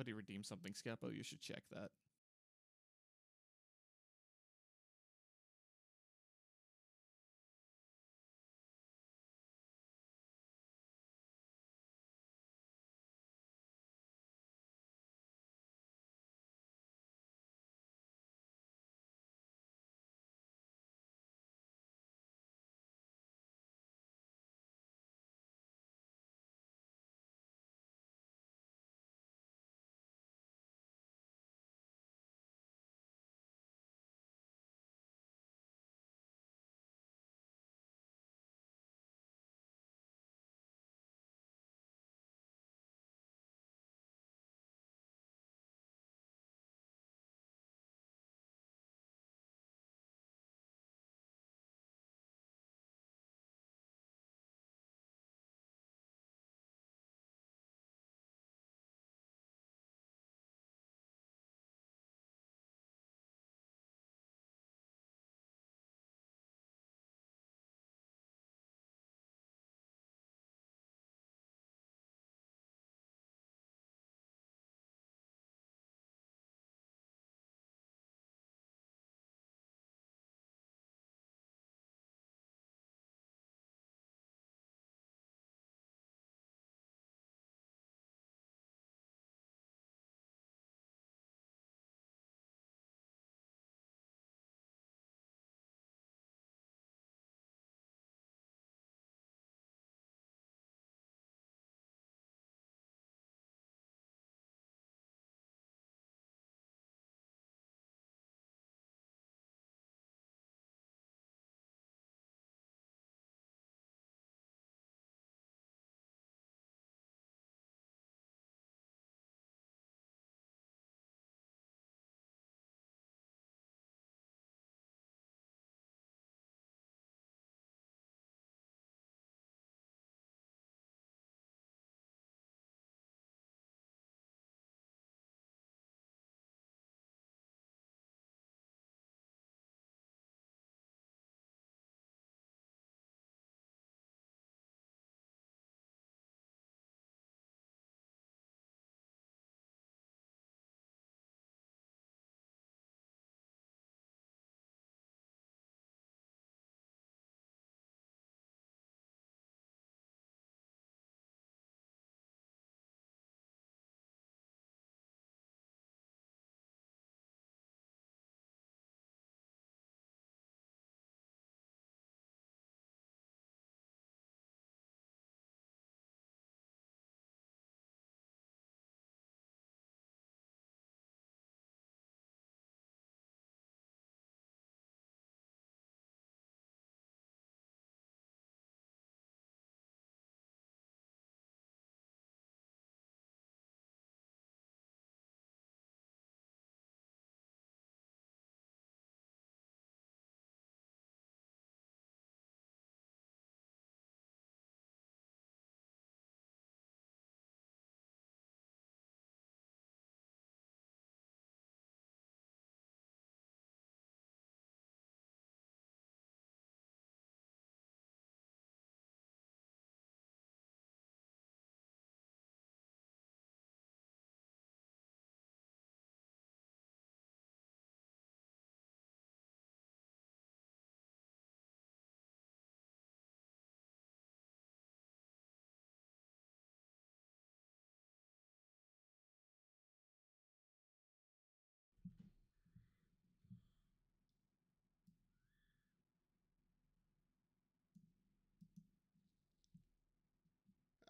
Somebody redeemed something, Skeppo. You should check that.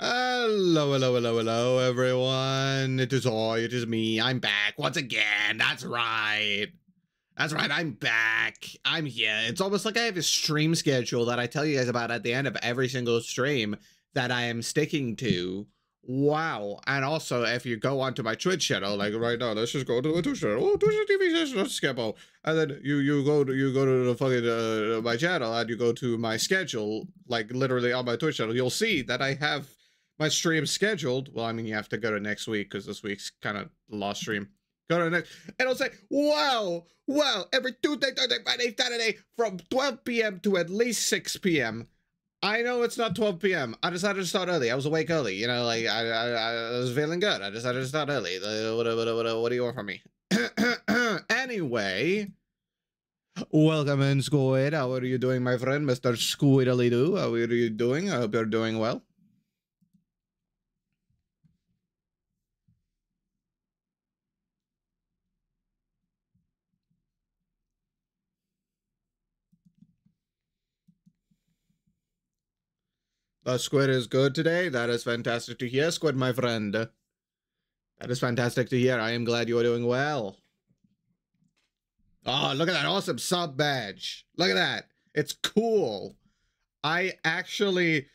Hello, hello, hello, hello, everyone. It is I, it is me. I'm back once again. That's right. That's right, I'm back. I'm here. It's almost like I have a stream schedule that I tell you guys about at the end of every single stream that I am sticking to. Wow. And also, if you go onto my Twitch channel, like right now, let's just go to the Twitch channel. Oh, Twitch TV station, Skeppo. And then you you go to you go to the fucking uh, my channel and you go to my schedule, like literally on my Twitch channel, you'll see that I have my stream scheduled. Well, I mean, you have to go to next week because this week's kind of lost stream. Go to the next, and I'll say, "Wow, wow!" Every Tuesday, Thursday, Friday, Saturday, from 12 p.m. to at least 6 p.m. I know it's not 12 p.m. I decided to start early. I was awake early. You know, like I, I, I was feeling good. I decided to start early. What, what, what, what do you want from me? anyway, welcome in, Squid. How are you doing, my friend, Mr. Squidly Doo? How are you doing? I hope you're doing well. The squid is good today. That is fantastic to hear, squid, my friend. That is fantastic to hear. I am glad you are doing well. Oh, look at that awesome sub badge. Look at that. It's cool. I actually,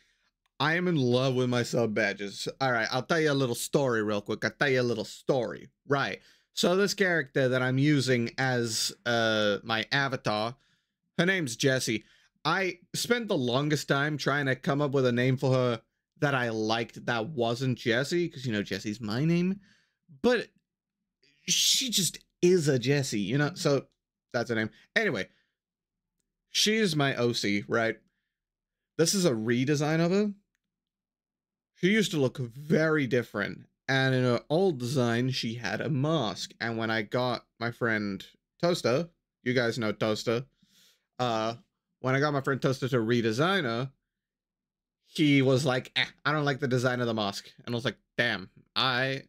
I am in love with my sub badges. All right, I'll tell you a little story real quick. I'll tell you a little story. Right. So this character that I'm using as uh my avatar, her name's Jessie. I spent the longest time trying to come up with a name for her that I liked that wasn't Jessie, because you know Jessie's my name. But she just is a Jessie, you know? So that's her name. Anyway, she's my OC, right? This is a redesign of her. She used to look very different. And in her old design, she had a mask. And when I got my friend Toaster, you guys know Toaster, uh, when I got my friend Toaster to redesign her, he was like, eh, I don't like the design of the mask. And I was like, damn, I.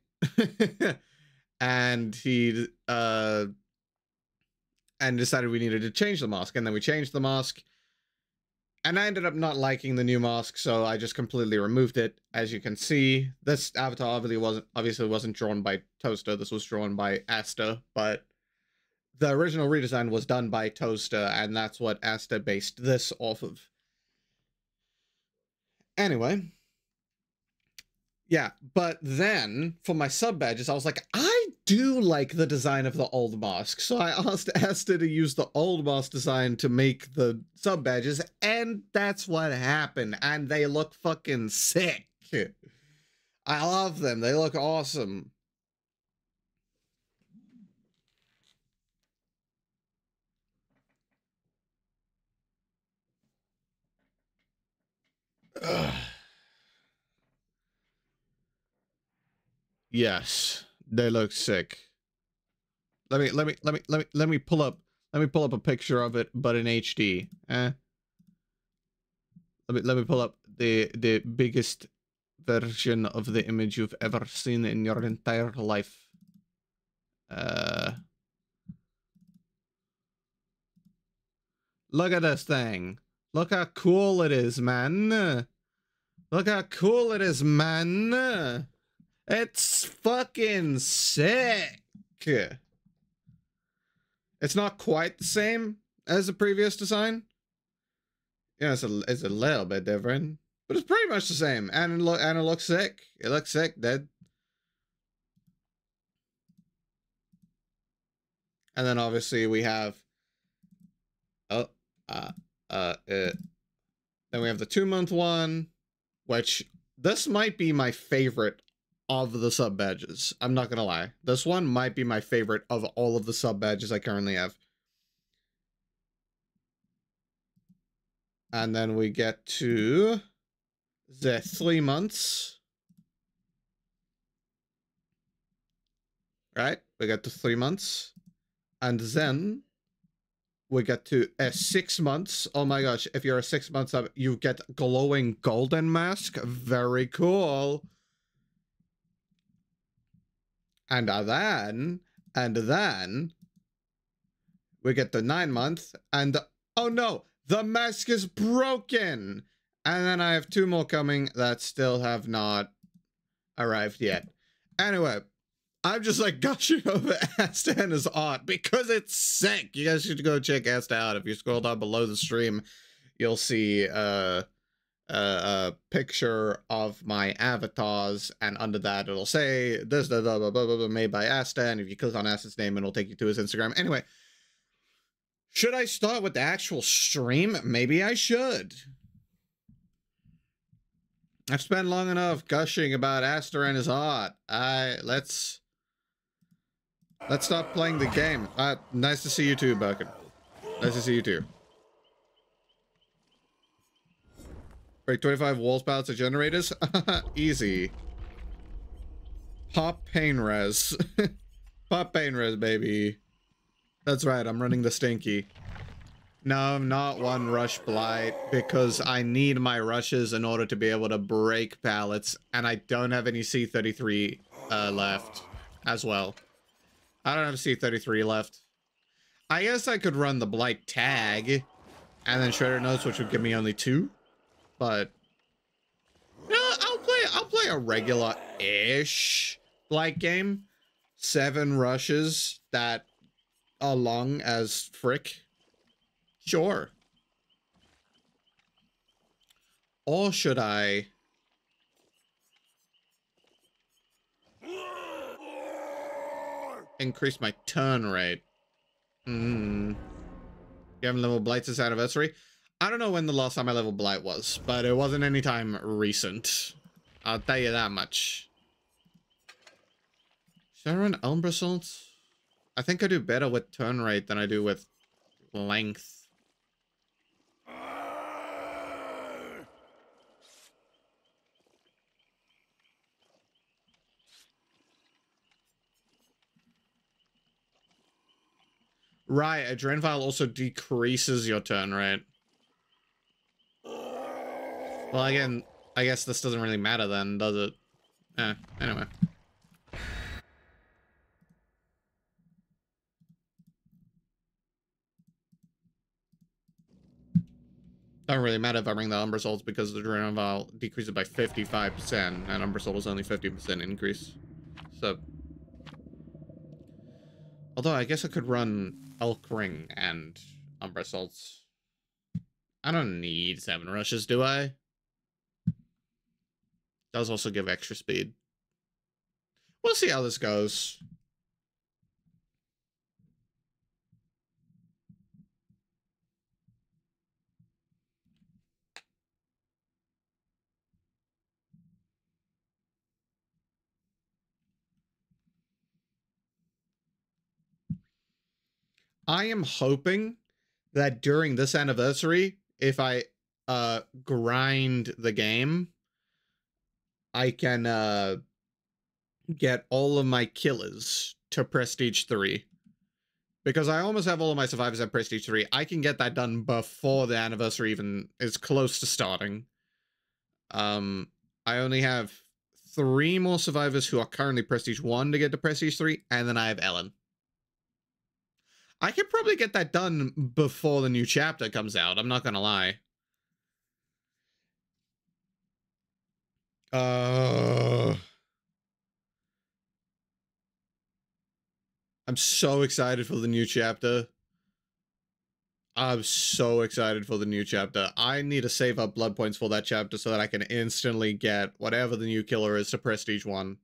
and he uh and decided we needed to change the mask. And then we changed the mask. And I ended up not liking the new mask, so I just completely removed it. As you can see, this avatar obviously wasn't obviously wasn't drawn by Toaster. This was drawn by Aster, but the original redesign was done by Toaster, and that's what Aster based this off of. Anyway. Yeah, but then for my sub badges, I was like, I do like the design of the old mask. So I asked Aster to use the old mask design to make the sub badges, and that's what happened. And they look fucking sick. I love them. They look awesome. Yes, they look sick. Let me let me let me let me let me pull up let me pull up a picture of it, but in HD. Eh. Let me let me pull up the the biggest version of the image you've ever seen in your entire life. Uh. Look at this thing. Look how cool it is, man. Look how cool it is, man. It's fucking sick. It's not quite the same as the previous design. Yeah, it's a it's a little bit different, but it's pretty much the same. And it look and it looks sick. It looks sick, dead. And then obviously we have oh uh uh, uh then we have the two month one, which this might be my favorite of the sub badges. I'm not gonna lie. This one might be my favorite of all of the sub badges I currently have. And then we get to the three months. Right? We get to three months. And then we get to uh, six months. Oh my gosh, if you're a six months up, you get glowing golden mask. Very cool. And then, and then, we get the nine month, and oh no, the mask is broken! And then I have two more coming that still have not arrived yet. Anyway, I'm just like gushing over Aster and his art because it's sick. You guys should go check Aster out. If you scroll down below the stream, you'll see uh, a, a picture of my avatars, and under that it'll say this blah, blah, blah, blah, blah, made by Aster. And if you click on Aster's name, it'll take you to his Instagram. Anyway, should I start with the actual stream? Maybe I should. I've spent long enough gushing about Aster and his art. I let's let's stop playing the game. Uh, nice to see you too, Birkin. Nice to see you too. Break 25 wall spouts of generators? Easy. Pop pain res. Pop pain res, baby. That's right, I'm running the stinky. No, I'm not one rush blight, because I need my rushes in order to be able to break pallets, and I don't have any C33 uh, left as well. I don't have C33 left. I guess I could run the blight tag, and then Shredded Notes, which would give me only two, but... No, I'll play, I'll play a regular-ish blight game. Seven rushes that are long as frick. Sure. Or should I... Increase my turn rate. Hmm. You haven't leveled Blight this anniversary? I don't know when the last time I leveled Blight was, but it wasn't any time recent. I'll tell you that much. Should I run Assault? I think I do better with turn rate than I do with length. Right, a drain vial also decreases your turn rate. Well, again, I guess this doesn't really matter then, does it? Eh, anyway. Doesn't really matter if I bring the Umbra Salts because the Drain Vial decreases by 55%, and Umbra Salt is only 50% increase. So... Although, I guess I could run Elk Ring and Umbra Salts. I don't need seven rushes, do I? Does also give extra speed. We'll see how this goes. I am hoping that during this anniversary, if I uh grind the game, I can uh get all of my killers to prestige 3. Because I almost have all of my survivors at prestige 3. I can get that done before the anniversary even is close to starting. Um I only have three more survivors who are currently prestige 1 to get to prestige 3 and then I have Ellen. I could probably get that done before the new chapter comes out. I'm not gonna lie. Uh, I'm so excited for the new chapter. I'm so excited for the new chapter. I need to save up blood points for that chapter so that I can instantly get whatever the new killer is to prestige one.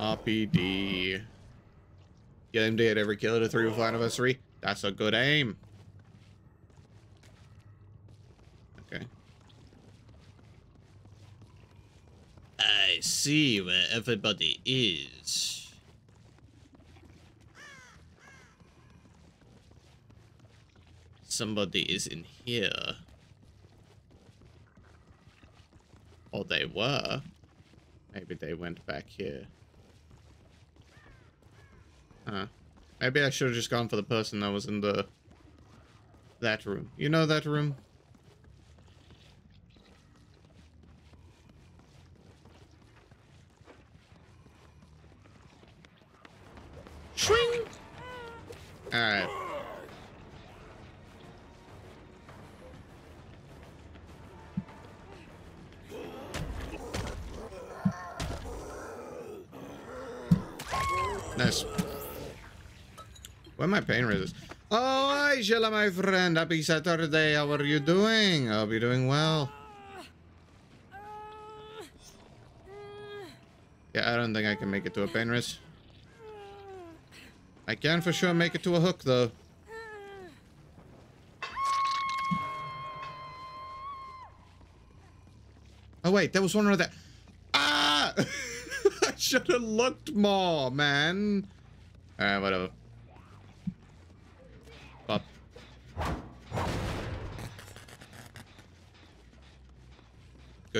RPD. Get him to hit every killer to 3 with anniversary. That's a good aim. Okay. I see where everybody is. Somebody is in here. Or they were. Maybe they went back here. Huh. Maybe I should have just gone for the person that was in the... That room. You know that room? Alright. My pain resist? Oh, Sheila, my friend. Happy Saturday. How are you doing? I hope you're doing well. Yeah, I don't think I can make it to a pain res. I can for sure make it to a hook, though. Oh, wait, there was one there. Ah! I should have looked more, man. Alright, whatever.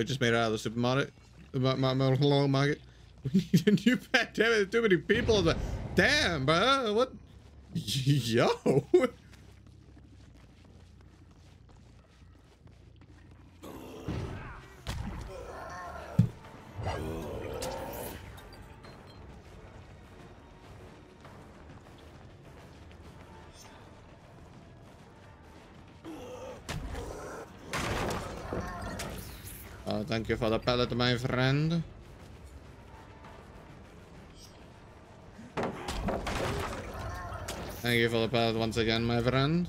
Go just made it out of the supermarket. Market. We need a new pet. Damn it, too many people. Damn, bro. What? Yo. You for the pellet, my friend. Thank you for the pellet once again, my friend.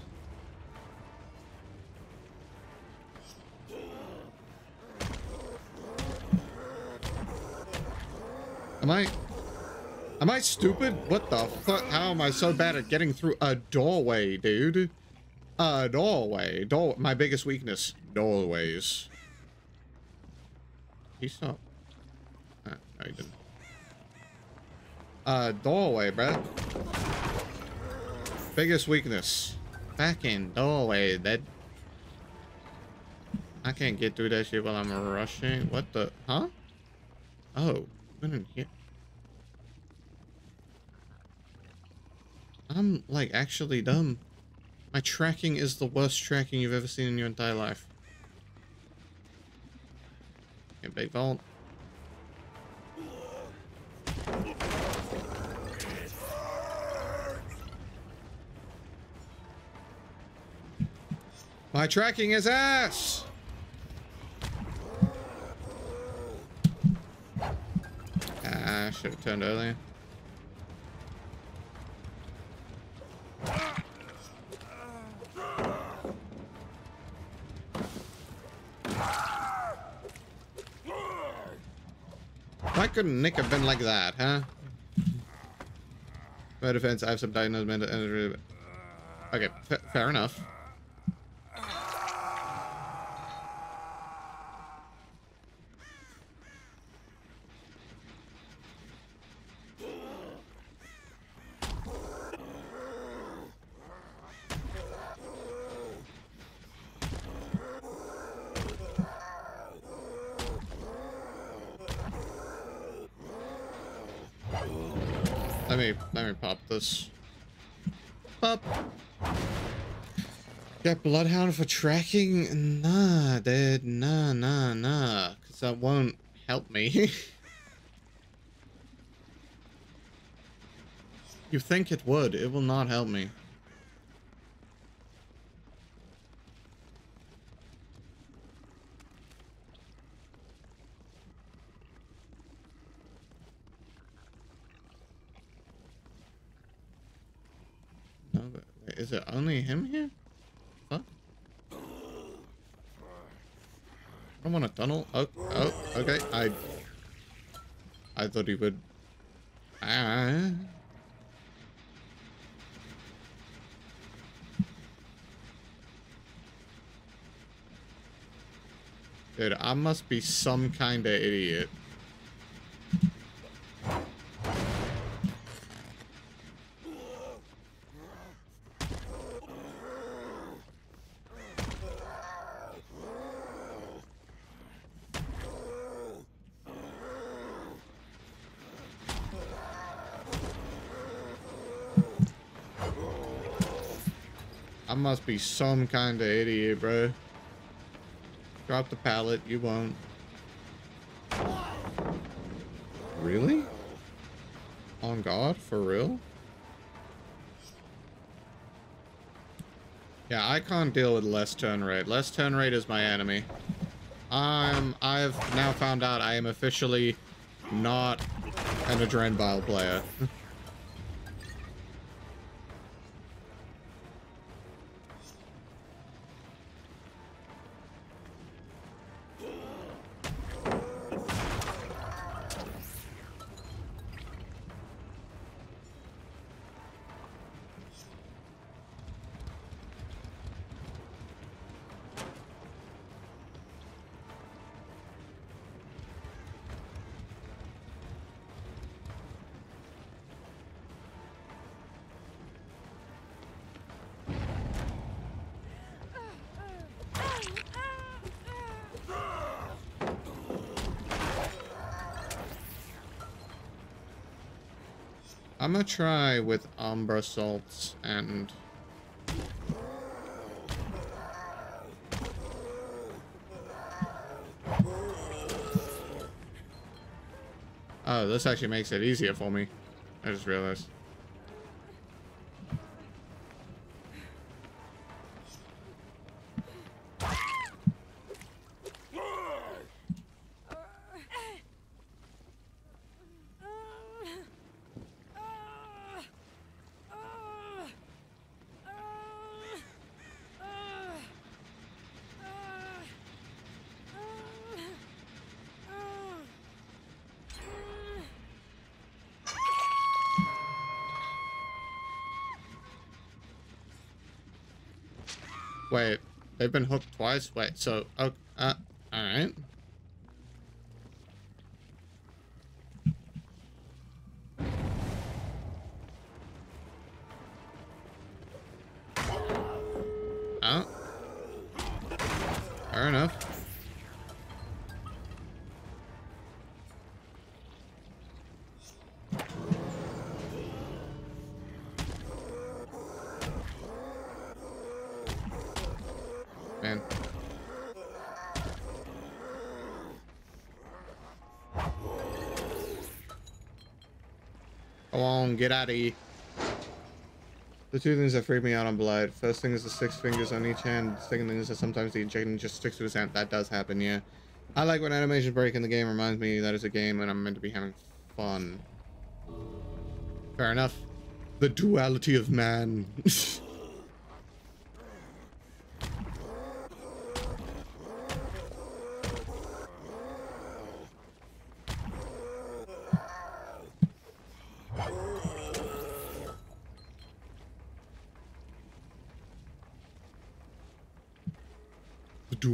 Am I... Am I stupid? What the fuck? How am I so bad at getting through a doorway, dude? A doorway. Door my biggest weakness. Doorways. He saw. Ah, no, he didn't. Uh, doorway, bruh. Biggest weakness. Fucking doorway, that. I can't get through that shit while I'm rushing. What the? Huh? Oh, what in? I'm like actually dumb. My tracking is the worst tracking you've ever seen in your entire life. Okay, big vault. My tracking is ass! Ah, I should have turned earlier. Why couldn't Nick have been like that, huh? My defense, I have some diagnosed mental. Okay, fair enough. Let me let me pop this. Pop. Bloodhound for tracking? Nah, dude. Nah, nah, nah. Cause that won't help me. you think it would? It will not help me. Is it only him here? Fuck. I don't on a tunnel. Oh, oh, okay. I, I thought he would. Ah. Dude, I must be some kind of idiot. Must be some kind of idiot, bro. Drop the pallet, you won't. Really? On God, for real? Yeah, I can't deal with less turn rate. Less turn rate is my enemy. I'm I've now found out I am officially not an Adrenbile player. I'm gonna try with Umbra Salts and... Oh, this actually makes it easier for me. I just realized. Been hooked twice? Wait, so, oh, get out of here. The two things that freak me out on Blood. First thing is the six fingers on each hand. Second thing is that sometimes the injecting just sticks to his hand. That does happen, yeah. I like when animation break in the game reminds me that it's a game and I'm meant to be having fun. Fair enough. The duality of man.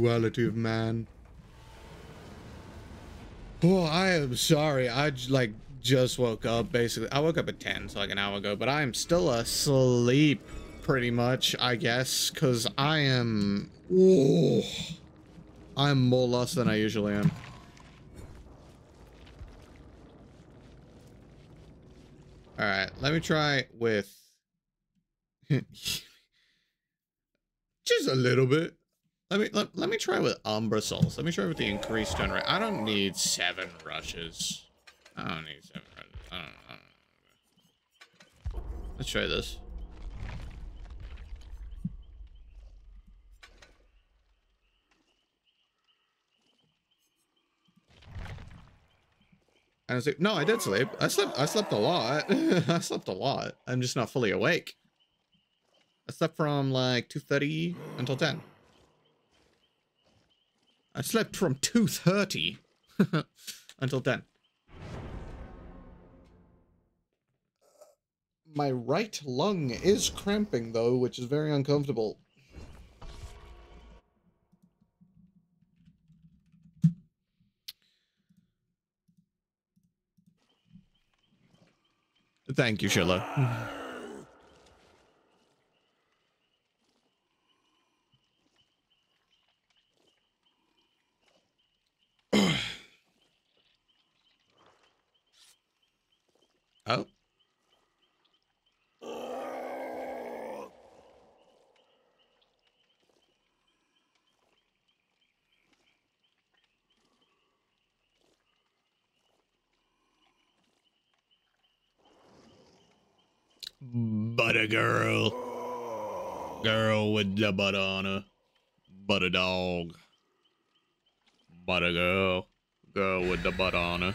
the duality of man. Oh, I am sorry. I like just woke up basically. I woke up at 10, so like an hour ago, but I am still asleep pretty much, I guess, cuz I am oh, I'm more lost than I usually am. All right, let me try with just a little bit. Let me let, let me try with Umbra Salts. Let me try with the increased turn rate. I don't need seven rushes. I don't need seven rushes. I don't, I don't. Let's try this. I was like, no, I did sleep. I slept I slept a lot. I slept a lot. I'm just not fully awake. I slept from like 2.30 until 10. I slept from 2.30 until 10. My right lung is cramping though, which is very uncomfortable. Thank you, Sheila. Oh. Butter girl. Girl with the butter on her. Butter dog. Butter girl. Girl with the butter on her.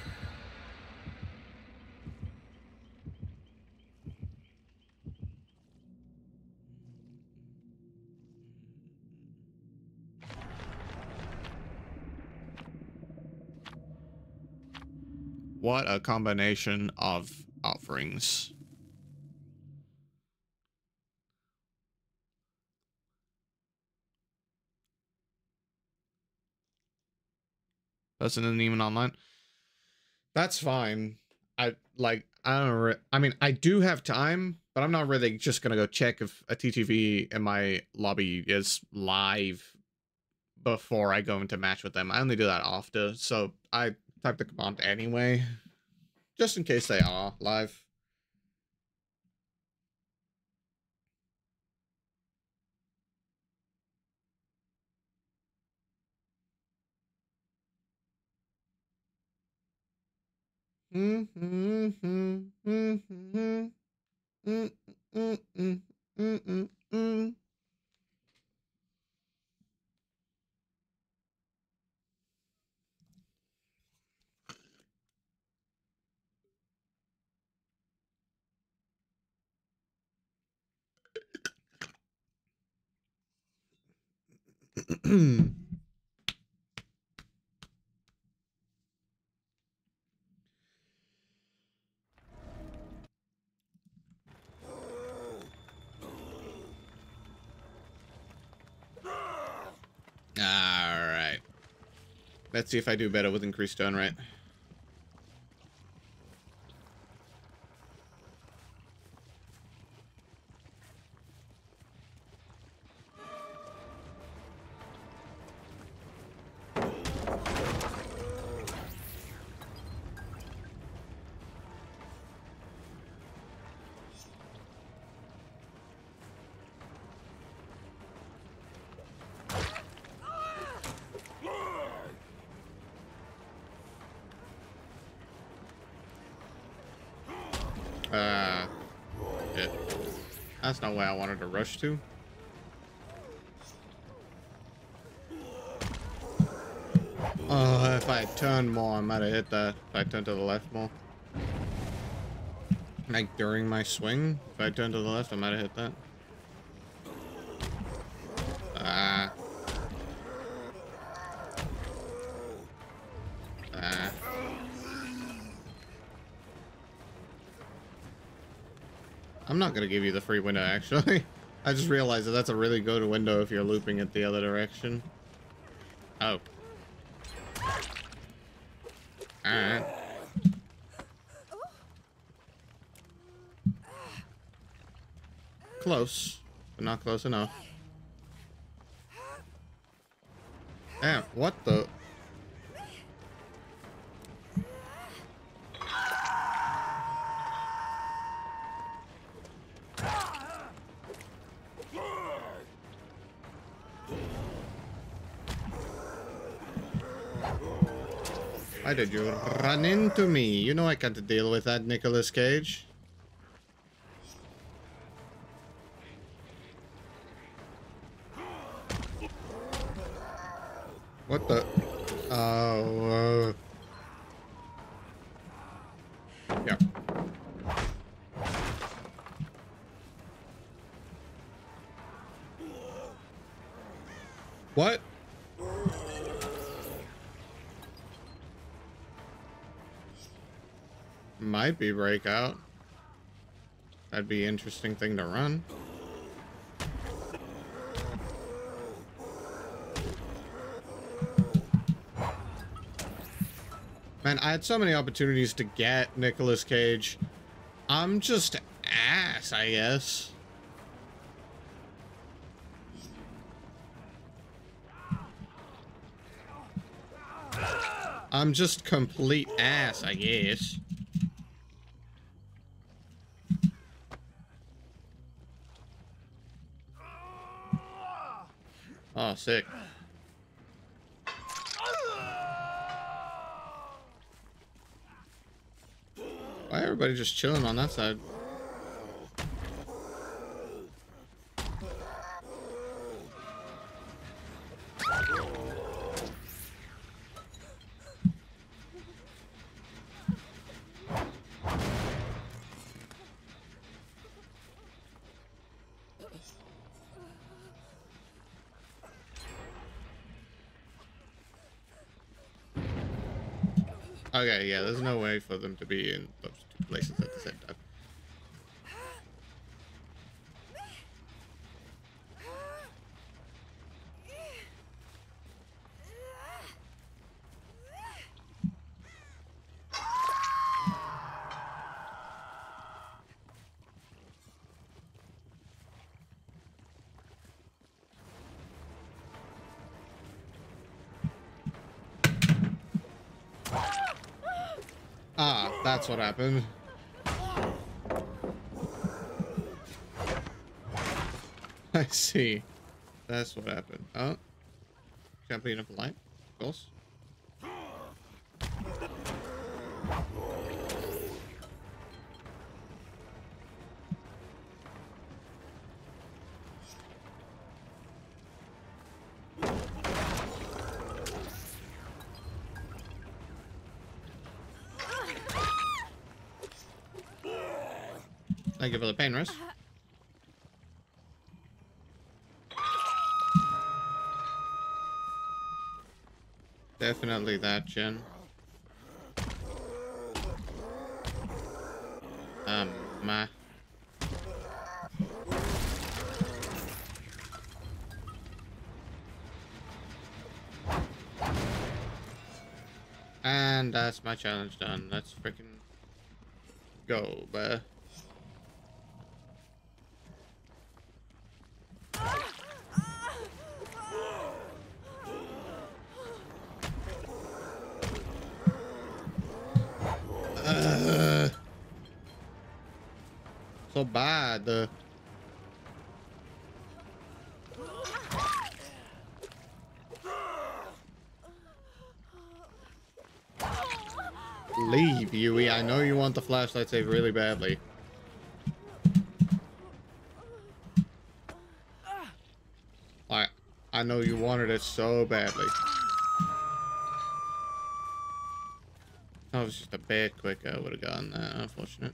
What a combination of offerings. That's isn't even online. That's fine. I like. I don't. I mean, I do have time, but I'm not really just gonna go check if a TTV in my lobby is live before I go into match with them. I only do that after, so I type the command anyway, just in case they are live. Mm-hmm. mm-hmm. mm-hmm. mm-hmm. All right. Let's see if I do better with increased stone rate. Right? Not where I wanted to rush to. Oh, if I turned more, I might have hit that. If I turned to the left more. Like during my swing, if I turned to the left, I might have hit that. Not gonna give you the free window, actually. I just realized that that's a really good window if you're looping it the other direction. Oh. Alright. Close, but not close enough. Damn, what the? Into me? You know I can't deal with that, Nicolas Cage. Might be breakout. That'd be interesting thing to run. Man, I had so many opportunities to get Nicolas Cage. I'm just ass, I guess. I'm just complete ass, I guess. Oh, sick. Why everybody just chilling on that side? Okay, yeah, there's no way for them to be in those two places at the same time. That's what happened. I see. That's what happened. Oh. Can't be enough light. Of course. Definitely that, Jen. Um, my. And that's my challenge done. Let's freaking go, bruh. Uh, so Uh, leave, Yui. I know you want the flashlight save really badly. I, I know you wanted it so badly. That was just a bit quicker. I would have gotten that. Unfortunate.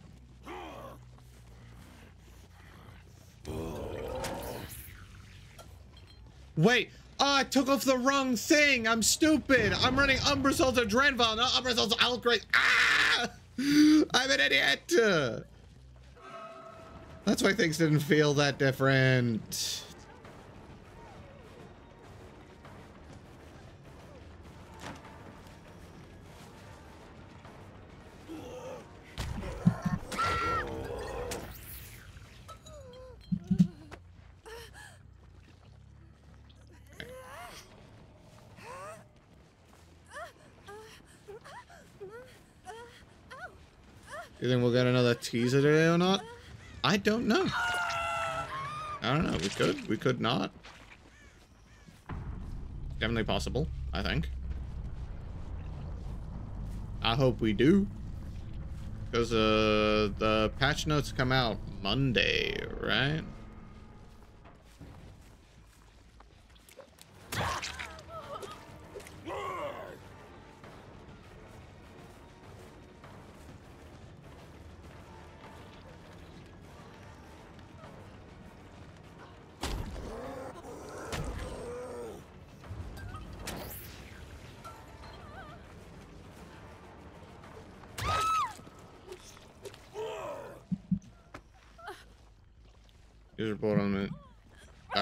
Wait. Oh, I took off the wrong thing. I'm stupid. I'm running Umbra Salts Adrenval, not Umbra Salts Alcrate. Ah! I'm an idiot. That's why things didn't feel that different. Don't know. I don't know. We could. We could not. Definitely possible, I think. I hope we do. Because uh, the patch notes come out Monday, right?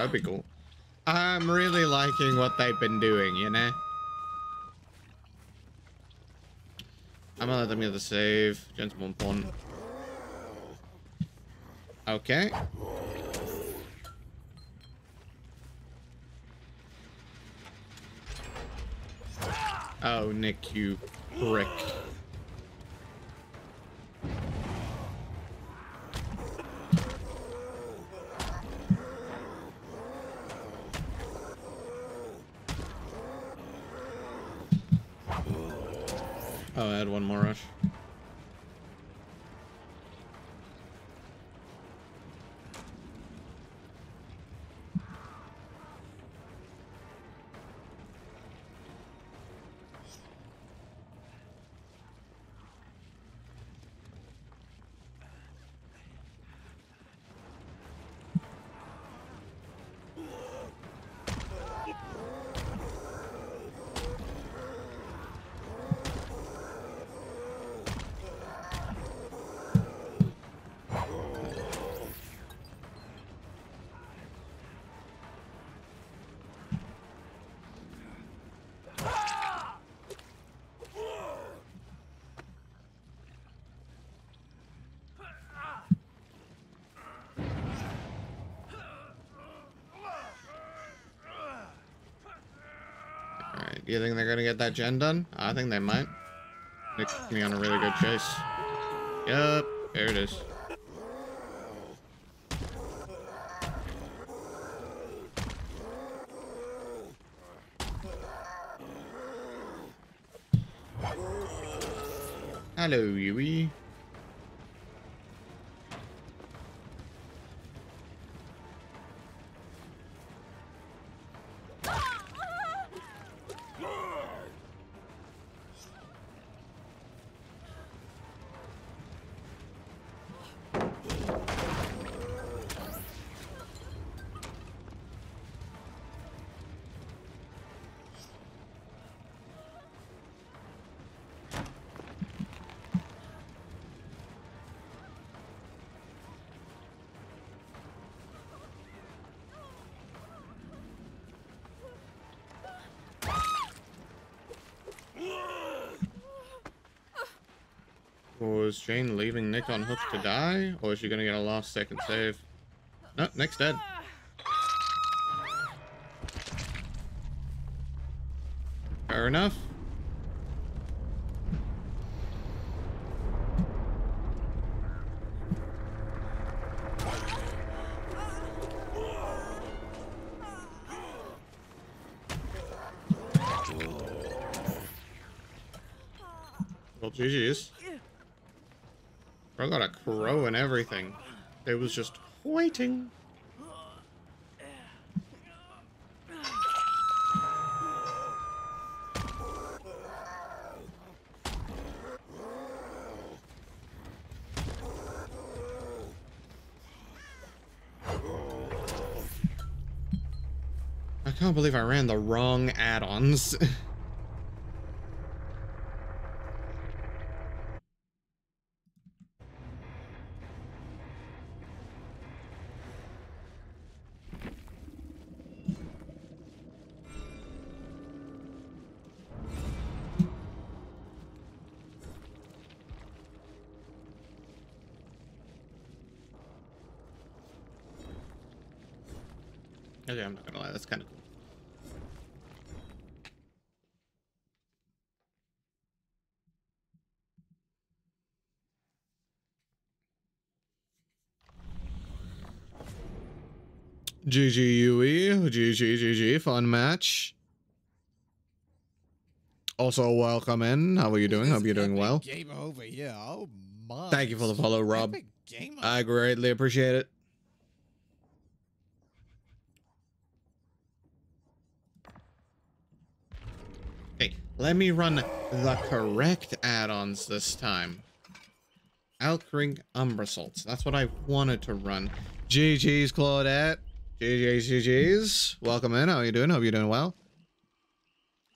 That would be cool. I'm really liking what they've been doing, you know? I'm gonna let them get the save. More important. Okay. Oh, Nick, you prick. You think they're gonna get that gen done? I think they might. Nick's me on a really good chase. Yep, there it is. Hello, Yui. Is Jane leaving Nick on hook to die? Or is she gonna get a last second save? No, Nick's dead. Was just waiting. I can't believe I ran the wrong add-ons. Okay, I'm not gonna lie, that's kind of cool. GGUE, GG, gg, fun match. Also, welcome in. How are you doing? Hope you're doing well. Game over here. Oh my. Thank you for the follow, Rob. I greatly appreciate it. Hey, let me run the correct add-ons this time. Alkring Umbra Salts. That's what I wanted to run. GG's, Claudette. GG's, GG's. Welcome in. How are you doing? Hope you're doing well.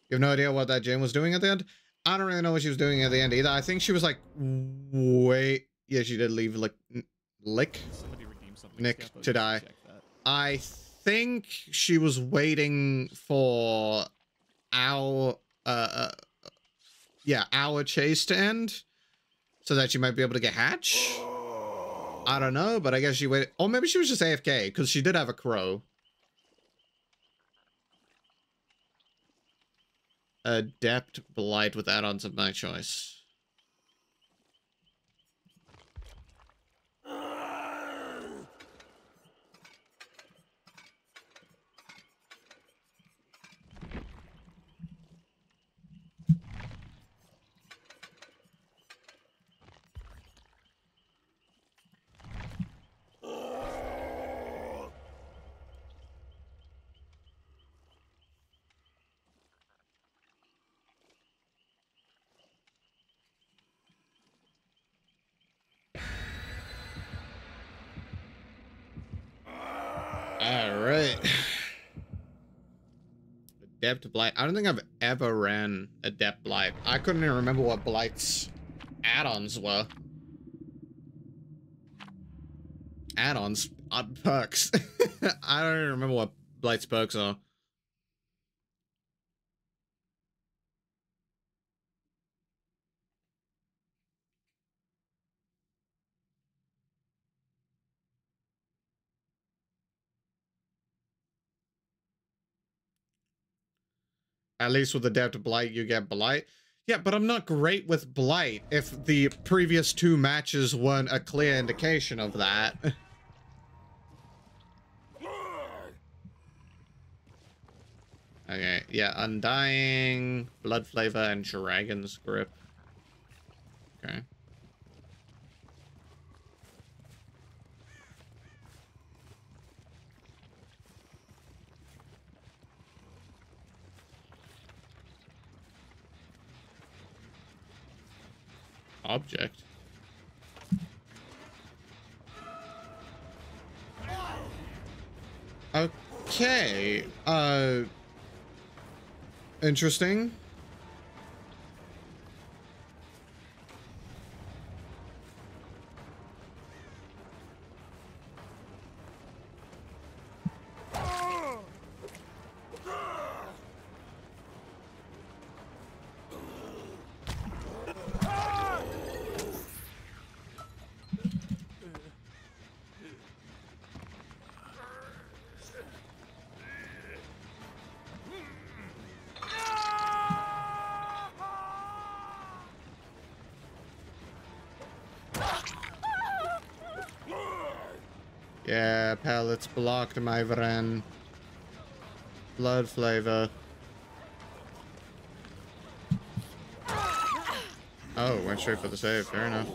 You have no idea what that Jane was doing at the end? I don't really know what she was doing at the end either. I think she was like, wait. Yeah, she did leave like lick. Somebody redeem something. Nick to die. I think she was waiting for our uh, uh yeah, our chase to end so that she might be able to get hatch. I don't know, but I guess she went. Or maybe she was just AFK because she did have a crow. Adept Blight with add-ons of my choice. All right. Adept Blight. I don't think I've ever ran Adept Blight. I couldn't even remember what Blight's add-ons were. Add-ons? Uh, perks. I don't even remember what Blight's perks are. At least with Adept of Blight, you get Blight. Yeah, but I'm not great with Blight if the previous two matches weren't a clear indication of that. okay, yeah, Undying, Blood Favour, and Dragon's Grip. Okay. Object. Okay. Uh. Interesting. Pellets blocked, my friend. Blood Favour. Oh, went straight for the save. Fair enough.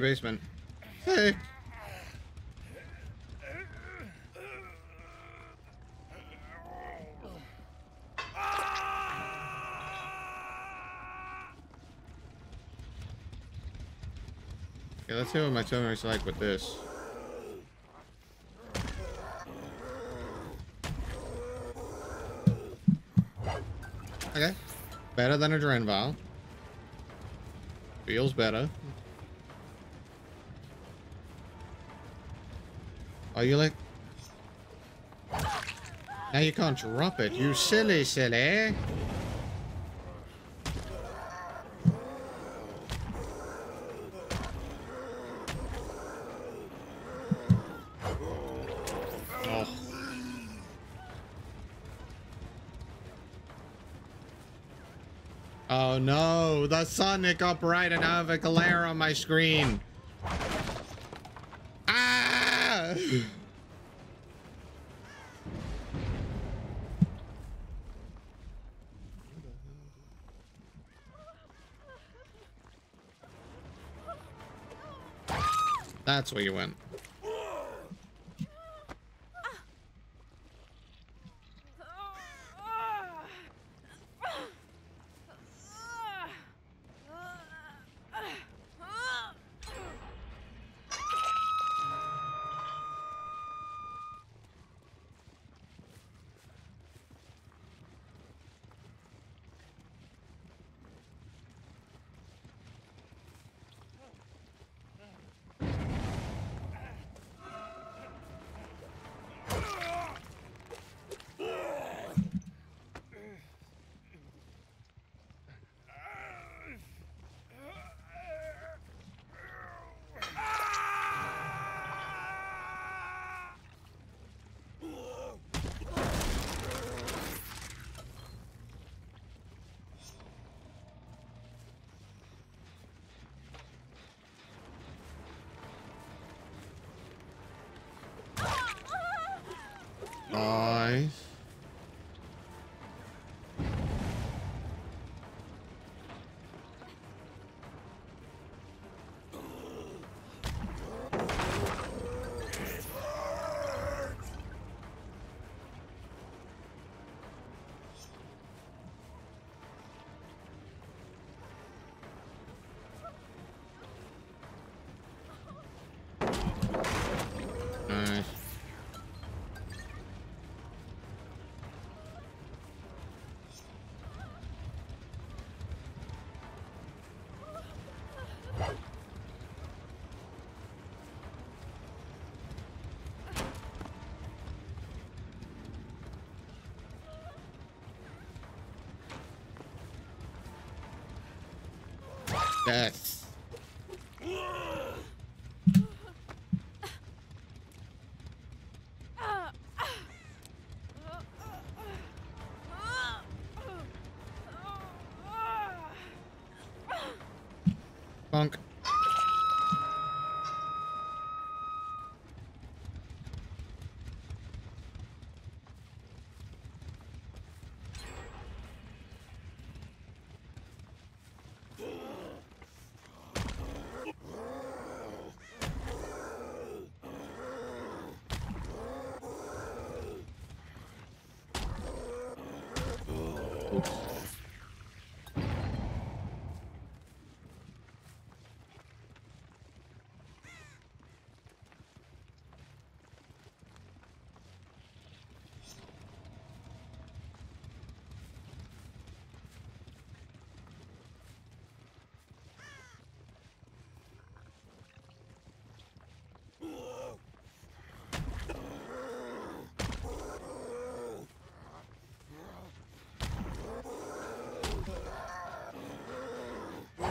Basement. Hey. Okay, let's see what my tumor's like with this. Okay. Better than a drain Vial. Feels better. Are you like... Now you can't drop it, you silly, silly. Oh. Oh no, the got bright and I have a glare on my screen. That's where you went. Yes.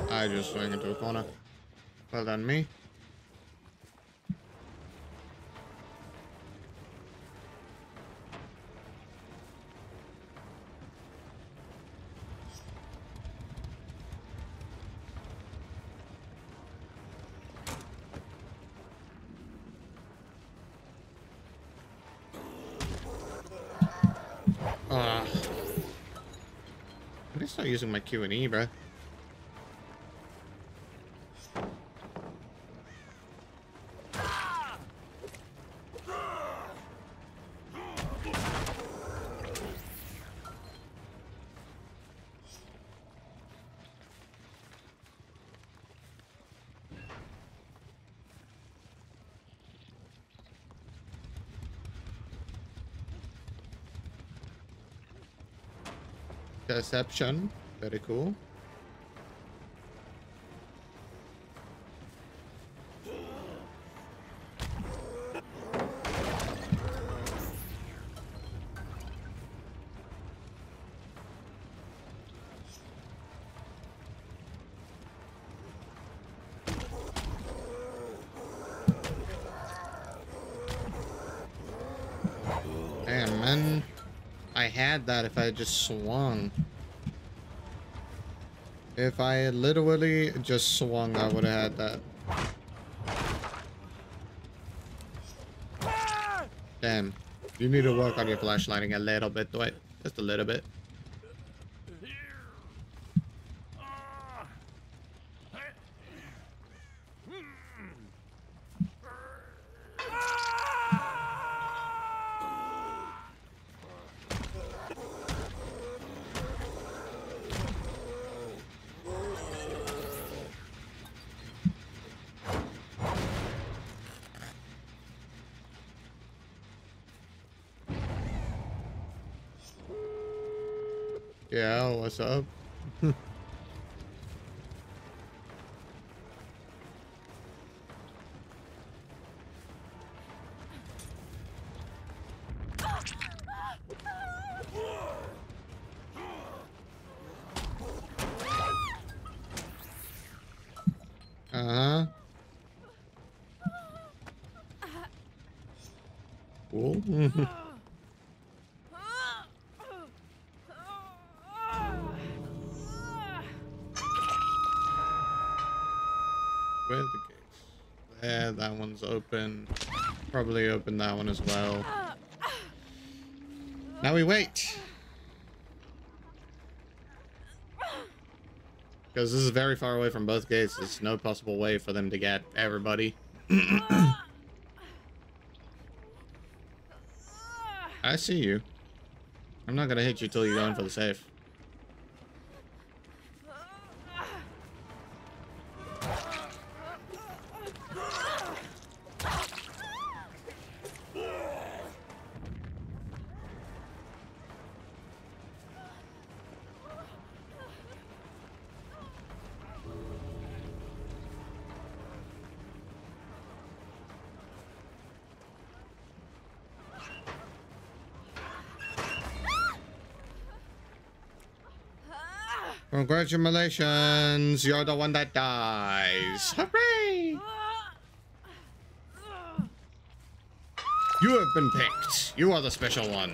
I just swing into a corner. Well done, me. Ah. Need to start using my Q and E, bro. Deception. Very cool. Had that if I had just swung. If I had literally just swung, I would have had that. Damn. You need to work on your flashlighting a little bit, Dwight. Just a little bit. One's open. Probably open that one as well. Now we wait. Because this is very far away from both gates. There's no possible way for them to get everybody. I see you. I'm not gonna hit you till you go in for the safe. Congratulations, you're the one that dies. Hooray! You have been picked. You are the special one.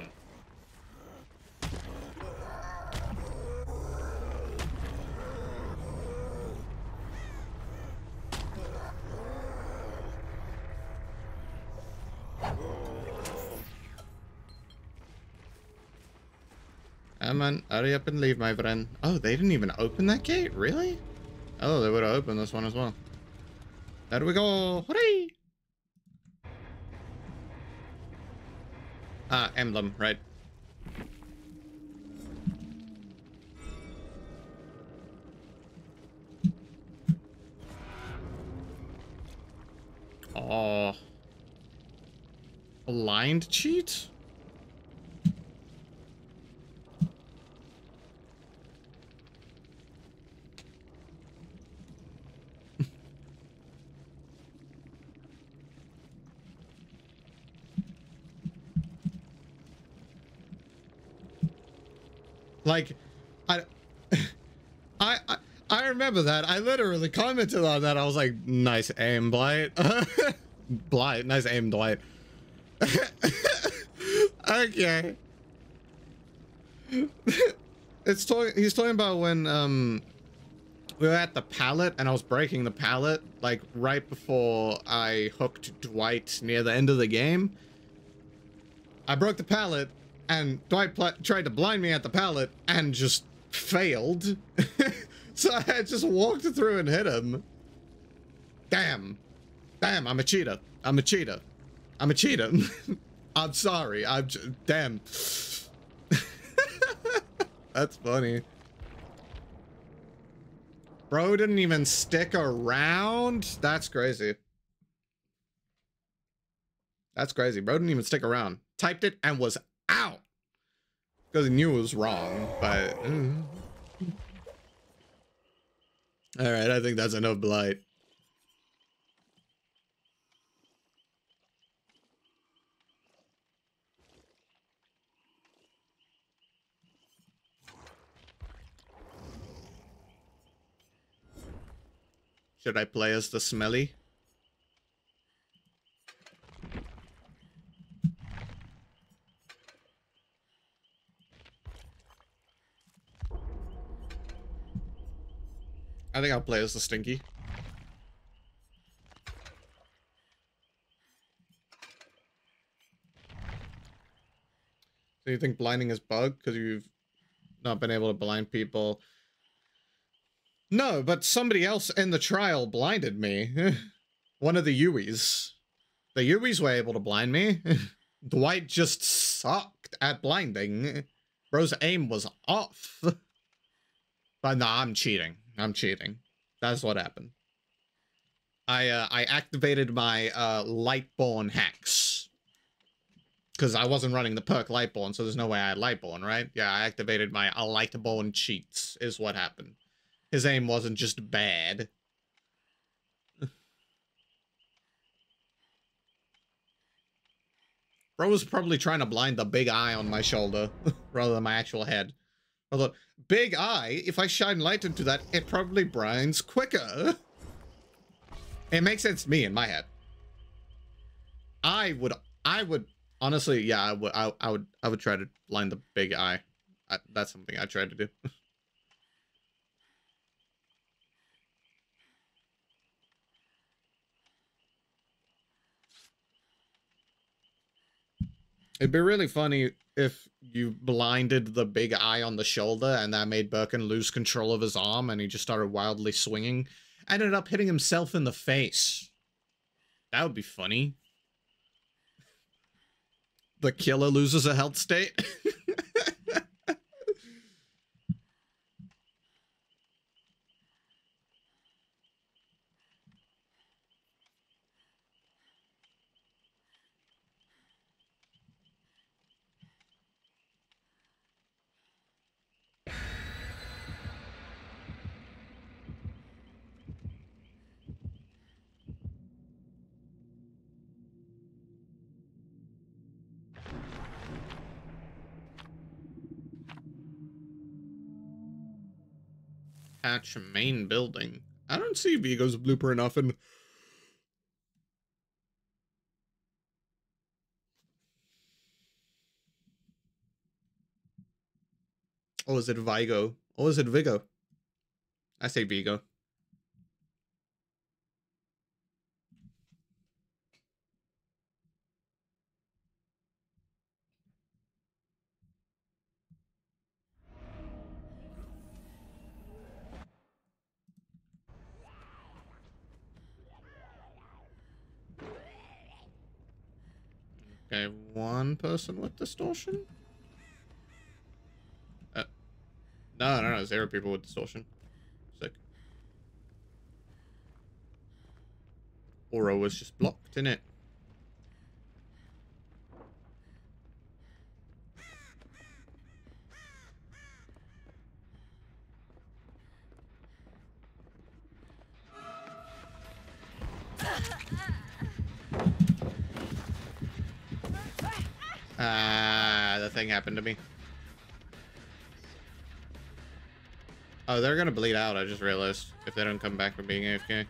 Hurry up and leave, my friend. Oh, they didn't even open that gate? Really? Oh, they would have opened this one as well. There we go. Hooray! Ah, emblem, right. Like, I, I, I, I remember that. I literally commented on that. I was like, nice aim, Blight. Blight, nice aim, Dwight. okay. it's talking. He's talking about when um we were at the pallet and I was breaking the pallet like right before I hooked Dwight near the end of the game. I broke the pallet and Dwight tried to blind me at the pallet and just failed. so I just walked through and hit him. Damn. Damn, I'm a cheater. I'm a cheater. I'm a cheater. I'm sorry. I'm damn. That's funny. Bro didn't even stick around? That's crazy. That's crazy. Bro didn't even stick around. Typed it and was. Because he knew it was wrong, but... Mm. Alright, I think that's enough blight. Should I play as the smelly? I think I'll play as the stinky. So you think blinding is bug because you've not been able to blind people no, but somebody else in the trial blinded me. One of the Yuis. The Yuis were able to blind me. Dwight just sucked at blinding. Bro's aim was off. But no, I'm cheating. I'm cheating. That's what happened. I uh, I activated my uh, Lightborn hacks. Because I wasn't running the perk Lightborn, so there's no way I had Lightborn, right? Yeah, I activated my uh, Lightborn cheats, is what happened. His aim wasn't just bad. Bro was probably trying to blind the big eye on my shoulder rather than my actual head. I thought, big eye, if I shine light into that, it probably blinds quicker. It makes sense to me in my head. I would, I would, honestly, yeah, I would, I, I would, I would try to blind the big eye. I, that's something I tried to do. It'd be really funny if you blinded the big eye on the shoulder and that made Birkin lose control of his arm and he just started wildly swinging. Ended up hitting himself in the face. That would be funny. The killer loses a health state. Patch main building. I don't see Vigo's blooper enough and Oh, is it Vigo? Or is it Vigo? I say Vigo. Okay, one person with distortion? Uh, no, no, no, zero people with distortion. Sick. Aura was just blocked, in it? Ah, the thing happened to me. Oh, they're gonna bleed out, I just realized, if they don't come back from being AFK.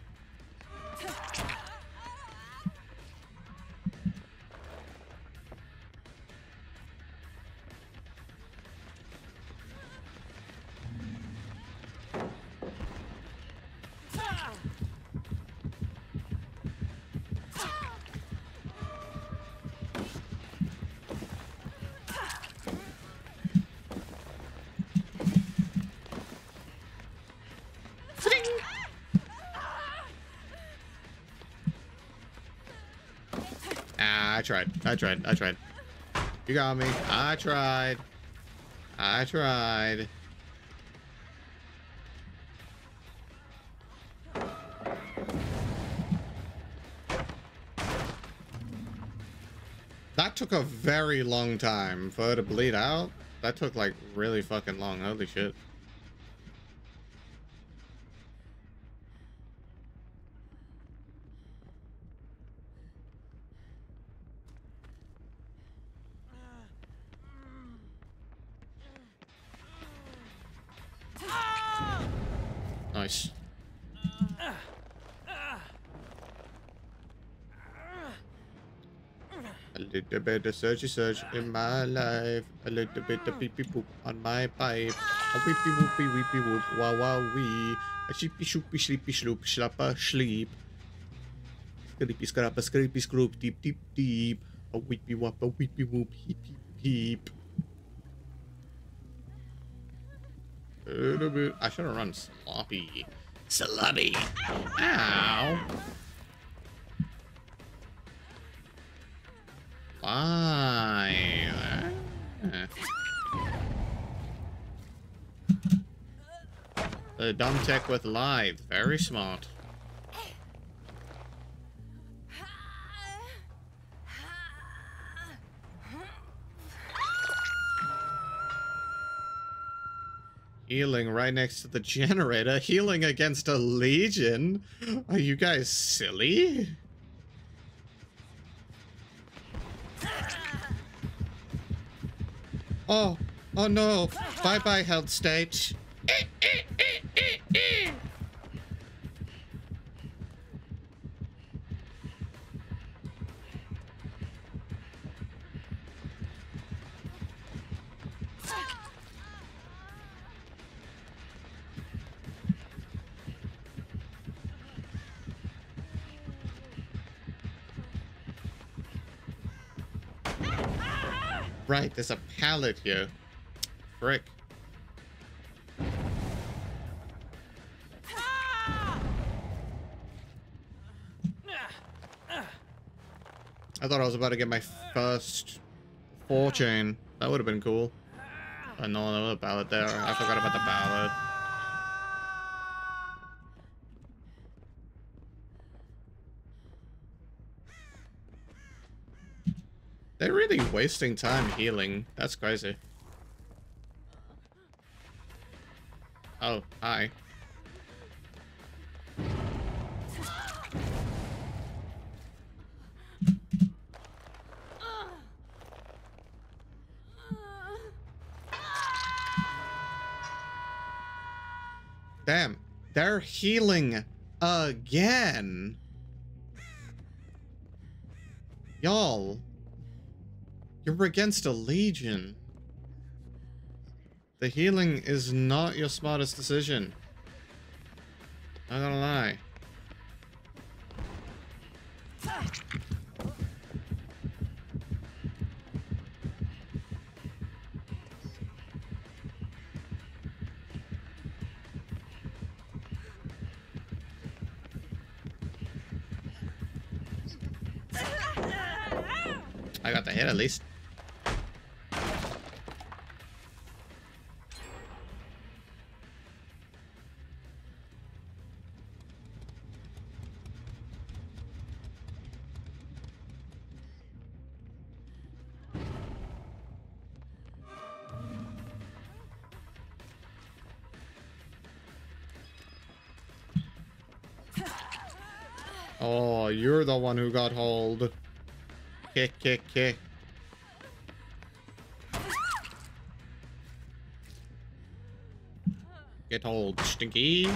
Tried. I tried. I tried. You got me. I tried. I tried. That took a very long time for her to bleed out. That took like really fucking long. Holy shit. A little bit of searchy search in my life. A little bit of beep beep boop on my pipe. A weepy whoopy weepy whoop wow wow wee. A sheepy shoopy sleepy sloop slappa sleep. Scrappy scrappa scrappy scroop deep deep deep. A weepy wop a weepy whoop heep heep heep. Little bit. I should have run sloppy. Sloppy. Ow. Uh. The dumb tech with live. Very smart. Healing right next to the generator. Healing against a legion? Are you guys silly? Oh, oh no. Bye-bye, health state. Right, there's a pallet here. Frick. I thought I was about to get my first four chain. That would have been cool. I know there was a pallet there. I forgot about the pallet. They're really wasting time healing. That's crazy. Oh, hi. Damn, they're healing again. Y'all, you're against a legion. The healing is not your smartest decision. Not gonna lie. I got the hit at least. You're the one who got hauled. Kick, kick, kick. Get hauled, stinky.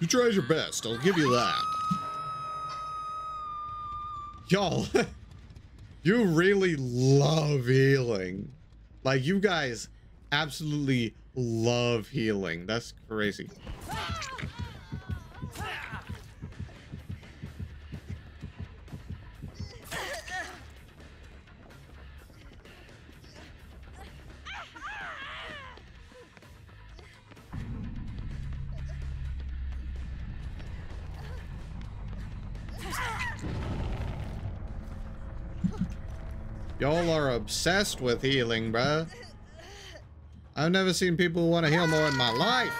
You tried your best, I'll give you that. Y'all, you really love healing. Like, you guys absolutely love healing. That's crazy. Obsessed with healing, bruh. I've never seen people who want to heal more in my life.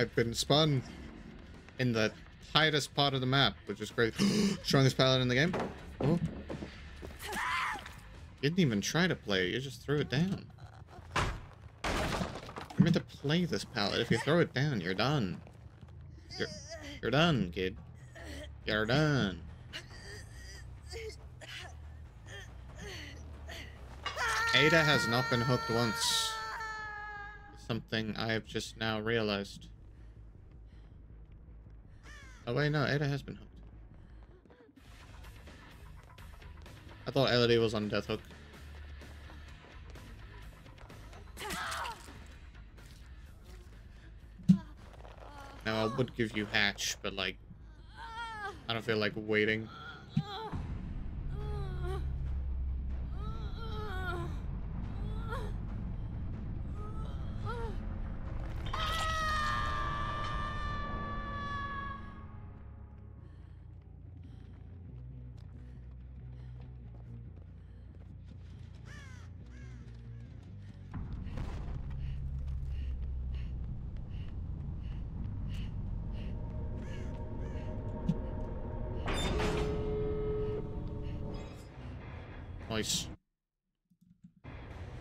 I've been spun in the tightest part of the map, which is great. Strongest pallet in the game. Oh. You didn't even try to play it, you just threw it down. You're meant to play this pallet. If you throw it down, you're done. You're, you're done, kid. You're done. Ada has not been hooked once. Something I have just now realized. Oh wait, no, Ada has been hooked. I thought Elodie was on Death Hook. Now I would give you Hatch, but like, I don't feel like waiting.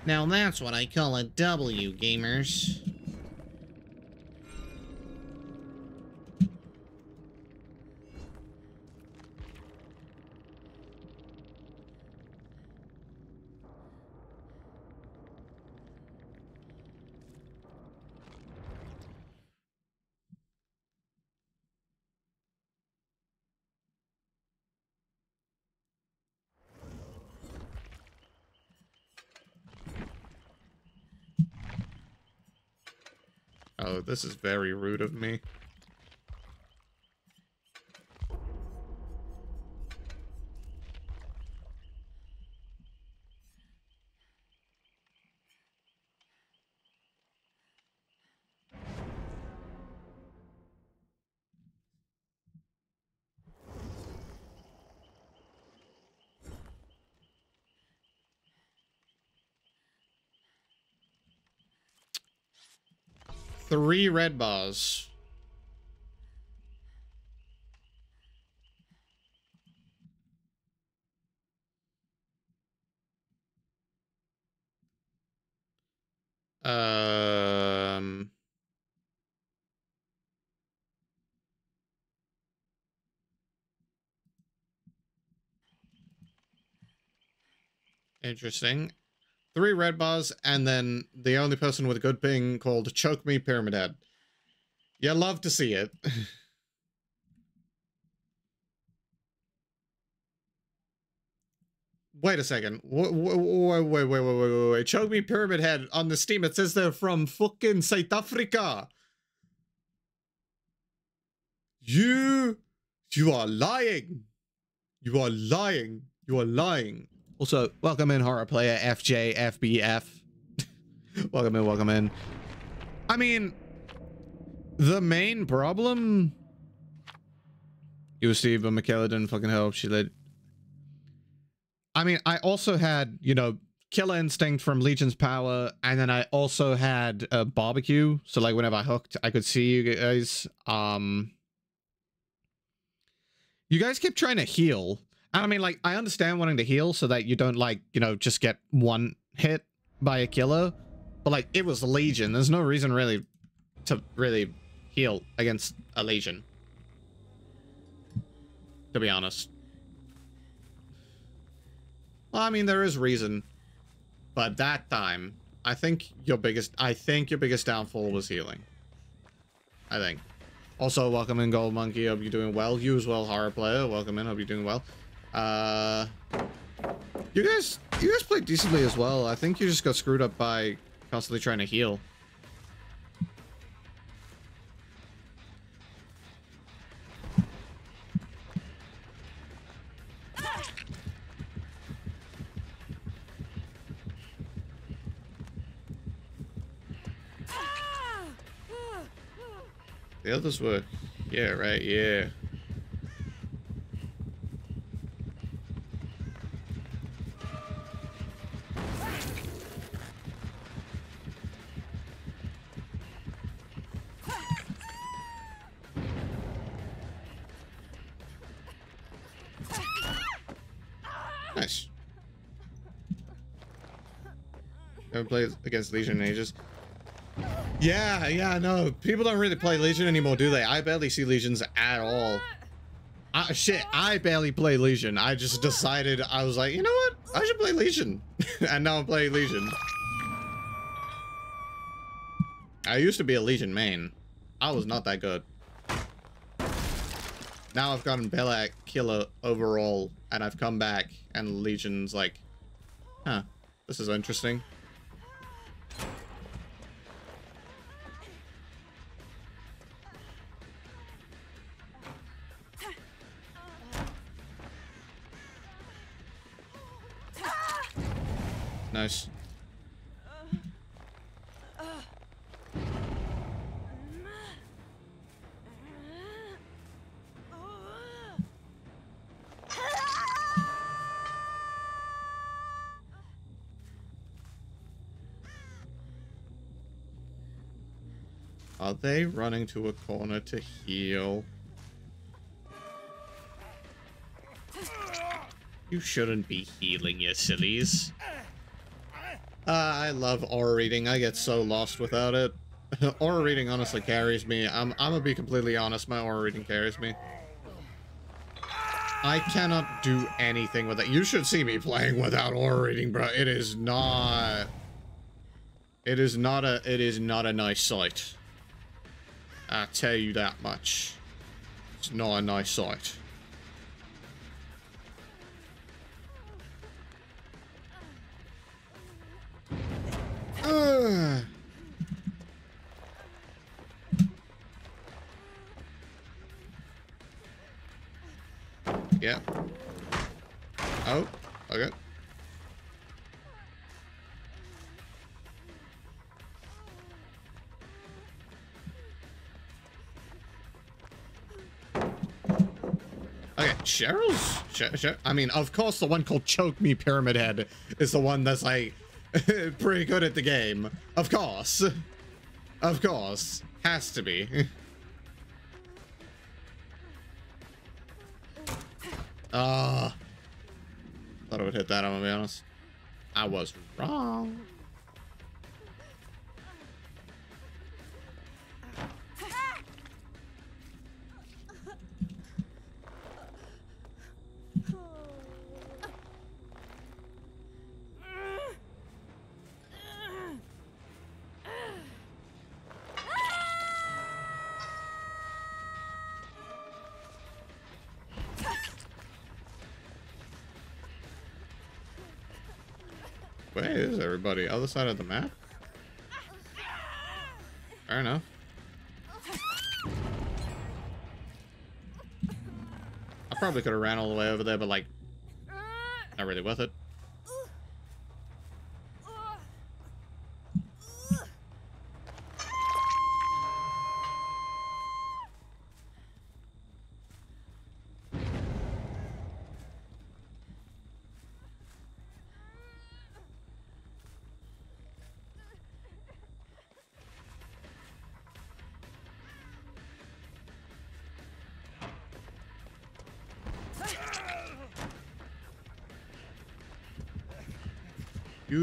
Now that's what I call a W, gamers. This is very rude of me. Three red bars. Um. Interesting. Three red bars, and then the only person with a good ping called Choke Me Pyramid Head. You love to see it. Wait a second. Wait, wait, wait, wait, wait, wait, wait. Choke Me Pyramid Head on the Steam. It says they're from fucking South Africa. You, you are lying. You are lying. You are lying. Also, welcome in, horror player FJ FBF. welcome in, welcome in. I mean, the main problem. You Steve, but Mikaela didn't fucking help. She let. I mean, I also had, you know, Killer Instinct from Legion's Power, and then I also had a barbecue. So, like, whenever I hooked, I could see you guys. Um, you guys kept trying to heal, and I mean, like, I understand wanting to heal so that you don't, like, you know, just get one hit by a killer. But, like, it was Legion. There's no reason, really, to really heal against a Legion. To be honest. Well, I mean, there is reason. But that time, I think your biggest, I think your biggest downfall was healing. I think. Also, welcome in, Gold Monkey. Hope you're doing well. You as well, horror player. Welcome in. Hope you're doing well. Uh, you guys, you guys played decently as well. I think you just got screwed up by constantly trying to heal. The others were, yeah, right, yeah. Haven't played against Legion in ages. Yeah, yeah, no. People don't really play Legion anymore, do they? I barely see Legions at all. Uh, shit, I barely play Legion. I just decided, I was like, you know what? I should play Legion. and now I'm playing Legion. I used to be a Legion main. I was not that good. Now I've gotten Belak Killer overall, and I've come back, and Legion's like, huh, this is interesting. Nice. Are they running to a corner to heal? You shouldn't be healing, you sillies. I love aura reading. I get so lost without it. aura reading honestly carries me. I'm, I'm gonna be completely honest. My aura reading carries me. I cannot do anything with it. You should see me playing without aura reading, bro. It is not... It is not a... It is not a nice sight. I tell you that much. It's not a nice sight. Yeah. Oh, okay. Okay, Cheryl's. Cher I mean, of course, the one called Choke Me Pyramid Head is the one that's like, pretty good at the game. Of course. Of course. Has to be. Ah. thought I would hit that, I'm gonna be honest. I was wrong. Where is everybody? Other side of the map? Fair enough. I probably could have ran all the way over there, but like, not really worth it.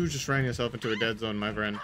Just ran yourself into a dead zone, my friend.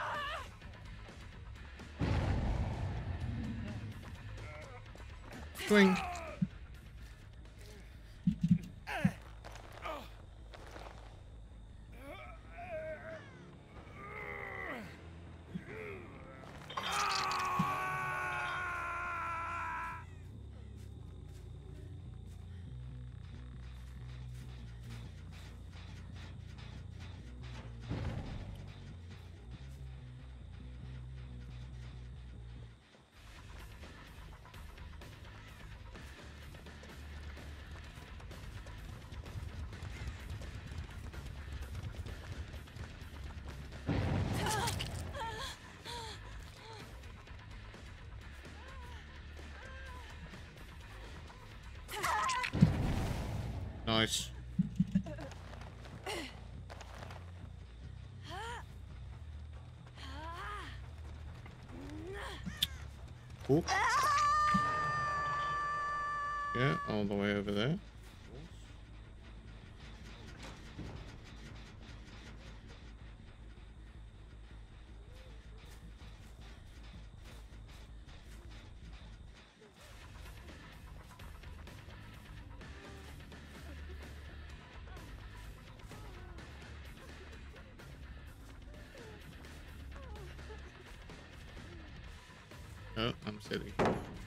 Silly.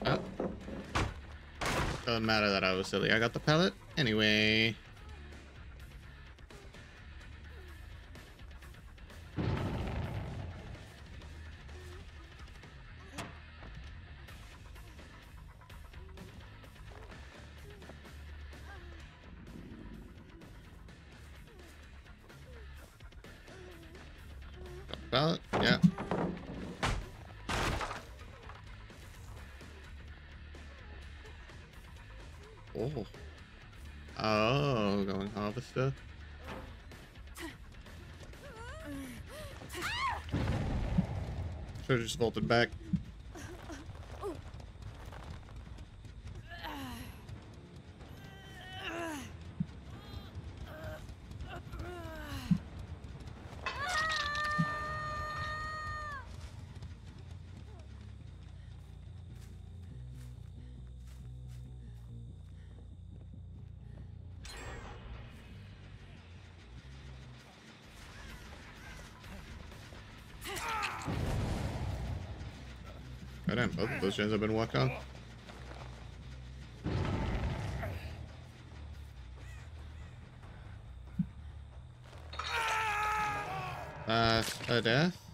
Oh. Doesn't matter that I was silly. I got the pellet. Anyway. Harvester. Should have just vaulted back. Those gens have been walked on. That's a death.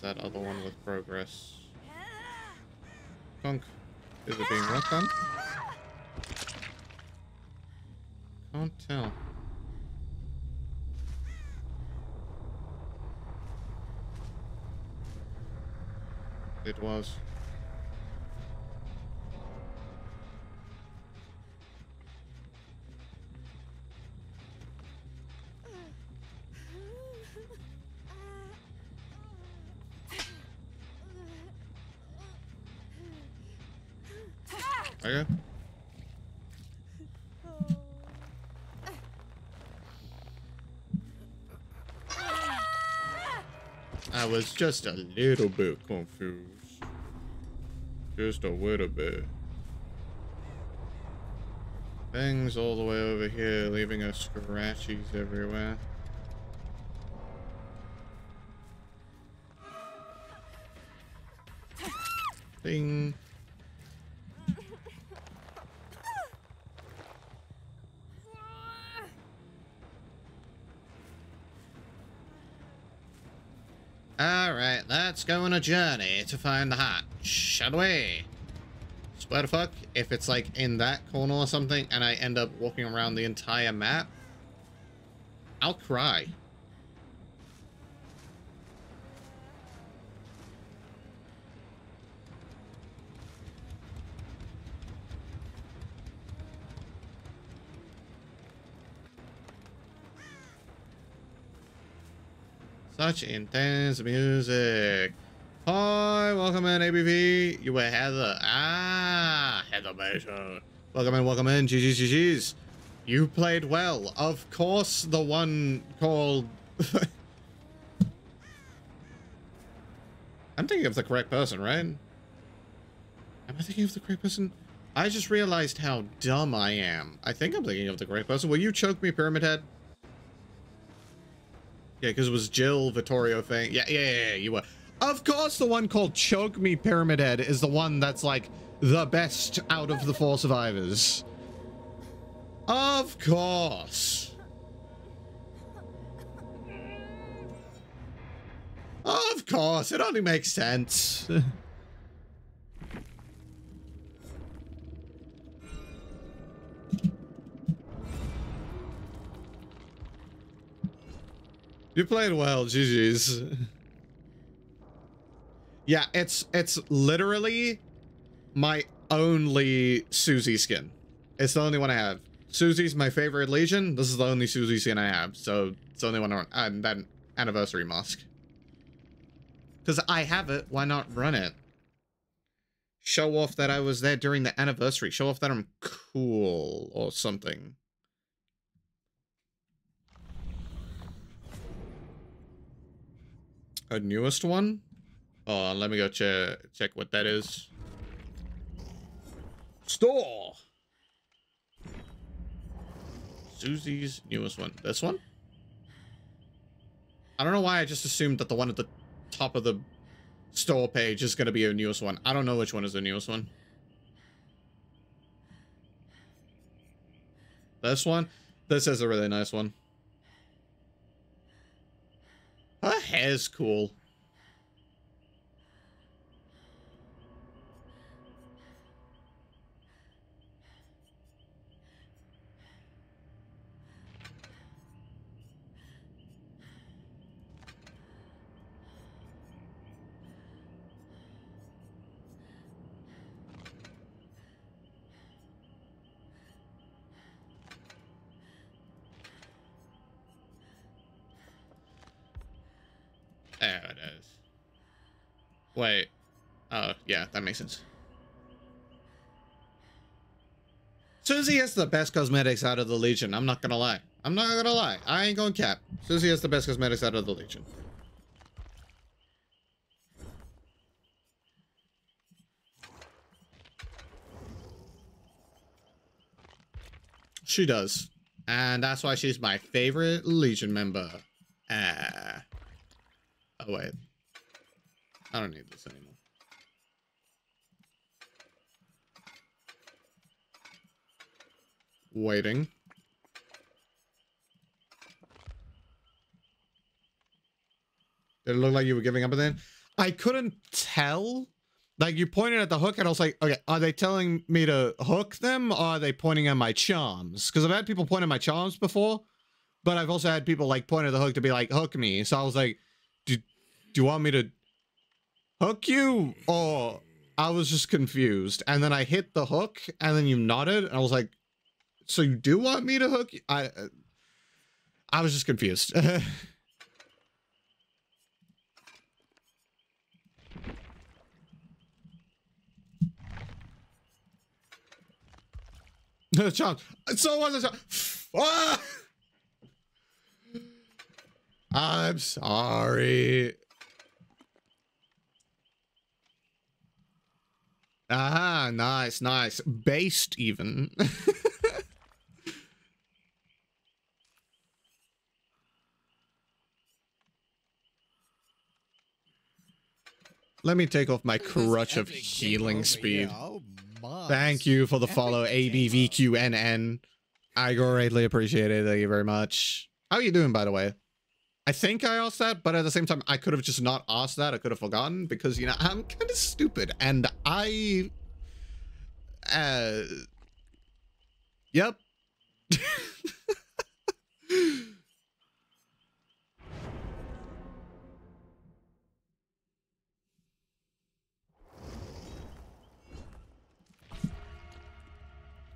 That other one with progress. Gunk. Is it being worked on? Can't tell. It was. Was just a little bit confused. Just a little bit. Things all the way over here, leaving us scratchies everywhere. A journey to find the hatch, shall we? Swear to fuck, if it's like in that corner or something and I end up walking around the entire map, I'll cry. Such intense music. Welcome in, ABV. You were Heather. Ah, Heather Mason. Welcome in, welcome in. GG's, GG's. You played well. Of course, the one called... I'm thinking of the correct person, right? Am I thinking of the correct person? I just realized how dumb I am. I think I'm thinking of the correct person. Will you choke me, Pyramid Head? Yeah, because it was Jill Vittorio thing. Yeah, yeah, yeah, yeah, you were. Of course, the one called Choke Me Pyramid Head is the one that's like the best out of the four survivors. Of course. Of course, it only makes sense. You played well, GG's. Yeah, it's it's literally my only Susie skin. It's the only one I have. Susie's my favorite Legion. This is the only Susie skin I have, so it's the only one on and that anniversary mask. Because I have it, why not run it? Show off that I was there during the anniversary. Show off that I'm cool or something. A newest one? Oh, let me go check check what that is. Store. Susie's newest one. This one? I don't know why I just assumed that the one at the top of the store page is going to be a newest one. I don't know which one is the newest one. This one? This is a really nice one. Her hair's cool. Wait. Oh, yeah, that makes sense. Susie has the best cosmetics out of the Legion. I'm not gonna lie. I'm not gonna lie. I ain't gonna cap. Susie has the best cosmetics out of the Legion. She does. And that's why she's my favorite Legion member. Ah. Oh, wait. I don't need this anymore. Waiting. Did it look like you were giving up at the end? I couldn't tell. Like you pointed at the hook, and I was like, okay, are they telling me to hook them, or are they pointing at my charms? Because I've had people point at my charms before, but I've also had people like point at the hook to be like, hook me. So I was like, do, do you want me to hook you, or I was just confused. And then I hit the hook, and then you nodded, and I was like, so you do want me to hook you? I, uh, I was just confused. Charles. So was it? Ah! I'm sorry. Ah, nice, nice. Based even. Let me take off my crutch of healing speed. Oh. Thank you for the Epic follow. ABVQNN. I greatly appreciate it. Thank you very much. How are you doing, by the way? I think I asked that, but at the same time, I could have just not asked that. I could have forgotten because, you know, I'm kind of stupid. And I... Uh... Yep.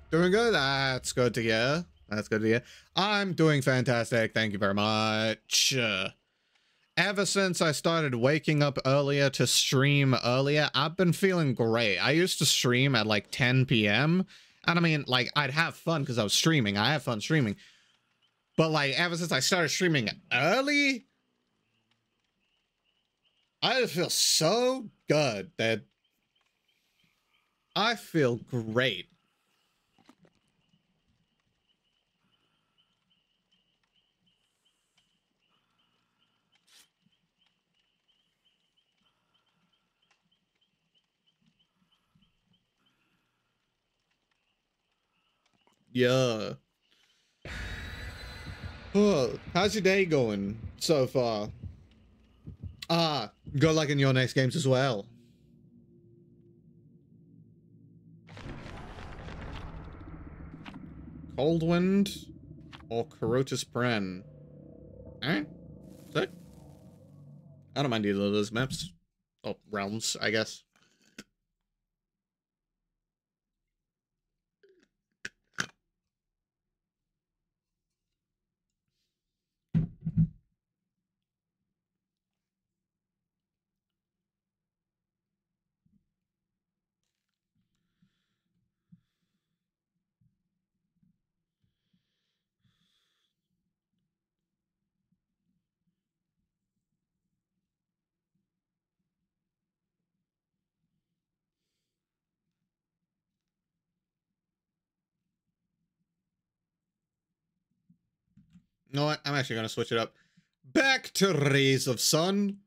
Doing good? That's good to hear. That's good to hear. I'm doing fantastic. Thank you very much. Uh, ever since I started waking up earlier to stream earlier, I've been feeling great. I used to stream at like 10 p.m. And I mean, like, I'd have fun because I was streaming. I have fun streaming. But like, ever since I started streaming early, I just feel so good that I feel great. Yeah. How's your day going so far? Ah, good luck in your next games as well. Coldwind or Crotus Prenn? Eh? Sick. I don't mind either of those maps. Oh, realms, I guess. You know what? I'm actually going to switch it up. Back to Rays of Sun.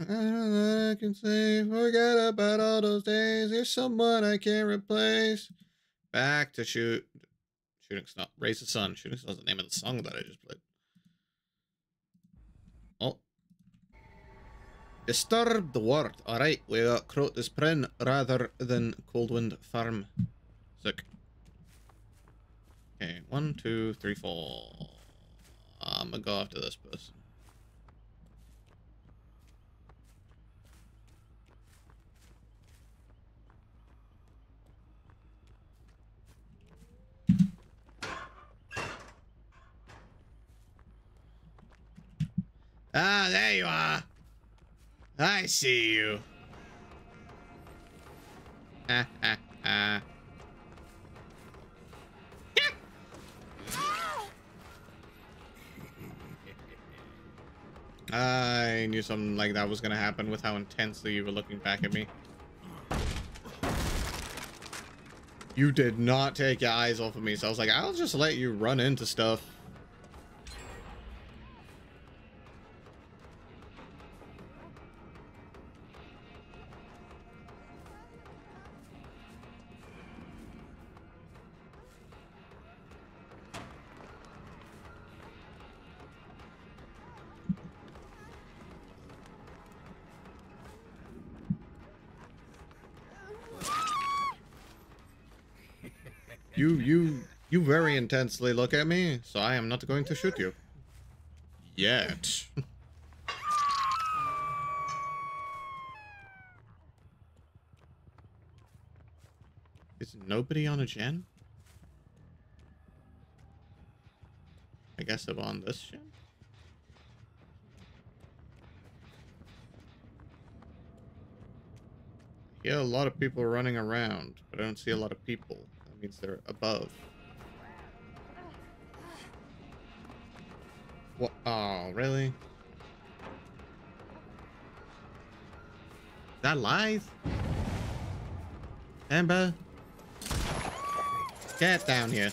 I can say, forget about all those days. There's someone I can't replace. Back to shoot. Shooting Star. Rays of Sun. Shooting is the name of the song that I just played. Oh. Disturb the world. Alright, we got Crotus Prenn rather than Coldwind Farm. Sick. Okay, one, two, three, four. I'm gonna go after this person. Ah, there you are. I see you. Ah, ah, ah. I knew something like that was gonna happen with how intensely you were looking back at me. You did not take your eyes off of me, so I was like, I'll just let you run into stuff. You, you, you very intensely look at me, so I am not going to shoot you. Yet. Is nobody on a gen? I guess I'm on this gen. Yeah, a lot of people running around, but I don't see a lot of people. That means they're above. What? Oh, really? That lies? Amber? Get down here.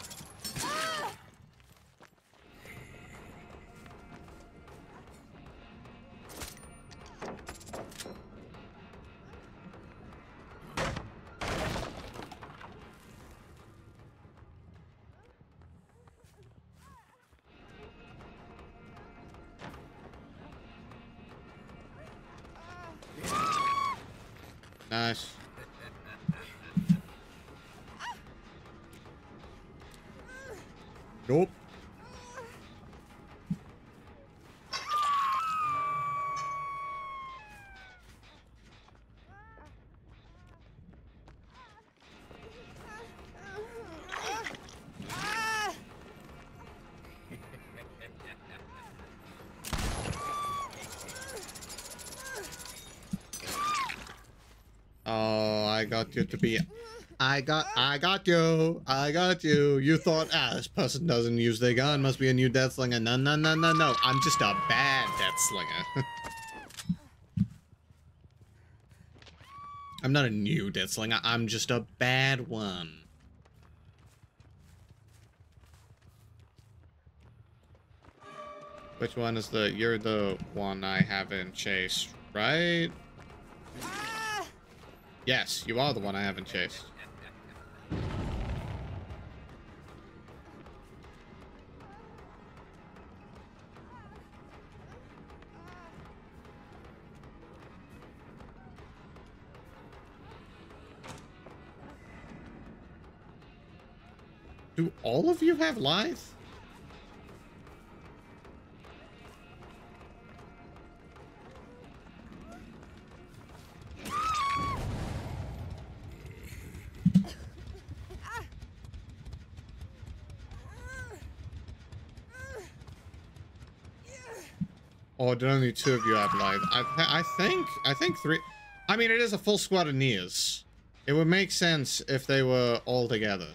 To be. I got, I got you. I got you. You thought, ah, this person doesn't use their gun. Must be a new death slinger. No, no, no, no, no. I'm just a bad death slinger. I'm not a new death slinger. I'm just a bad one. Which one is the? You're the one I haven't chased, right? Yes, you are the one I haven't chased. Do all of you have life? Oh, did only two of you have life? I, th I think, I think three. I mean, it is a full squad of Neas. It would make sense if they were all together.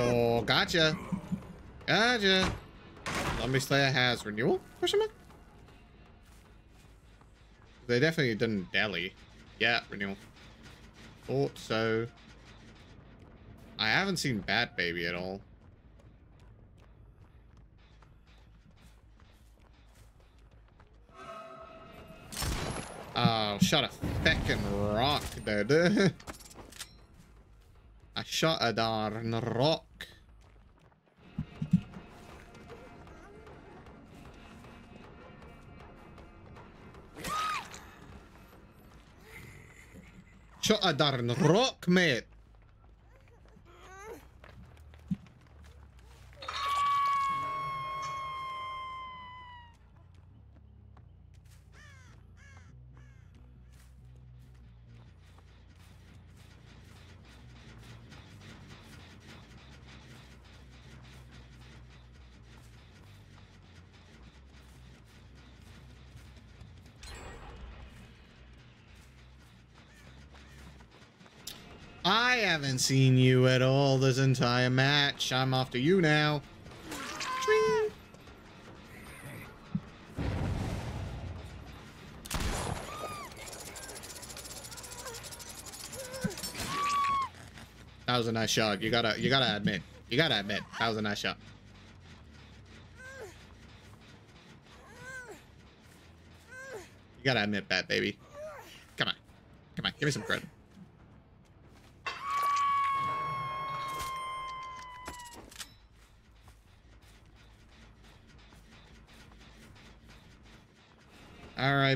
Oh, gotcha. Gotcha. Zombie Slayer has renewal? Question mark? They definitely didn't deli. Yeah, renewal. Thought so. I haven't seen Bat Baby at all. Oh, shot a feckin' rock, dude. I shot a darn rock. Shot a darn rock, mate. Haven't seen you at all this entire match. I'm after you now. That was a nice shot. You gotta, you gotta admit. You gotta admit that was a nice shot. You gotta admit that, baby. Come on, come on, give me some credit.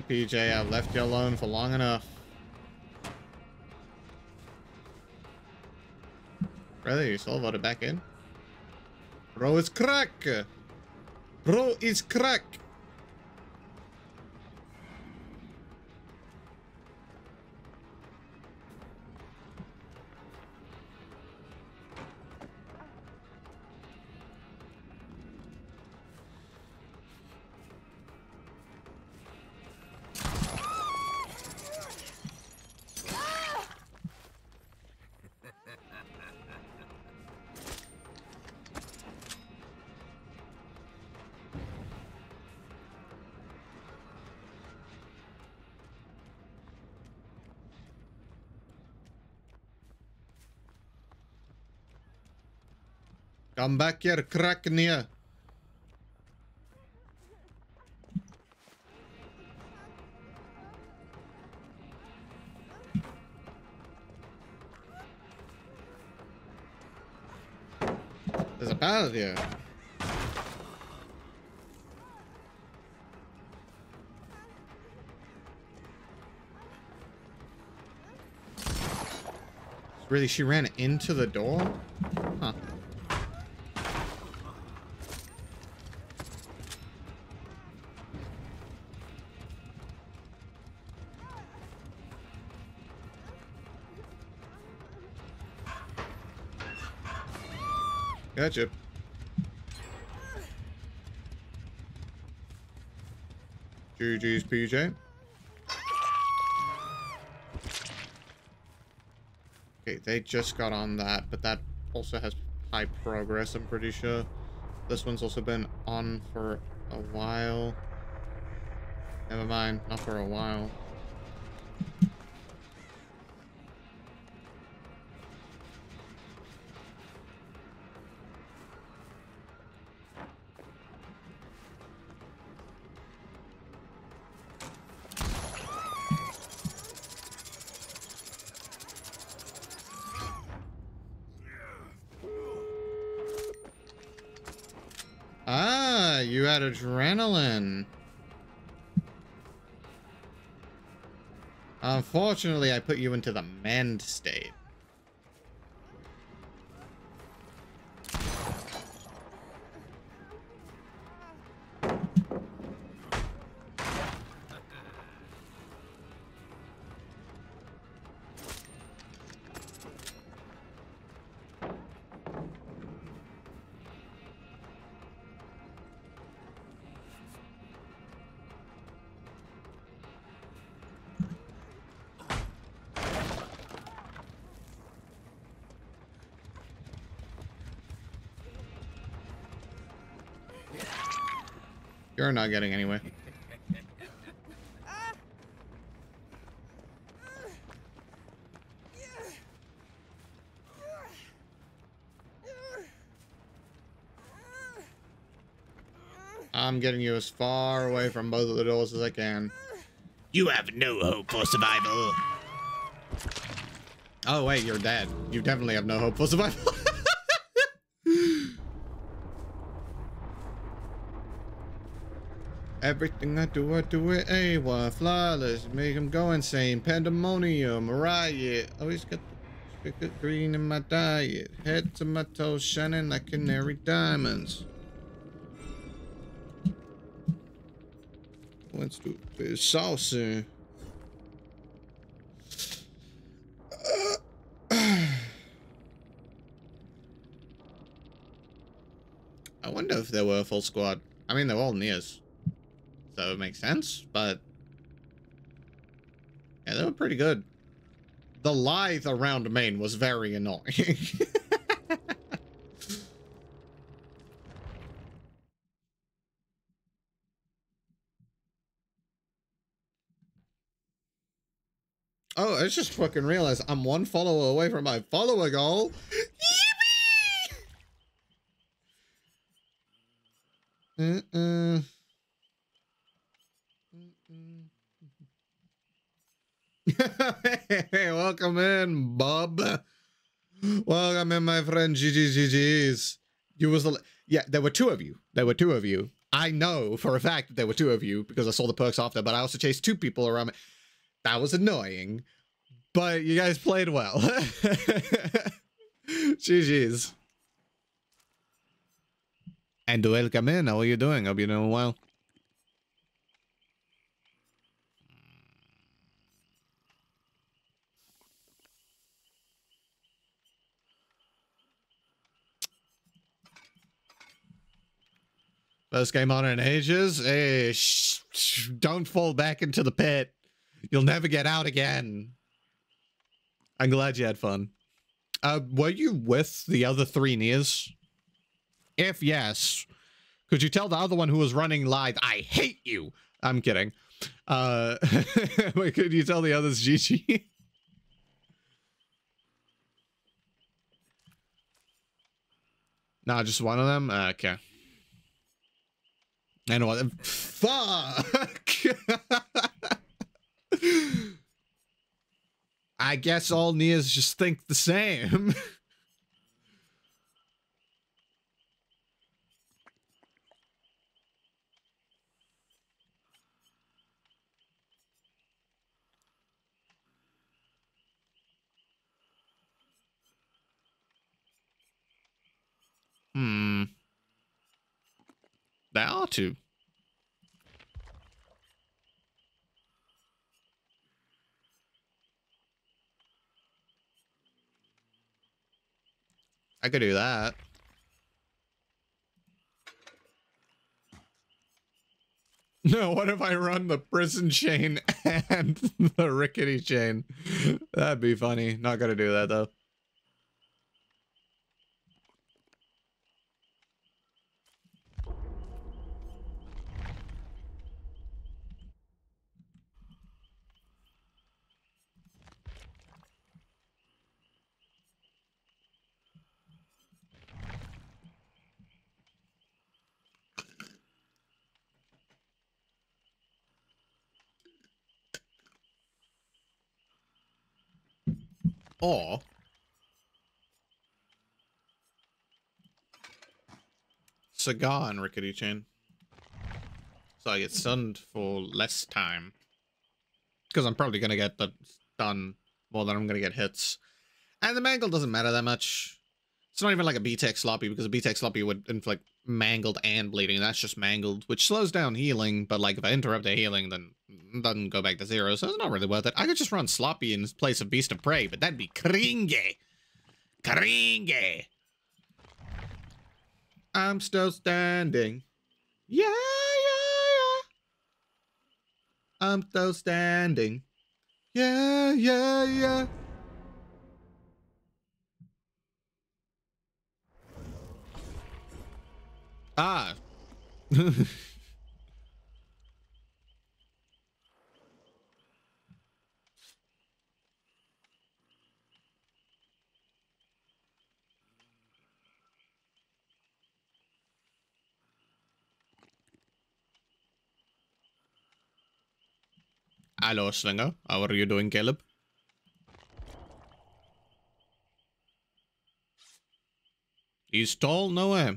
PJ, I've left you alone for long enough. Brother, you still voted back in? Bro is crack! Bro is crack! Come back here, crack near. There's a pallet here. Really, she ran into the door? Huh. Gotcha. GG's PJ. Okay, they just got on that, but that also has high progress, I'm pretty sure. This one's also been on for a while. Never mind, not for a while. Adrenaline. Unfortunately, I put you into the mend state. Not getting anywhere. I'm getting you as far away from both of the doors as I can. You have no hope for survival. Oh, wait, you're dead. You definitely have no hope for survival. Everything I do, I do it A1. Flawless. Make him go insane. Pandemonium. Riot. Always got the green in my diet. Head to my toes shining like canary diamonds. Let's do this saucy. I wonder if there were a full squad. I mean, they're all nears. So it makes sense, but... Yeah, they were pretty good. the lithe around Maine was very annoying. oh, I just fucking realized I'm one follower away from my follower goal. Yippee! Mm-mm. hey, welcome in, Bob. Welcome in, friend. GGGGs. You was the yeah. There were two of you. There were two of you. I know for a fact that there were two of you because I saw the perks off there. But I also chased two people around me. That was annoying, but you guys played well. GGs. And welcome in. How are you doing? Hope you're doing well. First game on in ages. Hey, shh, shh, don't fall back into the pit. You'll never get out again. I'm glad you had fun. Uh, were you with the other three Neas? If yes, could you tell the other one who was running live, I hate you? I'm kidding. Uh, could you tell the others GG? no, just one of them? Uh, okay. know. what? Fuck! I guess all Neas just think the same. hmm. There are two. I could do that. No, what if I run the prison chain and the rickety chain? That'd be funny. Not gonna do that though. Or cigar and rickety chain. So I get stunned for less time. Because I'm probably gonna get the stun more than I'm gonna get hits. And the mangle doesn't matter that much. It's not even like a B-Tech sloppy because a B-Tech sloppy would inflict mangled and bleeding. That's just mangled, which slows down healing. But like if I interrupt the healing, then doesn't go back to zero. So it's not really worth it. I could just run sloppy in place of beast of prey, but that'd be cringy. Cringy. I'm still standing. Yeah, yeah, yeah. I'm still standing. Yeah, yeah, yeah. Ah. Hello, Slinger. How are you doing, Caleb? He's tall, no way.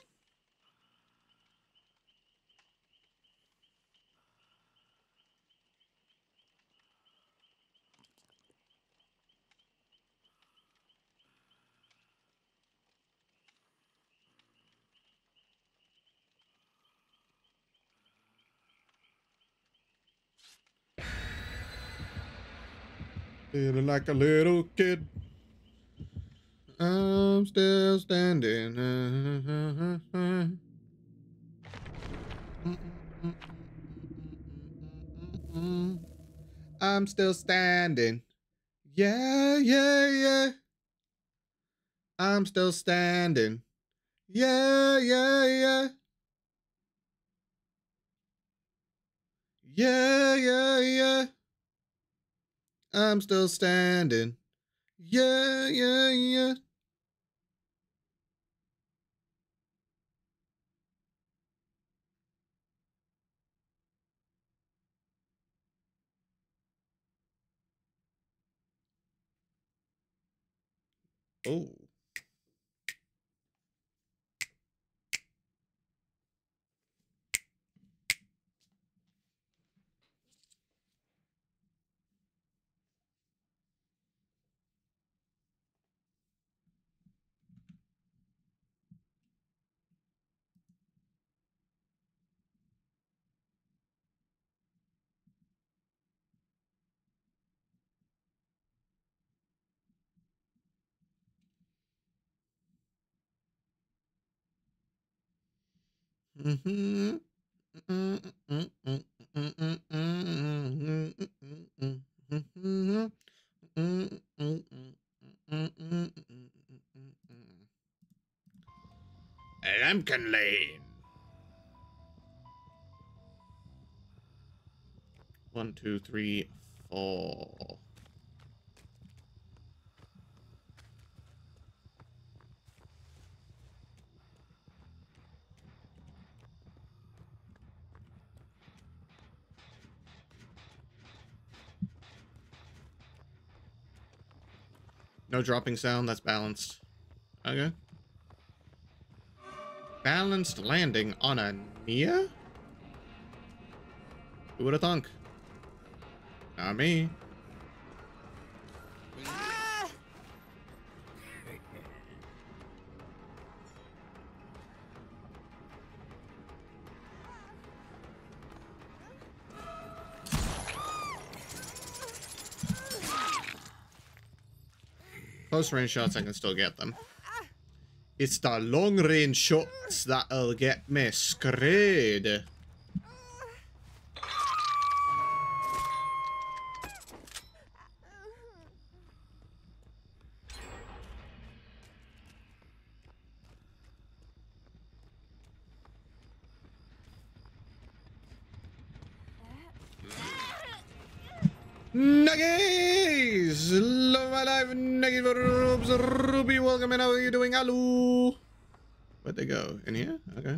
Feeling like a little kid. I'm still standing. I'm still standing. Yeah, yeah, yeah. I'm still standing. Yeah, yeah, yeah. Yeah, yeah, yeah. I'm still standing. Yeah, yeah, yeah. Oh. Mm-hmm. Lampkin Lane. One, two, three, four. No dropping sound, that's balanced. Okay. Balanced landing on a Nea? Who would have thunk? Not me. Close range shots, I can still get them. It's the long range shots that'll get me screwed. Nuggies! Love my life, Nuggies for Rubes. Ruby, welcome and how are you doing? Hello! Where'd they go? In here? Okay.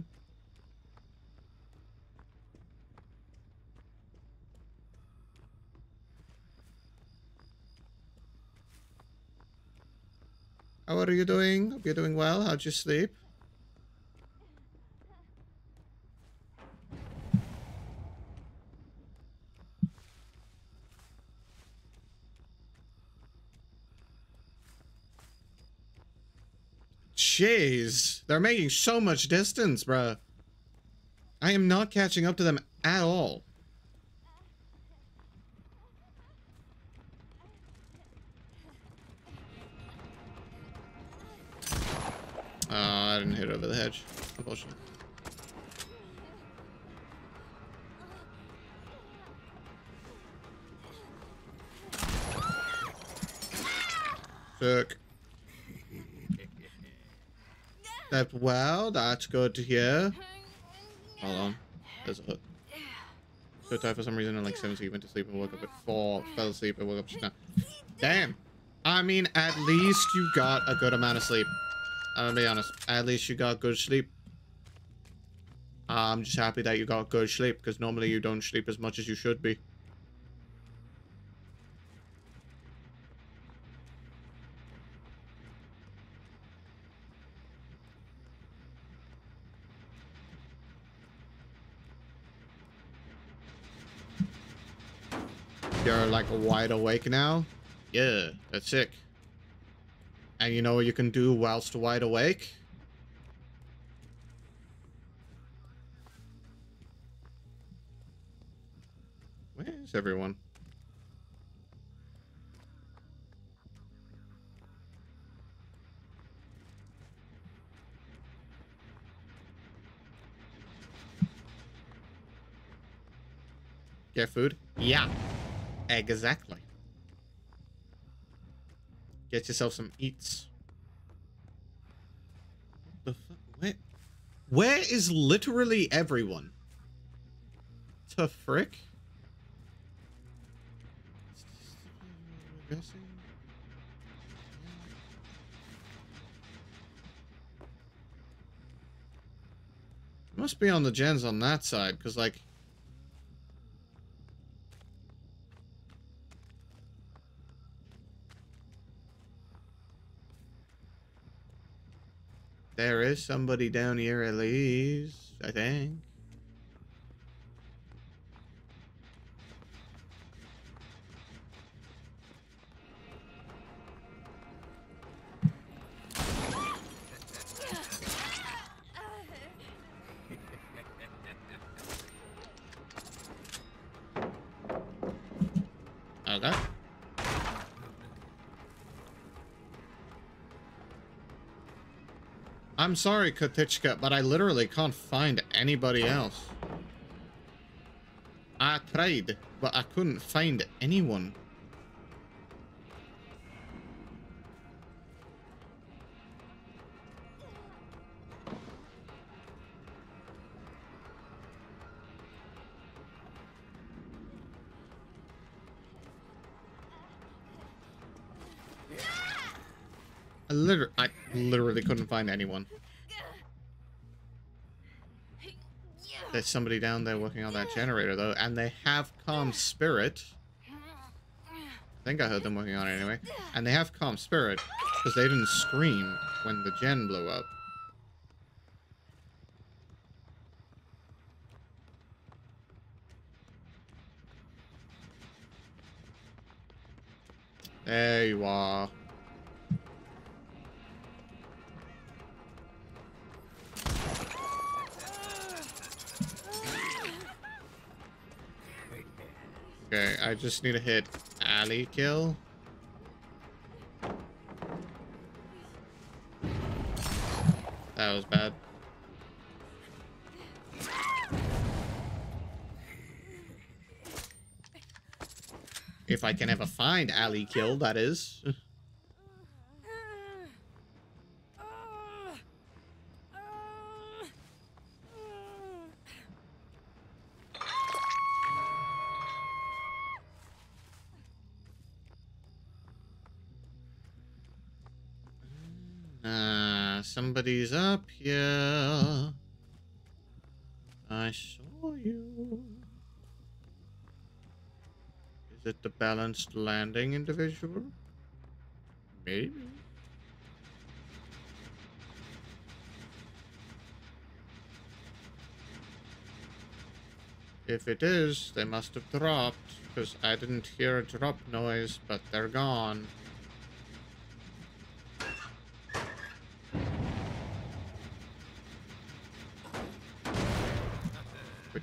How are you doing? Hope you're doing well. How'd you sleep? Jeez, they're making so much distance, bruh. I am not catching up to them at all. Didn't hit over the hedge. Unfortunate. Sick. Slept well. That's good to hear. Hold on. There's a hook. So tired for some reason in like 7 so you went to sleep and woke up at 4. Fell asleep and woke up just now. Damn. I mean, at least you got a good amount of sleep. I'm gonna be honest. At least you got good sleep. I'm just happy that you got good sleep because normally you don't sleep as much as you should be. You're like wide awake now? Yeah, that's sick. And you know what you can do whilst wide awake? Where's everyone? Get food? Yeah. Exactly. Get yourself some eats. The? Where is literally everyone? To frick? Must be on the gens on that side, because, like... There is somebody down here at least, I think. I'm sorry, Kotichka, but I literally can't find anybody else. I tried, but I couldn't find anyone. I literally, I literally couldn't find anyone. There's somebody down there working on that generator, though, and they have calm spirit. I think I heard them working on it anyway. And they have calm spirit because they didn't scream when the gen blew up. There you are. Okay, I just need to hit alley kill. That was bad. If I can ever find alley kill, that is. somebody's up here. I saw you. Is it the balanced landing individual? Maybe. If it is, they must have dropped, because I didn't hear a drop noise, but they're gone.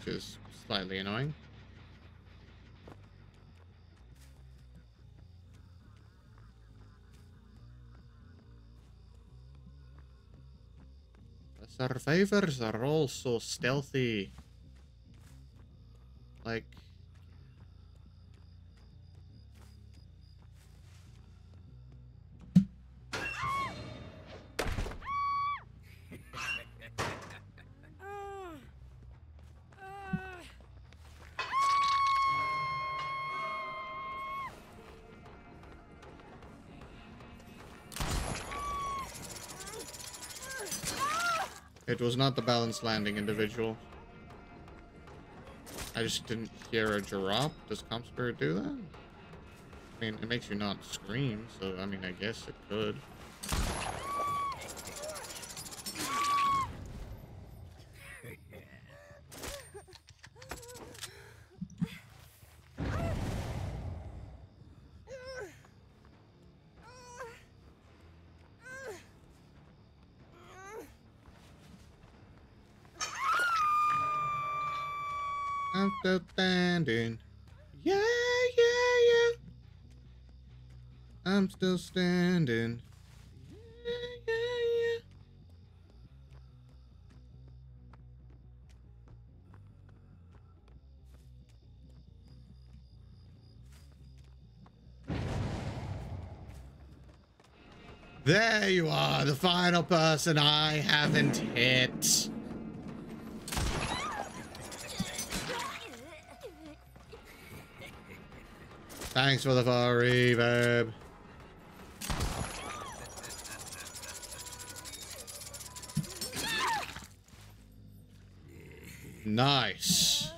Which is slightly annoying. The survivors are all so stealthy. Like... It was not the balanced landing individual. I just didn't hear a drop. Does Calm Spirit do that? I mean, it makes you not scream, so I mean, I guess it could. still standing. Yeah, yeah, yeah. There you are, the final person I haven't hit. Thanks for the far reverb. Nice.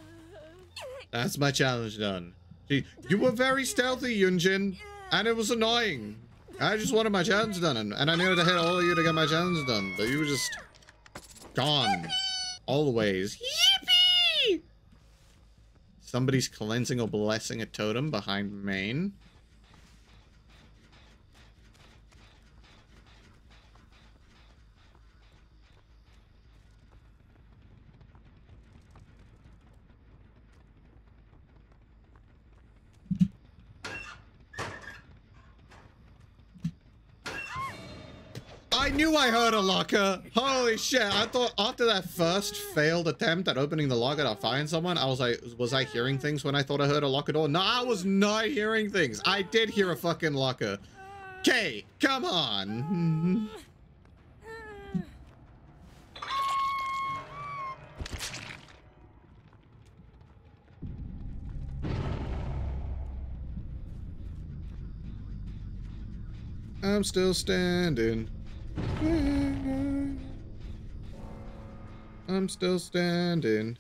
That's my challenge done. You were very stealthy, Yunjin, and it was annoying. I just wanted my challenge done, and, and I needed to hit all of you to get my challenge done, but you were just gone. Always. Yippee! Somebody's cleansing or blessing a totem behind main. I heard a locker. Holy shit. I thought after that first failed attempt at opening the locker to find someone, I was like, was I hearing things when I thought I heard a locker door? No, I was not hearing things. I did hear a fucking locker. Okay, come on. I'm still standing. I'm still standing.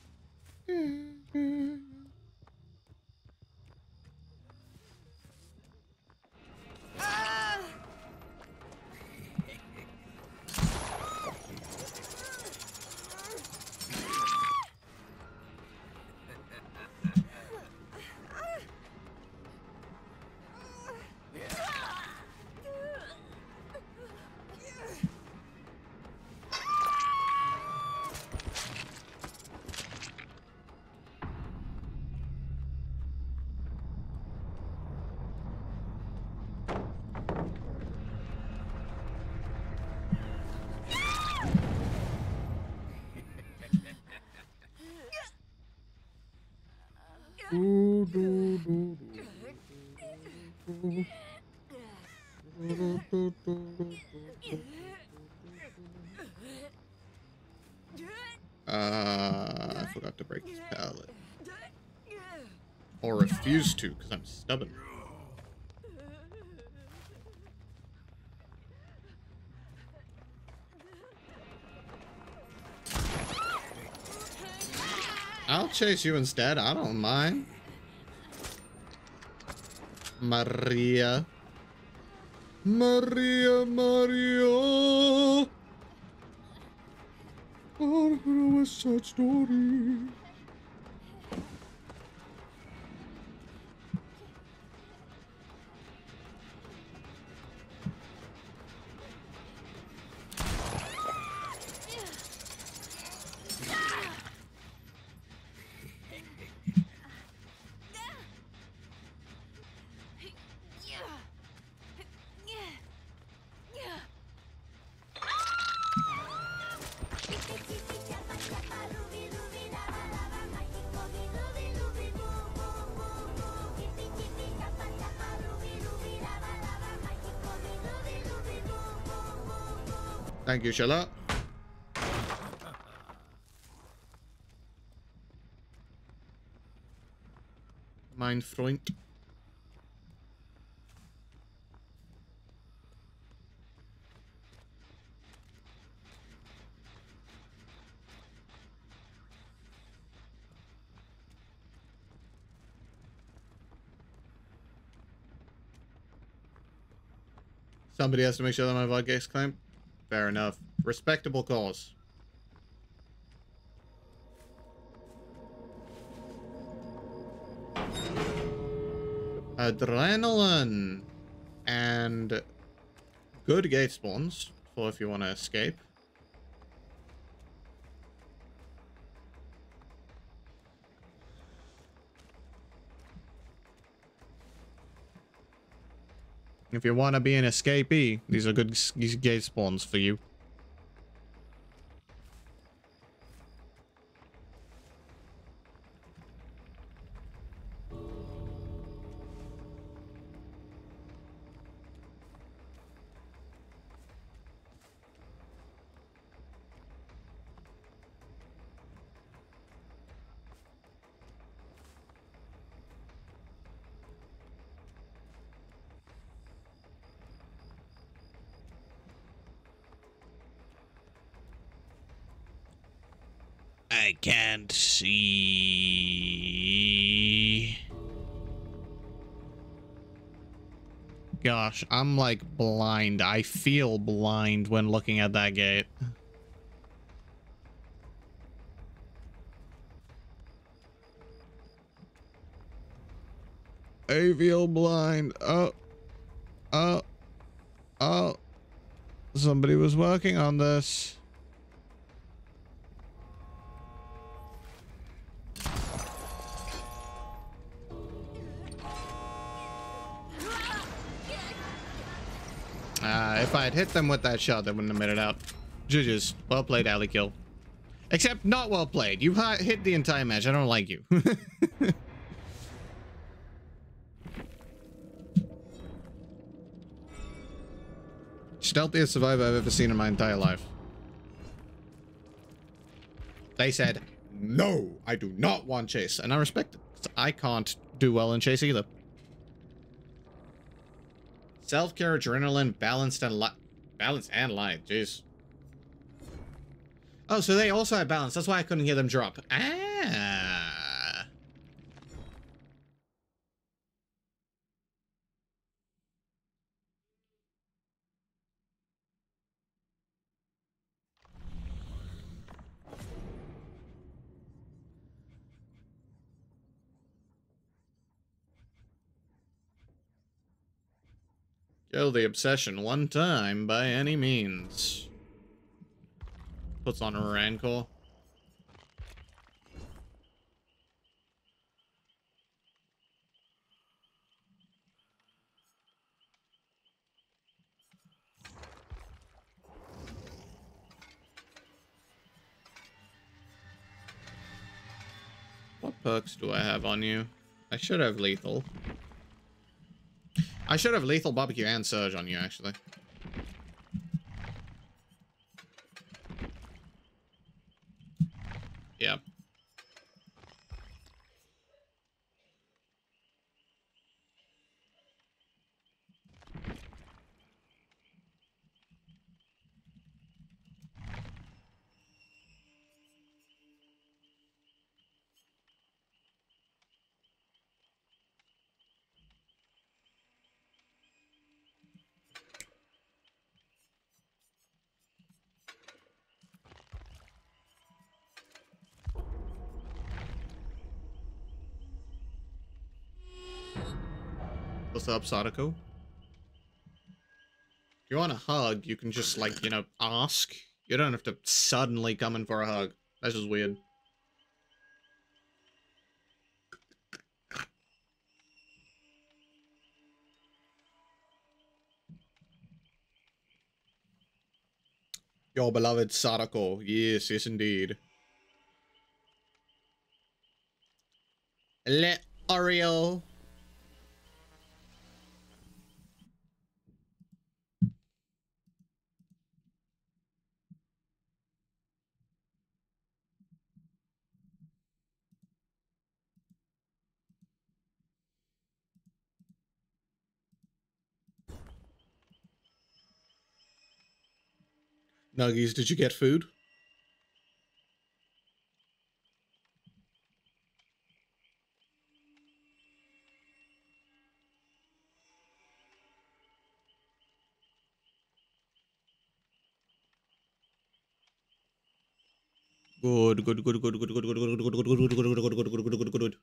Uh, I forgot to break this pallet. Or refuse to, because I'm stubborn. I'll chase you instead. I don't mind. Maria. Maria, Maria. Oh, a West Side Story. Thank you. Mein Freund. Somebody has to make sure that my vodka gets claimed. Fair enough. Respectable cause. Adrenaline. And good gate spawns for if you want to escape. If you want to be an escapee, these are good gate spawns for you. Gosh, I'm like blind. I feel blind when looking at that gate. I feel blind. Oh. Oh. Oh. Somebody was working on this. If I had hit them with that shot, they wouldn't have made it out. Juju's. well played, alley kill. Except not well played. You hit the entire match. I don't like you. Stealthiest survivor I've ever seen in my entire life. They said, no, I do not want chase. And I respect it. I can't do well in chase either. Self-care, adrenaline, Balanced Landing. Balanced Landing, jeez. Oh, so they also have balance. That's why I couldn't hear them drop. Ah. Kill the obsession one time by any means. Puts on a rancor. What perks do I have on you? I should have lethal. I should have lethal barbecue and surge on you, actually. Yeah. What's up, Sadako? If you want a hug, you can just, like, you know, ask. You don't have to suddenly come in for a hug. That's just weird. Your beloved Sadako. Yes, yes, indeed. Le Oreo. Nuggies, did you get food? Good, good, good, good, good, good, good, good, good, good, good, good, good, good, good, good, good, good, good, good,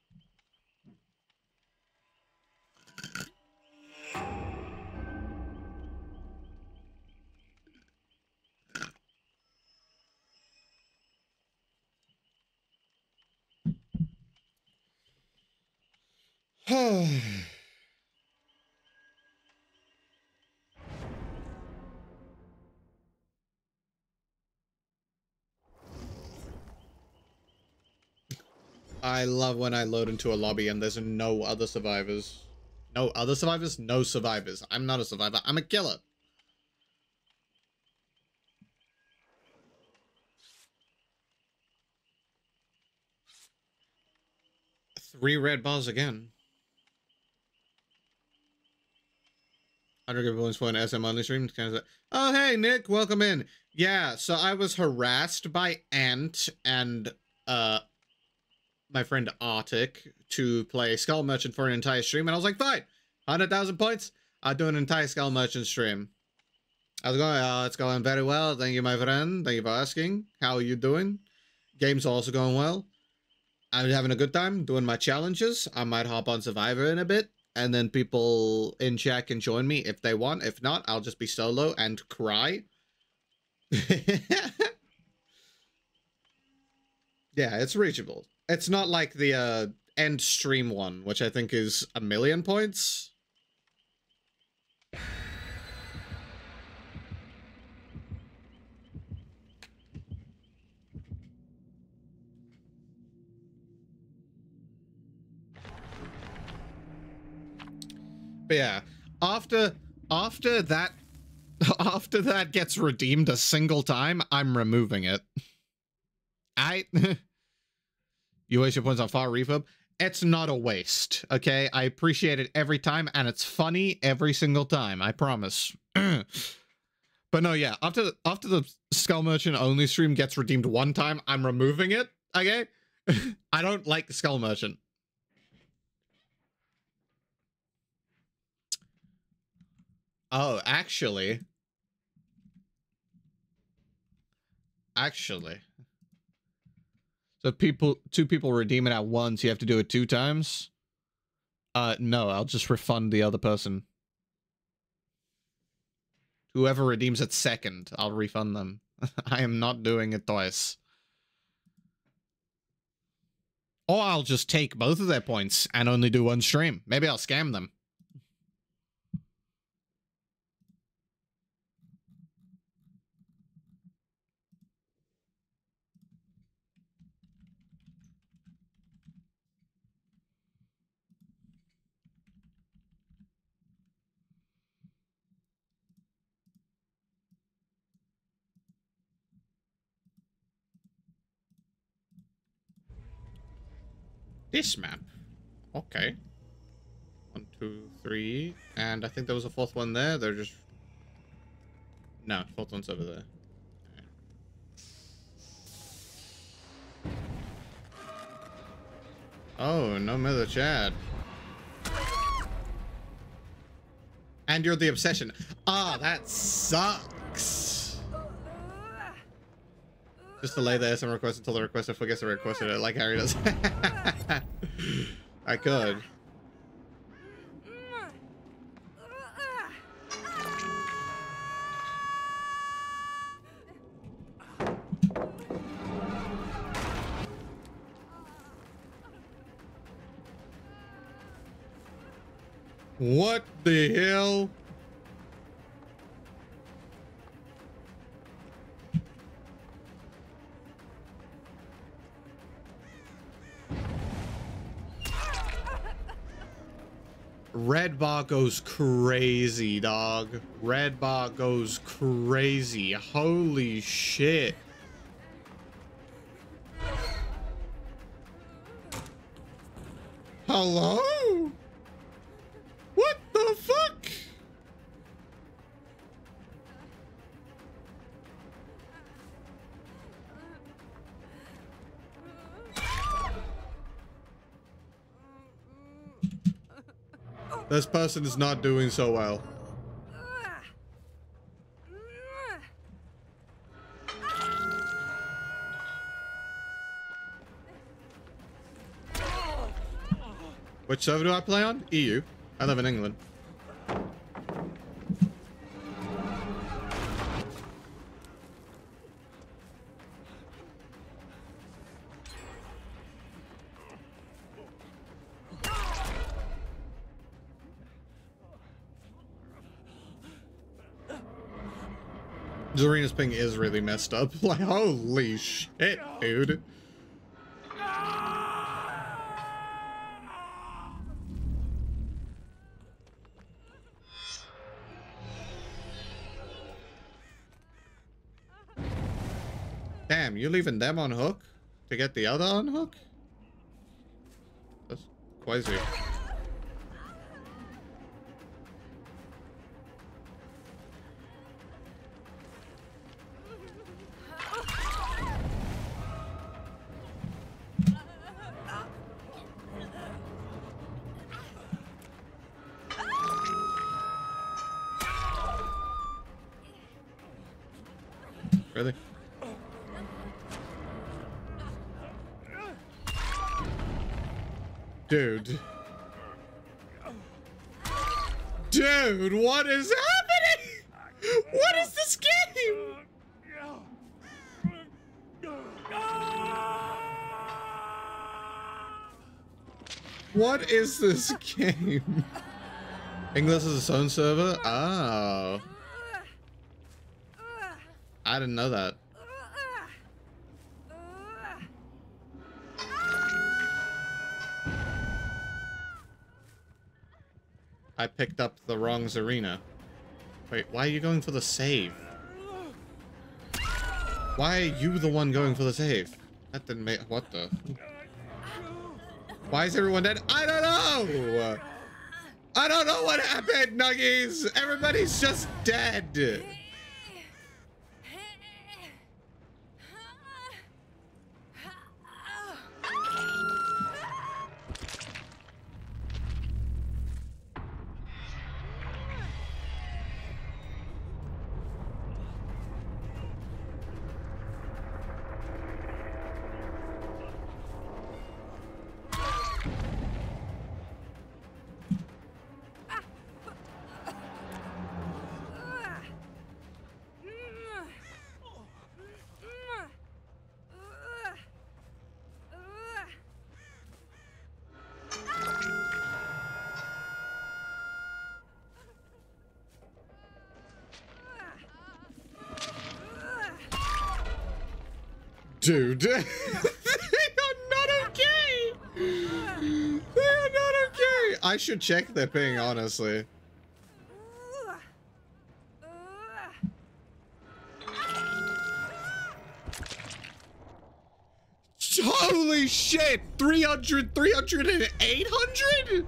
love when I load into a lobby and there's no other survivors. No other survivors? No survivors. I'm not a survivor. I'm a killer. Three red balls again. I 100 everyone's phone SM on the stream. Kind of oh, hey, Nick, welcome in. Yeah, so I was harassed by Ant and uh my friend Arctic to play Skull Merchant for an entire stream, and I was like, fine, hundred thousand points. I'll do an entire Skull Merchant stream. How's it going? Uh, it's going very well. Thank you, my friend. Thank you for asking. How are you doing? Game's also going well. I'm having a good time doing my challenges. I might hop on Survivor in a bit, and then people in chat can join me if they want. If not, I'll just be solo and cry. yeah, it's reachable. It's not like the uh, end stream one, which I think is a million points. But yeah, after after that after that gets redeemed a single time, I'm removing it. I You waste your points on far refurb. It's not a waste, okay? I appreciate it every time, and it's funny every single time. I promise. but no, yeah. After the, after the Skull Merchant only stream gets redeemed one time, I'm removing it. Okay? I don't like the Skull Merchant. Oh, actually. Actually. So people, two people redeem it at once. You have to do it two times. Uh, no, I'll just refund the other person. Whoever redeems it second, I'll refund them. I am not doing it twice. Or I'll just take both of their points and only do one stream. Maybe I'll scam them. This map. Okay. One, two, three. And I think there was a fourth one there. They're just... No, fourth one's over there. Oh, no Mother Chad. And you're the obsession. Ah, that sucks. Just delay the SM request until the requester forgets to request it, like Harry does. I could. What the hell? Red bar goes crazy, dog. Red bar goes crazy. Holy shit. Hello? This person is not doing so well. Which server do I play on? EU. I live in England. Messed up. Like, holy shit, dude. Damn, you leaving them on hook to get the other on hook? That's crazy. Dude, what is happening? What is this game? What is this game? English is its own server? Oh. I didn't know that. I picked up the wrong Zarina. Wait, why are you going for the save? Why are you the one going for the save? That didn't make- what the? Why is everyone dead? I don't know! I don't know what happened, Nuggies! Everybody's just dead! Dude. they are not okay! They are not okay! I should check their ping, honestly. Holy shit! 300, 300, and 800?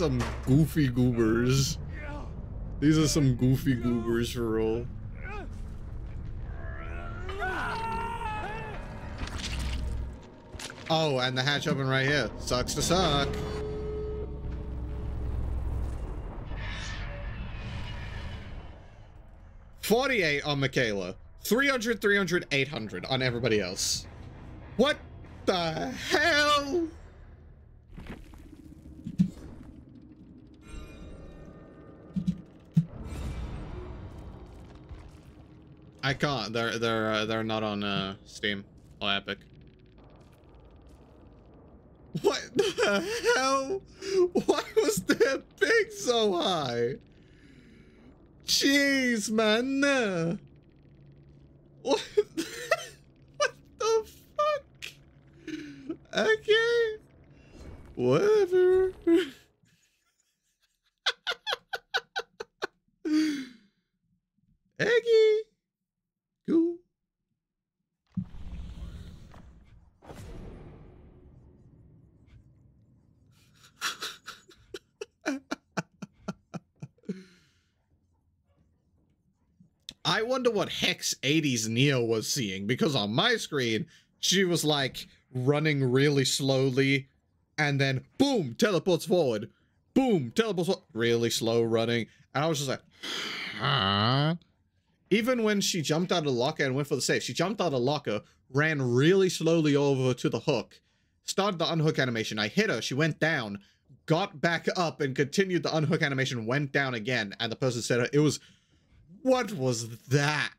Some goofy goobers. These are some goofy goobers for real. Oh, and the hatch open right here. Sucks to suck. Forty-eight on Mikaela. 300, 300, 800 on everybody else. What the hell? I can't. They're they're uh, they're not on uh, Steam or Epic. What the hell? Why was their ping so high? Jeez, man. What? What the fuck? Okay. Whatever. Eggy. Cool. I wonder what Hex 80s Neo was seeing because on my screen, she was like running really slowly and then boom, teleports forward. Boom, teleports forward. Really slow running. And I was just like, huh? Even when she jumped out of the locker and went for the safe, she jumped out of the locker, ran really slowly over to the hook, started the unhook animation. I hit her, she went down, got back up and continued the unhook animation, went down again. And the person said it was, what was that?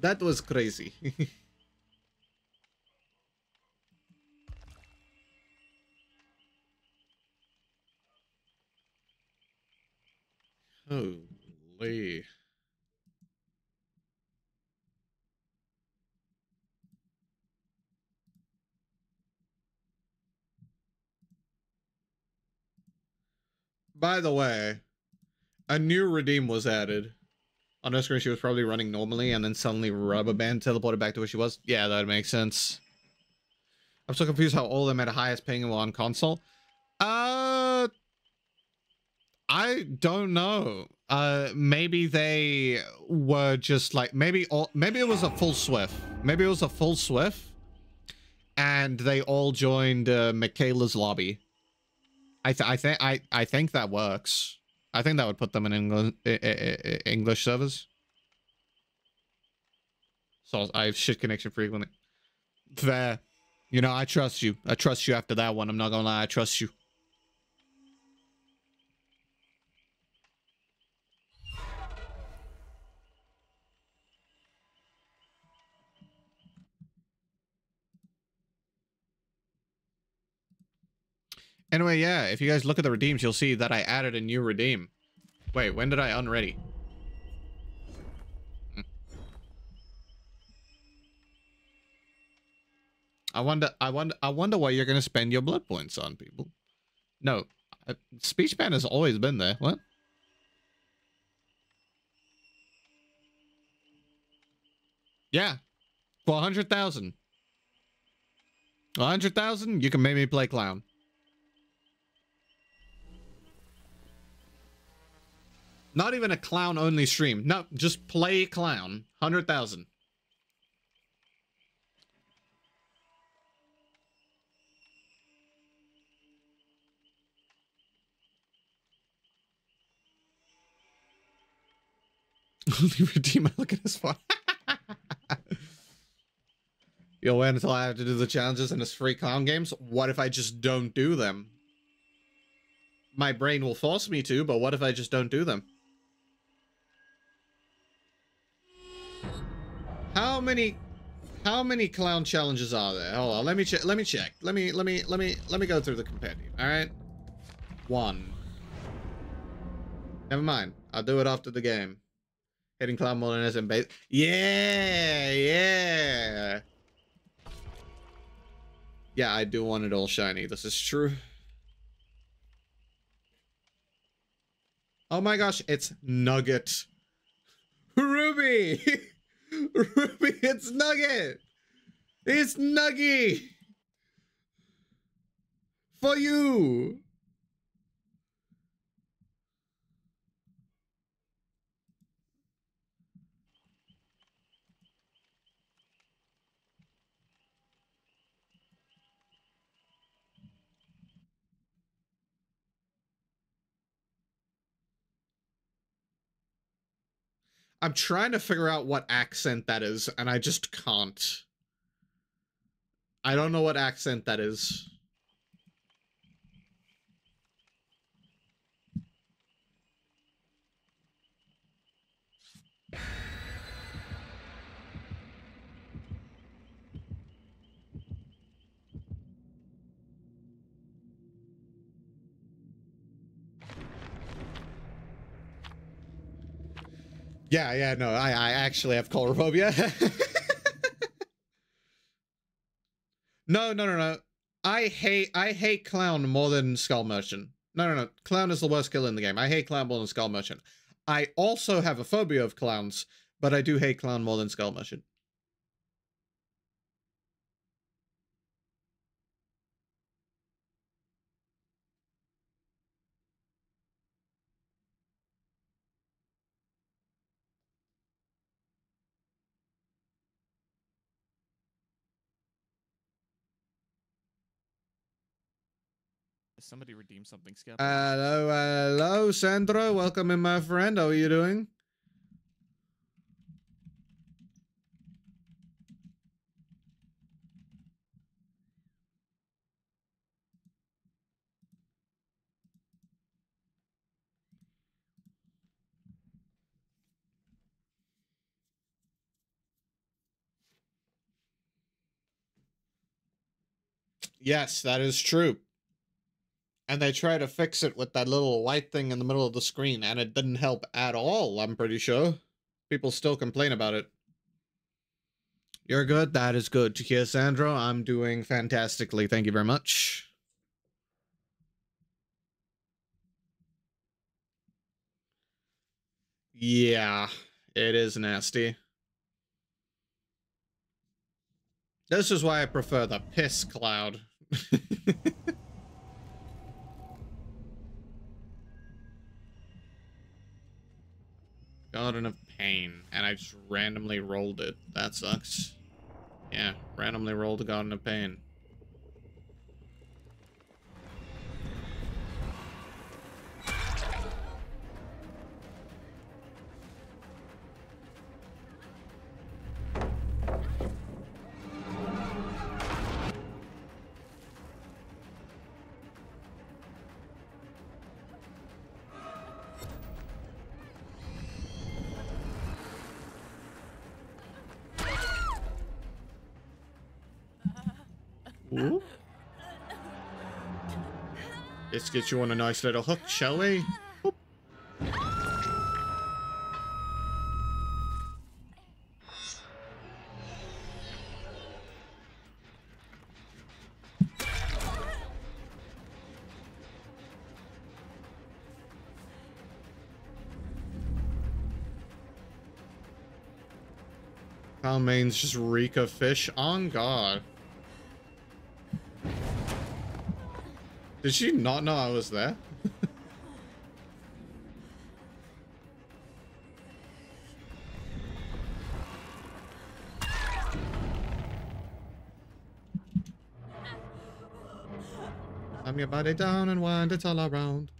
that was crazy. Holy. By the way, a new redeem was added. On her screen, she was probably running normally, and then suddenly rubber band teleported back to where she was. Yeah, that makes sense. I'm so confused how all of them had highest ping on console. Uh, I don't know. Uh, maybe they were just like maybe all maybe it was a full Swift. Maybe it was a full Swift, and they all joined uh, Mikaela's lobby. I th I think I I think that works. I think that would put them in English English servers. So I have shit connection frequently. Fair. You know, I trust you. I trust you after that one. I'm not gonna lie, I trust you. Anyway, yeah, if you guys look at the redeems, you'll see that I added a new redeem. Wait, when did I unready? Hmm. I wonder, I wonder, I wonder what you're gonna spend your blood points on, people. No, uh, speech ban has always been there. What? Yeah, for a hundred thousand. A hundred thousand, you can make me play clown. Not even a clown only stream. No, just play clown. 100,000. Only redeem look at his phone. You'll wait until I have to do the challenges in his free clown games? What if I just don't do them? My brain will force me to, but what if I just don't do them? How many how many clown challenges are there? Hold on, let me check let me check. Let me let me let me let me go through the compendium. Alright? One. Never mind. I'll do it after the game. Hitting clown than SM base. Yeah, yeah. Yeah, I do want it all shiny. This is true. Oh my gosh, it's Nugget. Ruby! Ruby, it's Nugget! It's Nuggy! For you! I'm trying to figure out what accent that is, and I just can't. I don't know what accent that is. Yeah, yeah, no, I, I actually have coulrophobia. no, no, no, no. I hate, I hate clown more than skull merchant. No, no, no. Clown is the worst kill in the game. I hate clown more than skull merchant. I also have a phobia of clowns, but I do hate clown more than skull merchant. Somebody redeem something, Scap. Hello, hello, Sandro. Welcome in, my friend. How are you doing? Yes, that is true. And they try to fix it with that little white thing in the middle of the screen, and it didn't help at all, I'm pretty sure. People still complain about it. You're good? That is good to hear, Sandro. I'm doing fantastically. Thank you very much. Yeah. It is nasty. This is why I prefer the piss cloud. Garden of Pain, and I just randomly rolled it. That sucks. Yeah, randomly rolled a Garden of Pain. Get you on a nice little hook, shall we? Boop. Cow mains just reek of fish. On God. Did she not know I was there? Slam your body down and wind it all around.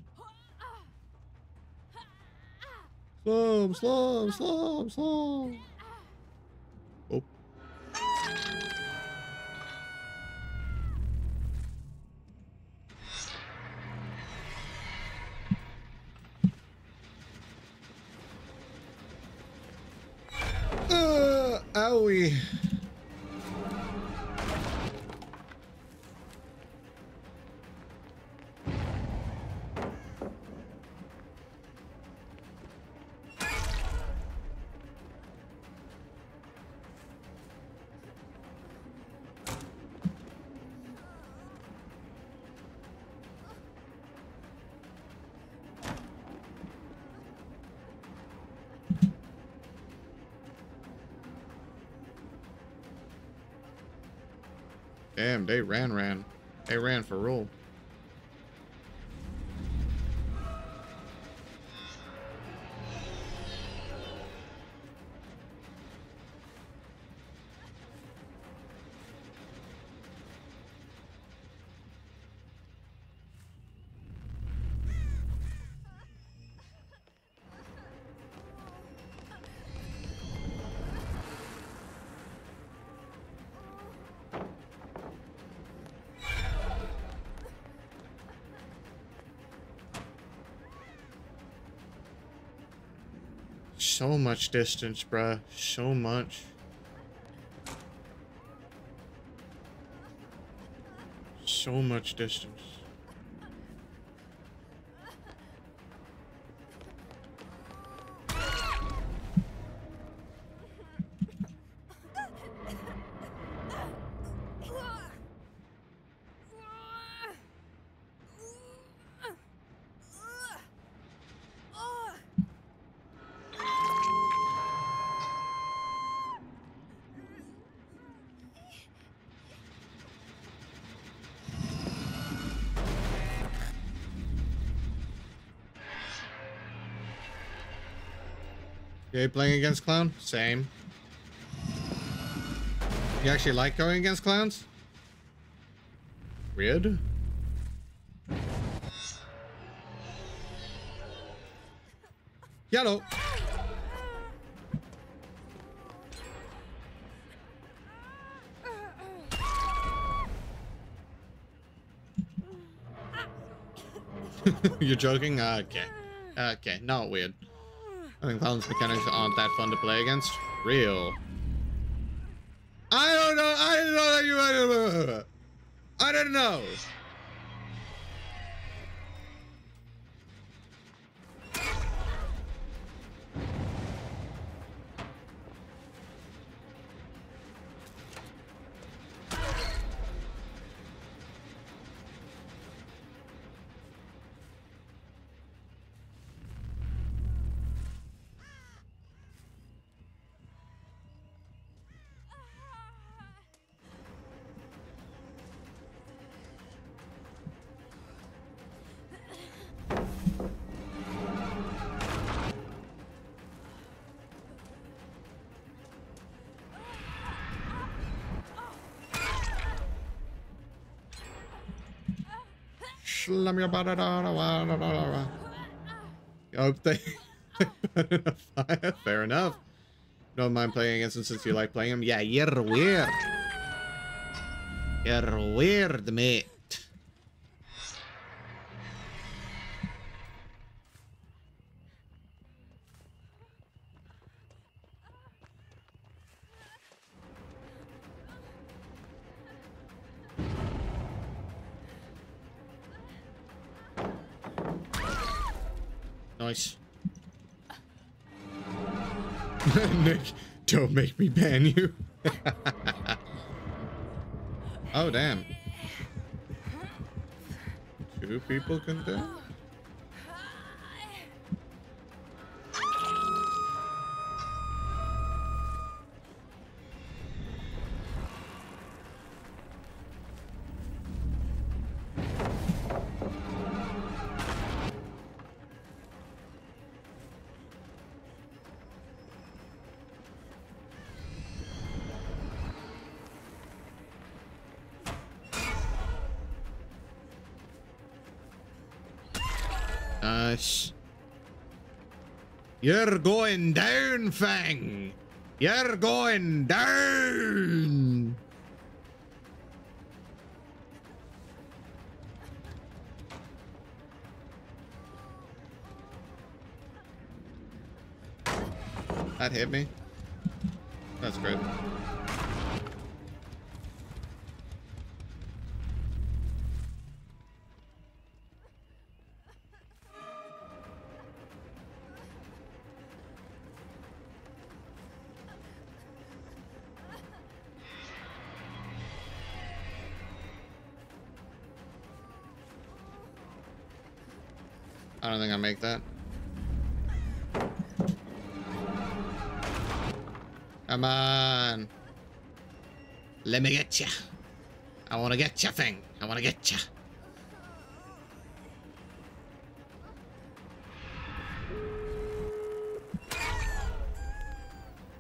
Slow, slow, slow, slow. They ran, ran. They ran for rule. So much distance, bruh. So much. So much distance. You playing against clown? Same. You actually like going against clowns? Weird. Yellow. You're joking? Ah, okay. Ah, okay, not weird. I think Clown's mechanics aren't that fun to play against. Real. I don't know. I don't know that you. I don't know. Hope they put in a fire. Fair enough. Don't mind playing against him since you like playing him. Yeah, you're weird. You're weird, mate. Me ban you. oh, damn. Two people condemned? You're going down, Fang. You're going down. That hit me. Let me get ya. I want to get ya, thing. I want to get ya.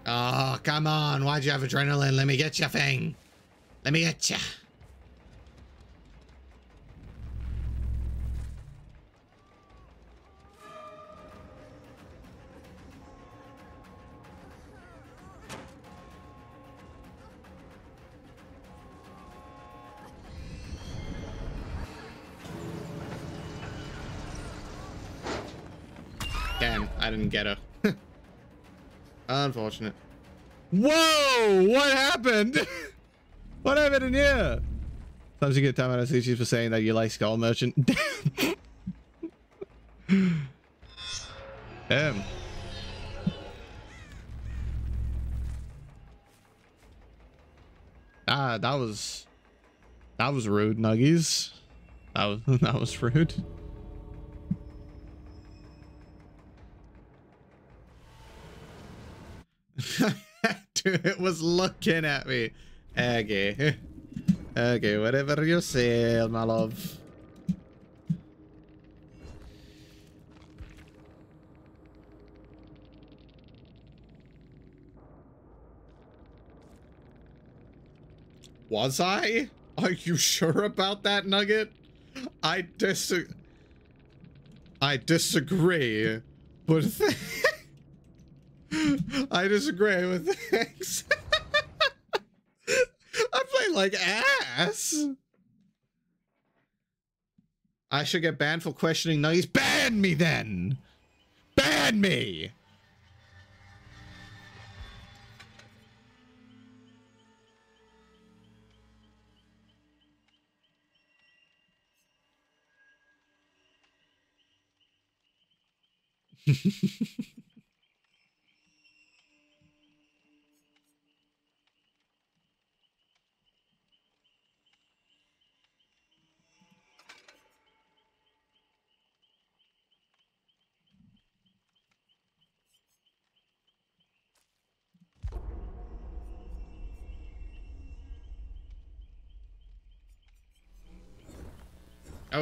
Oh, come on. Why'd you have adrenaline? Let me get ya, thing. Let me get ya. Unfortunate. Whoa! What happened? what happened in here? Sometimes you get time out of sushi for saying that you like Skull Merchant. Damn. Ah, that was that was rude, Nuggies. That was that was rude. Dude, it was looking at me. Okay. Okay, whatever you say, my love. Was I? Are you sure about that, Nugget? I dis I disagree, but I disagree with things. I play like ass. I should get banned for questioning Nuggies. Ban me then! Ban me!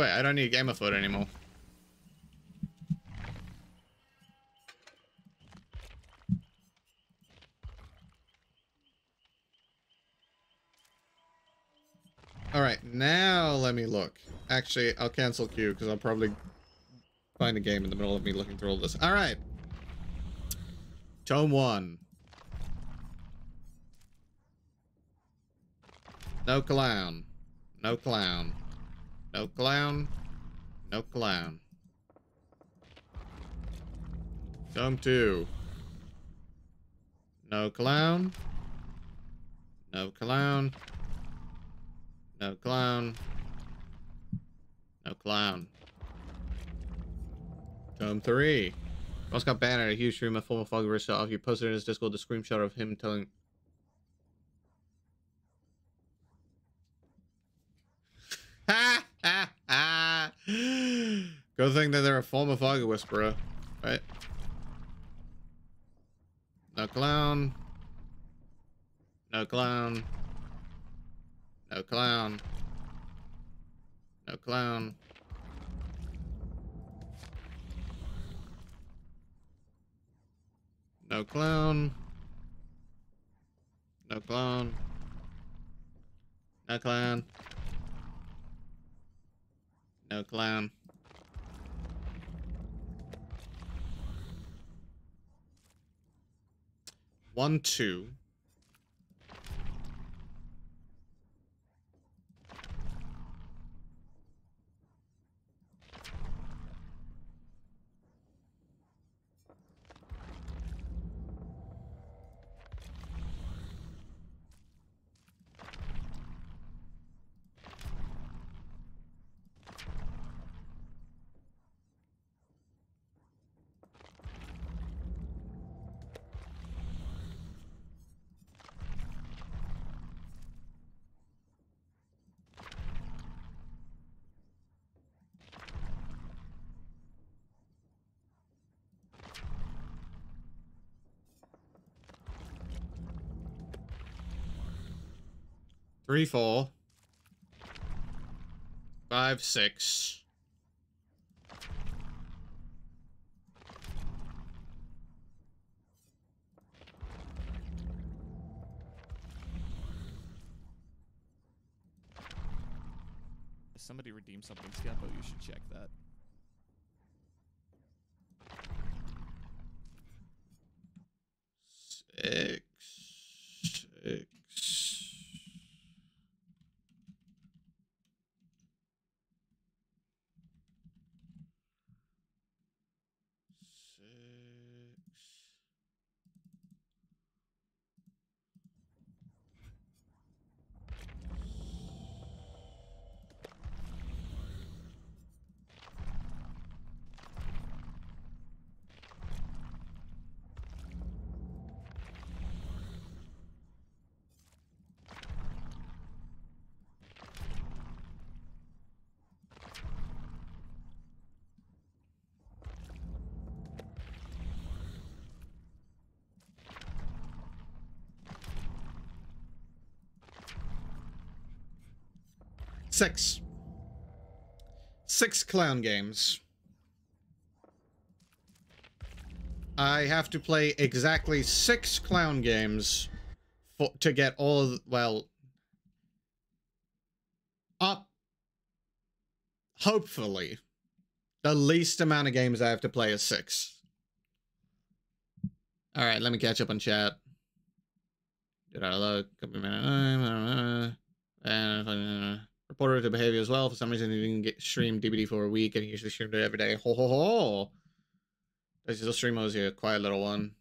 Oh wait, I don't need gamer foot anymore. All right, now let me look actually, I'll cancel queue because I'll probably find a game in the middle of me looking through all this. All right. Tome one. No clown. No clown. No clown. No clown. Tome two. No clown. No clown. No clown. No clown. Tome 3. Ross got banned at a huge stream of former Foggiverse off. He posted in his Discord the screenshot of him telling. Ha ha ha! Good thing that they're a former Foggy Whisperer, right? No clown. No clown. No clown. No clown. No clown. No clown. No clown. No clown. One, two. Three, four. Five, six. Somebody redeemed something, Skeppo, you should check that. Six. Six. Six. Six. Six clown games. I have to play exactly six clown games for, to get all well, up, hopefully, the least amount of games I have to play is six. All right, let me catch up on chat. Did I look? Reported to behavior as well. For some reason, he didn't get stream DBD for a week, and he usually streamed it every day. Ho ho ho! This is a stream was a quiet little one.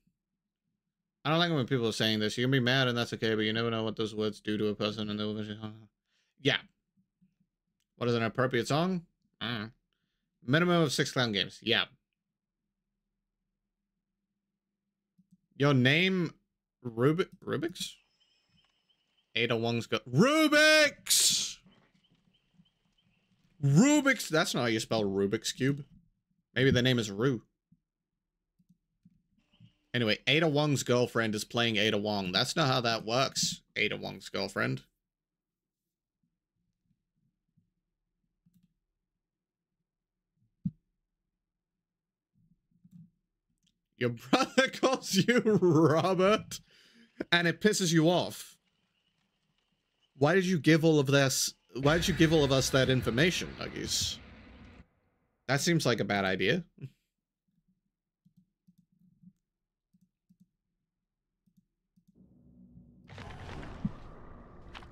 I don't like when people are saying this. You can be mad, and that's okay, but you never know what those words do to a person, and they'll eventually. Yeah. What is an appropriate song? Mm. Minimum of six clown games. Yeah. Your name, Rubik Rubik's. Ada Wong's got Rubik's. Rubik's. That's not how you spell Rubik's cube. Maybe the name is Ru. Anyway, Ada Wong's girlfriend is playing Ada Wong. That's not how that works. Ada Wong's girlfriend. Your brother calls you Robert, and it pisses you off. Why did you give all of this why'd you give all of us that information, Nuggies? That seems like a bad idea.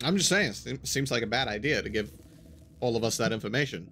I'm just saying, it seems like a bad idea to give all of us that information.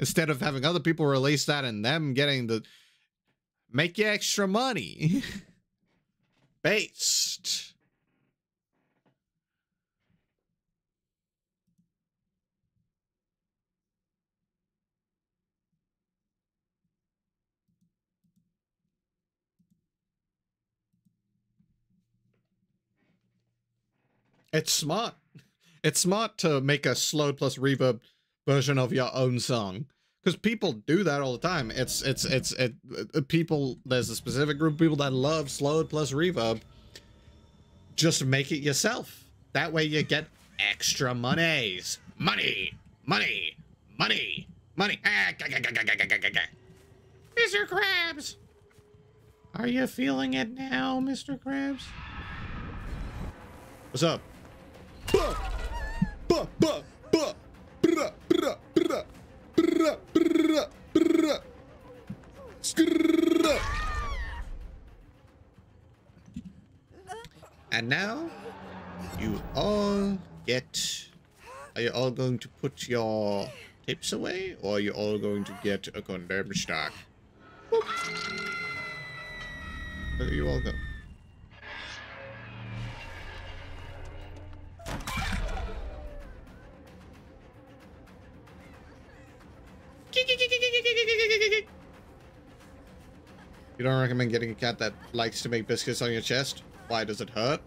Instead of having other people release that and them getting the make you extra money. Based. It's smart. It's smart to make a slowed plus reverb version of your own song because people do that all the time. It's it's it's it, it, people. There's a specific group of people that love slowed plus reverb. Just make it yourself. That way you get extra monies. Money, money, money, money. Ah, ga, ga, ga, ga, ga, ga, ga, ga. Mr. Krabs, are you feeling it now, Mr. Krabs? What's up? Buh, buh, buh, bruh. And now, you all get. Are you all going to put your tapes away, or are you all going to get a condemned stock? There you all go. You don't recommend getting a cat that likes to make biscuits on your chest? Why does it hurt?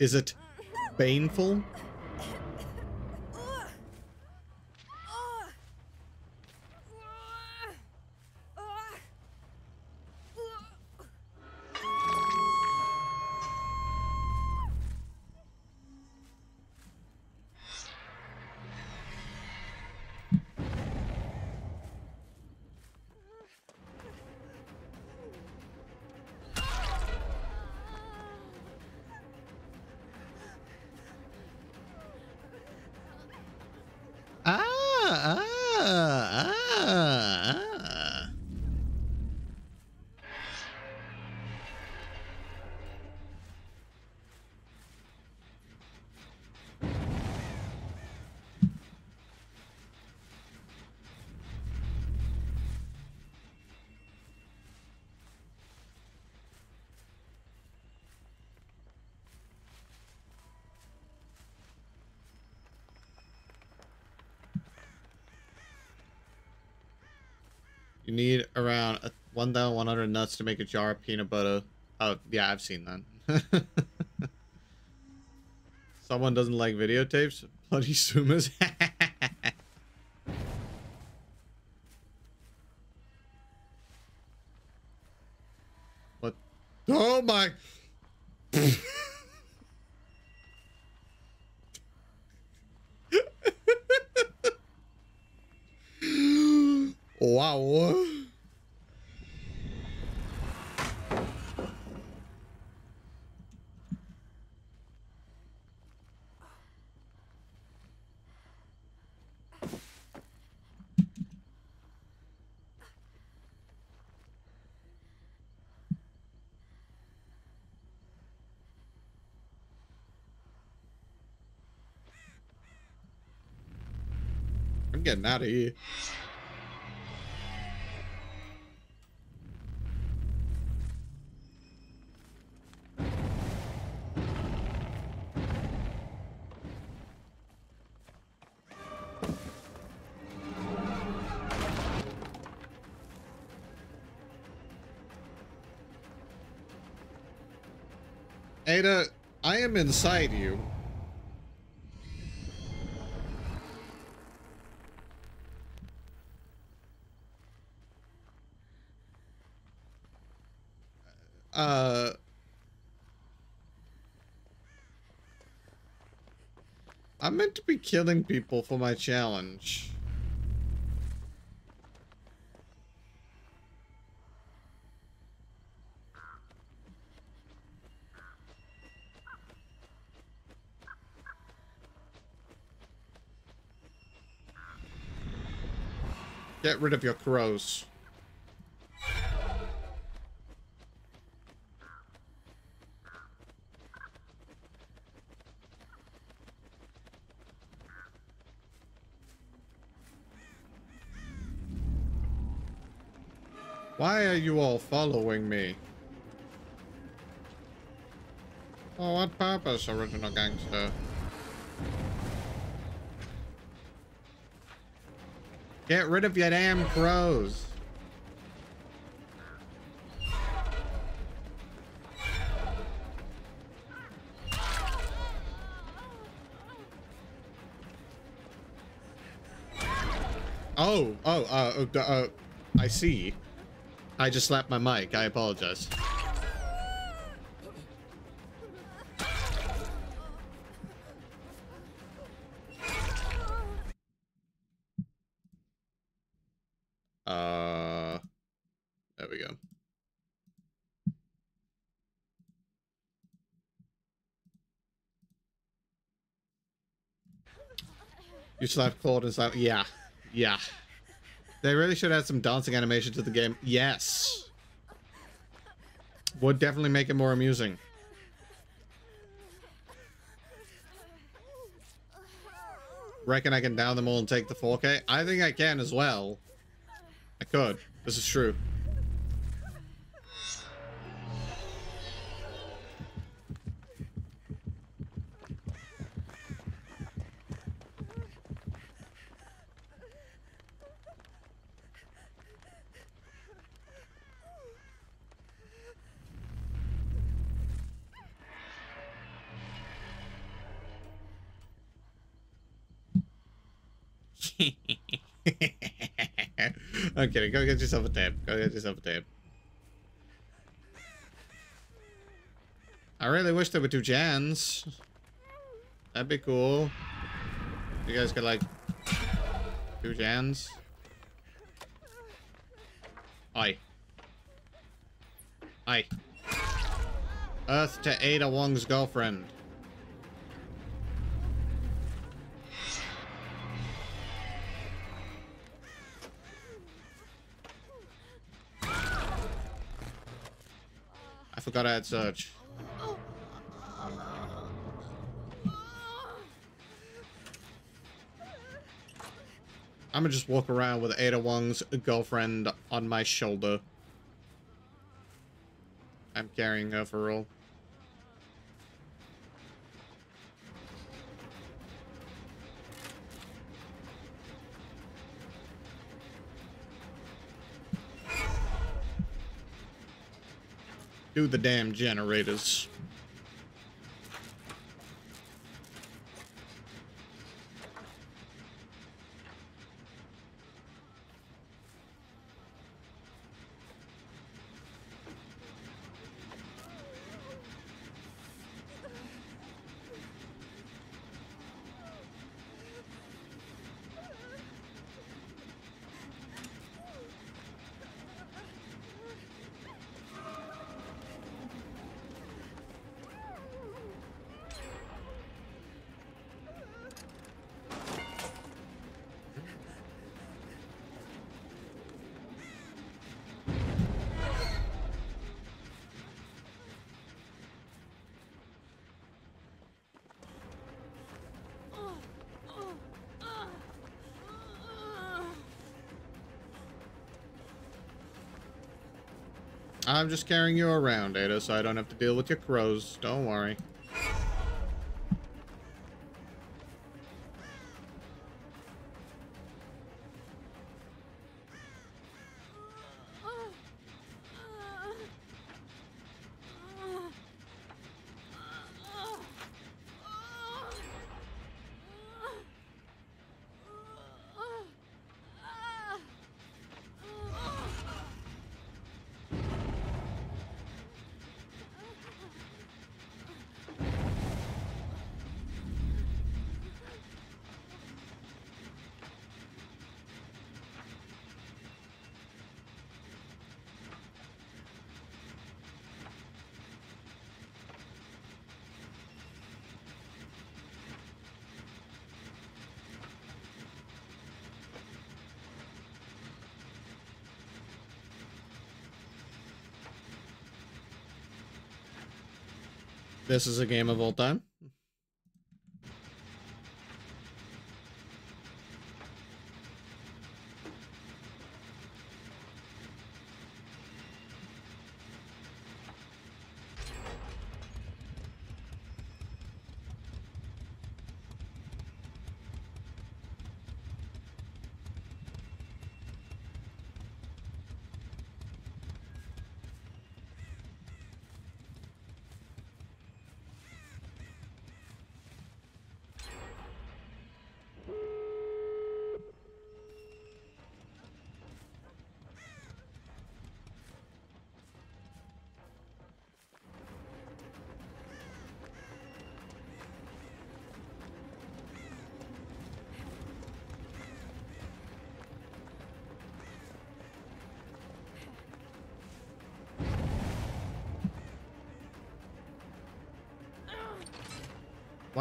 Is it painful? Need around 1,100 nuts to make a jar of peanut butter. Oh, yeah, I've seen that. Someone doesn't like videotapes? Bloody Sumas. getting out of here. Ada, I am inside you. To be killing people for my challenge. Get rid of your crows. You all following me? For what purpose, original gangster? Get rid of your damn crows. Oh, oh, uh, uh, uh, I see. I just slapped my mic. I apologize. Uh, there we go. You slapped Claude and slap. Yeah, yeah. They really should add some dancing animation to the game. Yes. Would definitely make it more amusing. Reckon I can down them all and take the 4K? I think I can as well. I could. This is true. I'm kidding. Go get yourself a tab. Go get yourself a tab. I really wish there were two Jans. That'd be cool. You guys could like two Jans. Oi. Oi. Earth to Ada Wong's girlfriend. Forgot I had search. I'm gonna just walk around with Ada Wong's girlfriend on my shoulder. I'm carrying her for real. Do the damn generators. I'm just carrying you around, Ada, so I don't have to deal with your crows. Don't worry. This is a game of all time.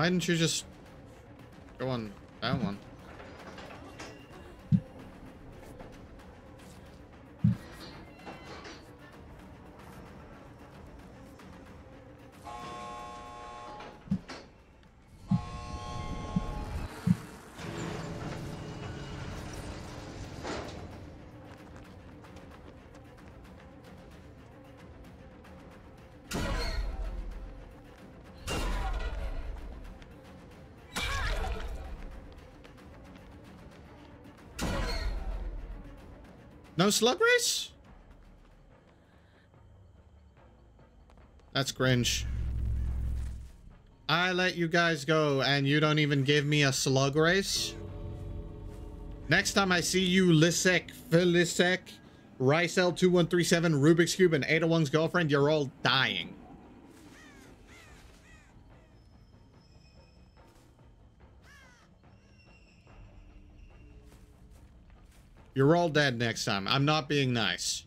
Why didn't you just No slug race? That's cringe. I let you guys go and you don't even give me a slug race? Next time I see you, Lisek, Filisek, Ricel2137, Rubik's Cube, and Ada Wong's girlfriend, you're all dying. You're all dead next time. I'm not being nice.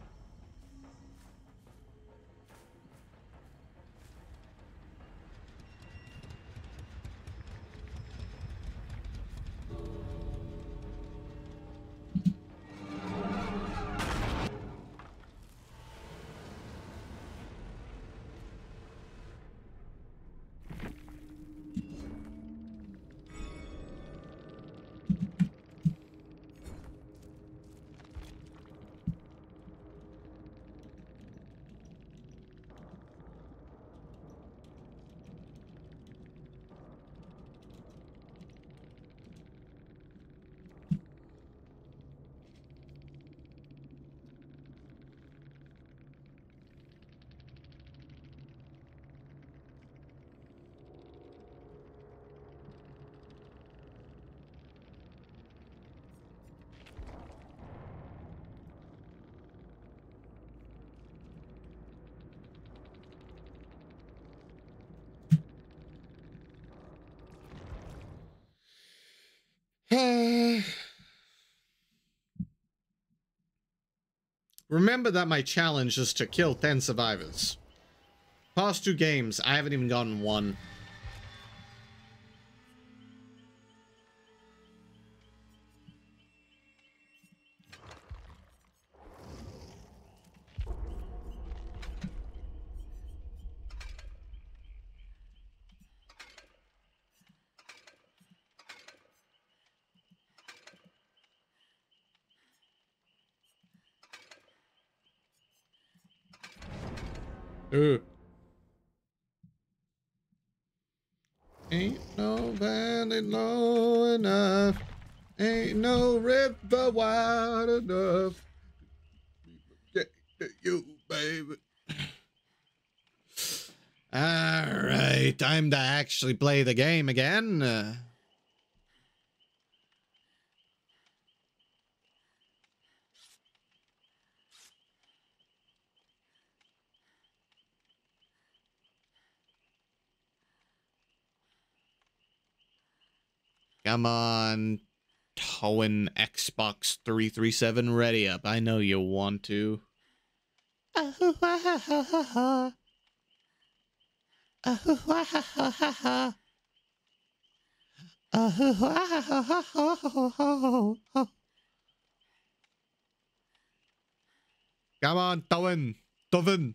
Remember that my challenge is to kill 10 survivors. Past two games, I haven't even gotten one. Actually play the game again. Uh, Come on, Towen Xbox 337 ready up. I know you want to. Come on, Towen. Towen.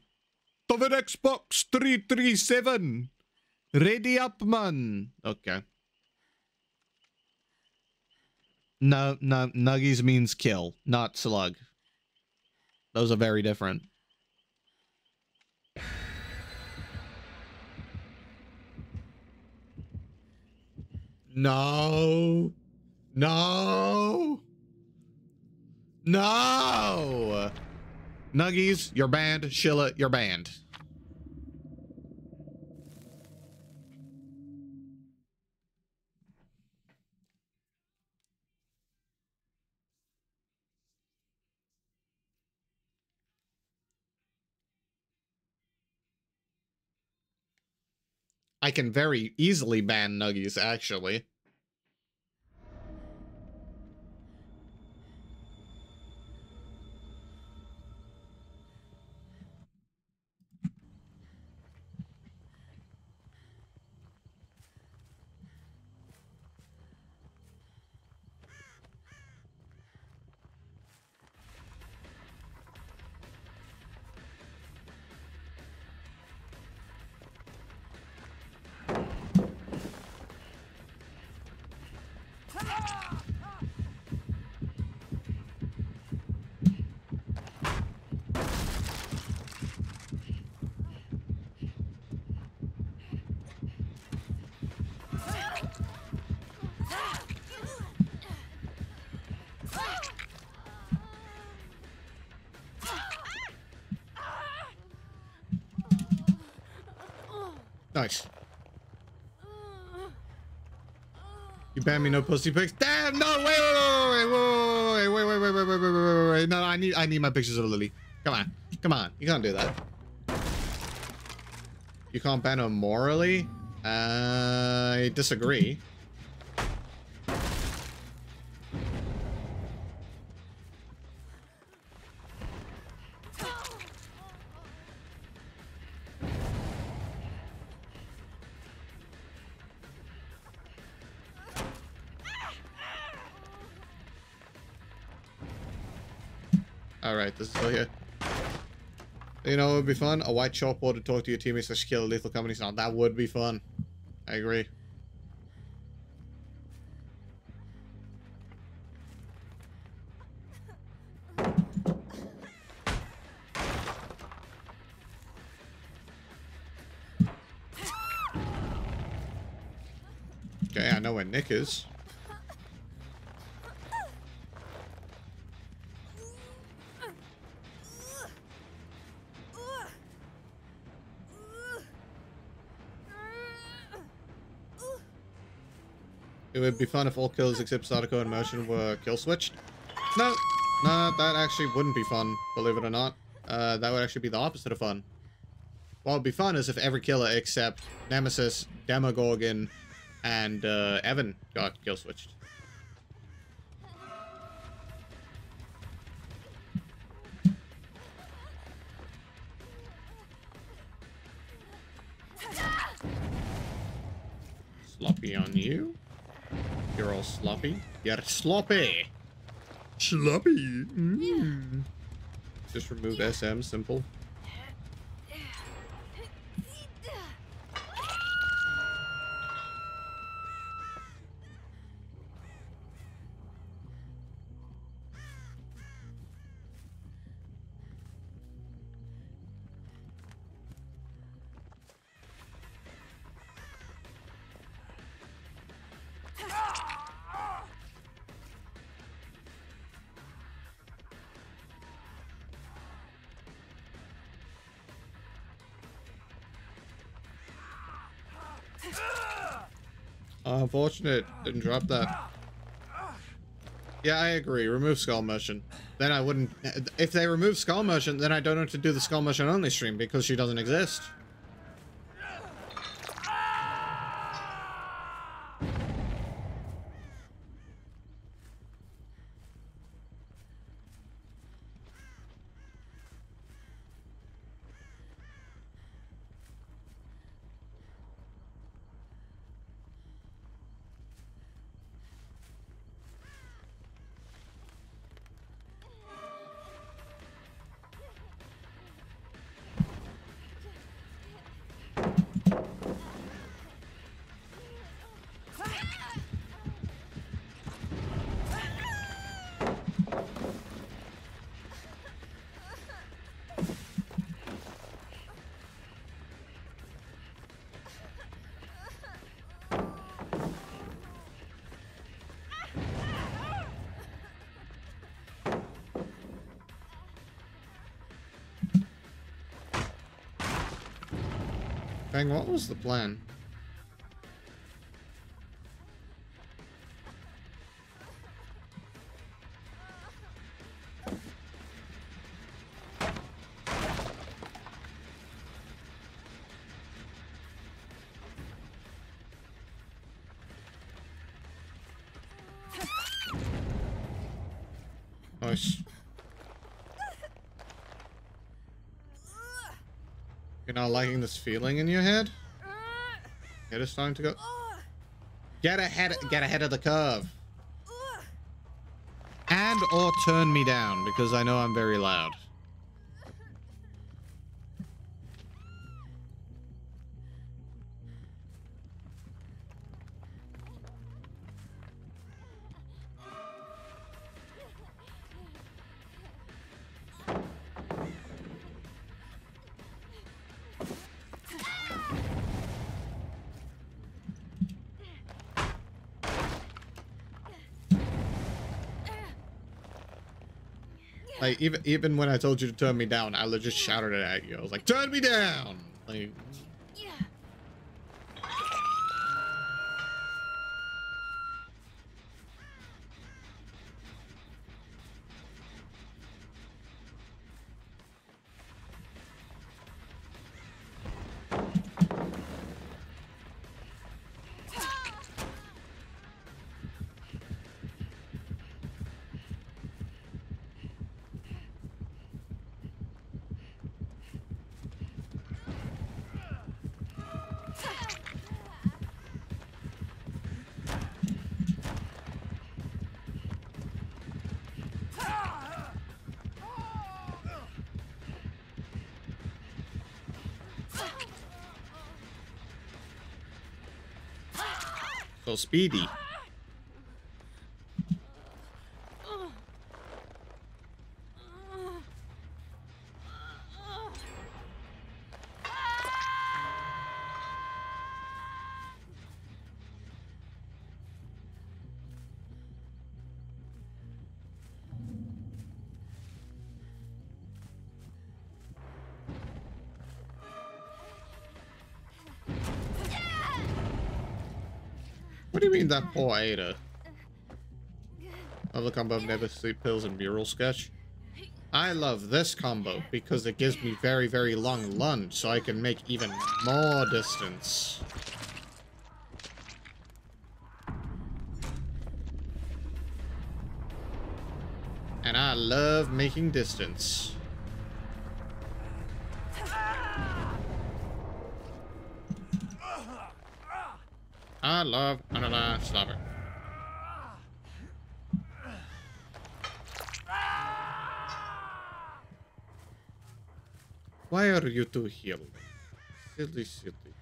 Towen Xbox 337. Ready up, man. Okay. No, no, nuggies means kill, not slug. Those are very different. No. No. No. Nuggies, you're banned. Shilla, you're banned. I can very easily ban Nuggies, actually. Ban me no pussy pics. Damn! No! Wait! Wait! Wait! Wait! Wait! Wait! Wait! Wait! Wait! Wait! Wait! Wait! Wait! No! I need! I need my pictures of Lily. Come on! Come on! You can't do that. You can't ban her morally. I disagree. Right, this is all here. You know, it would be fun. A white chalkboard to talk to your teammates to kill lethal companies. Now that would be fun. I agree. Okay, I know where Nick is. It would be fun if all kills except Sadako and Motion were kill switched. No, no, that actually wouldn't be fun, believe it or not. Uh, that would actually be the opposite of fun. What would be fun is if every killer except Nemesis, Demogorgon, and uh, Evan got kill switched. You're sloppy. Sloppy. Mm. Just remove SM, simple. Unfortunate. Didn't drop that. Yeah, I agree. Remove Skull Merchant. Then I wouldn't... If they remove Skull Merchant, then I don't have to do the Skull Merchant only stream because she doesn't exist. Peng, what was the plan? You're not liking this feeling in your head? It is time to go. Get ahead, get ahead of the curve. And or turn me down because I know I'm very loud. Even even when I told you to turn me down, I just shouted it at you. I was like, "Turn me down!" Like, speedy. Mean that poor Ada? The combo of never sleep pills and mural sketch. I love this combo because it gives me very, very long lunge so I can make even more distance. And I love making distance. I love you two healed? Silly, silly.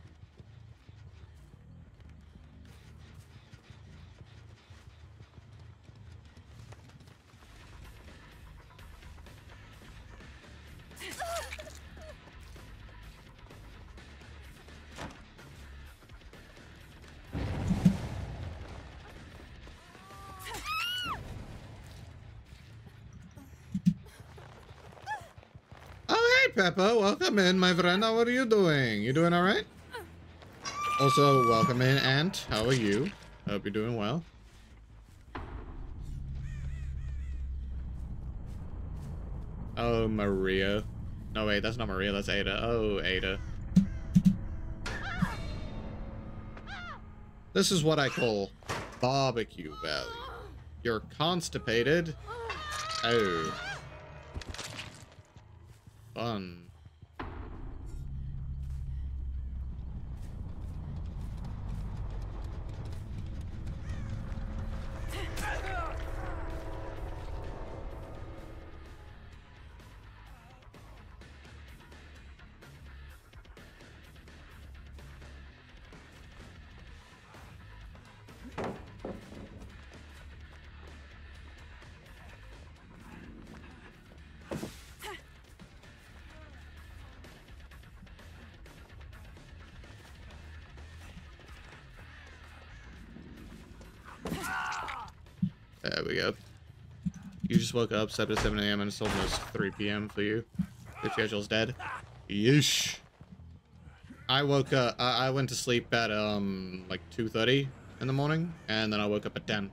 Welcome in, my friend. How are you doing? You doing all right? Also, welcome in, Ant. How are you? Hope you're doing well. Oh, Maria. No, wait, that's not Maria. That's Ada. Oh, Ada. This is what I call barbecue value. You're constipated. Oh. Fun. Woke up, slept at 7 a.m. and it's almost 3 p.m. for you. Your schedule's dead. Yeesh. I woke up. I I went to sleep at um like 2:30 in the morning, and then I woke up at 10.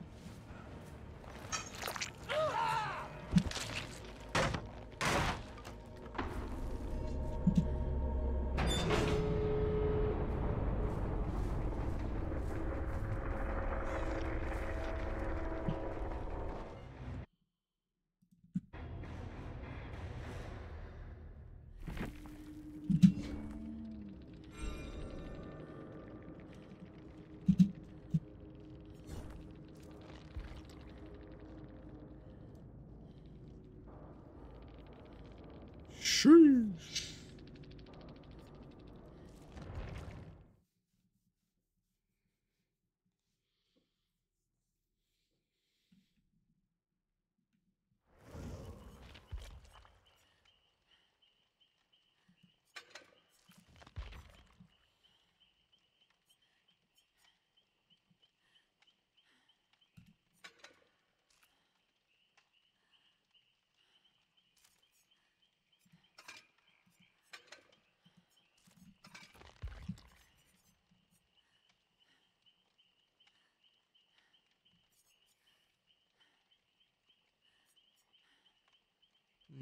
Sheesh.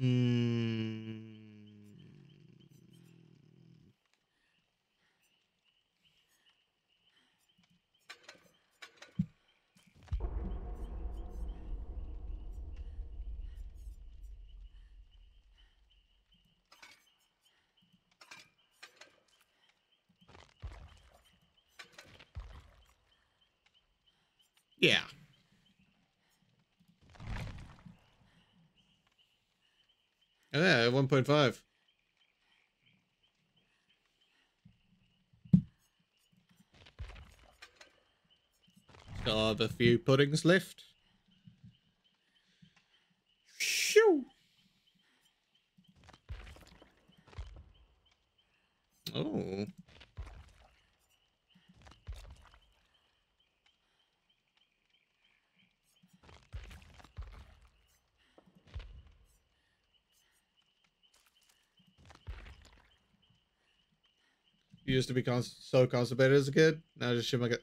Mm. Yeah. Oh, yeah, 1.5. Still have a few puddings left. Shoo. Oh. You used to be so constipated as a kid. Now just shit my gut.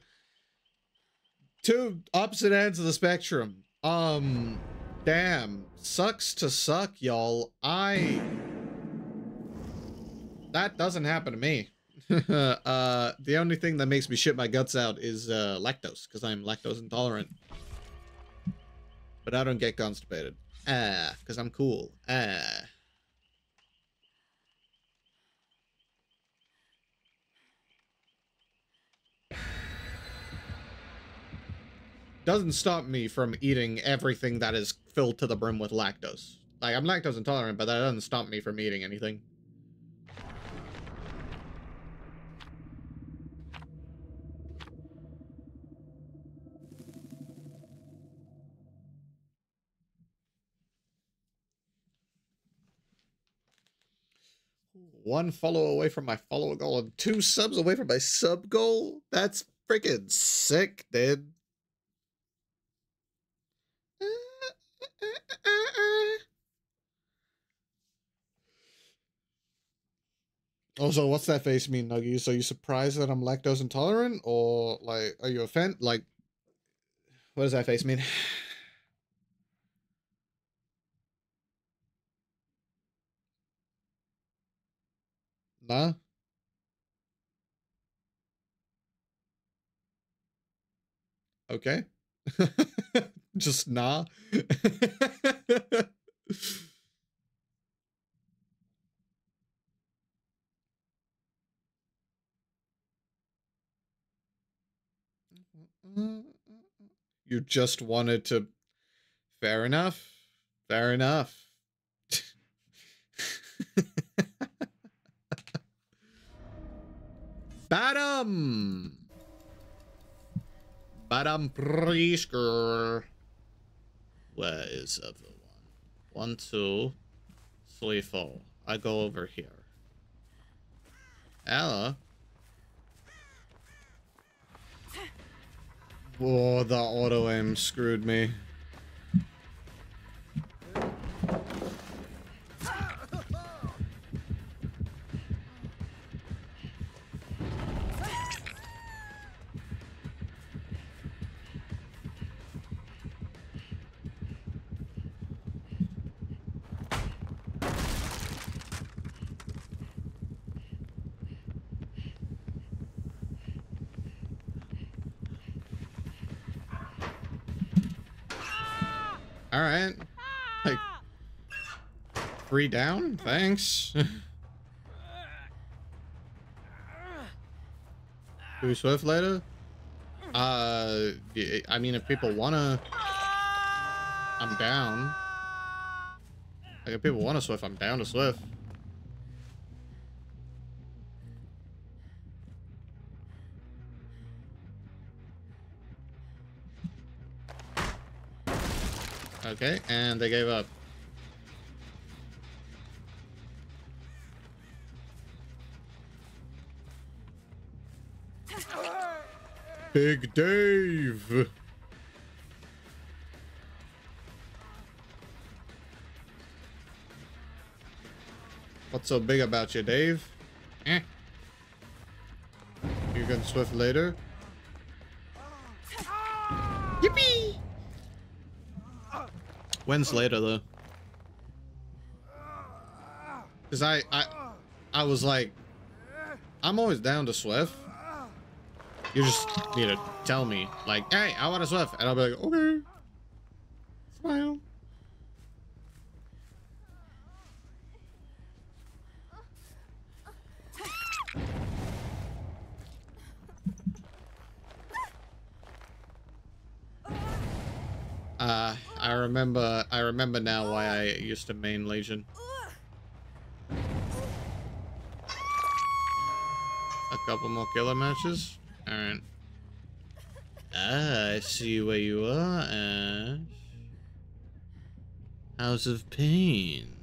Two opposite ends of the spectrum. Um, damn. Sucks to suck, y'all. I. That doesn't happen to me. uh, the only thing that makes me shit my guts out is uh, lactose, because I'm lactose intolerant. But I don't get constipated. Ah, because I'm cool. Ah. Doesn't stop me from eating everything that is filled to the brim with lactose. Like, I'm lactose intolerant, but that doesn't stop me from eating anything. One follow away from my follow goal and two subs away from my sub goal? That's freaking sick, dude. Uh, uh, uh, also, what's that face mean, Nuggies? So you surprised that I'm lactose intolerant, or like, are you offended? Like, what does that face mean? Nah. Okay. Just nah. You just wanted to. Fair enough. Fair enough. Badham! Badham Prisker. Where is everyone? One, two, three, four. I go over here. Ella. Whoa, the auto aim screwed me. Three down? Thanks. Do we swift later? Uh, I mean, if people wanna, I'm down. Like, if people wanna swift, I'm down to swift. Okay, and they gave up. Big Dave. What's so big about you, Dave? Eh. You can swift later? Yippee! When's later though? Cause I, I, I was like, I'm always down to swift. You just need to tell me, like, hey, I want to swift, and I'll be like, okay. Smile. Uh, I remember, I remember now why I used to main Legion. A couple more killer matches. Alright. Ah, I see where you are, Ash. House of Pain.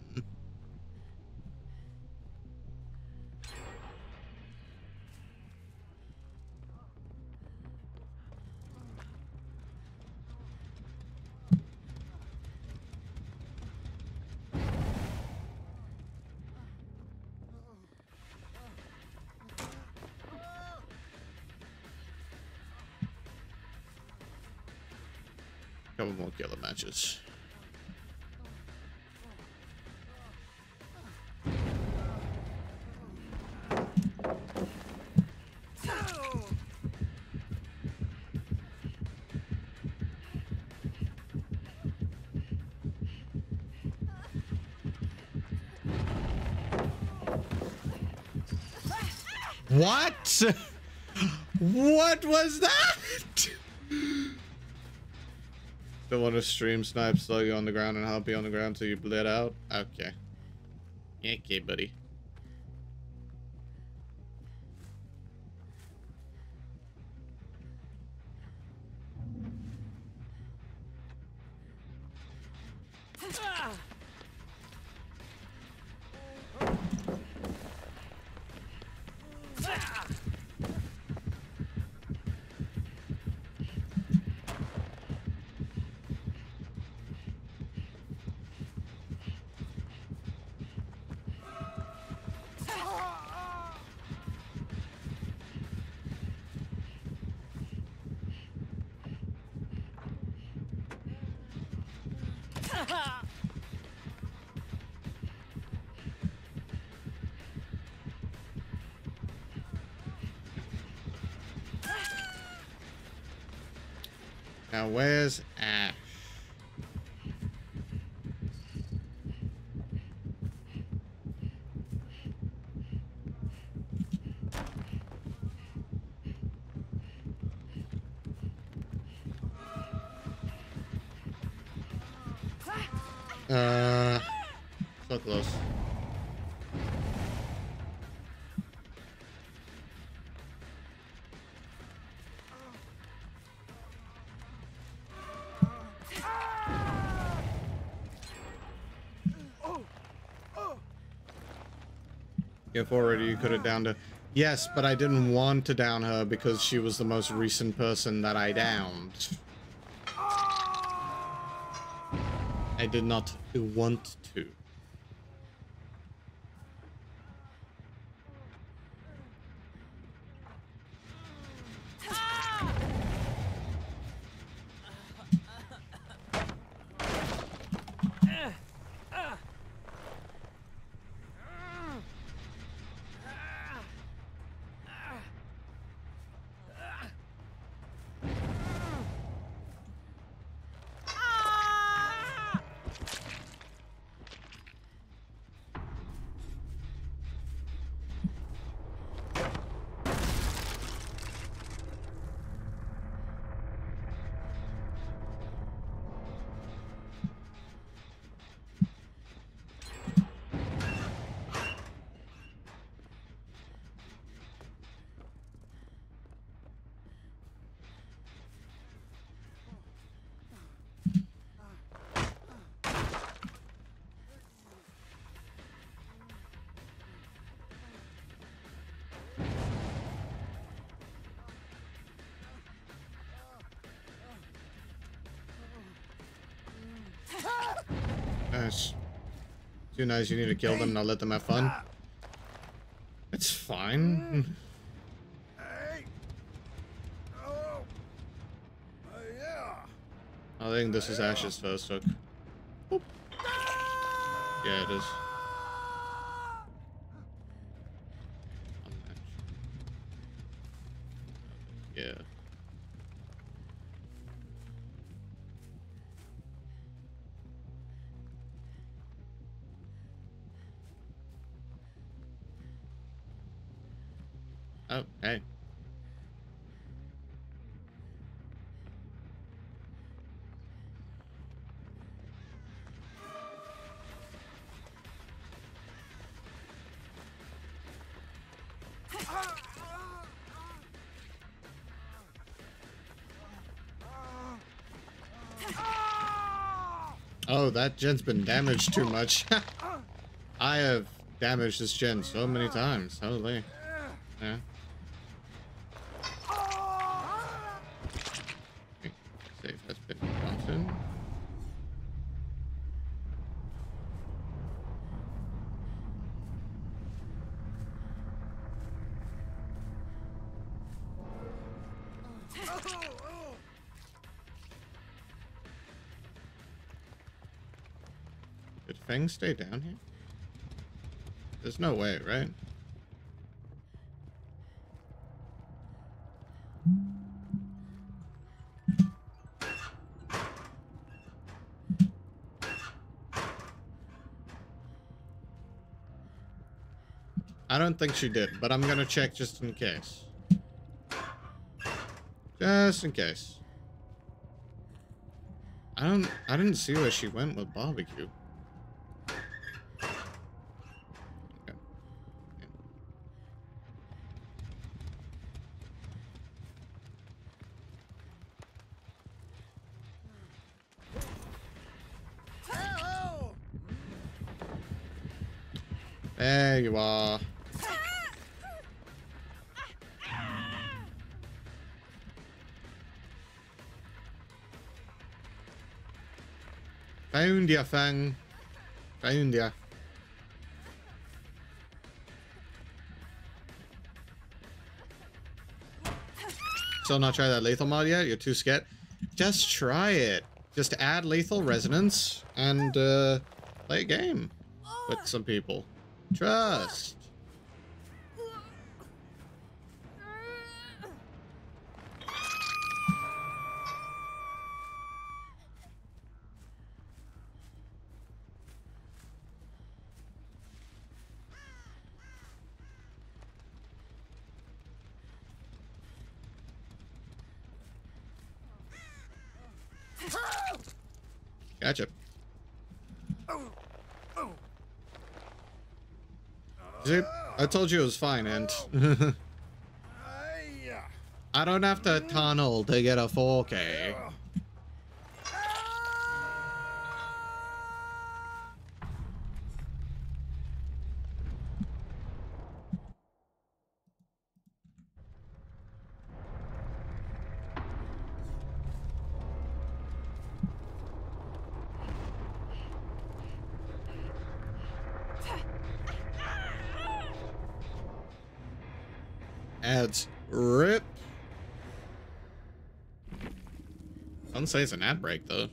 What? What was that? Don't want to stream snipe, slow you on the ground, and help you on the ground till you bled out? Okay. Okay, buddy. Where's If already you could have downed her. Yes, but I didn't want to down her because she was the most recent person that I downed. I did not want to. Nice, you need to kill them, not let them have fun. It's fine. I think this is Ash's first hook. Boop. Yeah, it is. Yeah. Oh, hey. Oh, that gen's been damaged too much. I have damaged this gen so many times. Holy. Yeah. Fang stay down here? There's no way, right? I don't think she did, but I'm gonna check just in case. Just in case. I don't I didn't see where she went with barbecue. Found thing. Found ya. Still not try that lethal mod yet? You're too scared? Just try it. Just add lethal resonance and uh, play a game with some people. Trust. Gotcha. See, I told you it was fine, and I don't have to tunnel to get a 4K. Ads. Rip. Doesn't say it's an ad break, though.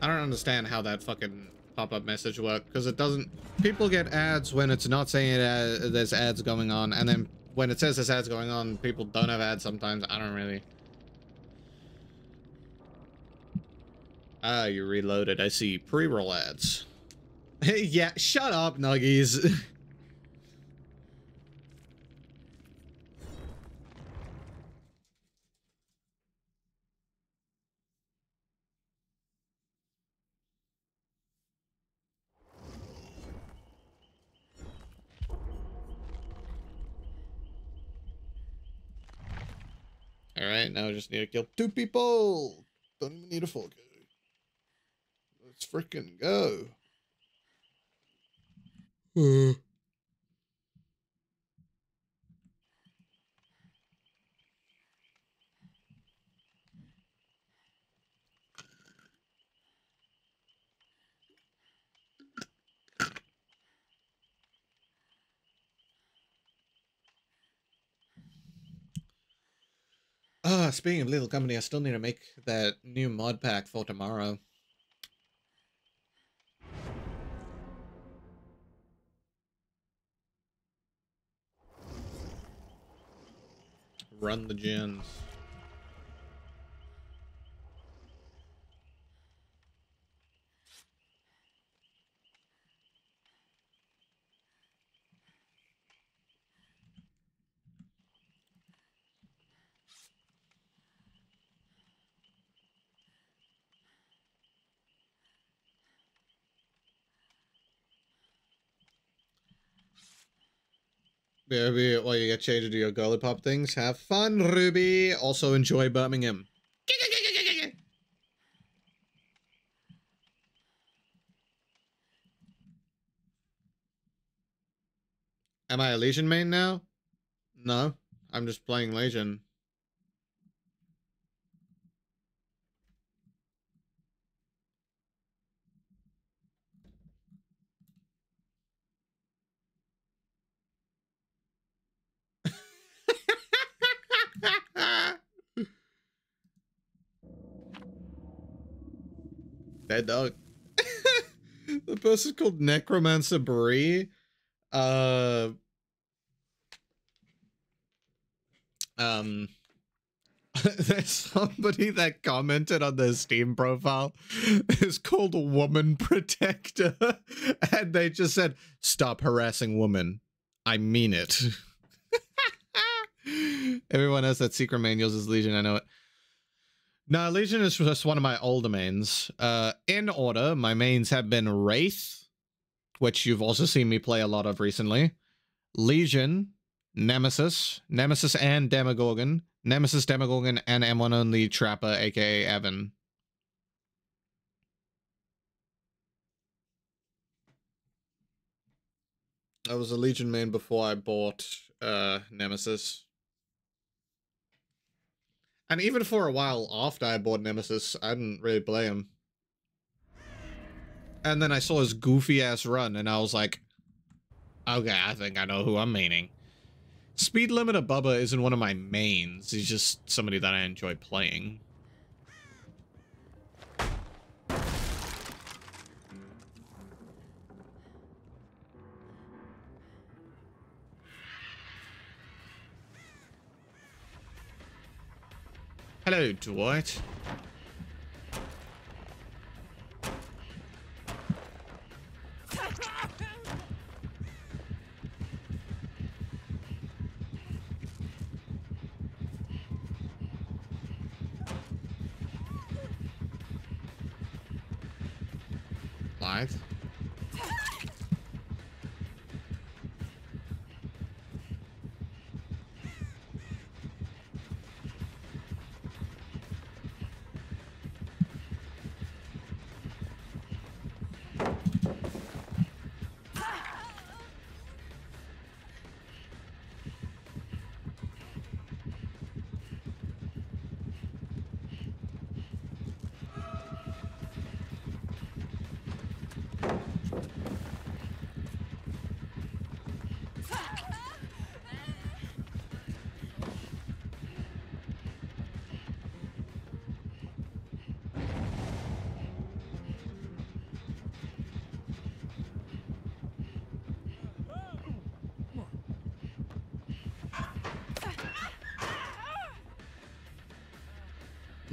I don't understand how that fucking pop-up message worked, because it doesn't... People get ads when it's not saying it, uh, there's ads going on, and then when it says there's ads going on, people don't have ads sometimes. I don't really... Ah, you reloaded. I see pre-roll ads. Hey, yeah, shut up, Nuggies. Alright, now I just need to kill two people. Don't even need a full guy. Let's freaking go. Ah, speaking of Lethal Company, I still need to make that new mod pack for tomorrow. Run the gens. Ruby, while you get changed to your girly pop things, have fun, Ruby. Also enjoy Birmingham. Am I a Legion main now? No, I'm just playing Legion. Dead dog. the person's called Necromancer Bree. Uh, um, there's somebody that commented on their Steam profile. It's called Woman Protector, and they just said, "Stop harassing women." I mean it. Everyone has that secret main uses Legion. I know it. No, Legion is just one of my older mains. Uh, in order, my mains have been Wraith, which you've also seen me play a lot of recently. Legion, Nemesis, Nemesis and Demogorgon, Nemesis, Demogorgon, and M1 only Trapper, aka Evan. I was a Legion main before I bought uh, Nemesis. And even for a while after I bought Nemesis, I didn't really play him. And then I saw his goofy ass run, and I was like, okay, I think I know who I'm maining. Speed Limiter Bubba isn't one of my mains. He's just somebody that I enjoy playing. Hello, Dwight.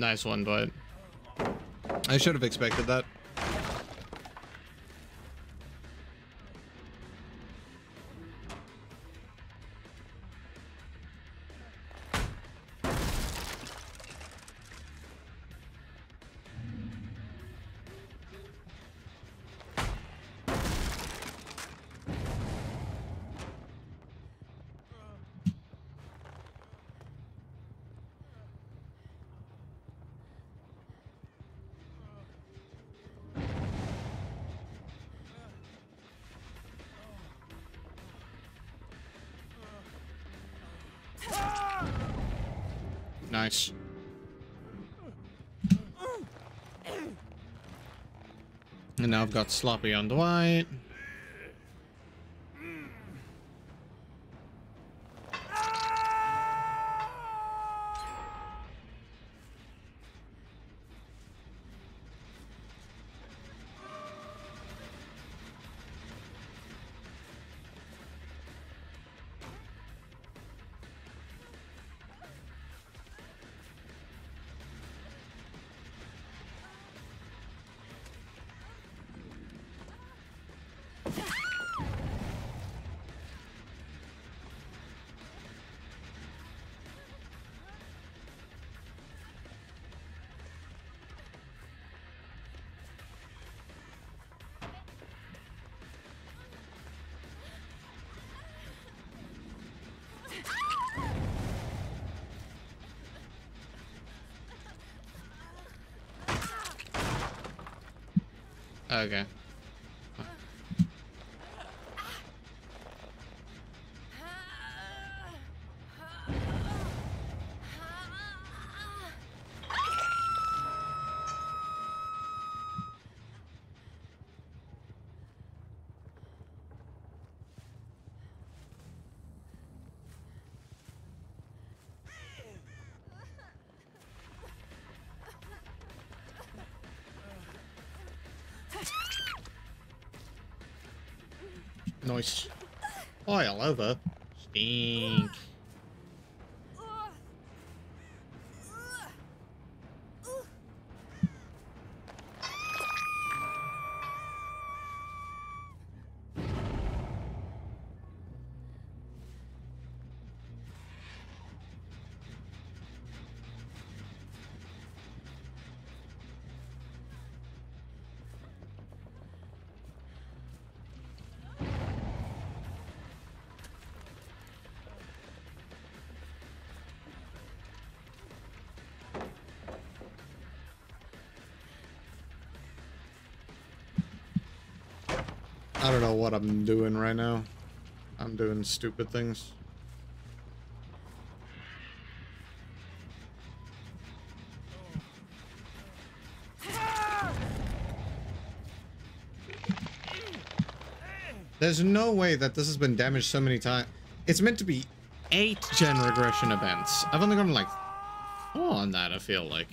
Nice one, but I should have expected that. And now I've got Sloppy on Dwight. Okay. Oil over. Stink. Don't know what I'm doing right now. I'm doing stupid things. There's no way that this has been damaged so many times. It's meant to be eight gen regression events. I've only gotten like four on that, I feel like.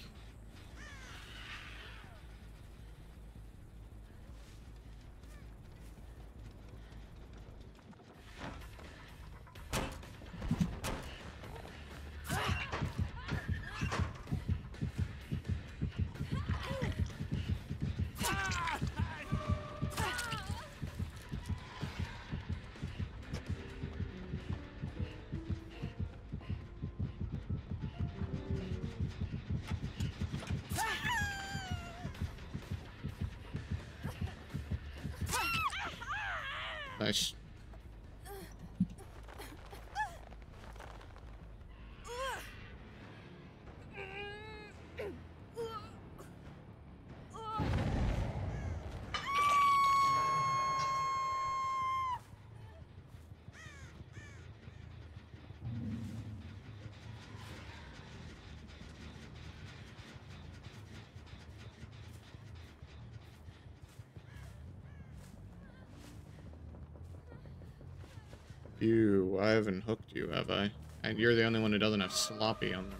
Haven't hooked you, have I? And you're the only one who doesn't have sloppy on them.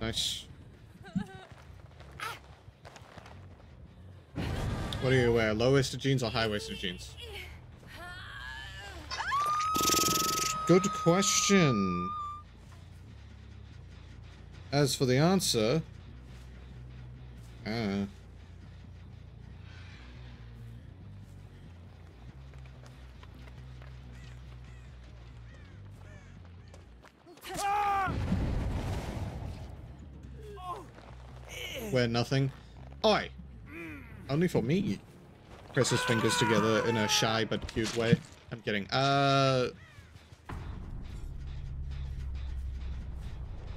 Nice. What do you wear? Low-waisted jeans or high-waisted jeans? Good question. As for the answer, for me. Press his fingers together in a shy but cute way. I'm kidding. Uh.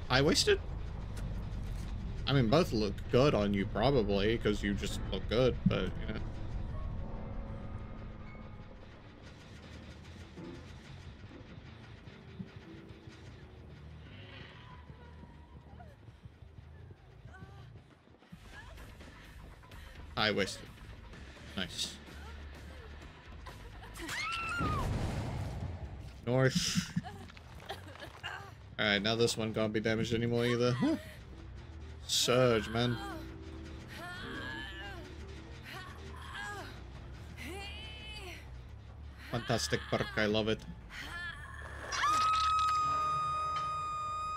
I wasted? I mean, both look good on you, probably, because you just look good, but, you know. Wasted. Nice. North. Alright, now this one can't be damaged anymore either. Surge, man. Fantastic perk, I love it.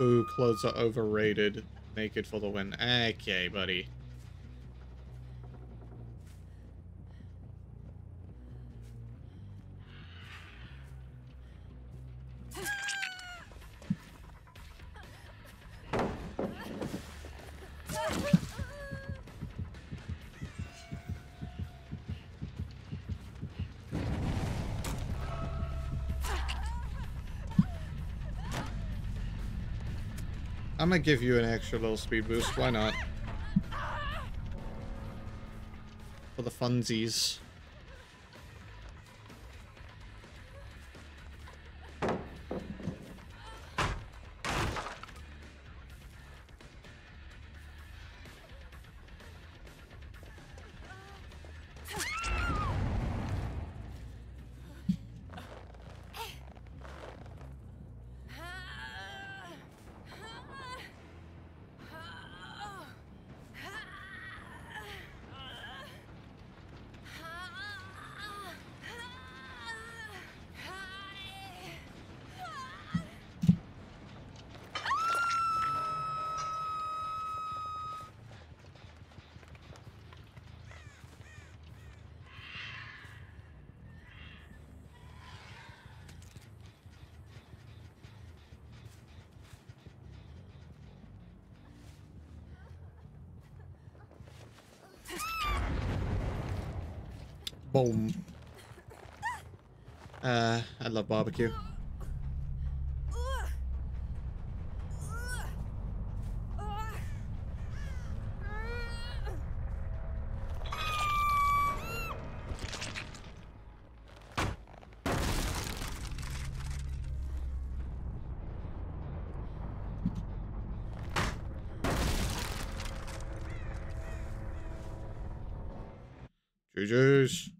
Ooh, clothes are overrated. Naked for the win. Okay, buddy. I'm gonna give you an extra little speed boost. Why not? For the funsies. Boom. Uh, I love barbecue. GG's.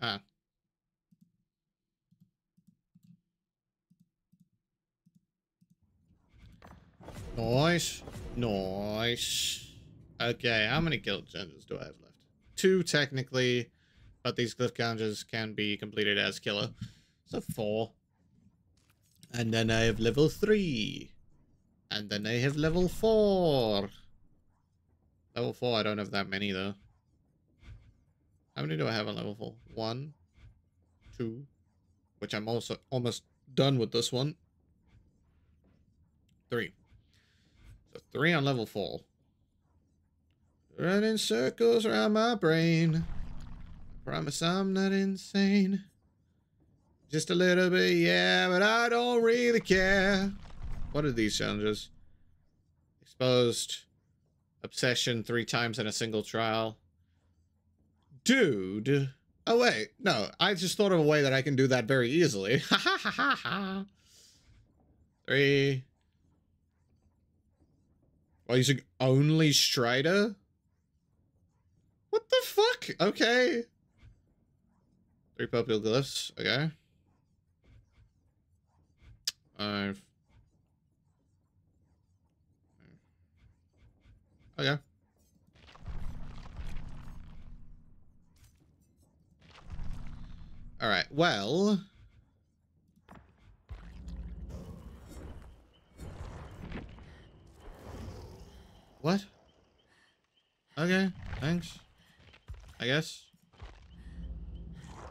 Ah. Nice. Nice. Okay, how many guild challenges do I have left? Two, technically, but these glyph challenges can be completed as killer. So four. And then I have level three. And then I have level four. Level four, I don't have that many, though. How many do I have on level 4? One, two, which I'm also almost done with this one. Three. Three on level 4. Running circles around my brain. Promise I'm not insane. Just a little bit, yeah, but I don't really care. What are these challenges? Exposed. Obsession three times in a single trial. Dude. Oh, wait. No, I just thought of a way that I can do that very easily. Ha ha ha ha ha. Three. Oh, well, using only Strider? What the fuck? Okay. Three purple glyphs. Okay. Five. Okay. All right. Well. What? Okay. Thanks. I guess.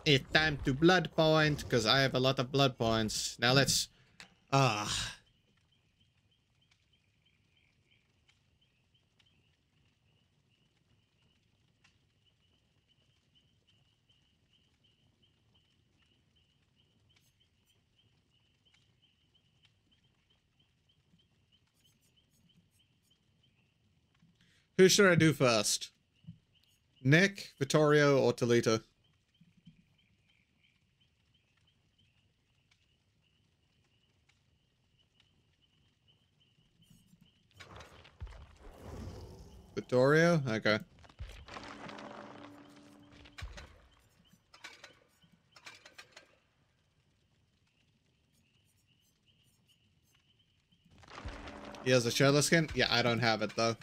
It's time to blood point because I have a lot of blood points. Now let's. Ah. Who should I do first? Nick, Vittorio, or Thalita? Vittorio? Okay. He has a shadow skin? Yeah, I don't have it though.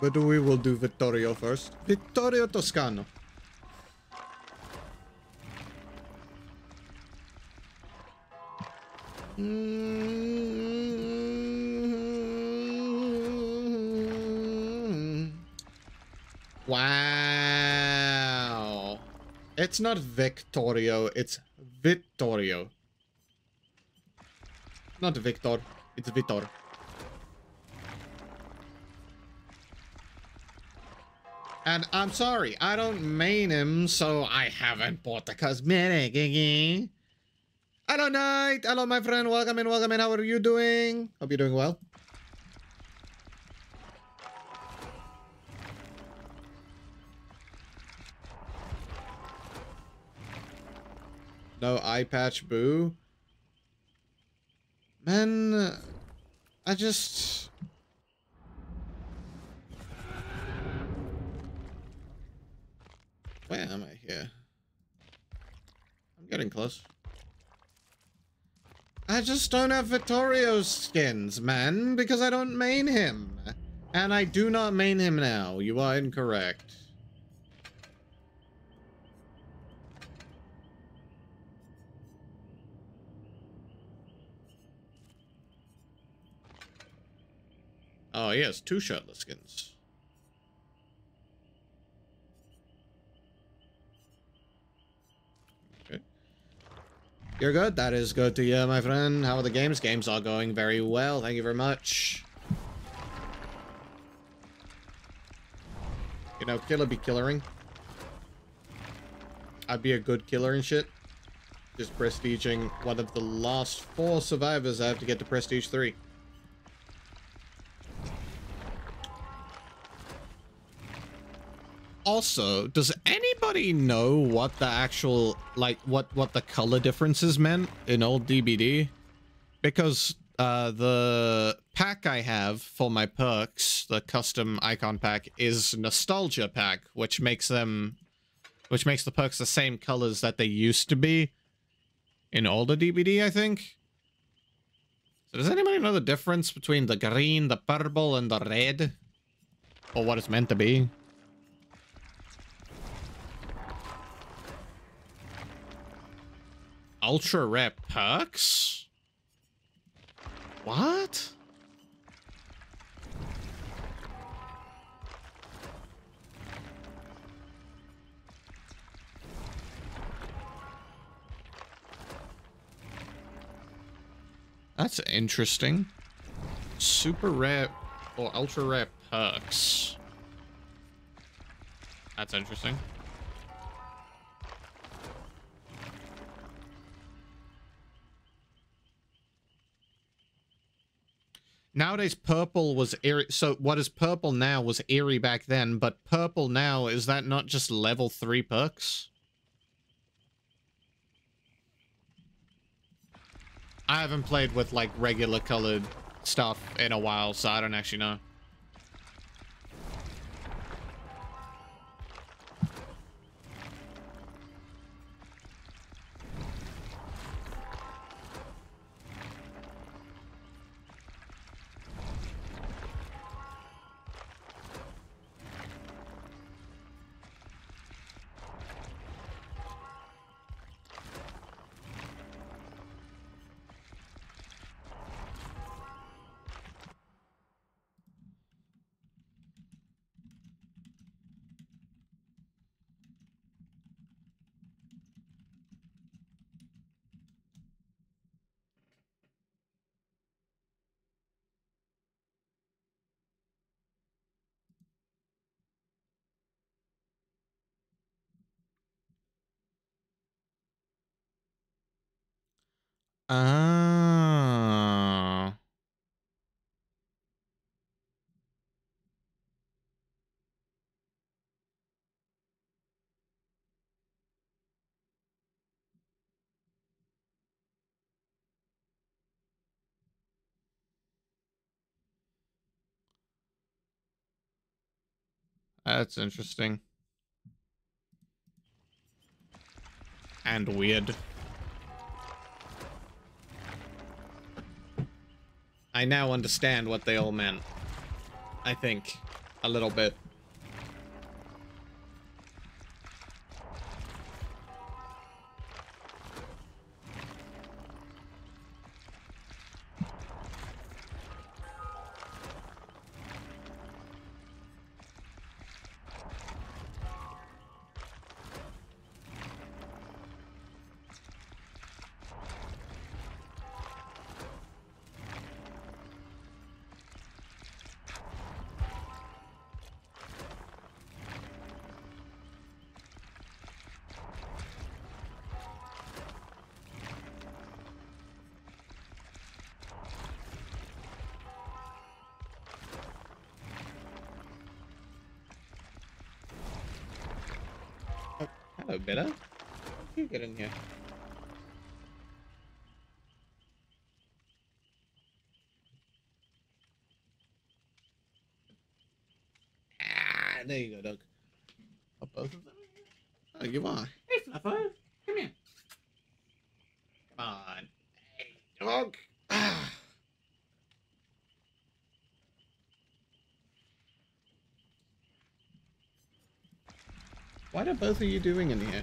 But we will do Vittorio first. Vittorio Toscano. Mm. Wow. It's not Victorio, it's Vittorio. Not Victor, it's Vitor. And I'm sorry, I don't main him, so I haven't bought the cosmetic. Eh, eh? Hello, Knight. Hello, my friend. Welcome in, welcome in. How are you doing? Hope you're doing well. No eye patch, boo. Man, I just... Where am I here? I'm getting close. I just don't have Vittorio skins, man, because I don't main him. And I do not main him now. You are incorrect. Oh, he has two shirtless skins. You're good. That is good to hear, my friend. How are the games? Games are going very well. Thank you very much. You know, killer be killering. I'd be a good killer and shit. Just prestiging one of the last four survivors I have to get to prestige three. Also, does anybody know what the actual, like, what, what the color differences meant in old DBD? Because, uh, the pack I have for my perks, the custom icon pack, is Nostalgia pack, which makes them, which makes the perks the same colors that they used to be in older DBD, I think. So does anybody know the difference between the green, the purple, and the red? Or what it's meant to be? Ultra rare perks? What? That's interesting. Super rare or ultra rare perks. That's interesting. Nowadays, purple was eerie. So, what is purple now was eerie back then, but purple now, is that not just level 3 perks? I haven't played with, like, regular colored stuff in a while, so I don't actually know. Ah. That's interesting. And weird. I now understand what they all meant. I think. a little bit. What are both of you doing in here?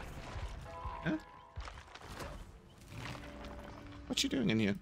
Huh? What you doing in here?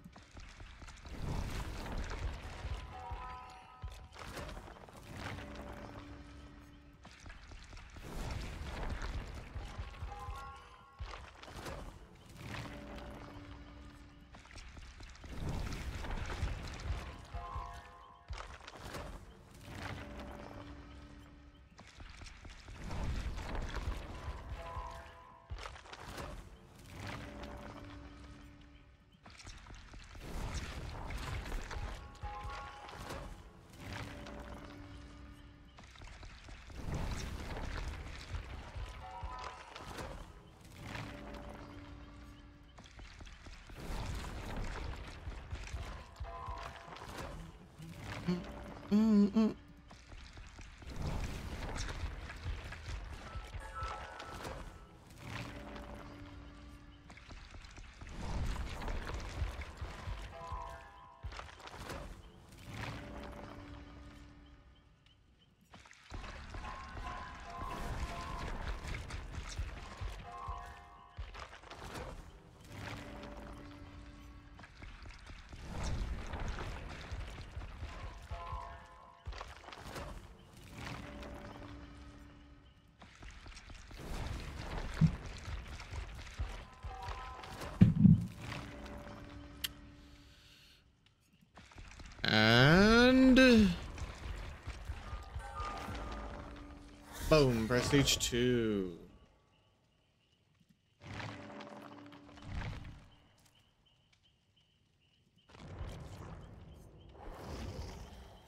Boom, prestige two.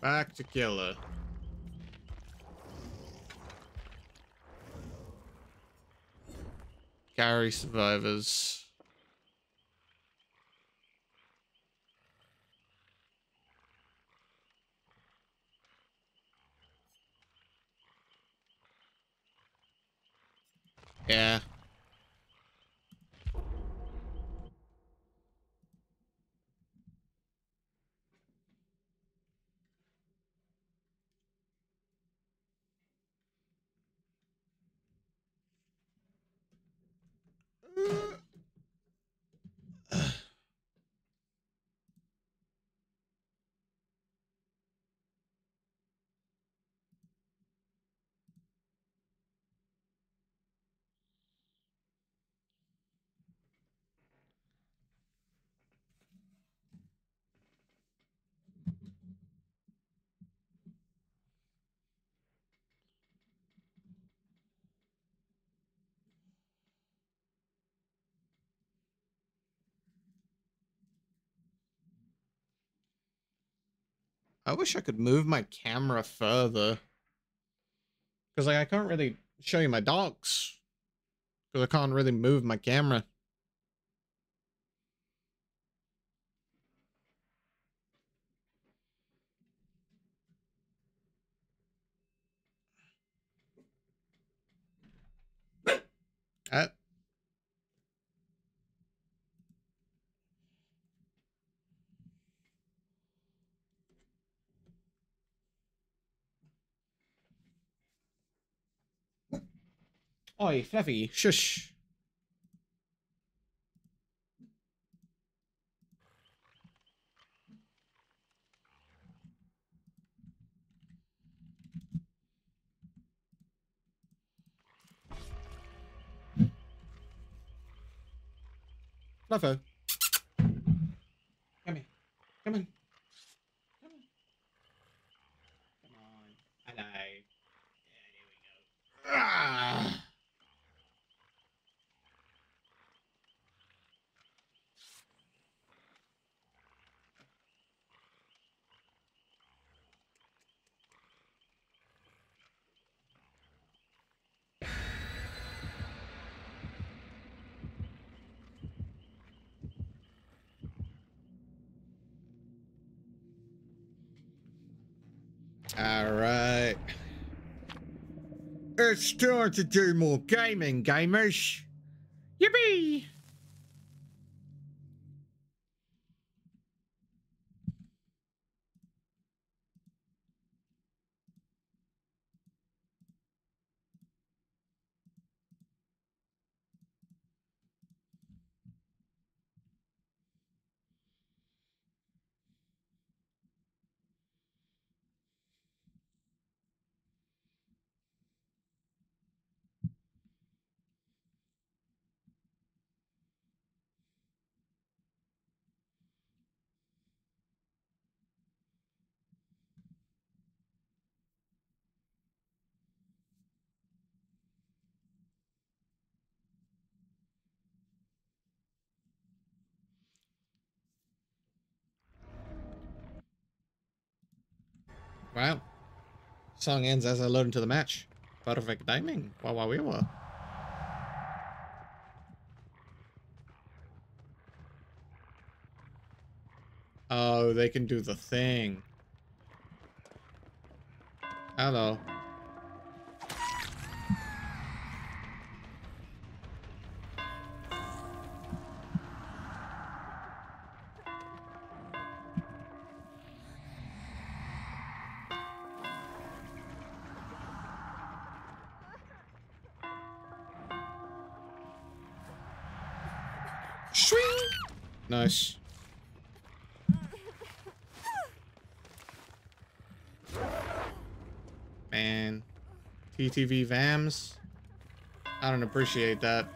Back to killer. Carry survivors. Yeah. I wish I could move my camera further. Because like I can't really show you my dogs. Because I can't really move my camera. Uh, Oi, Fluffy, shush. Fluffo. Come here. Come on. Come on. Come on. Hello. Yeah, there we go. Ah. All right. It's time to do more gaming, gamers. Yippee! Wow. Song ends as I load into the match. Perfect timing. Wow, wow, wow, wow. Oh, they can do the thing. Hello. TTV VAMs? I don't appreciate that.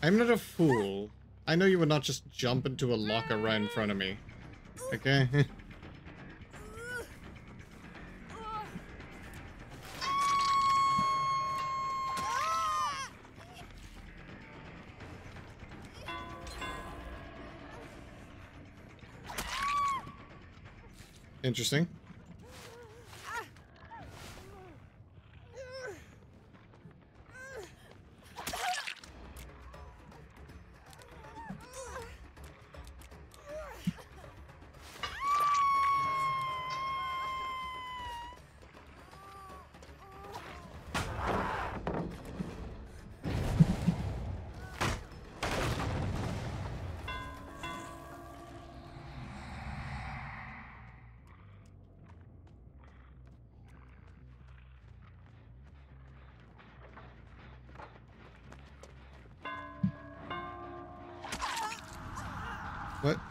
I'm not a fool. I know you would not just jump into a locker right in front of me. Okay? Interesting.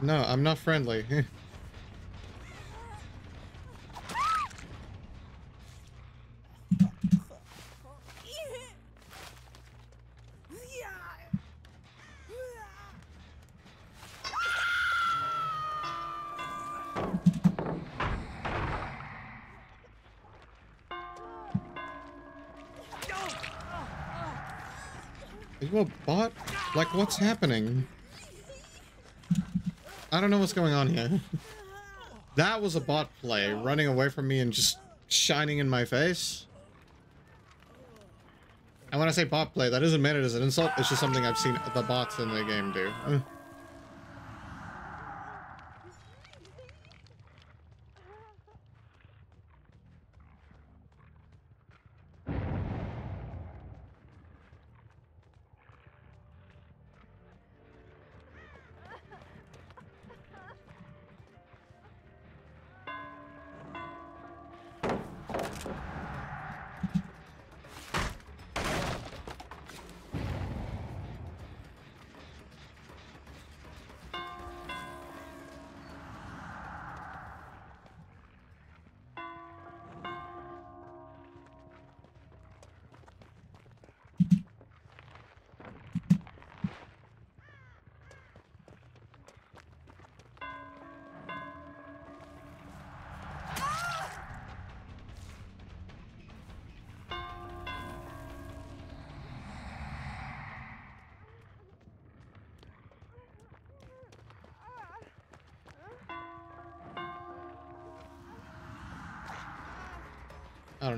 No, I'm not friendly. Like, what's happening? I don't know what's going on here. that was a bot play, running away from me and just shining in my face. And when I say bot play, that isn't meant as an insult, it's just something I've seen the bots in the game do.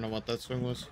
Know what that swing was.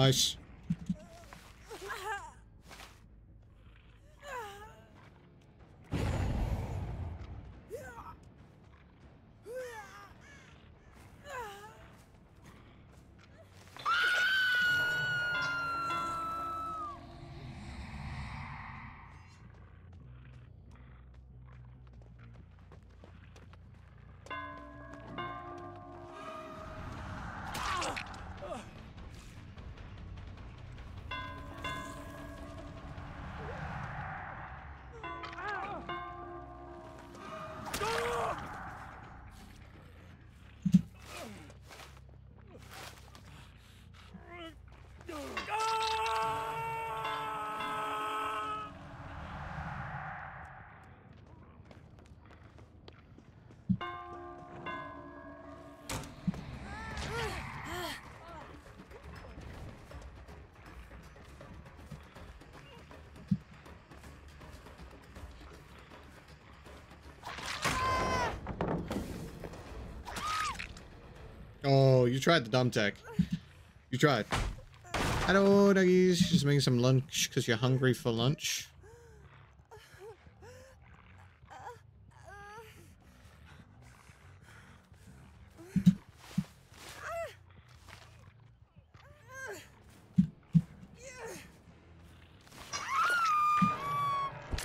Nice. Oh, you tried the dumb tech. You tried. Hello, doggies. Just making some lunch because you're hungry for lunch.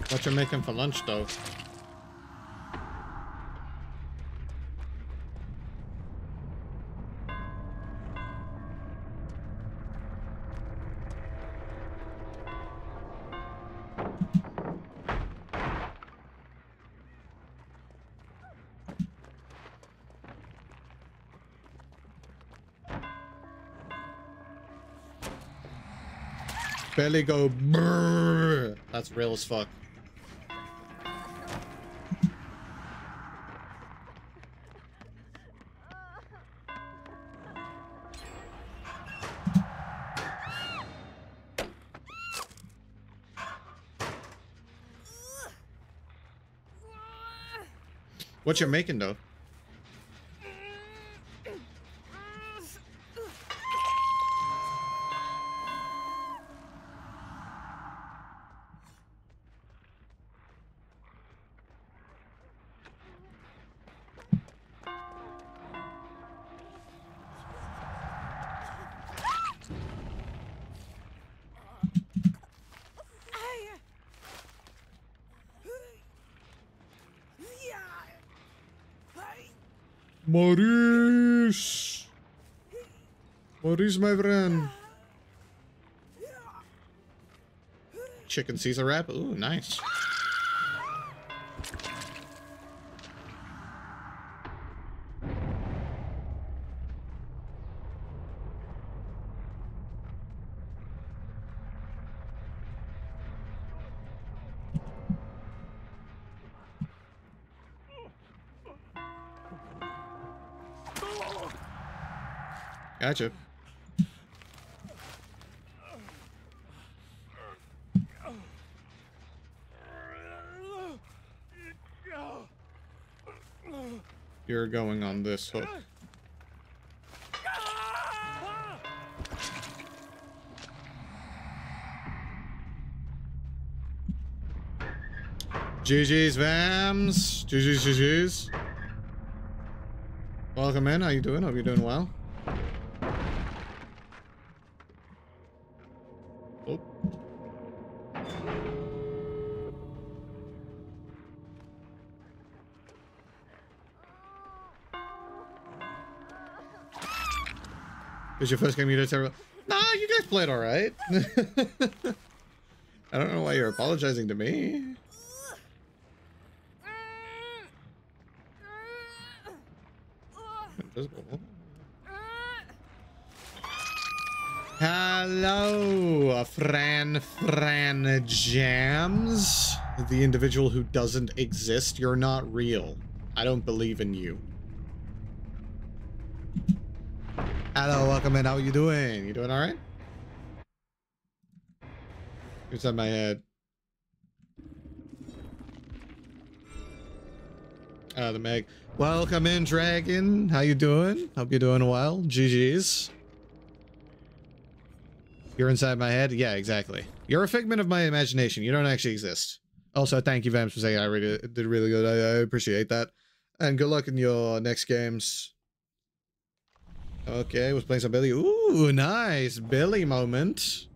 What you making for lunch, though? Belly go brrr. That's real as fuck. What you're making though? Maurice, my friend. Chicken Caesar wrap? Ooh, nice. Gotcha. Going on this hook. GG's Vams. GG's GG's. Welcome in. How you doing? Hope you're doing well. This your first game you did terrible. Nah, you guys played all right. I don't know why you're apologizing to me. Invisible. Hello, Fran Fran Jams. The individual who doesn't exist, you're not real. I don't believe in you. Hello, welcome in. How you doing? You doing all right? Inside my head. Uh, the Meg. Welcome in, Dragon. How you doing? Hope you're doing well. GG's. You're inside my head? Yeah, exactly. You're a figment of my imagination. You don't actually exist. Also, thank you, Vams, for saying I really did really good. I, I appreciate that. And good luck in your next games. Okay, was playing some Billy. Ooh, nice. Billy moment.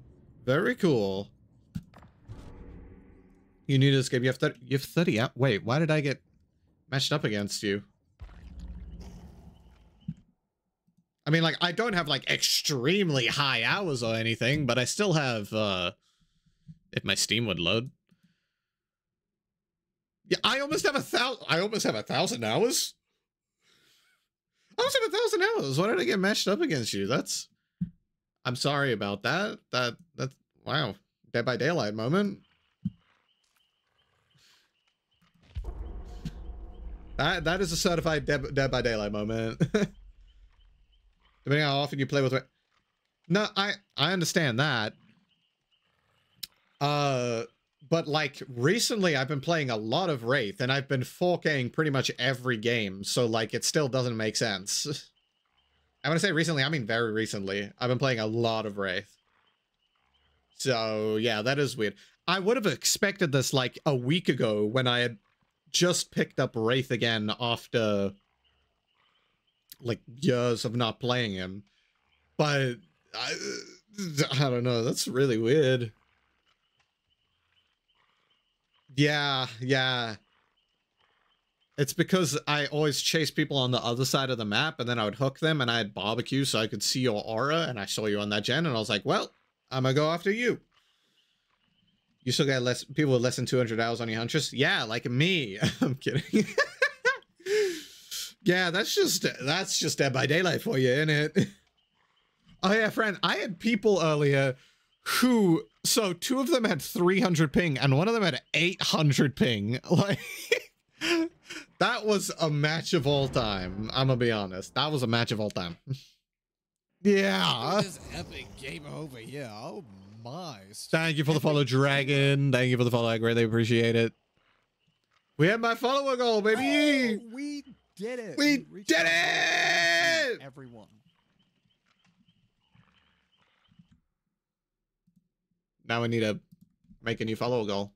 Very cool. You need to escape. You have 30. You have 30 out. Wait, why did I get matched up against you? I mean, like, I don't have, like, extremely high hours or anything, but I still have, uh... If my Steam would load. Yeah, I almost have a thousand. I almost have a thousand hours. I almost have a thousand hours. Why did I get matched up against you? That's. I'm sorry about that. That that's wow. Dead by Daylight moment. That that is a certified Dead, Dead by Daylight moment. Depending how often you play with. No, I I understand that. Uh, but like recently I've been playing a lot of Wraith and I've been 4King pretty much every game, so like it still doesn't make sense. I want to say recently, I mean very recently. I've been playing a lot of Wraith. So yeah, that is weird. I would have expected this like a week ago when I had just picked up Wraith again after like years of not playing him. But I, I don't know, that's really weird. Yeah, yeah. It's because I always chase people on the other side of the map and then I would hook them and I had barbecue so I could see your aura and I saw you on that gen and I was like, well, I'm gonna go after you. You still got less people with less than 200 hours on your huntress? Yeah, like me. I'm kidding. yeah, that's just that's just Dead by Daylight for you, isn't it? Oh yeah, friend, I had people earlier who so two of them had 300 ping and one of them had 800 ping. Like that was a match of all time. I'm gonna be honest. That was a match of all time. Yeah. This epic. Game over. Here. Oh my. thank you for the follow dragon. Thank you for the follow i greatly appreciate it. We had my follower goal baby! Oh, we did it. We reached did it! Everyone. Now we need to make a new follower goal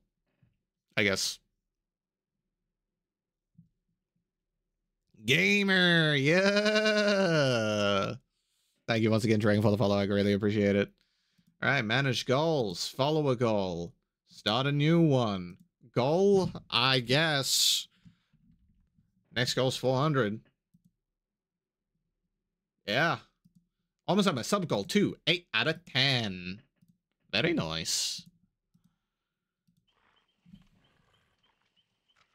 i guess. Gamer yeah. Thank you once again dragon for the follow i greatly appreciate it. All right manage goals follow a goal start a new one. Goal i guess. Next goal is 400 yeah. Almost at my sub goal too. 8 out of 10 very nice.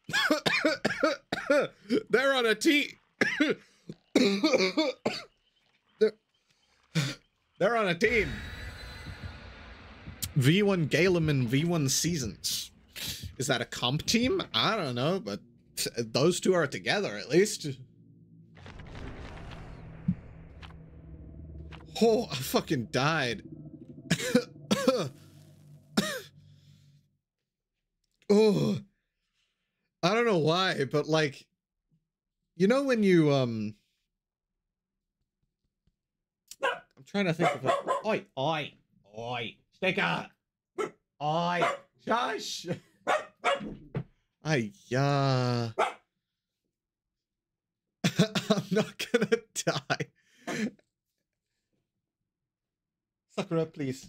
They're on a T. they're, they're on a team. V1 Galem and V1 Seasons. Is that a comp team? I don't know, but those two are together at least. Oh, I fucking died. oh, I don't know why, but like, you know when you um, I'm trying to think of it. Oi, oi, oi, sticker, oi, shush. I yeah. I'm not gonna die. Sakura, please.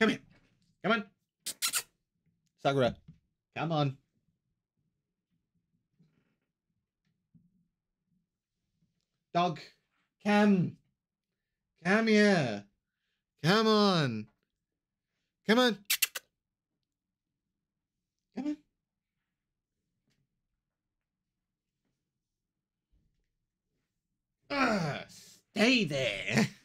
Come here. Come on. Sakura. Come on. Dog. Come. Come here. Come on. Come on. Come on. Ah, stay there.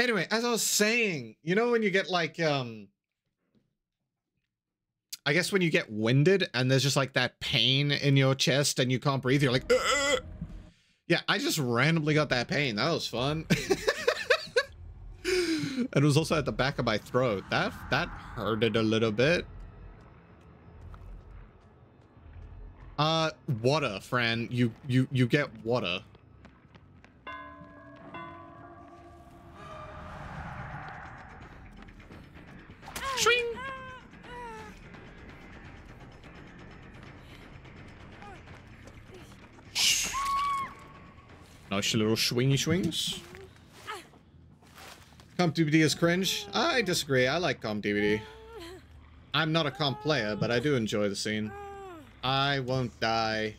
Anyway, as I was saying, you know when you get like um I guess when you get winded and there's just like that pain in your chest and you can't breathe, you're like "Ugh." Yeah, I just randomly got that pain. That was fun. and it was also at the back of my throat. That that hurted a little bit. Uh water, Fran. You you you get water. Nice little swingy swings. Comp DBD is cringe. I disagree. I like Comp DBD. I'm not a comp player, but I do enjoy the scene. I won't die.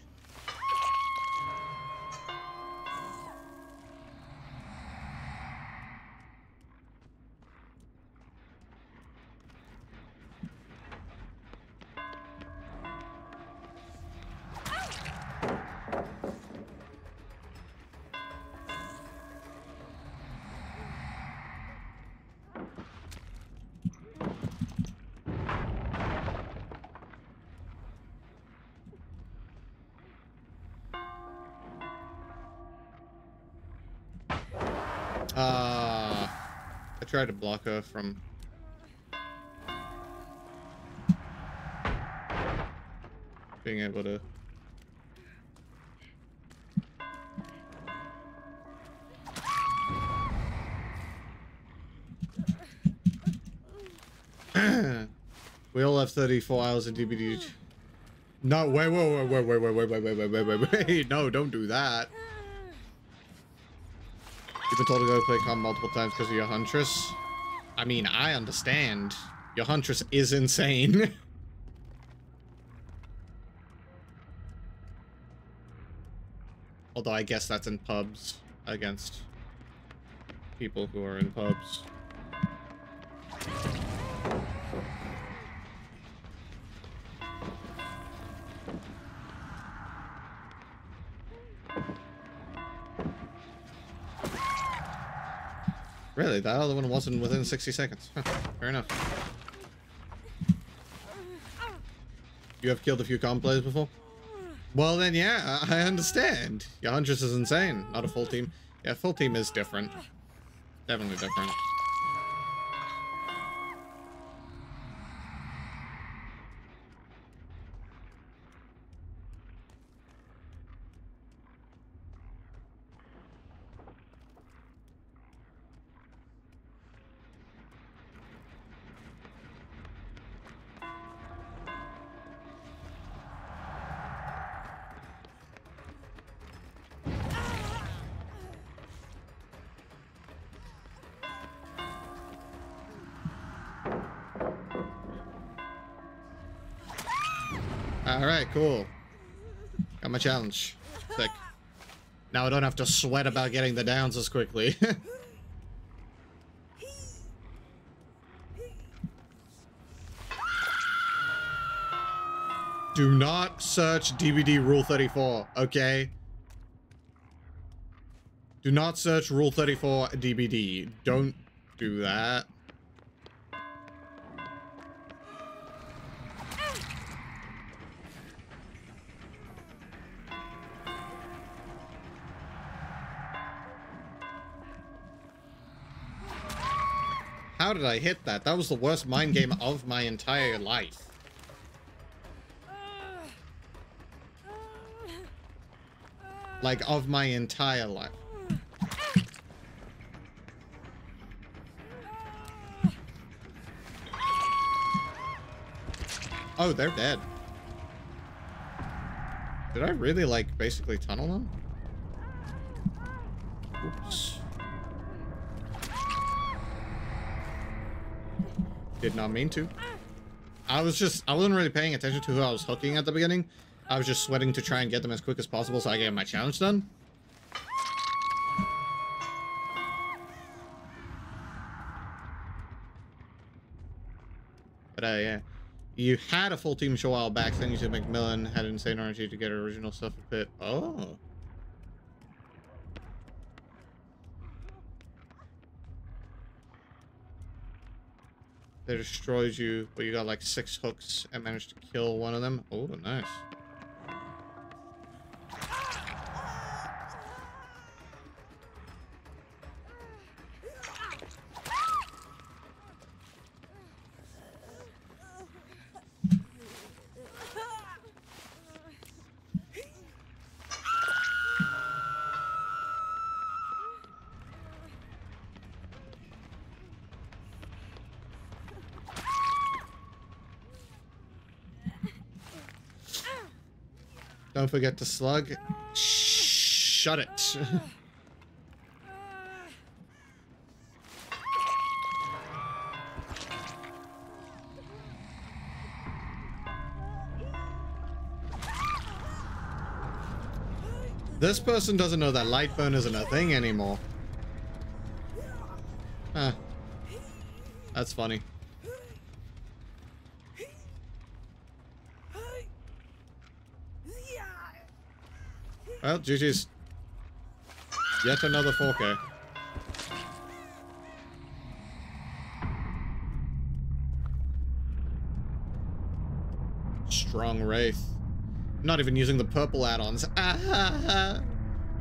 Her from. Being able to. we all have 34 hours of DBD. No, wait, wait, wait, wait, wait, wait, wait, wait, wait, wait, wait, wait. No, don't do that. You've been told to go play comp multiple times because of your huntress. I mean, I understand. Your huntress is insane. Although I guess that's in pubs against people who are in pubs. Really? That other one wasn't within 60 seconds. Huh, fair enough. You have killed a few comp players before? Well then, yeah, I understand. Your Huntress is insane. Not a full team. Yeah, full team is different. Definitely different. Cool. Got my challenge. Sick. Now I don't have to sweat about getting the downs as quickly. Do not search DBD Rule 34, okay? Do not search Rule 34 DBD. Don't do that. How did I hit that? That was the worst mind game of my entire life. Like, of my entire life. Oh, they're dead. Did I really, like, basically tunnel them? Did not mean to. I was just, I wasn't really paying attention to who I was hooking at the beginning. I was just sweating to try and get them as quick as possible so I get my challenge done. But uh, yeah, you had a full team show a while back. Then you said McMillan, had Insane energy to get original stuff a bit. Oh. They destroyed you, but you got like six hooks and managed to kill one of them. Oh, nice. Forget to slug. Shut it. this person doesn't know that light burn isn't a thing anymore. Huh. That's funny. Well, GG's. Yet another 4K. Strong Wraith. Not even using the purple add-ons. Ah,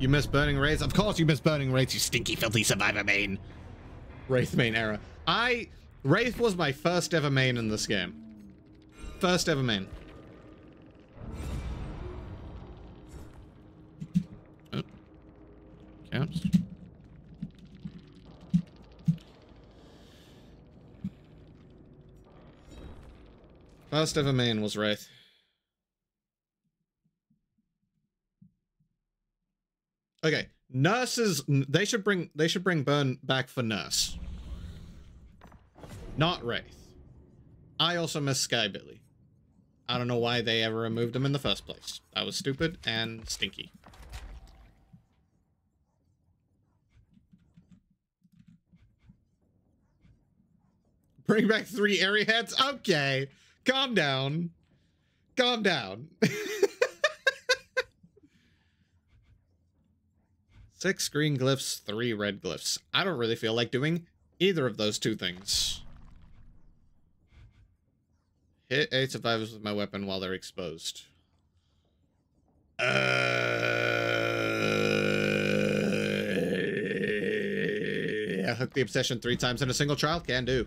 you miss Burning Wraiths? Of course you miss Burning Wraiths, you stinky, filthy survivor main. Wraith main era. I... Wraith was my first ever main in this game. First ever main. First ever man was Wraith. Okay, nurses. They should bring. They should bring Burn back for nurse. Not Wraith. I also miss Skybilly. I don't know why they ever removed him in the first place. That was stupid and stinky. Bring back three airy heads? Okay. Calm down. Calm down. Six green glyphs, three red glyphs. I don't really feel like doing either of those two things. Hit eight survivors with my weapon while they're exposed. Uh, hook the obsession three times in a single trial? Can do.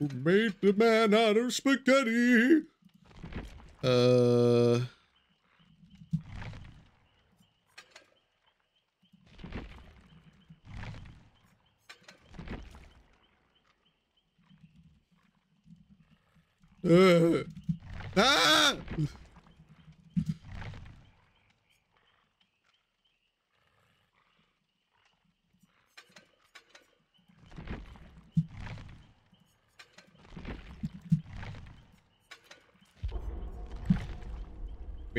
Who made the man out of spaghetti? Uh. Uh. Ah!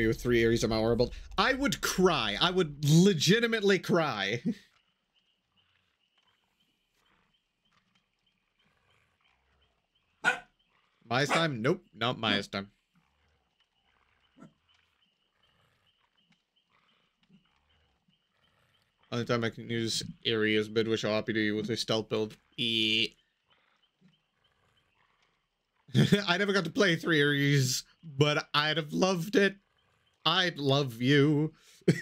Me with three areas of my orbital. I would cry. I would legitimately cry. Maya's time? Nope, not Maya's time. Only time I can use areas bid which happy to you with a stealth build. E I never got to play three areas, but I'd have loved it. I'd love you.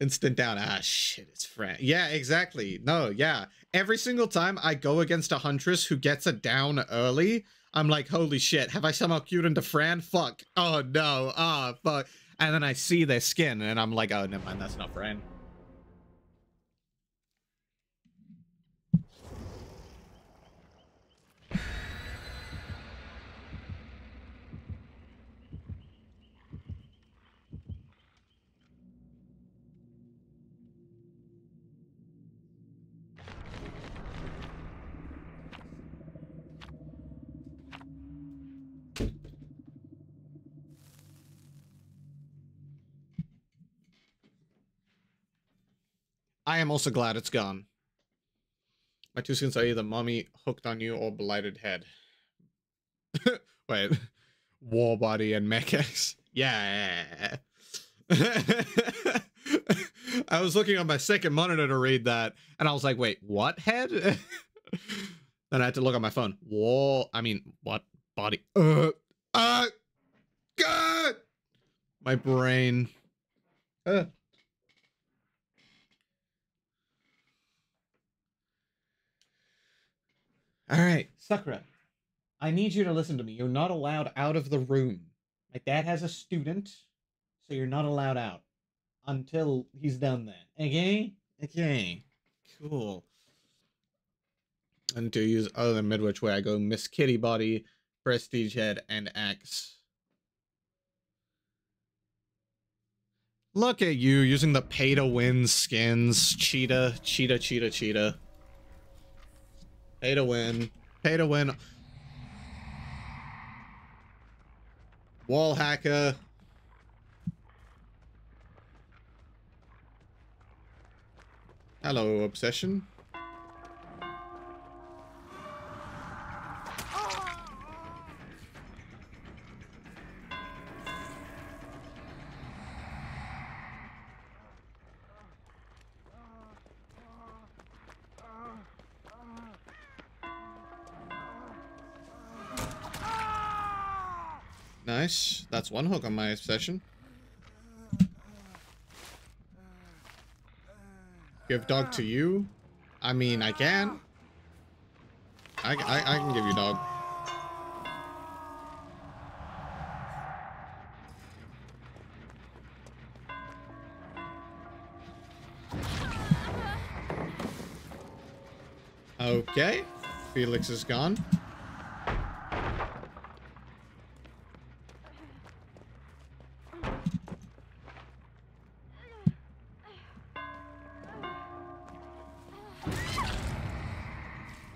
Instant down. Ah, shit, it's Fran. Yeah, exactly. No, yeah. Every single time I go against a Huntress who gets a down early, I'm like, holy shit, have I somehow queued into Fran? Fuck. Oh, no. Ah, oh, fuck. And then I see their skin, and I'm like, oh, never mind, that's not Fran. I am also glad it's gone. My two skins are either mommy hooked on you or blighted head. Wait. War body and mech Yeah. I was looking on my second monitor to read that, and I was like, wait, what head? then I had to look on my phone. War, I mean, what body? Uh, uh, God! My brain. Uh. All right, Sakura. I need you to listen to me. You're not allowed out of the room. My dad has a student, so you're not allowed out until he's done that. Okay? Okay. Cool. And to use other than Midwich way, I go Miss Kitty Body, Prestige Head, and Axe. Look at you using the pay to win skins. Cheetah, cheetah, cheetah, cheetah. Pay to win. Pay to win. Wall hacker. Hello, Obsession. That's one hook on my obsession. Give dog to you? I mean, I can. I, I, I can give you dog. Okay. Felix is gone.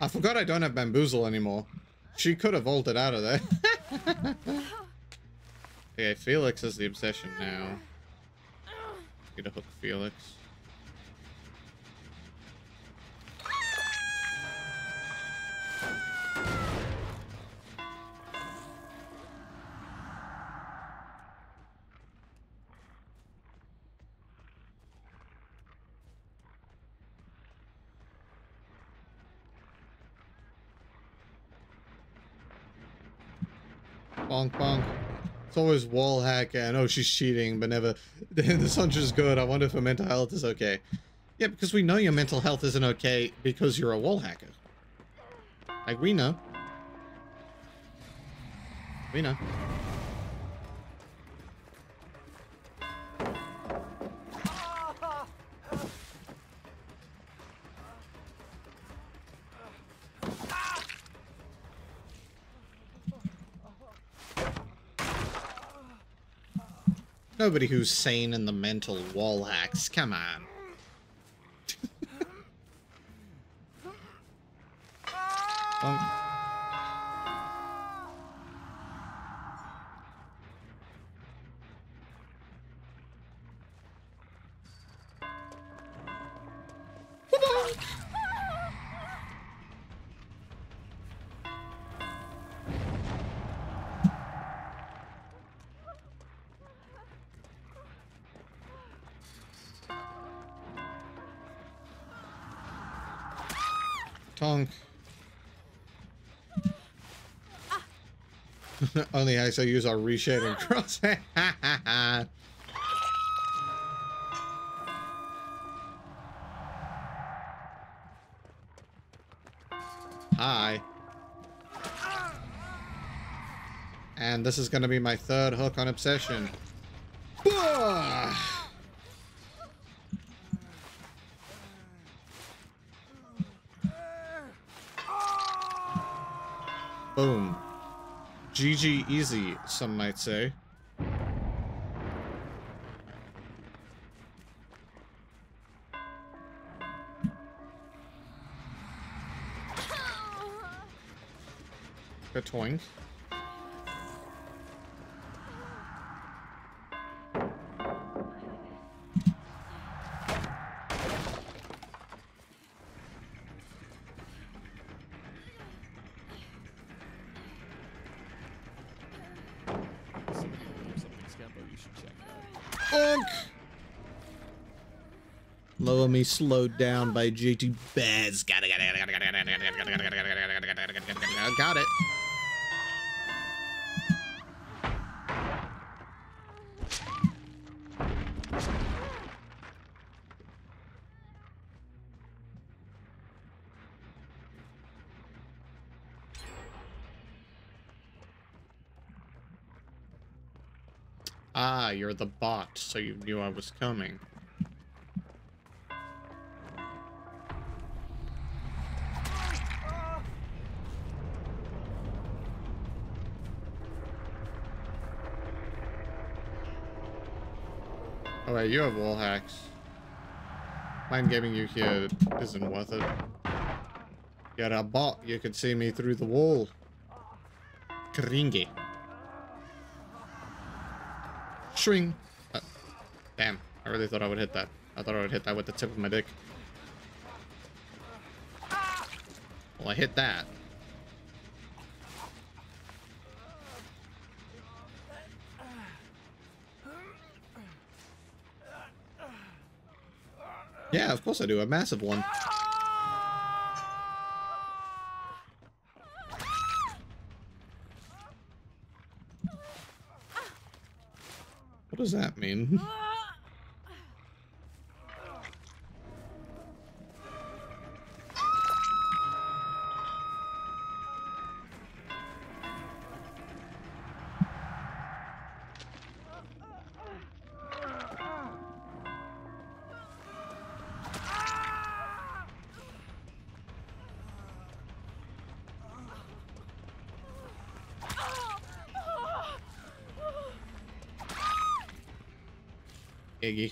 I forgot I don't have bamboozle anymore. She could have vaulted out of there. okay, Felix is the obsession now. Get a hook Felix. Bonk bonk. It's always wall hack and oh she's cheating, but never the sun's is good. I wonder if her mental health is okay. Yeah, because we know your mental health isn't okay because you're a wall hacker. Like we know. We know. Nobody who's sane in the mental wall hacks. Come on. Only I shall use our reshade and cross. Hi. And this is going to be my third hook on Obsession. Bah! Boom. GG easy, some might say. A twink. Slowed down by JT it, got it, got it, got it. Ah, you're the bot, so you knew I was coming. You have wall hacks. Mind gaming you here isn't worth it. You're a bot, you could see me through the wall. Kringy. Swing. Uh, damn, I really thought I would hit that. I thought I would hit that with the tip of my dick. Well, I hit that. Yeah, of course I do. A massive one. What does that mean? Iggy.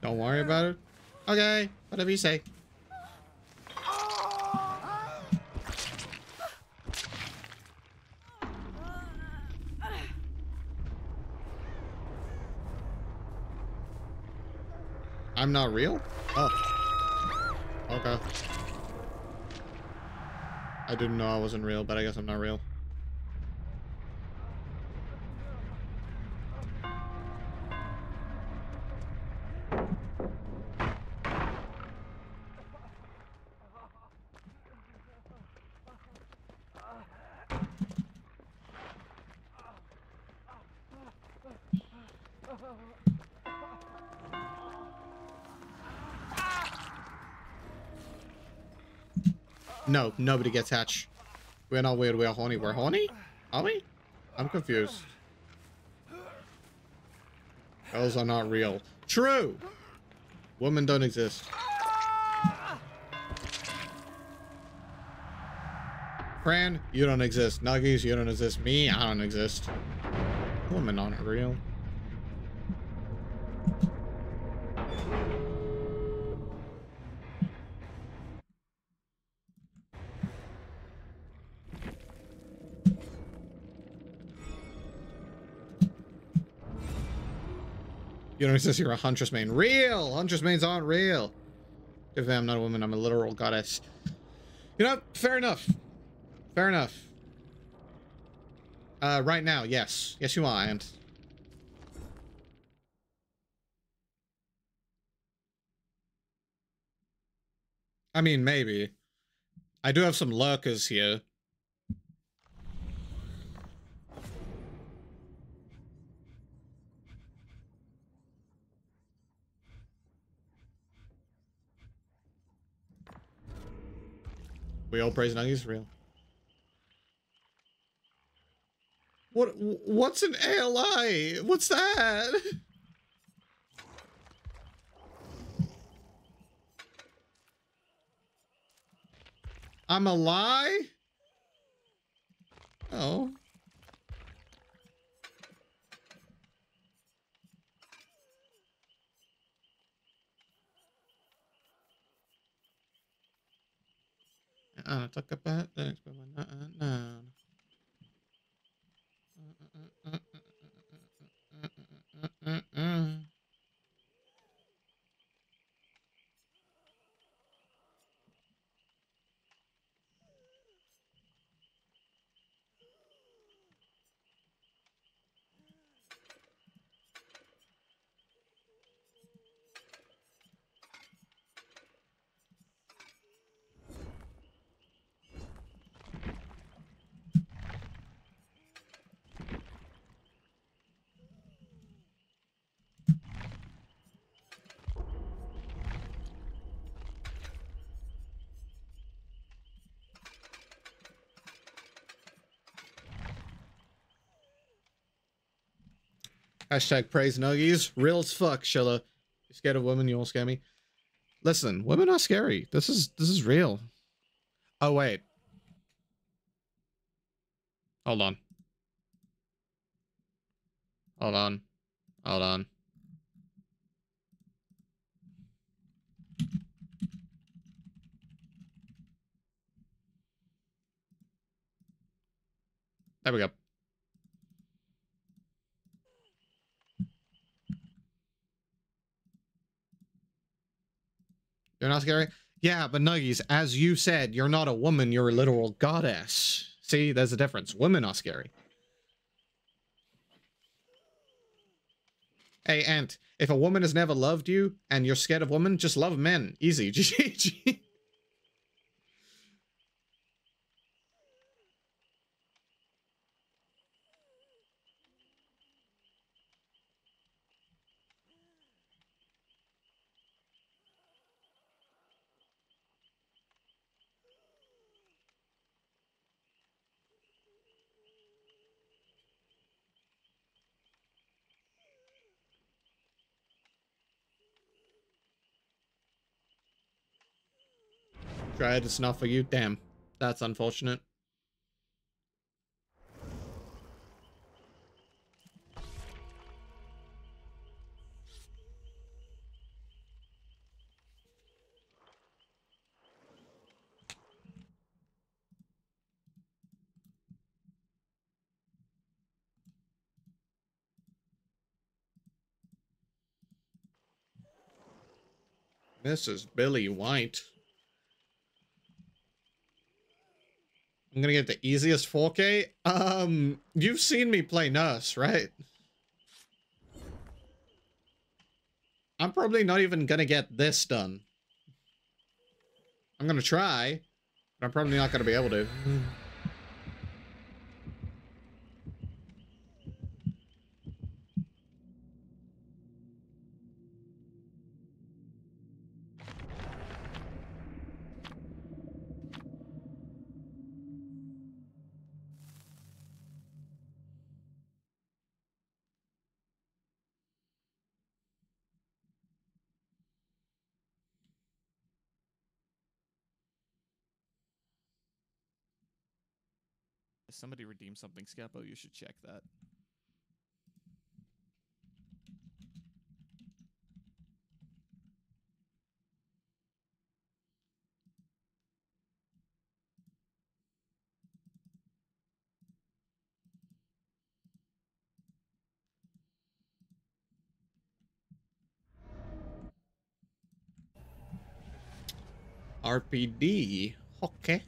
Don't worry about it. Okay, whatever you say. I'm not real? Oh. Okay. I didn't know I wasn't real, but I guess I'm not real. No, nobody gets hatch. We're not weird, we're horny. We're horny? Are we? I'm confused. Girls are not real. True! Women don't exist. Fran, you don't exist. Nuggies, you don't exist. Me, I don't exist. Women aren't real. Don't exist, you're a Huntress main. Real! Huntress mains aren't real. If I'm not a woman, I'm a literal goddess. You know, fair enough. Fair enough. Uh, right now, yes. Yes, you are, and... I mean, maybe. I do have some lurkers here. We all praise Nuggies real. What? What's an ALI? What's that? I'm a lie? Oh. I talk about things, but we're not unknown. Uh, uh, uh, Hashtag praise nuggies. Real as fuck, Shilla. You scared of women, you won't scare me. Listen, women are scary. This is this is real. Oh wait. Hold on. Hold on. Hold on. There we go. You're not scary? Yeah, but Nuggies, as you said, you're not a woman, you're a literal goddess. See, there's a difference. Women are scary. Hey, Ant, if a woman has never loved you and you're scared of women, just love men. Easy. GG. Tried, it's not for you. Damn. That's unfortunate. Mrs. Billy White. I'm gonna get the easiest 4K. Um, you've seen me play Nurse, right? I'm probably not even gonna get this done. I'm gonna try, but I'm probably not gonna be able to. Somebody redeemed something, Skeppo, you should check that. RPD. Okay.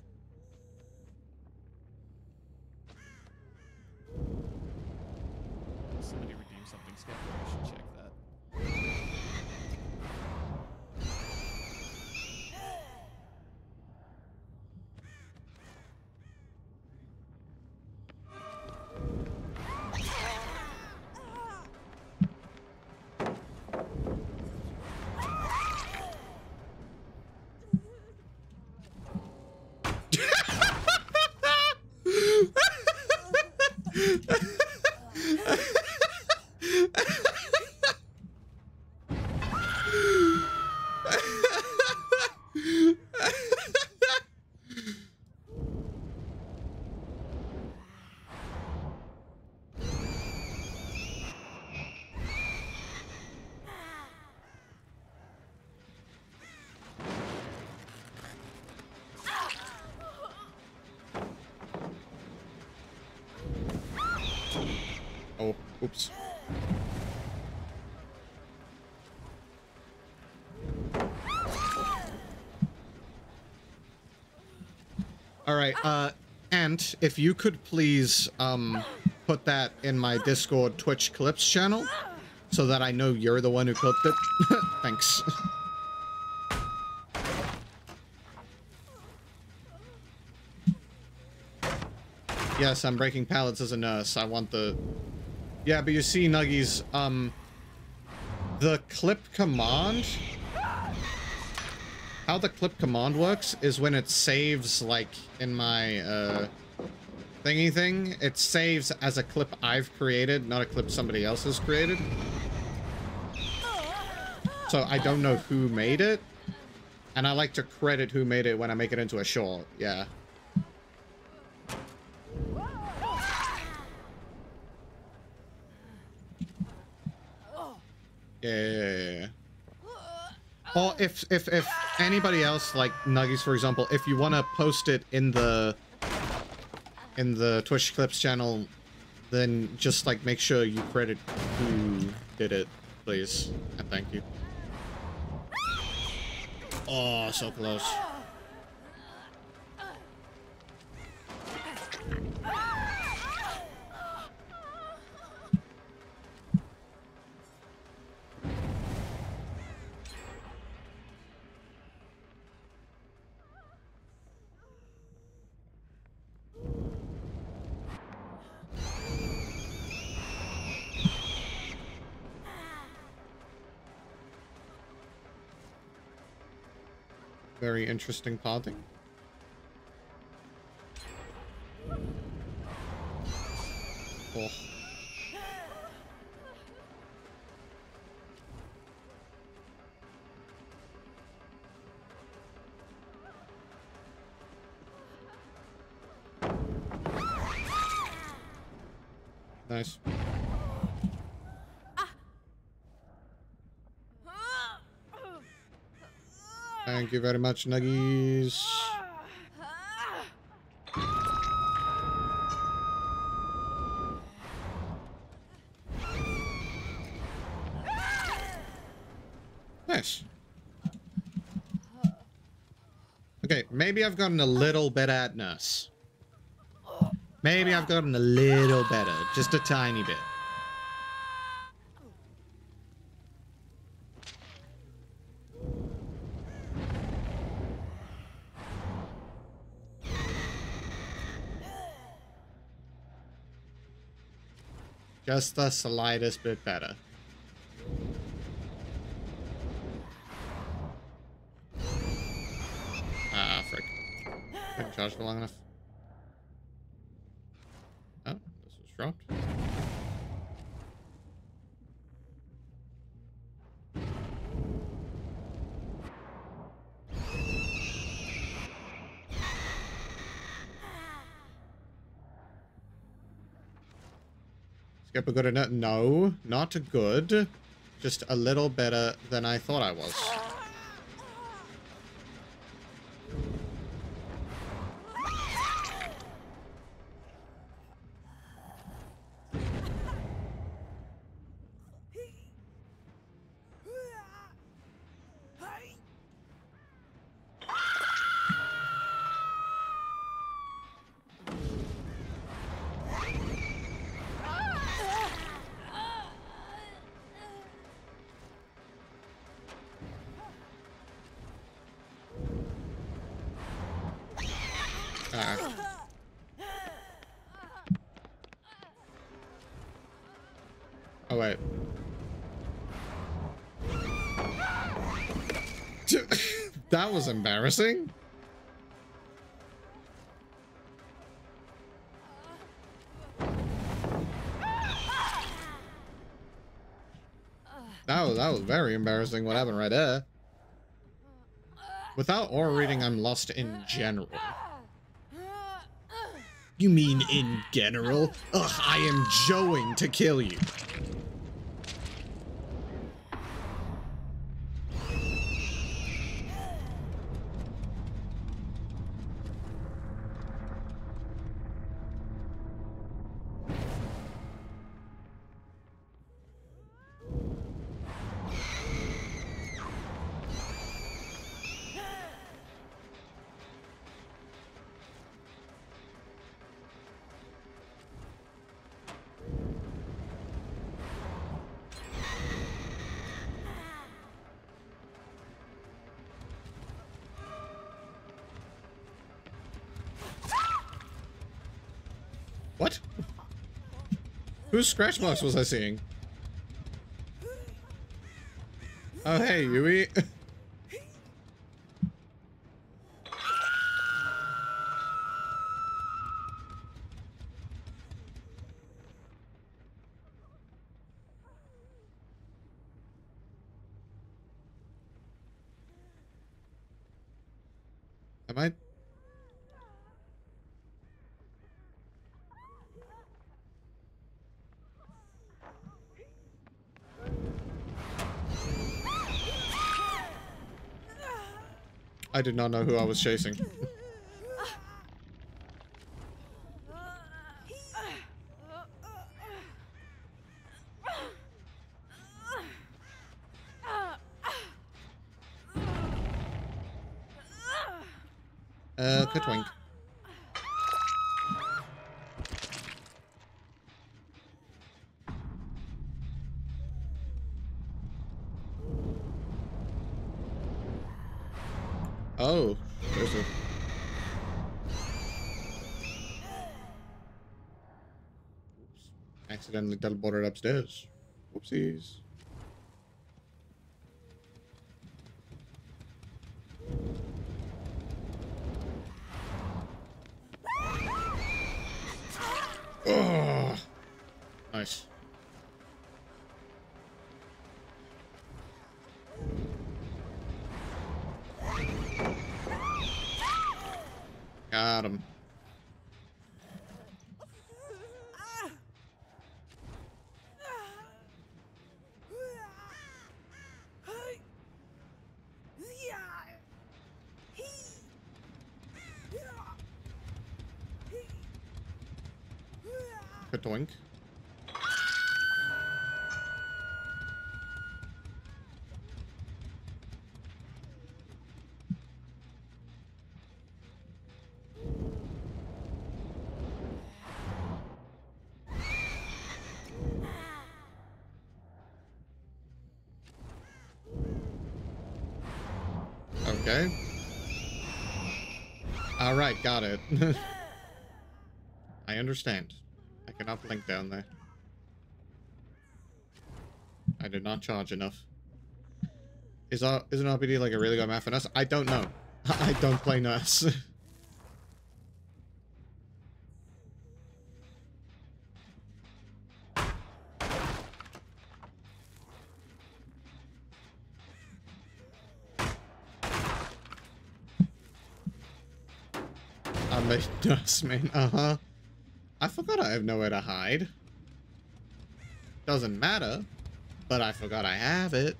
Right, uh, Ant, if you could please, um, put that in my Discord Twitch clips channel so that I know you're the one who clipped it. Thanks. Yes, I'm breaking pallets as a nurse. I want the... Yeah, but you see, Nuggies, um... The clip command... How the clip command works is when it saves, like, in my, uh... thingy thing, it saves as a clip I've created, not a clip somebody else has created. So I don't know who made it. And I like to credit who made it when I make it into a short. Yeah yeah, yeah, yeah. Or if if anybody else like Nuggies, for example, if you want to post it in the in the Twitch clips channel, then just like make sure you credit who did it, please, and thank you. Oh, so close. Interesting pathing. Oh. Nice. Thank you very much, Nuggies. Nice. Okay, maybe I've gotten a little better at nurse. Maybe I've gotten a little better, just a tiny bit. Just the slightest bit better. Ah, frick. Couldn't charge for long enough. Oh, this was dropped. Good enough? No, not good. Just a little better than I thought I was. Embarrassing. That was, that was very embarrassing what happened right there. Without aura reading, I'm lost in general. You mean in general? Ugh, I am joing to kill you. Whose scratch marks was I seeing? Oh, hey, Yui. I did not know who I was chasing. Accidentally teleported upstairs. Whoopsies. Okay. All right, got it. I understand. I cannot blink down there. I did not charge enough. Is our is an RPD like a really good map for? I don't know. I don't play nurse. I'm a nurse man. Uh huh. I forgot I have nowhere to hide. Doesn't matter, but I forgot I have it.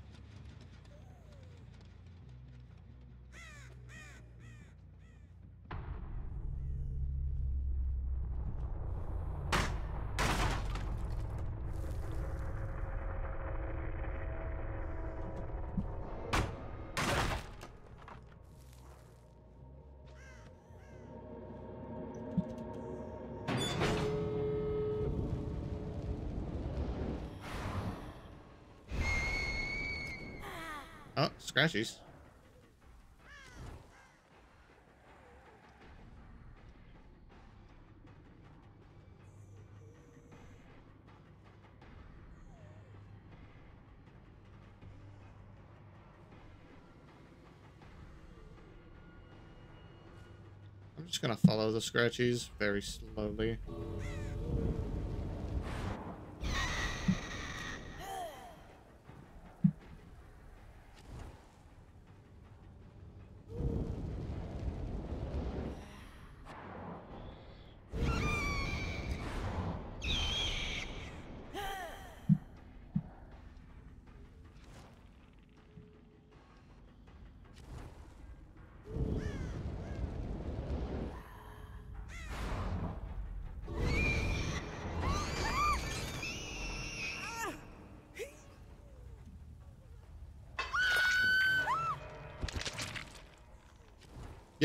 Scratchies. I'm just gonna follow the scratchies very slowly.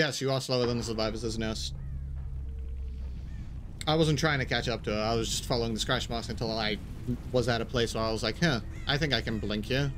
Yes, you are slower than the survivors' nest. I wasn't trying to catch up to her. I was just following the scratch marks until I was at a place where I was like, huh, I think I can blink here.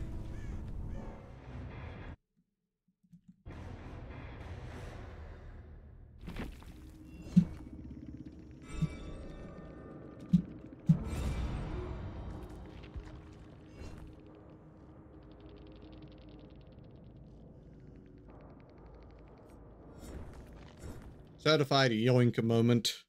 Certified yoink moment.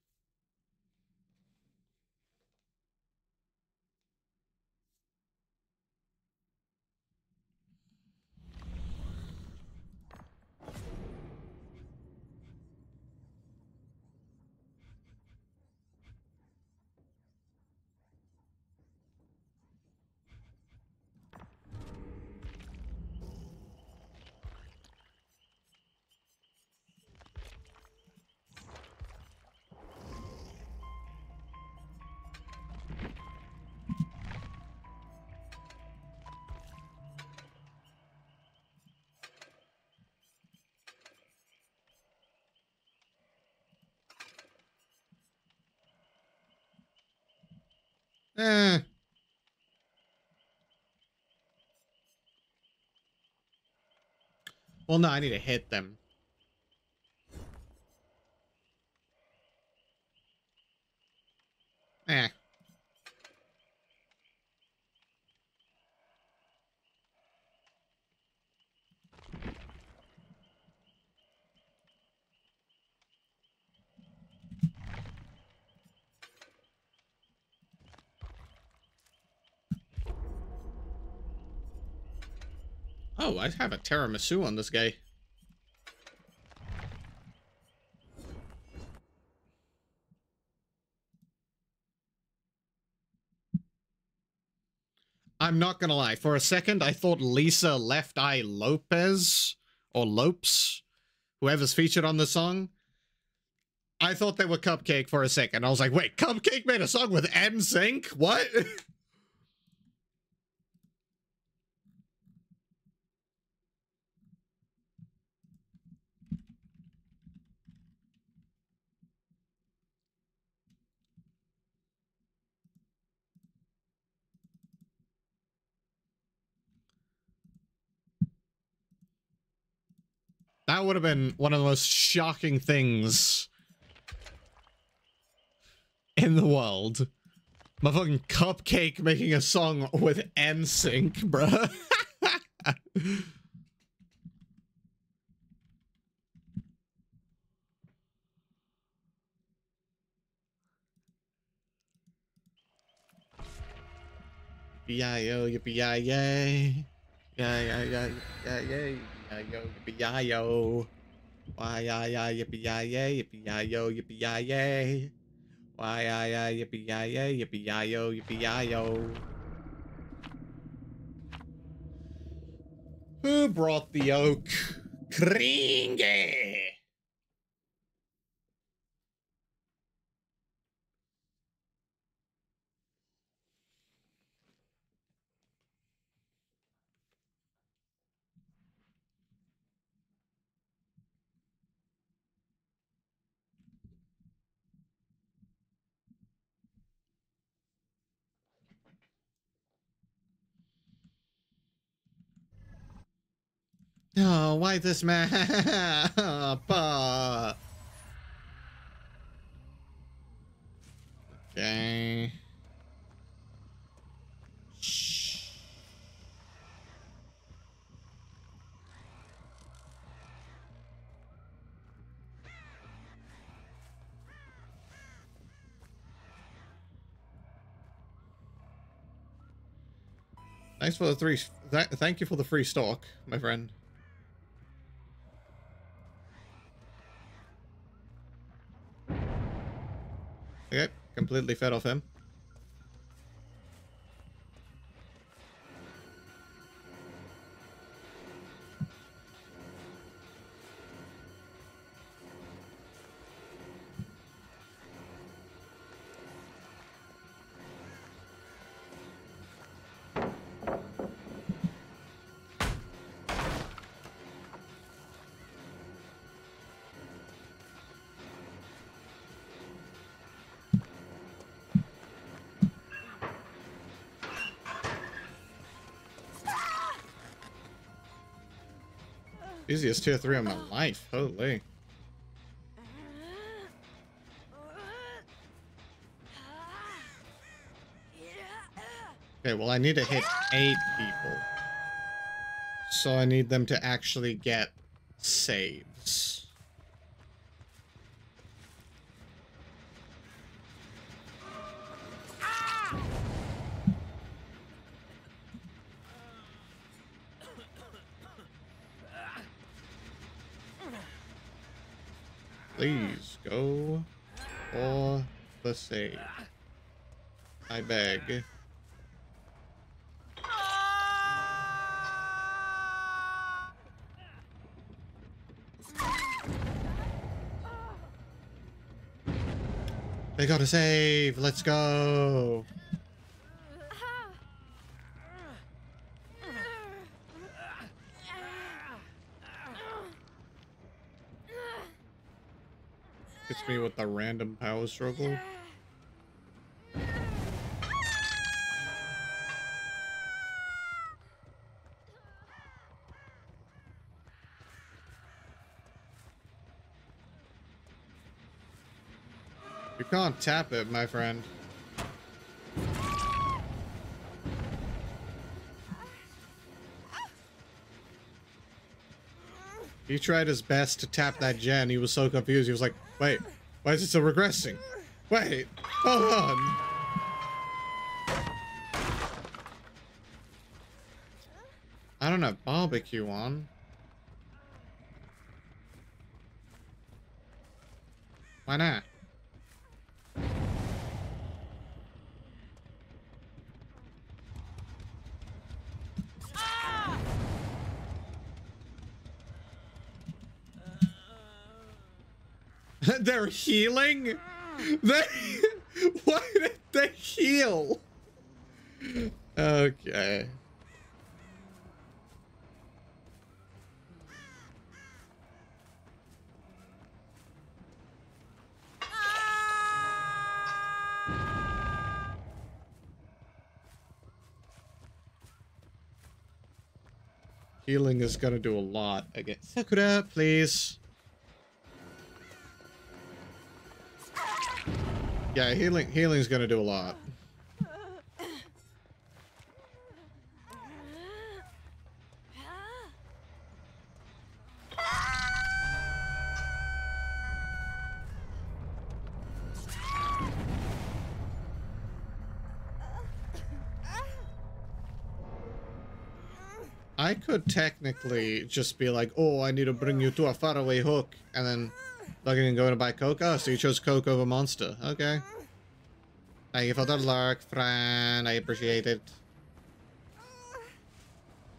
Well, no, I need to hit them. Eh. I have a tiramisu on this guy. I'm not gonna lie. For a second, I thought Lisa Left Eye Lopez or Lopes, whoever's featured on the song. I thought they were Cupcake for a second. I was like, wait, Cupcake made a song with NSYNC? What? That would have been one of the most shocking things in the world. My fucking cupcake making a song with NSYNC, bruh. Yippee-yi-yay. Yeah, yeah, yeah, yeah, yeah, yeah, yo, yippee yi yo. Why, yeah, yeah, yippee yi yay, yippee yi yo, yippee yi yay. Why, yeah, yeah, yippee yi yay, yippee yi yo, yippee yi yo. Who brought the oak? Kringe! Oh, why this map? Okay. Shh. Thanks for the three. Th thank you for the free stock, my friend. Okay, completely fed off him. Easiest tier 3 of my life. Holy. Okay, well I need to hit 8 people. So I need them to actually get saves. They gotta save. Let's go. Hits me with the random power struggle. Tap it, my friend. He tried his best to tap that gen. He was so confused. He was like, wait, why is it still regressing? Wait, hold on. I don't have barbecue on. Why not? They're healing? They why did they heal? Okay. Healing is gonna do a lot against Sakura, please. Yeah, healing healing's gonna do a lot. I could technically just be like, oh, I need to bring you to a faraway hook, and then in and go to buy Coke. Oh, so you chose Coke over Monster. Okay. Thank you for the lurk, friend. I appreciate it.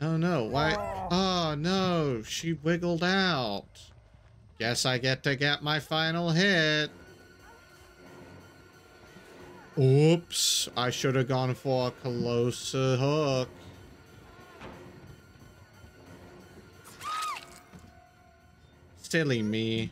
Oh no, why? Oh no, she wiggled out. Guess I get to get my final hit. Oops, I should have gone for a closer hook. Silly me.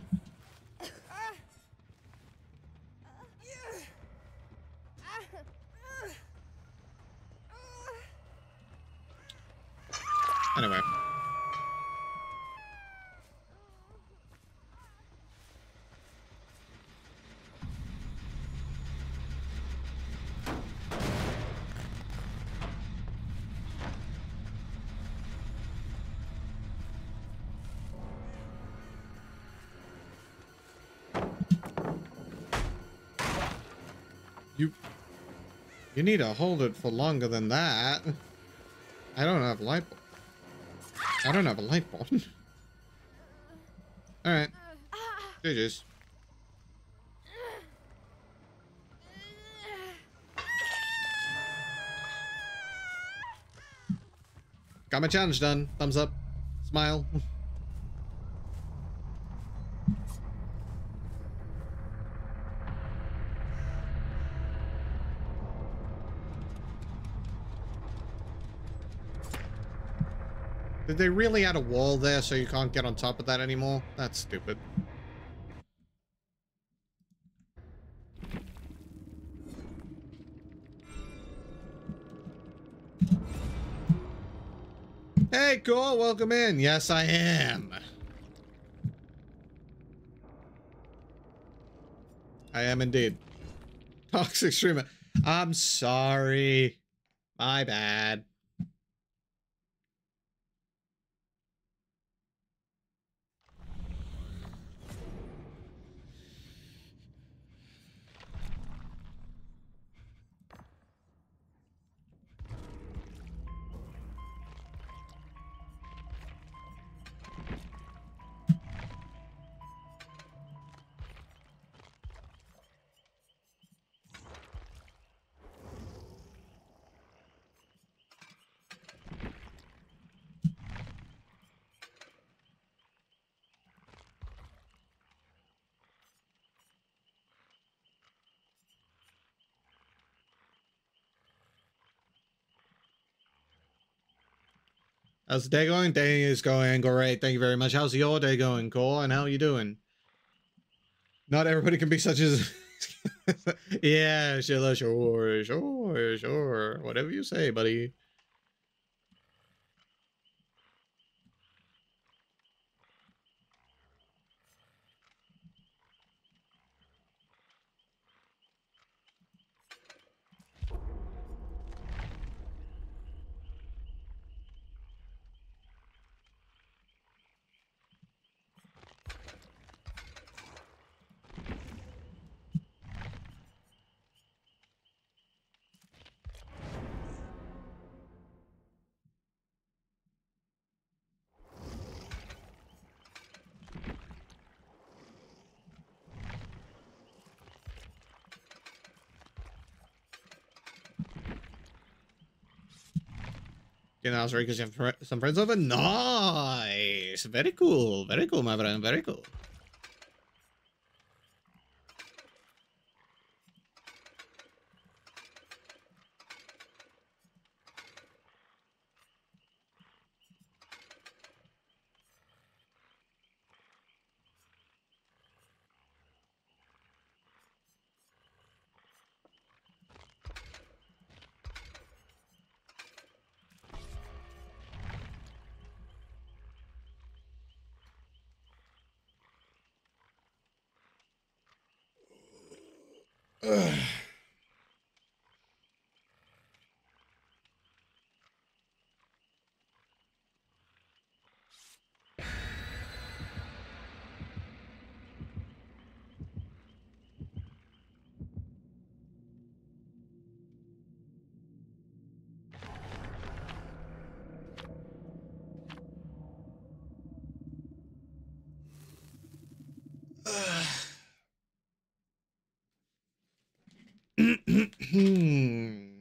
Need to hold it for longer than that. I don't have light bulb. I don't have a light bulb. Alright. GG's. Got my challenge done. Thumbs up. Smile. They really add a wall there so you can't get on top of that anymore? That's stupid. Hey, cool. Welcome in. Yes, I am. I am indeed. Toxic streamer. I'm sorry. My bad. How's the day going? Day is going great. Thank you very much. How's your day going, Cole? And how are you doing? Not everybody can be such as... yeah, sure, sure, sure, sure. Whatever you say, buddy. Get an house because you have some friends over. Nice. Very cool. Very cool, my friend. Very cool.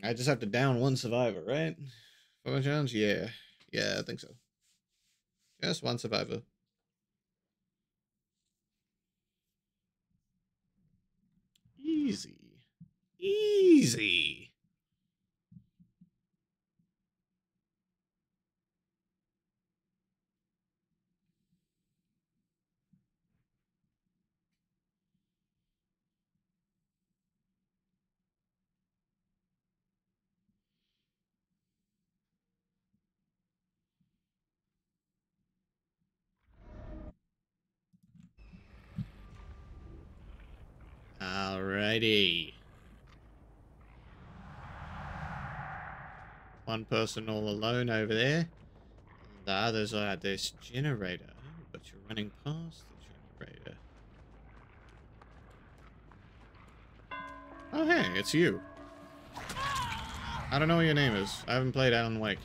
I just have to down one survivor, right? Four challenge? Yeah. Yeah, I think so. Just one survivor. Easy. Easy. Alrighty. One person all alone over there. And the others are at this generator. But you're running past the generator. Oh hey, it's you. I don't know what your name is. I haven't played Alan Wake.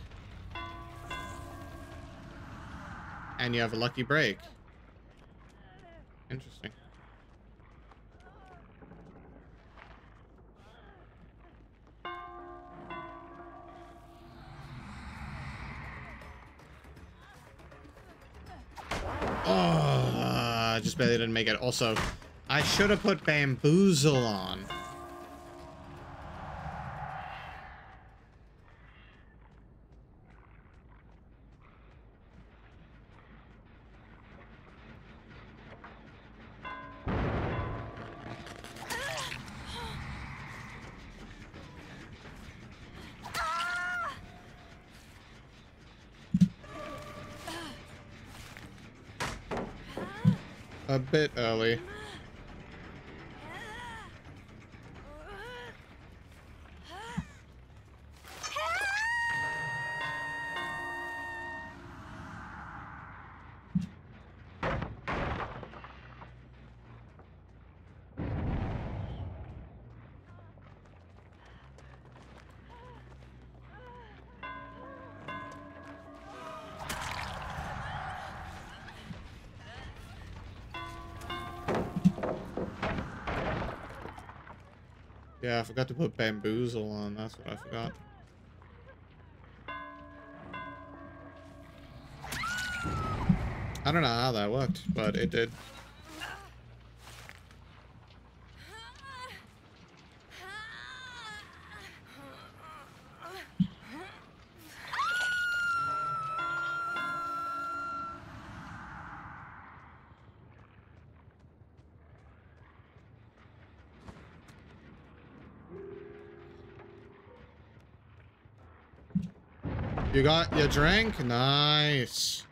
And you have a lucky break. Interesting. Just barely didn't make it. Also, I should have put bamboozle on. Yeah, I forgot to put bamboozle on. That's what I forgot. I don't know how that worked, but it did. You got your drink? Nice.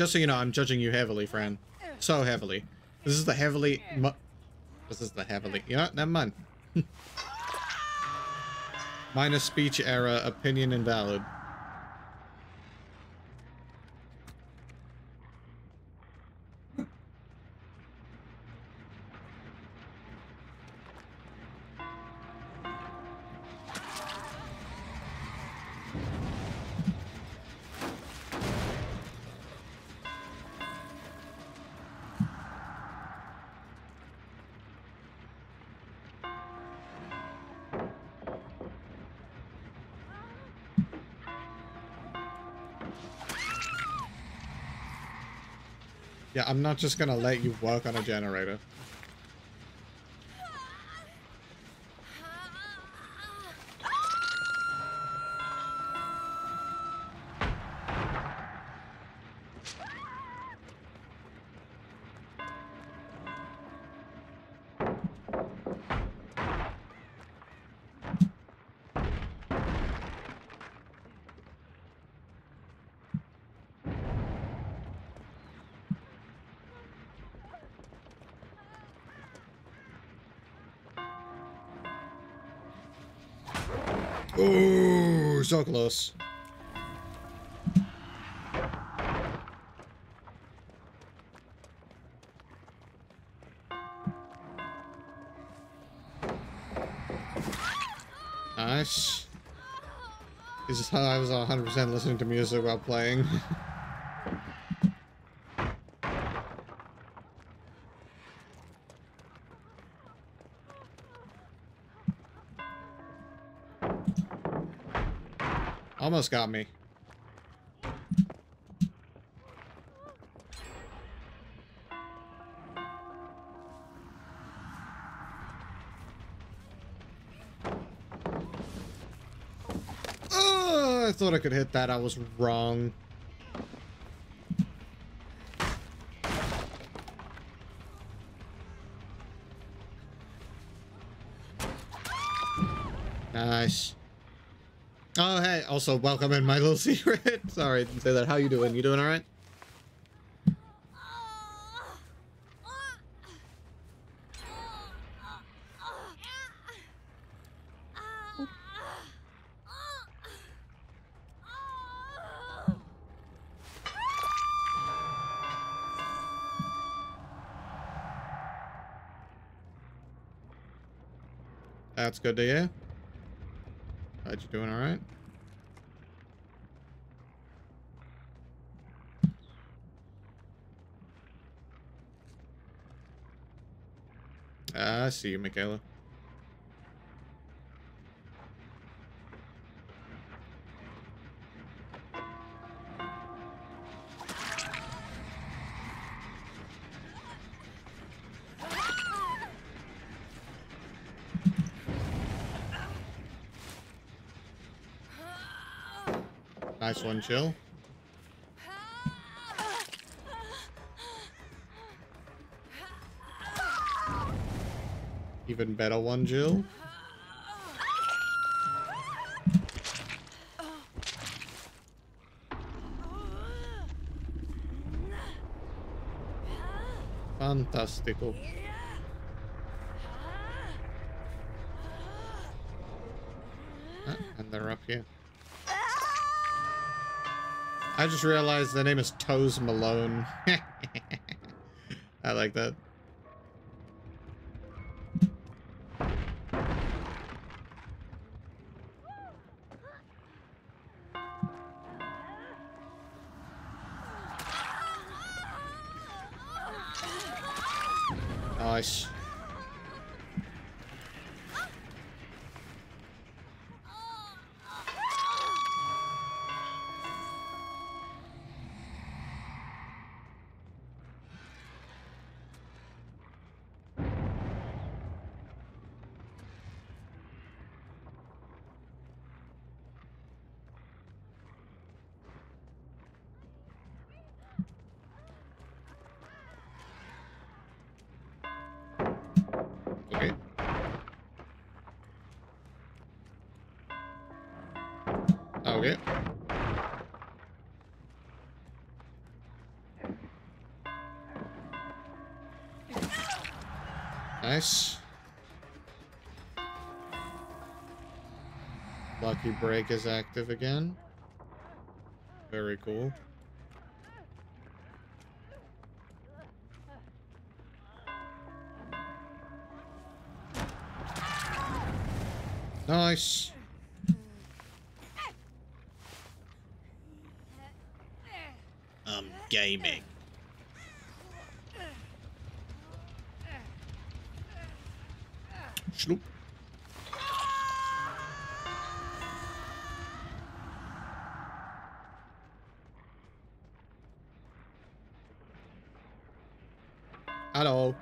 Just so you know, I'm judging you heavily, Fran. So heavily. This is the heavily... This is the heavily. Yeah, never mind. Minus speech error, opinion invalid. Not just gonna let you work on a generator. Ooh, close. Nice. This is how I was 100% listening to music while playing. Almost got me. Oh, I thought I could hit that. I was wrong. Also, welcome in my little secret. Sorry, I didn't say that. How you doing? You doing all right? That's good to hear. Glad you're doing all right. Ah, I see you, Mikaela. Nice one, chill. Even better one, Jill. Fantastical. Ah, and they're up here. I just realized the name is Toes Malone. I like that. Okay. Okay. Nice. Lucky break is active again. Very cool. Nice. I'm gaming. Schloop. Hello.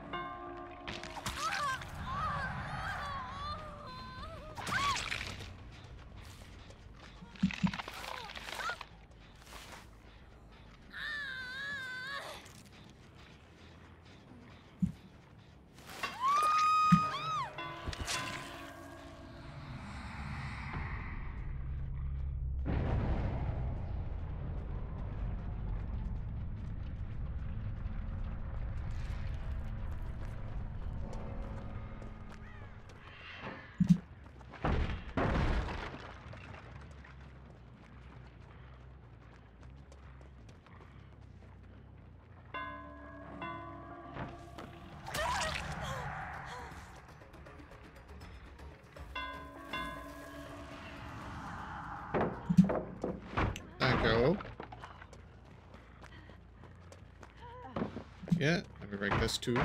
Break this too.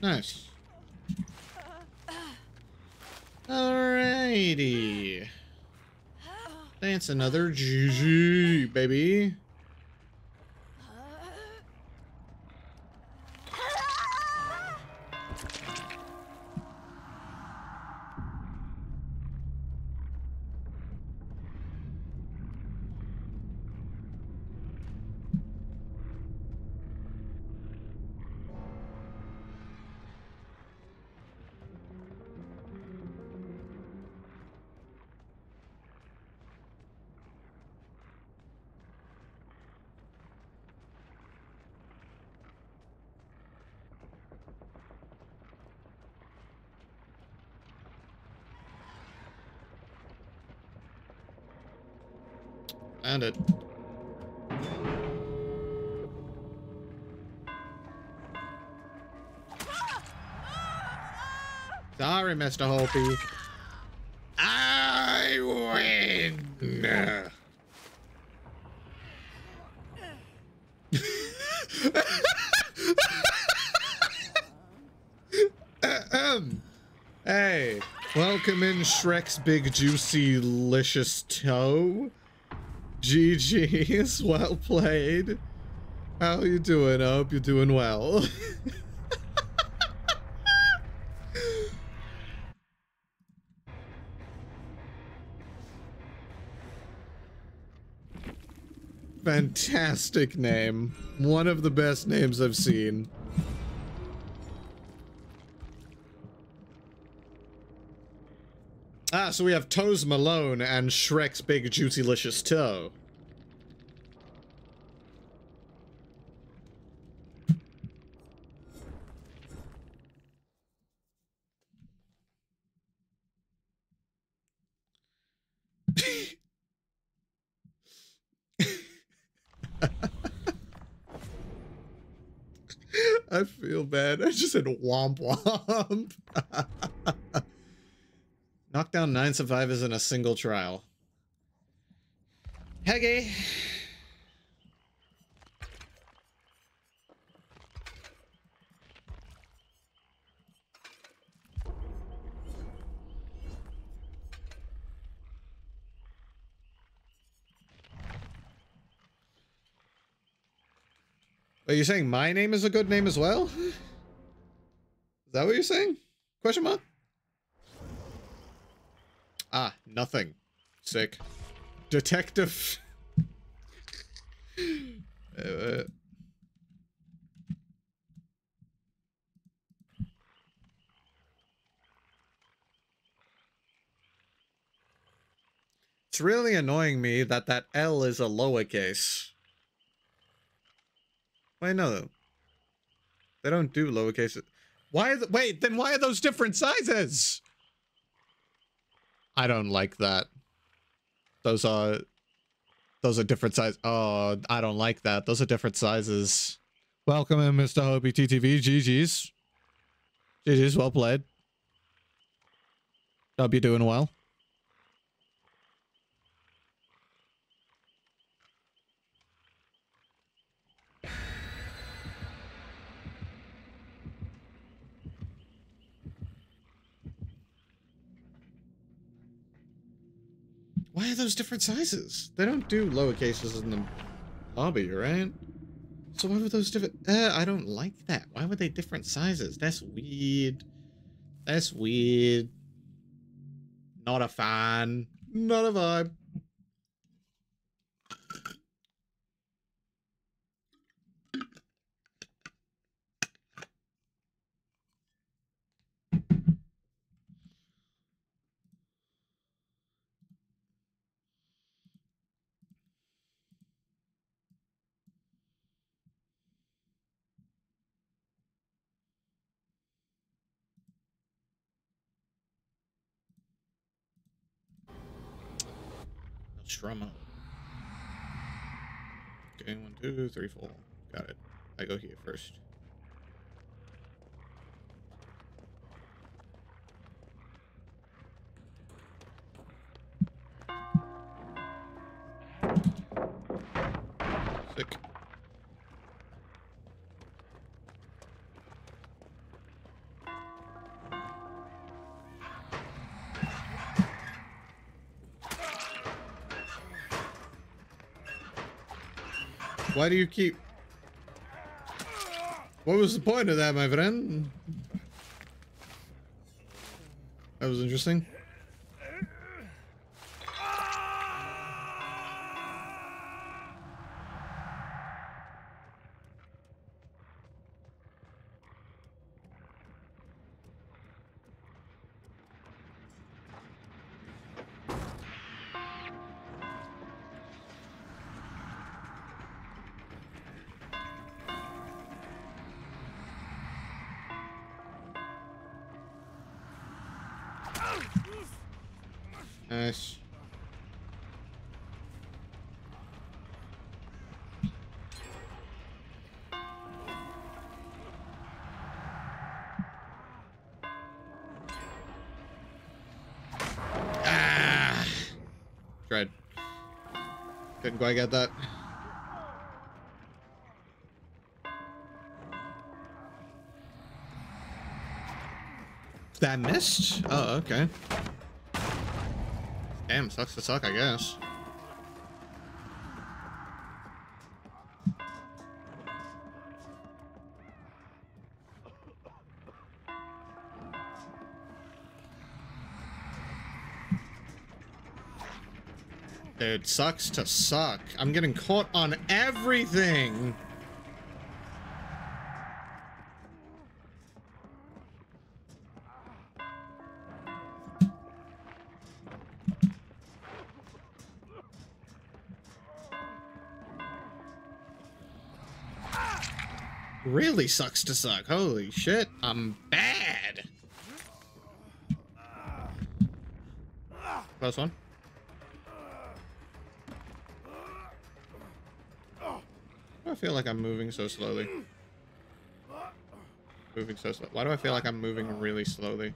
Nice. Alrighty. That's another GG, baby. It. Sorry, Mr. Hopi. I win. Hey, welcome in Shrek's big juicy licious toe. GG's, well played. How are you doing? I hope you're doing well. Fantastic name. One of the best names I've seen. Ah, so we have Toes Malone and Shrek's Big Juicy Licious Toe. I feel bad. I just said womp womp. Knockdown 9 survivors in a single trial. Heggy. Are you saying my name is a good name as well? Is that what you're saying? Question mark? Ah, nothing. Sick. Detective. uh, It's really annoying me that that L is a lowercase. Wait, no. They don't do lowercase. Why? Wait, then why are those different sizes? I don't like that. Those are those are different size. Oh, I don't like that. Those are different sizes. Welcome in, Mr. Hobie TTV. GG's. GG's, well played. Hope you're doing well. Why are those different sizes? They don't do lowercases in the hobby, right? So why were those different? Uh, I don't like that. Why were they different sizes? That's weird. That's weird. Not a fan. Not a vibe. Strummer. Okay, one, two, three, four. Got it. I go here first. Why do you keep... What was the point of that, my friend? That was interesting. Quite get that. That missed? Oh, okay. Damn, sucks to suck, I guess. Dude, sucks to suck. I'm getting caught on everything. Really sucks to suck. Holy shit, I'm bad. Close one. Feel like I'm moving so slowly? Moving so slow. Why do I feel like I'm moving really slowly?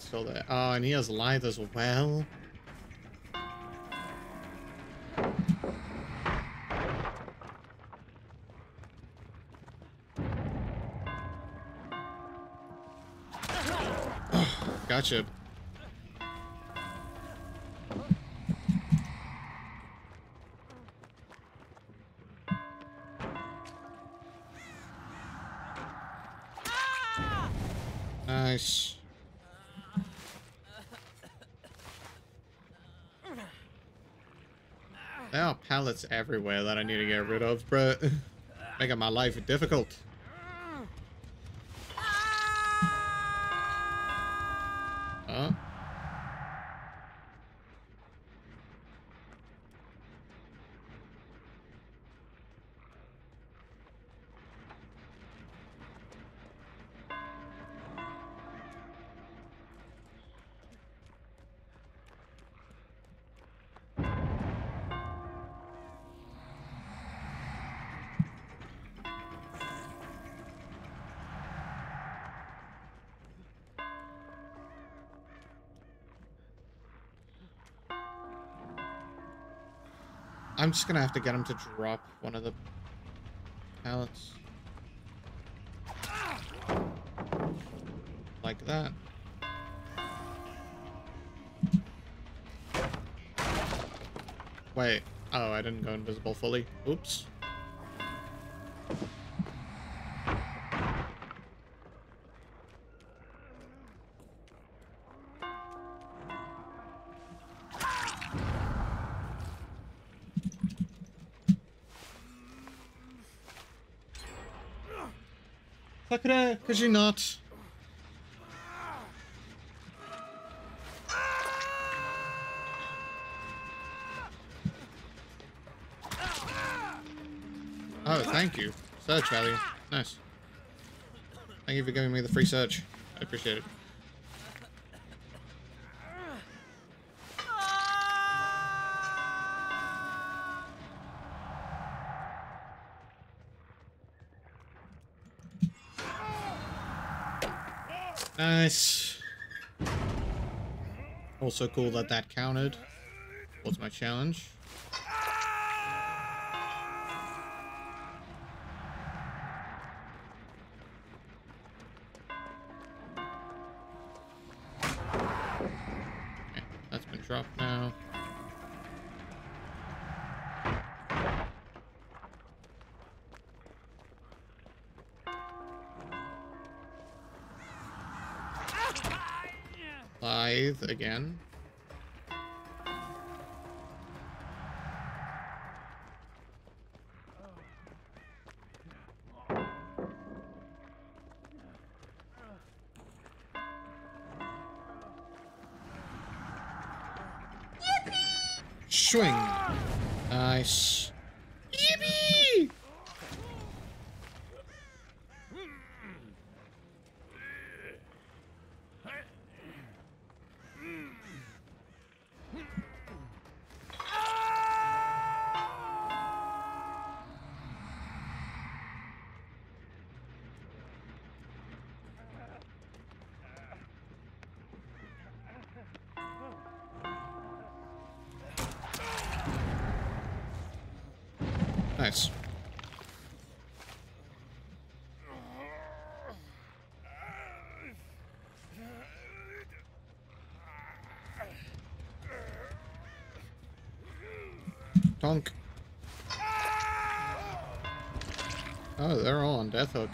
Still there. Oh, and he has lithe as well. gotcha. Are pallets everywhere that I need to get rid of, bro. Making my life difficult. I'm just gonna have to get him to drop one of the pallets. Like that. Wait. Oh, I didn't go invisible fully. Oops. Could you not? Oh, thank you. Search value. Nice. Thank you for giving me the free search. I appreciate it. Nice. Also cool that that counted. What's my challenge? Donk. Oh, they're all on Death Hook.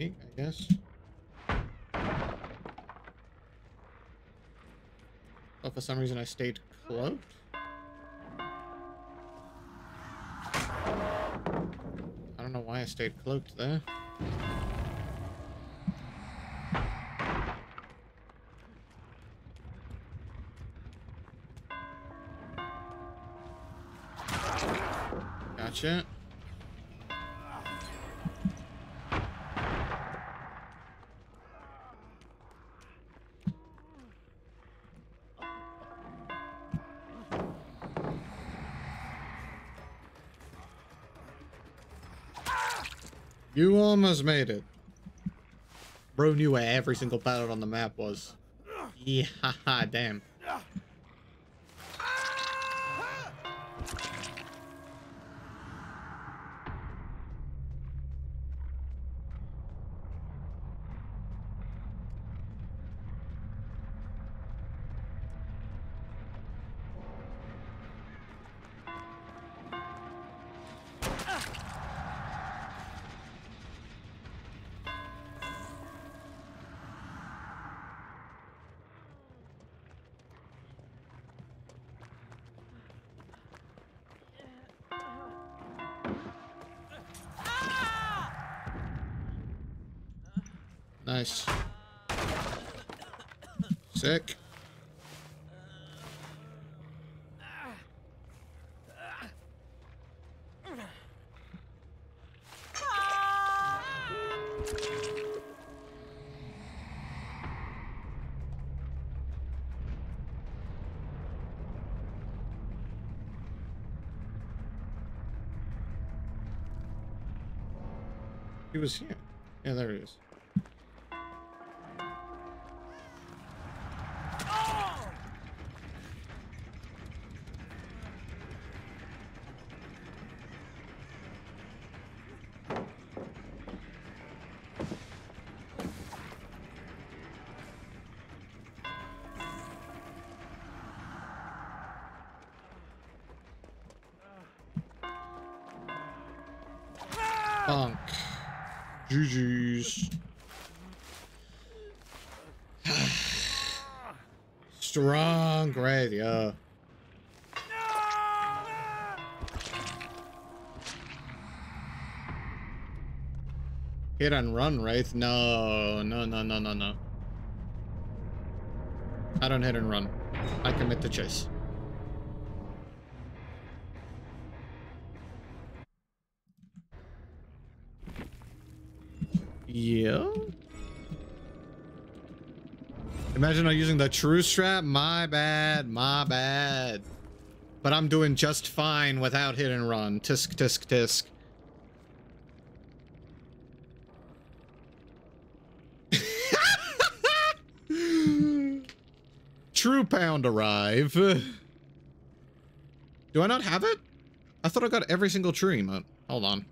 technique, I guess. But for some reason I stayed cloaked. I don't know why I stayed cloaked there. Gotcha. You almost made it. Bro knew where every single pallet on the map was. Yeah, damn. Was here. Yeah, there he is. GG's. Strong, great, yeah. Uh. Hit and run, right? No, no, no, no, no, no. I don't hit and run. I commit the chase. Yeah. Imagine not using the true strap. My bad. My bad. But I'm doing just fine without hit and run. Tisk, tisk, tisk. True pound arrive. Do I not have it? I thought I got every single true emote. Hold on.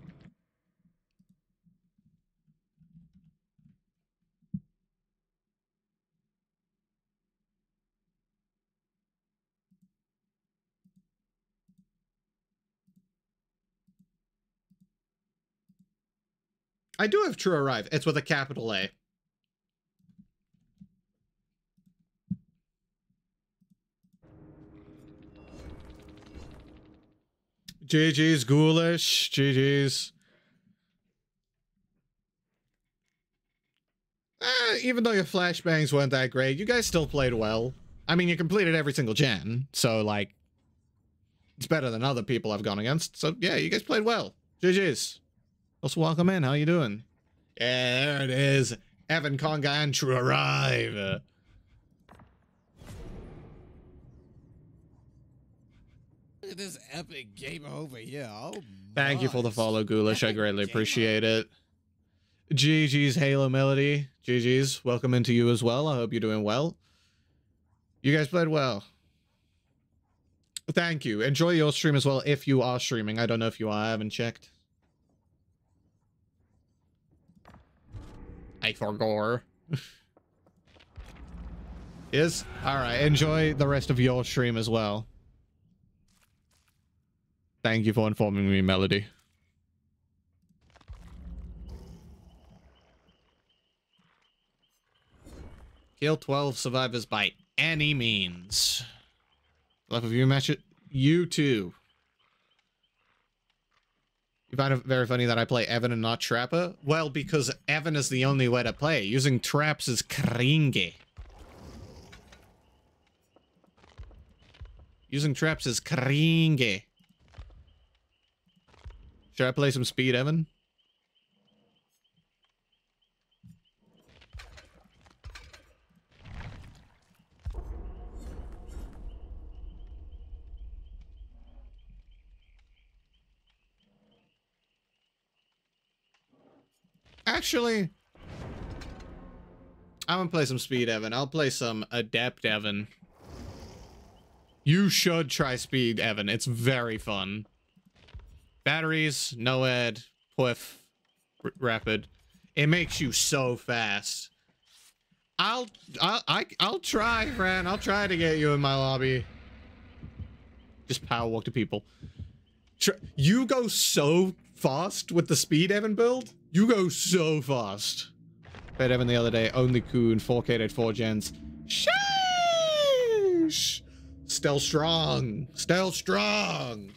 I do have True Arrive. It's with a capital A. GG's ghoulish. GG's. Eh, even though your flashbangs weren't that great, you guys still played well. I mean, you completed every single gen, so, like, it's better than other people I've gone against. So, yeah, you guys played well. GG's. Also, welcome in. How you doing? Yeah, there it is. Evan Conga and True Arrive. Look at this epic game over here. Oh, Thank you for the follow, Ghoulish. I greatly appreciate it. GG's Halo Melody. GG's. Welcome into you as well. I hope you're doing well. You guys played well. Thank you. Enjoy your stream as well if you are streaming. I don't know if you are. I haven't checked. I forgore. Yes? Alright, enjoy the rest of your stream as well. Thank you for informing me, Melody. Kill 12 survivors by any means. Love of you match it. You too. You find it very funny that I play Evan and not Trapper? Well, because Evan is the only way to play. Using traps is cringy. Using traps is cringy. Should I play some speed, Evan? Actually, I'm gonna play some speed, Evan. I'll play some adept, Evan. You should try speed, Evan. It's very fun. Batteries, NOED, Quiff, r- Rapid. It makes you so fast. I'll, I'll, I, I'll try, friend. I'll try to get you in my lobby. Just power walk to people. Tr you go so fast with the speed Evan build. You go so fast. Played Evan the other day. Only Coon 4K at 4 gens. Sheesh. Still strong. Still strong.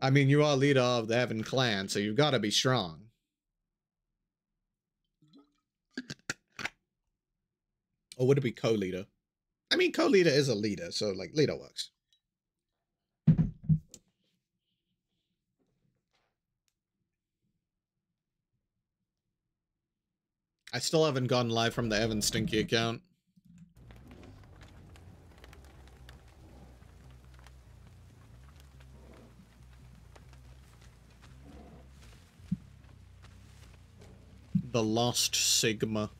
I mean, you are leader of the Evan clan, so you've got to be strong. or would it be co-leader? I mean, co-leader is a leader, so like leader works. I still haven't gone live from the Evan Stinky account. The Lost Sigma.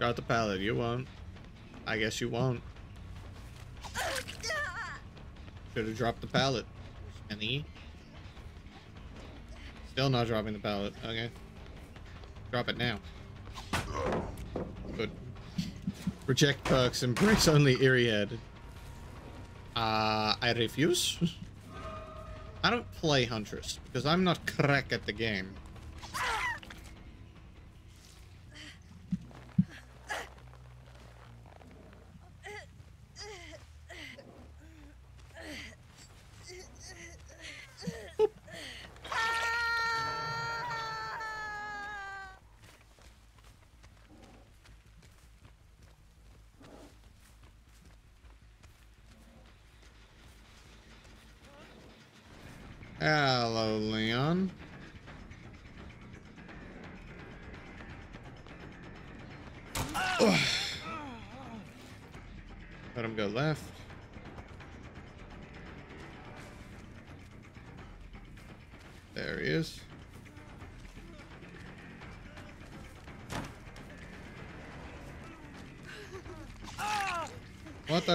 Got the pallet, you won't. I guess you won't. Should have dropped the pallet. Any? Still not dropping the pallet. Okay. Drop it now. Good. Reject perks. Embrace only Head. Uh, I refuse. I don't play Huntress because I'm not crack at the game.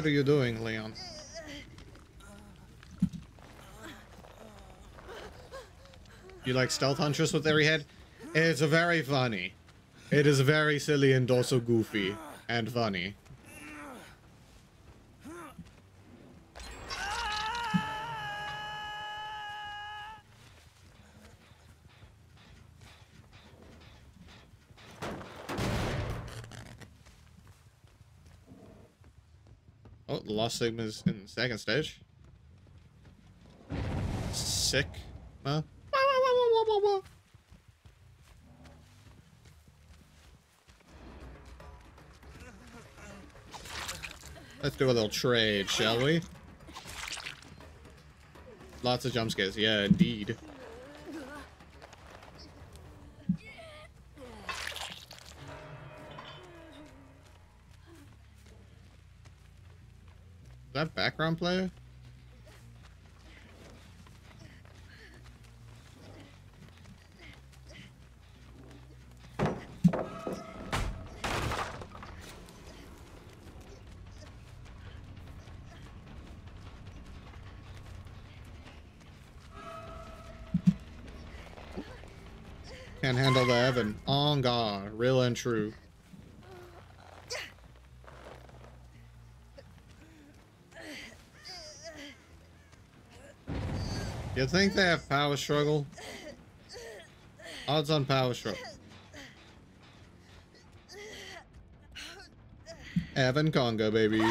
Are you doing, Leon? You like Stealth Huntress with every head? It's very funny. It is very silly and also goofy and funny. Oh, the Lost Sigma's in second stage. Sick. Let's do a little trade, shall we? Lots of jump scares, yeah, indeed. Background player? Can't handle the Evan. On God, real and true. You think they have power struggle? Odds on power struggle. Evan Congo, baby.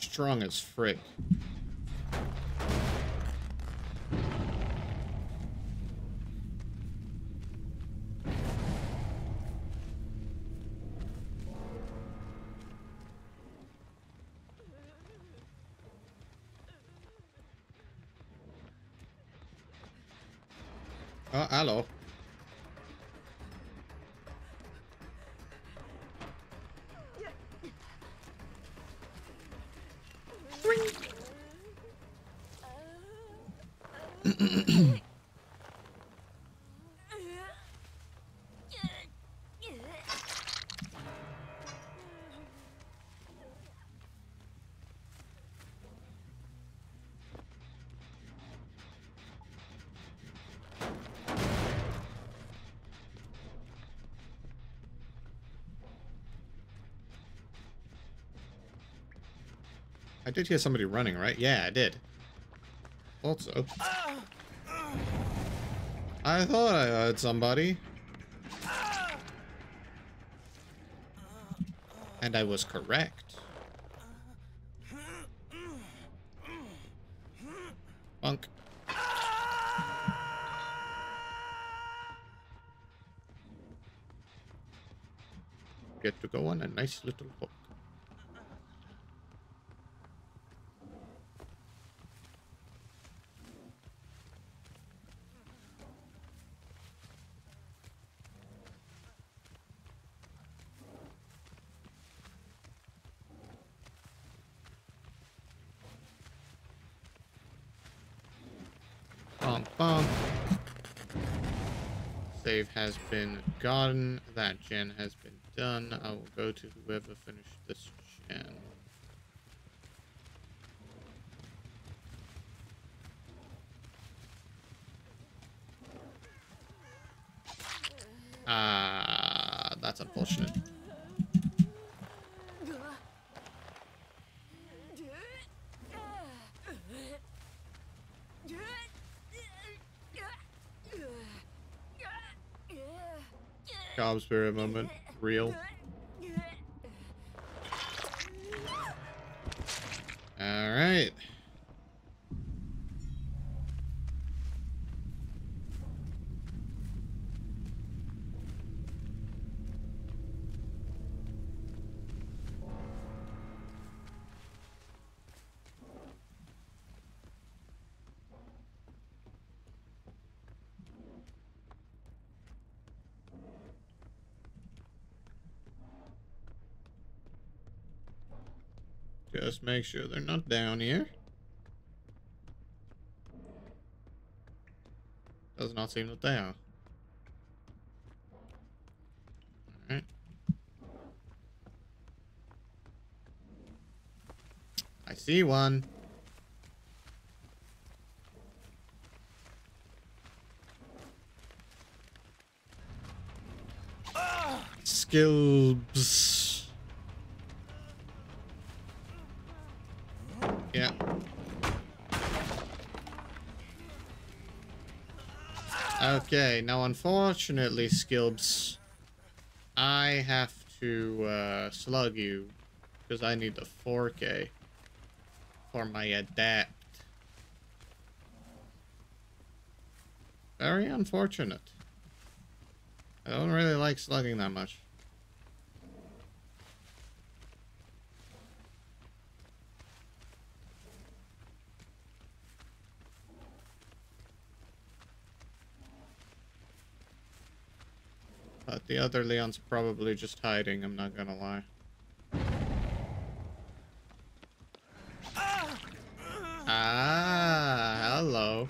Strong as frick. Did hear somebody running, right? Yeah, I did. Thought so. I thought I heard somebody. And I was correct. Funk. Get to go on a nice little hook. Save has been gotten. That gen has been done. I will go to whoever finished this gen. Ah, that's unfortunate. Moment. Real. Alright. Just make sure they're not down here. Does not seem that they are. Alright. I see one. Ah! Skills. Okay, now unfortunately, Skilbs, I have to uh, slug you because I need the 4K for my adept. Very unfortunate. I don't really like slugging that much. The other Leon's probably just hiding, I'm not gonna lie. Ah, hello.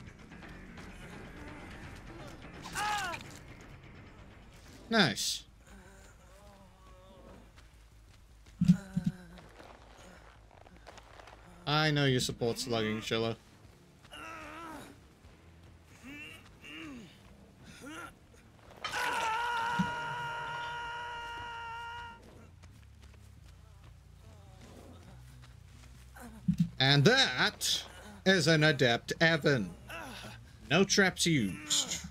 Nice. I know you support slugging, Shilla. And that is an adept Evan. No traps used.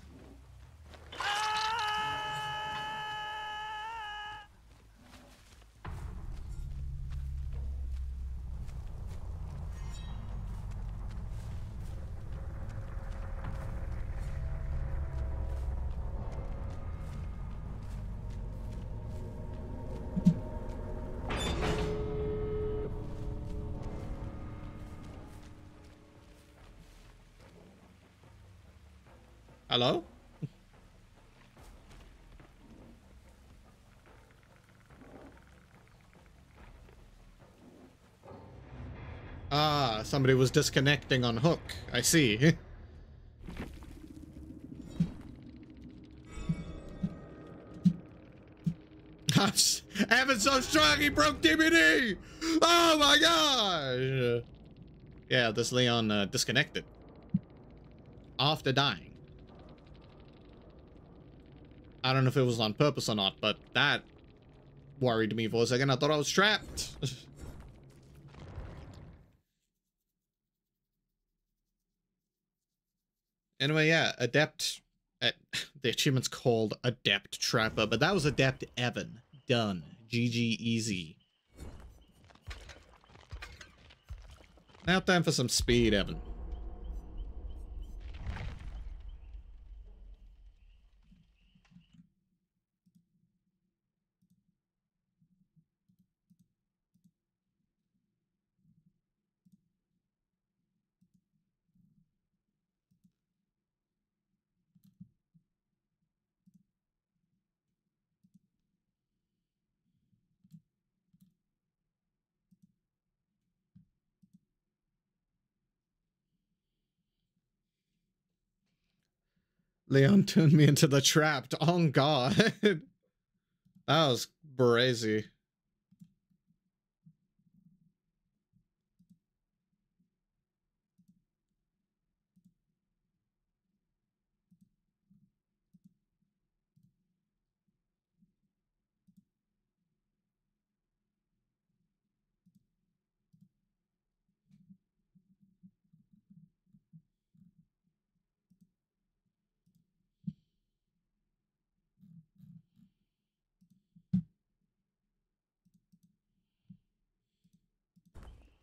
Hello? Ah, somebody was disconnecting on hook. I see. Evan's so strong he broke DBD! Oh my gosh! Yeah, this Leon uh, disconnected. After dying. I don't know if it was on purpose or not, but that worried me for a second. I thought I was trapped. anyway, yeah, Adept. Uh, the achievement's called Adept Trapper, but that was Adept Evan. Done. GG easy. Now time for some speed, Evan. Leon turned me into the trapped. Oh god. that was brazy.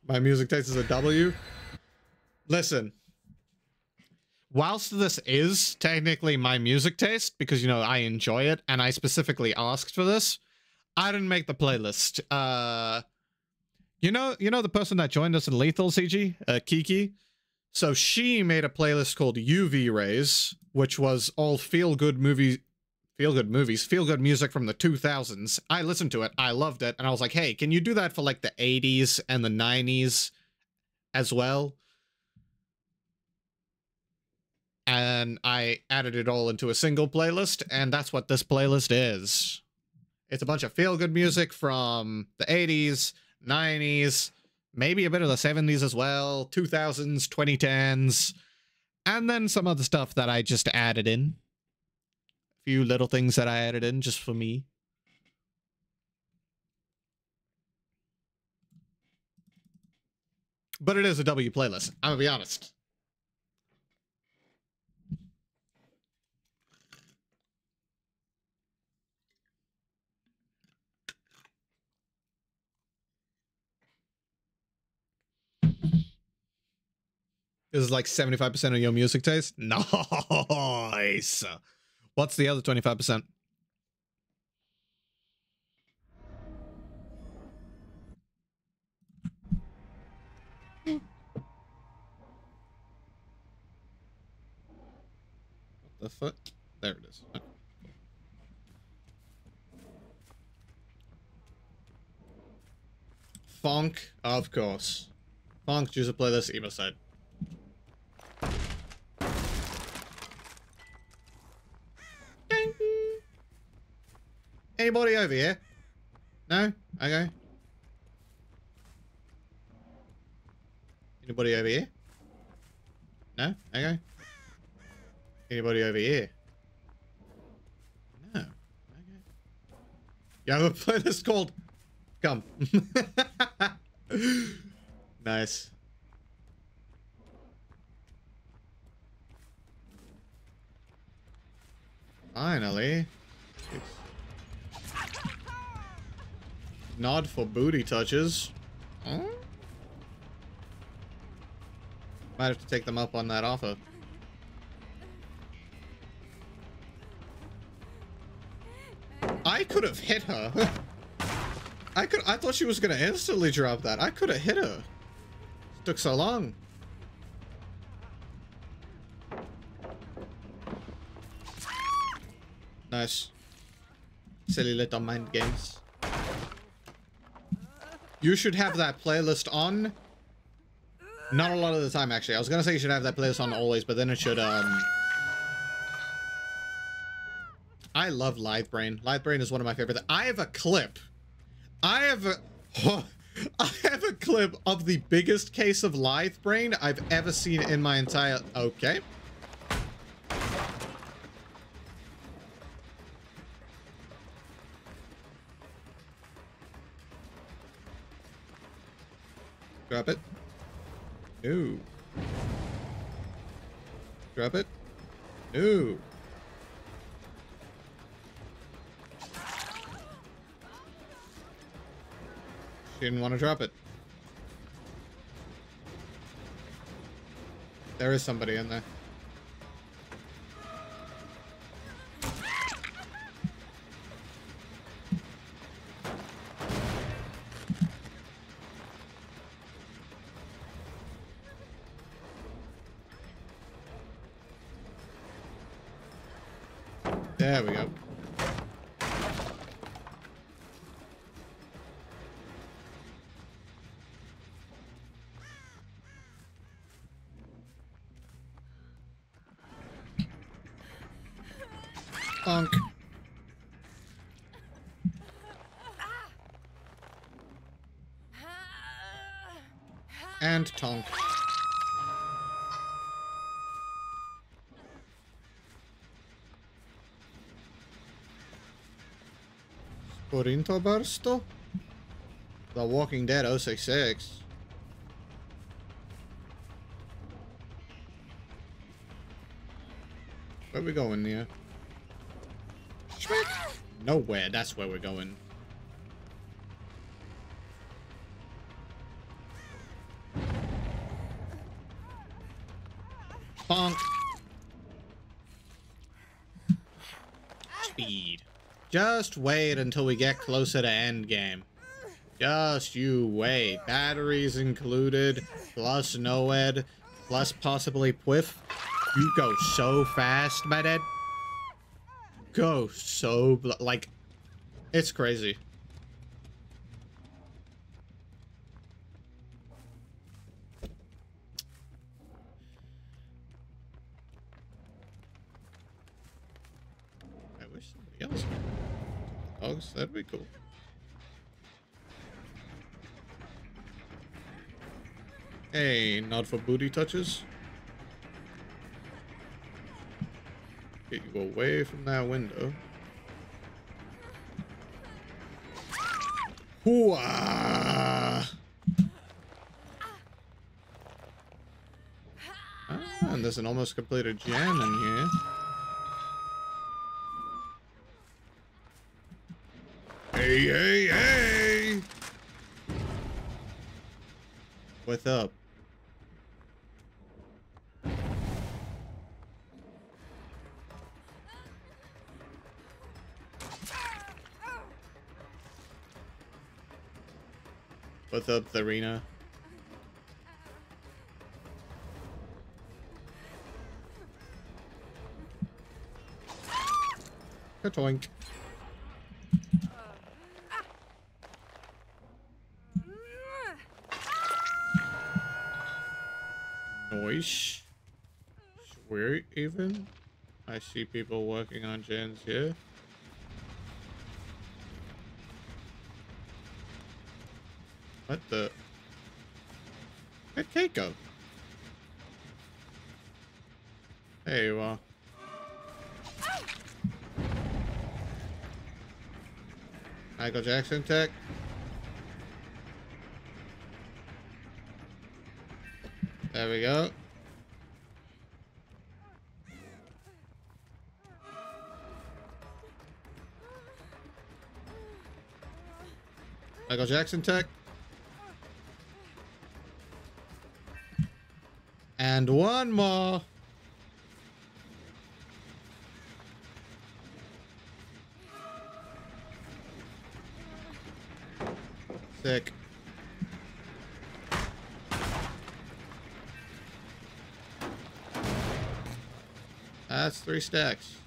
My music taste is a W. Listen. Whilst this is technically my music taste, because, you know, I enjoy it, and I specifically asked for this, I didn't make the playlist. Uh, you know, you know the person that joined us in Lethal CG, uh, Kiki? So she made a playlist called UV Rays, which was all feel-good movie feel good movies, feel good music from the 2000s. I listened to it, I loved it, and I was like, hey, can you do that for like the 80s and the 90s as well? And I added it all into a single playlist, and that's what this playlist is. It's a bunch of feel good music from the 80s, 90s, maybe a bit of the 70s as well, 2000s, 2010s, and then some other stuff that I just added in few little things that I added in just for me. But it is a W playlist. I'm gonna be honest. This is like 75% of your music taste? Nice. What's the other 25%? What the fuck? There it is. Funk, of course. Funk, choose a this emo side. Anybody over here? No? Okay. Anybody over here? No? Okay. Anybody over here? No. Okay. You have a playlist called Come. nice. Finally. Nod for booty touches. Huh? Might have to take them up on that offer. I could have hit her. I could. I thought she was gonna instantly drop that. I could have hit her. It took so long. Nice. Silly little mind games. You should have that playlist on Not a lot of the time, actually. I was gonna say you should have that playlist on always, but then it should, um... I love Lithe Brain. Lithe Brain is one of my favorite. I have a clip. I have a... I have a clip of the biggest case of Lithe Brain I've ever seen in my entire... Okay. Drop it. No. Drop it. No. She didn't want to drop it. There is somebody in there. There Bursto? The Walking Dead 066. Where we going here? Nowhere, that's where we're going. Bonk. Just wait until we get closer to endgame. Just you wait. Batteries included, plus NOED, plus possibly Pliff. You go so fast, my dad. Go so, like, it's crazy. Not for booty touches. Get you away from that window. Hooah! Ah, and there's an almost completed jam in here. Hey, hey, hey! What's up? Up, Tharina? Katoink. Noise. Where even? I see people working on gens here. What the? Where'd Kate go? There you are. Michael Jackson tech. There we go. Michael Jackson tech. And one more. Sick. That's three stacks.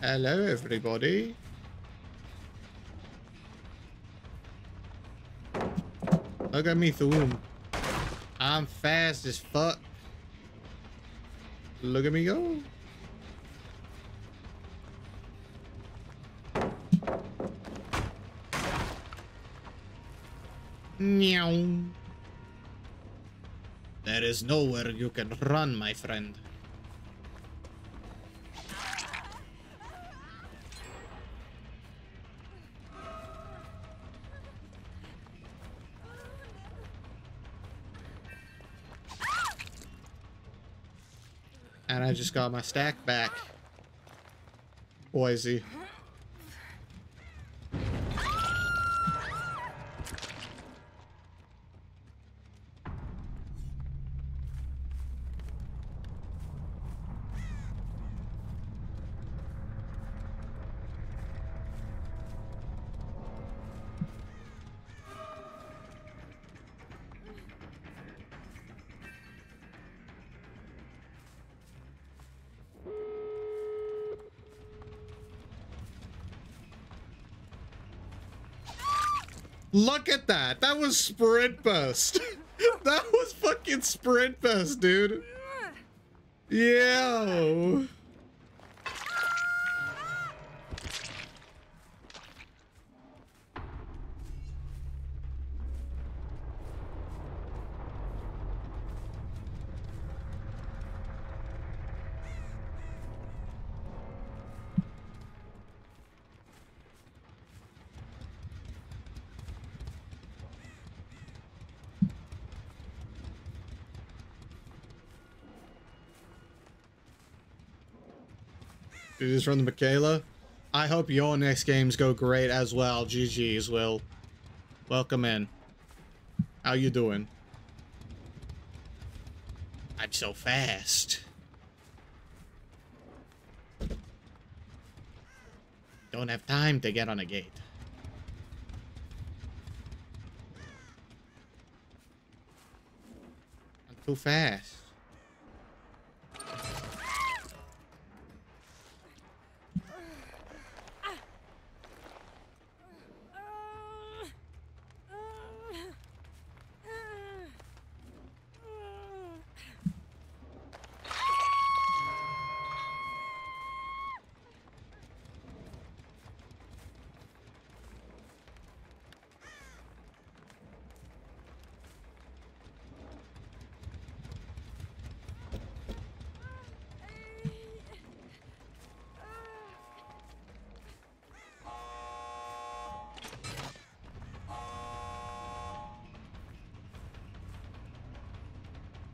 Hello, everybody. Look at me through. I'm fast as fuck. Look at me go. Meow. There is nowhere you can run, my friend. I just got my stack back. Boise. Look at that. That was sprint burst. that was fucking sprint burst, dude. Yo. Did you just the Mikaela? I hope your next games go great as well. GG's, Will. Welcome in. How you doing? I'm so fast. Don't have time to get on a gate. I'm too fast.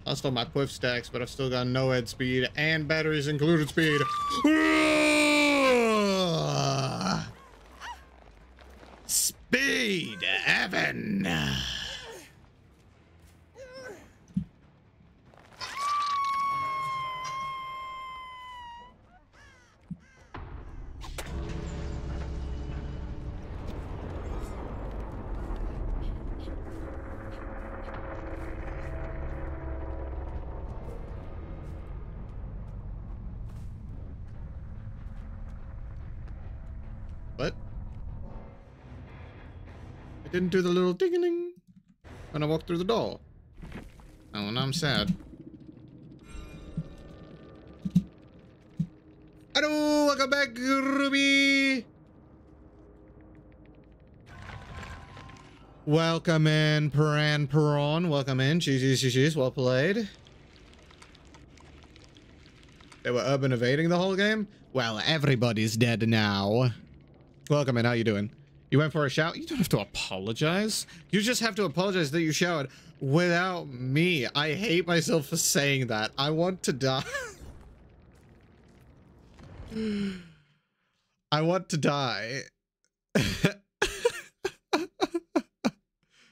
Lost all my quiff stacks, but I've still got no head speed and batteries included. Speed, Evan. What? I didn't do the little ding ding when I walked through the door. Oh, and I'm sad. Hello, welcome back, Ruby. Welcome in, Paran Peron. Welcome in. GG's, GG's. Well played. They were urban evading the whole game? Well, everybody's dead now. Welcome in. How you doing? You went for a shout? You don't have to apologize. You just have to apologize that you showered without me. I hate myself for saying that. I want to die. I want to die.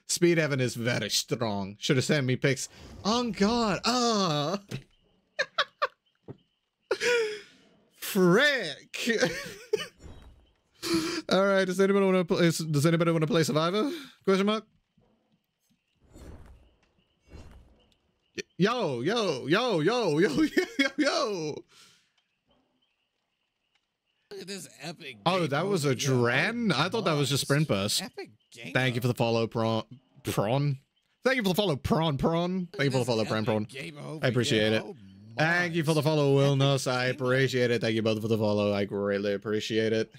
Speed Evan is very strong. Should have sent me pics. On God. Ah. Frick. All right. Does anybody want to play? Does anybody want to play Survivor? Question mark. Yo, yo, yo, yo, yo, yo, yo. Look at this epic. Oh, that was a. Dren? I thought that was just Sprint Burst. Epic game. Thank you for the follow, Prawn. Prawn? Thank you for the follow, Prawn Prawn. Thank you for the follow, Prawn Prawn. I appreciate it. Oh, Thank you for the follow, Wilnus. I appreciate it. Thank you both for the follow. I greatly appreciate it.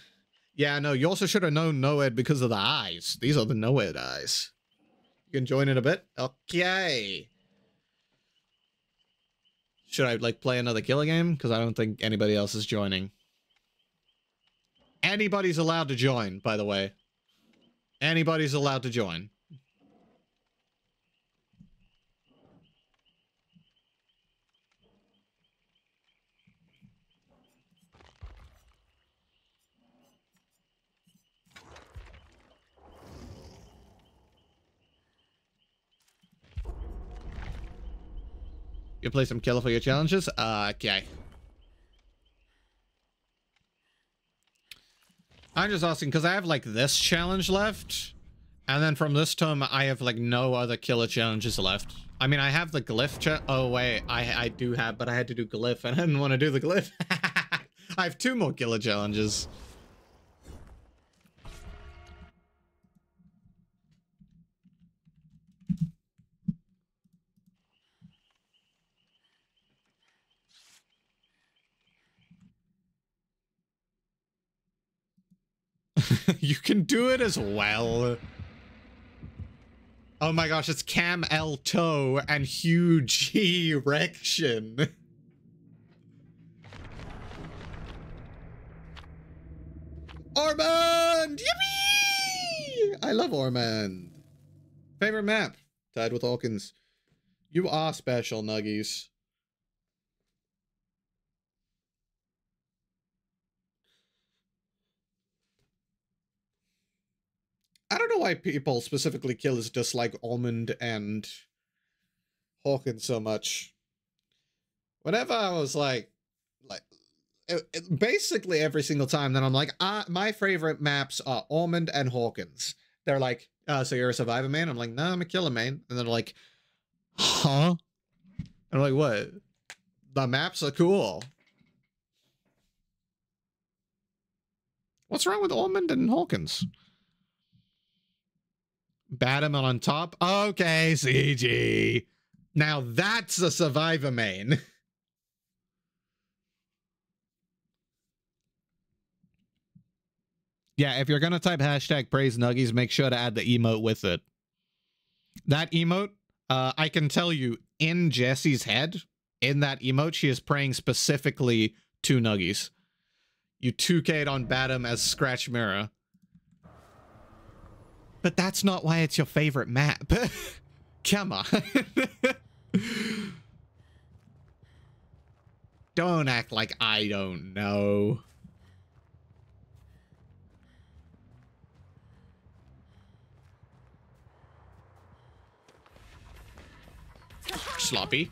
Yeah, no, you also should have known Noed because of the eyes. These are the Noed eyes. You can join in a bit. Okay. Should I like play another killer game? Because I don't think anybody else is joining. Anybody's allowed to join, by the way. Anybody's allowed to join. You play some killer for your challenges? Uh, okay. I'm just asking because I have like this challenge left. And then from this term, I have like no other killer challenges left. I mean, I have the glyph Oh, wait. I, I do have, but I had to do glyph and I didn't want to do the glyph. I have two more killer challenges. you can do it as well. Oh my gosh, it's Cam L Toe and huge erection. Ormond! Yippee! I love Ormond. Favorite map? Tied with Hawkins. You are special, Nuggies. I don't know why people specifically killers dislike Ormond and Hawkins so much. Whenever I was like, like, it, it- basically every single time, then I'm like, uh, my favorite maps are Ormond and Hawkins. They're like, uh, so you're a survivor man? I'm like, no, I'm a killer man. And they're like, huh? And I'm like, what? The maps are cool. What's wrong with Ormond and Hawkins? Badham on top. Okay, CG. Now that's a survivor main. yeah, if you're gonna type hashtag praise nuggies, make sure to add the emote with it. That emote, uh, I can tell you, in Jesse's head, in that emote, she is praying specifically to nuggies. You 2K'd on Badham as Scratch Mirror. But that's not why it's your favorite map. Come on. don't act like I don't know. Sloppy.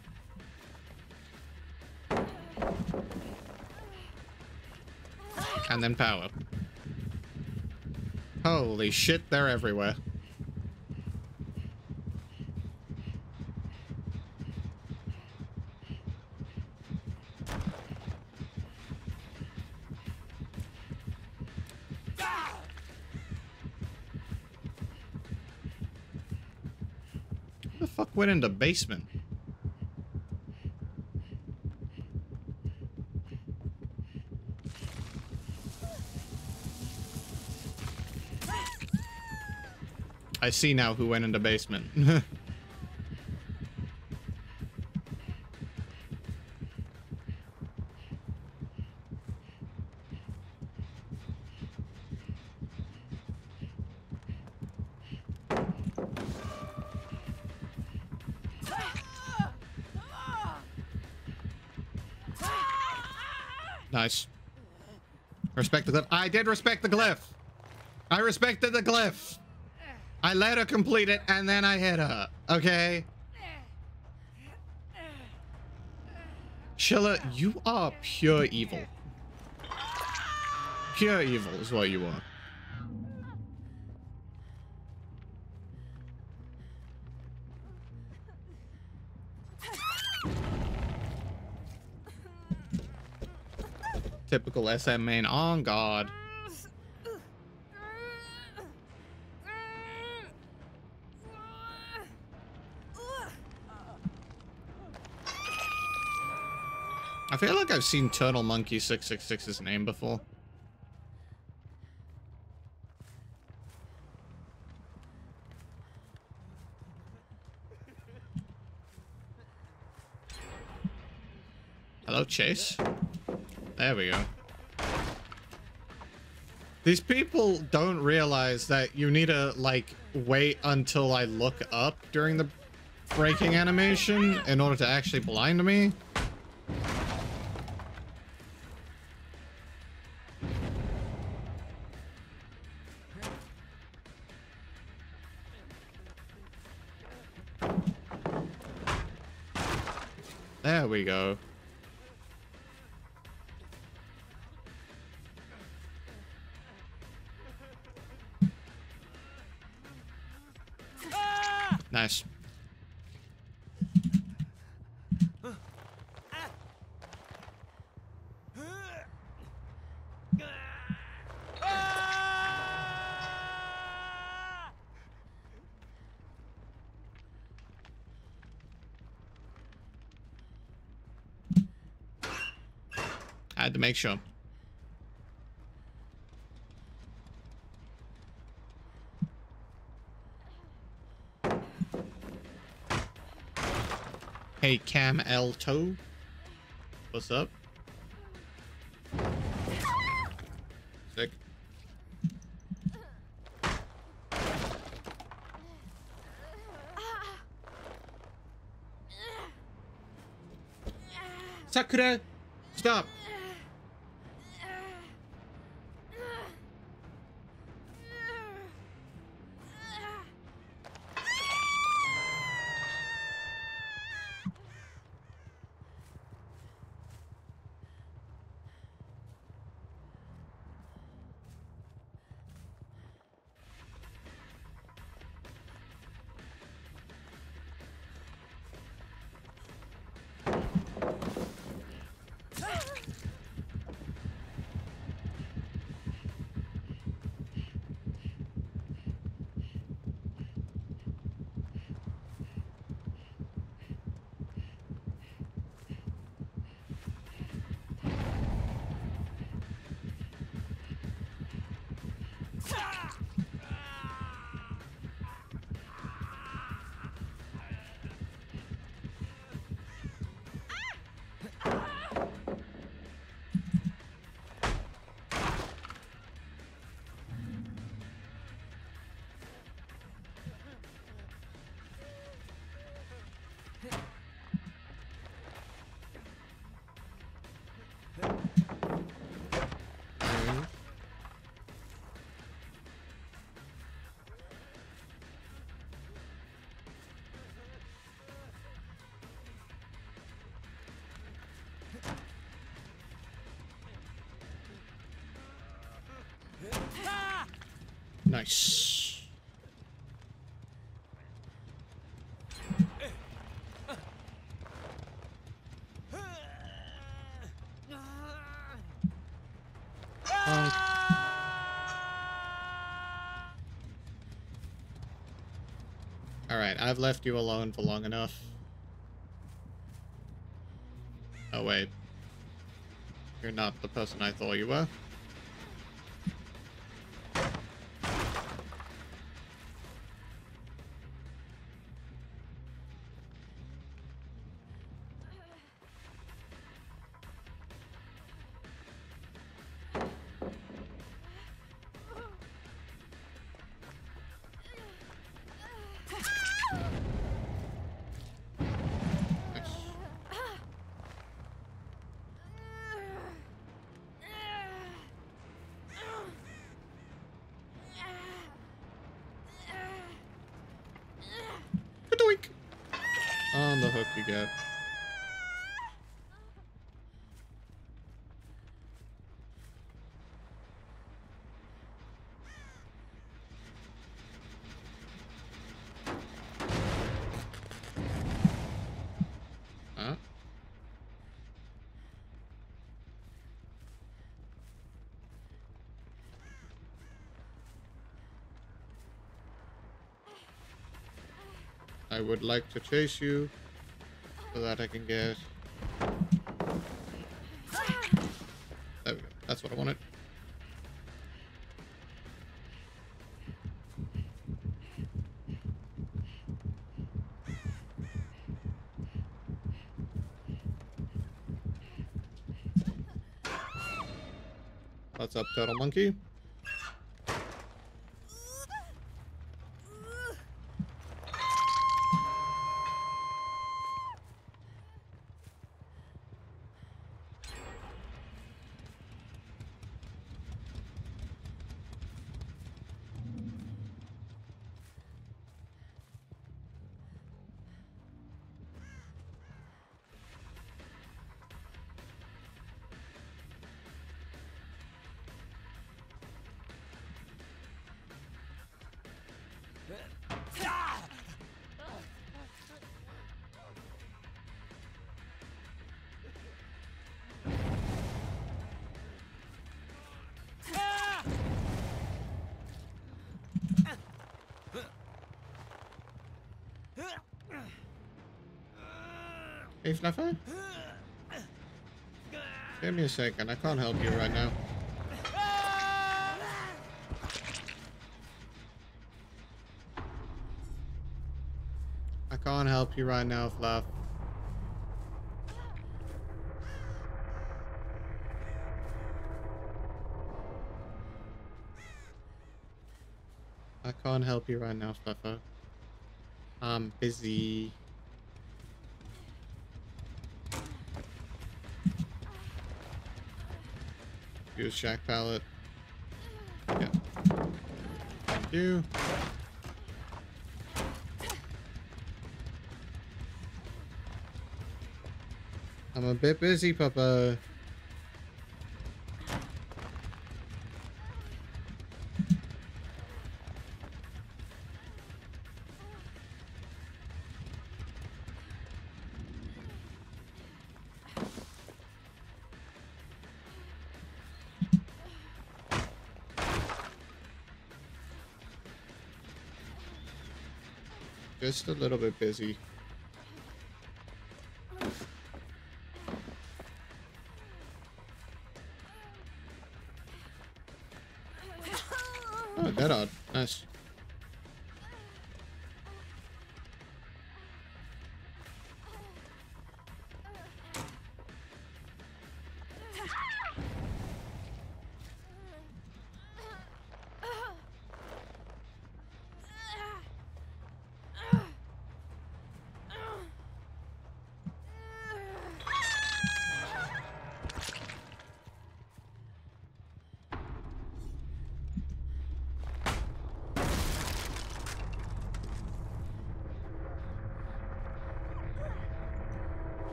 And then power. Holy shit, they're everywhere. The fuck went into the basement? I see now who went in the basement. nice. Respect the glyph. I did respect the glyph. I respected the glyph. I let her complete it and then I hit her. Okay? Shilla, you are pure evil. Pure evil is what you are. Typical SM main on God. I feel like I've seen Turtle Monkey 666's name before. Hello, Chase. There we go. These people don't realize that you need to, like, wait until I look up during the breaking animation in order to actually blind me. Make sure. Hey, Cam L Toe. What's up? Sick. Sakura, Alright, I've left you alone for long enough. Oh wait. You're not the person I thought you were. I would like to chase you so that I can get that's what I wanted. What's up, Turtle Monkey? Hey, Fluffer? Give me a second. I can't help you right now. I can't help you right now, Fluff. I can't help you right now, Fluffer. I'm busy. Use shack pallet. Yeah. You. I'm a bit busy, Papa. Just a little bit busy.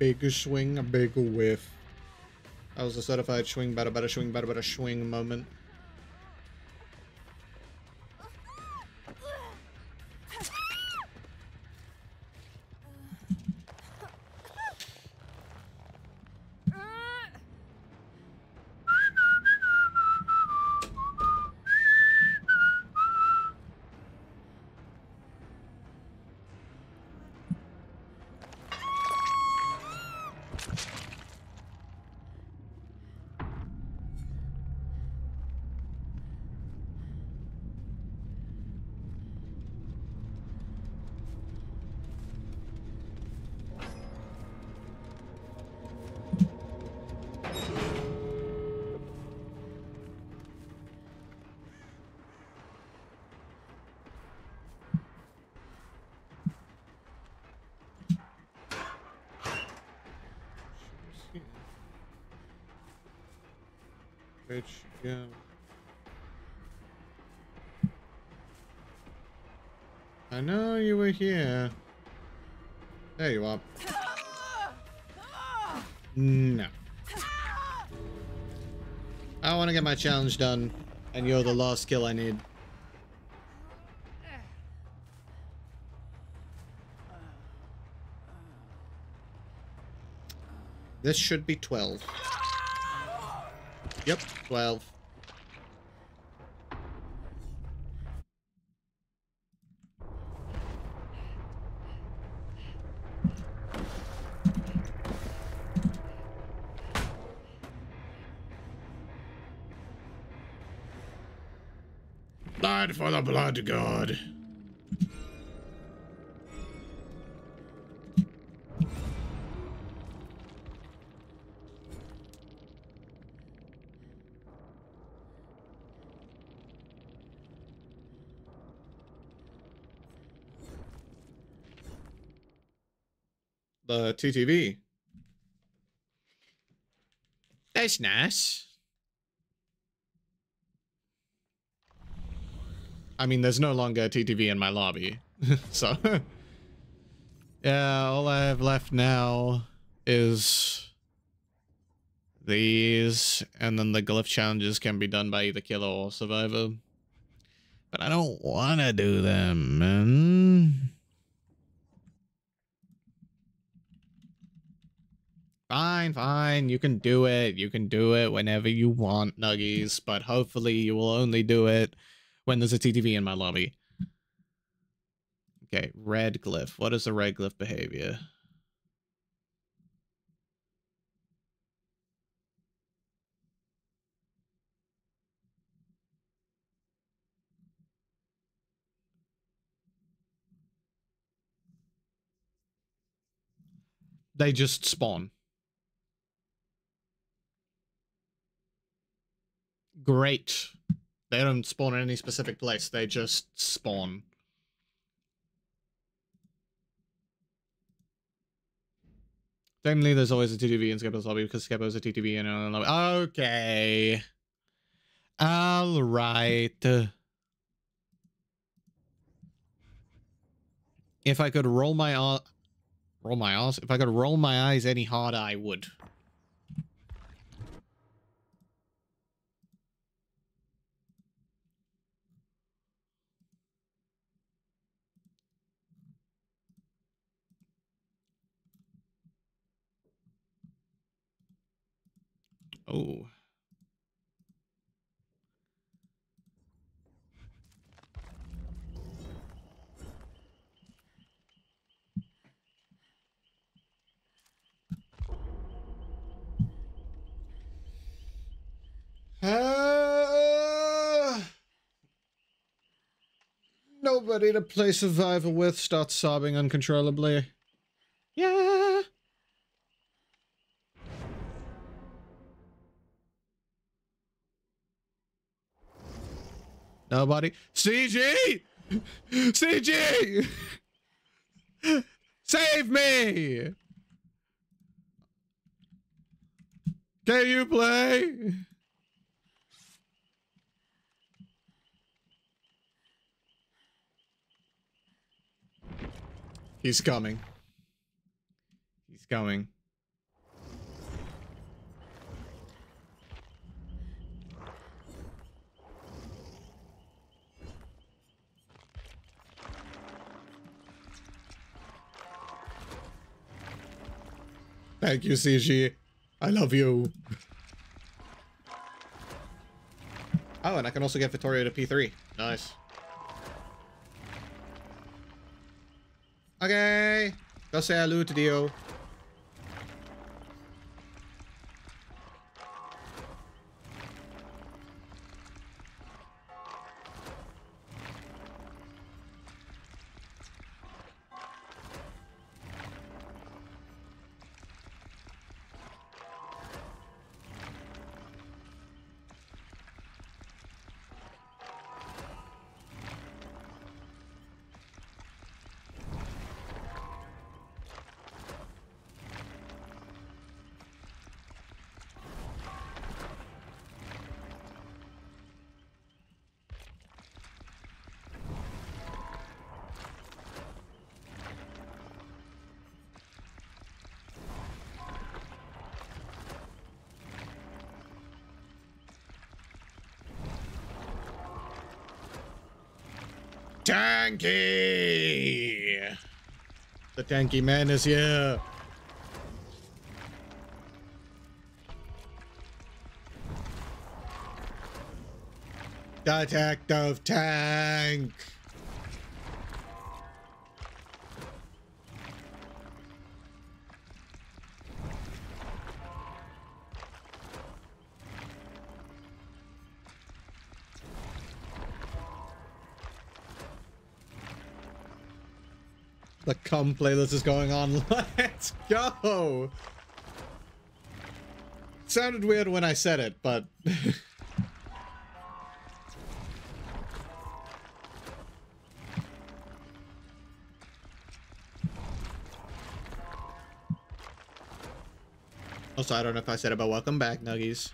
Big swing, a big whiff. That was a certified swing, better, better, swing, better, better, swing moment. I know you were here. There you are. No. I want to get my challenge done, and you're the last skill I need. This should be 12. Yep, 12. For the blood god. The TTV. That's nice. I mean, there's no longer a TTV in my lobby, so yeah. All I have left now is these, and then the glyph challenges can be done by either killer or survivor. But I don't want to do them, man. Fine, fine. You can do it. You can do it whenever you want, Nuggies. But hopefully you will only do it when there's a TTV in my lobby. Okay, red glyph. What is the red glyph behavior? They just spawn. Great. They don't spawn in any specific place. They just spawn. Technically, there's always a TTV in Skeppo's lobby because Skepto is a TTV in another lobby. Okay. All right. If I could roll my roll my eyes, if I could roll my eyes any harder, I would. Oh. Uh, nobody to play survival with starts sobbing uncontrollably. Yeah. Nobody. CG! CG! Save me! Can you play? He's coming. He's coming. Thank you, CG. I love you. Oh, and I can also get Vittoria to P3. Nice. Okay. Go say hello to Dio. Tanky! The tanky man is here. Detective Tank! The cum playlist is going on. Let's go! sounded weird when I said it, but... also, I don't know if I said it, but welcome back, Nuggies.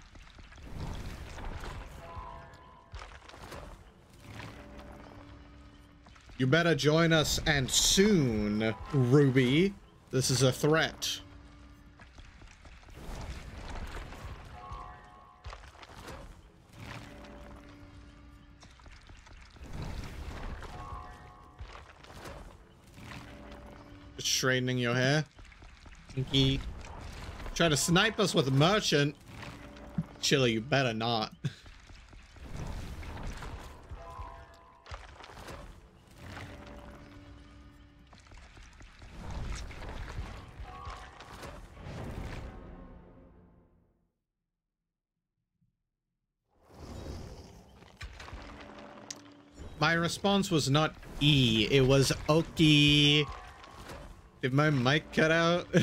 You better join us and soon, Ruby. This is a threat. Straightening your hair. Pinky. Try to snipe us with a merchant. Chili, you better not. Response was not E, it was Okie. Did my mic cut out?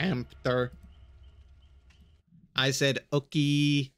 Hamster. I said Okie.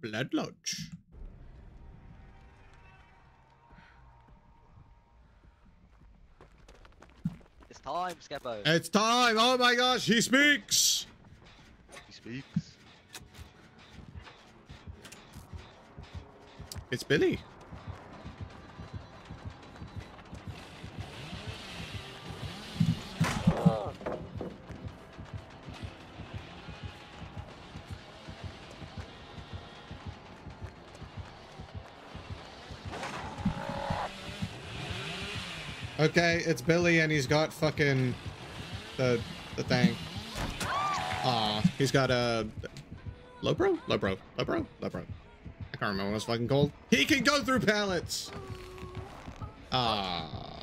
Blood Lodge. It's time, Scabbo. It's time! Oh my gosh, he speaks! He speaks. It's Billy. Okay, it's Billy and he's got fucking the the thing. Aw, he's got a Lobro? Lobro. Lobro? Lobro. I can't remember what it's fucking called. He can go through pallets! Ah.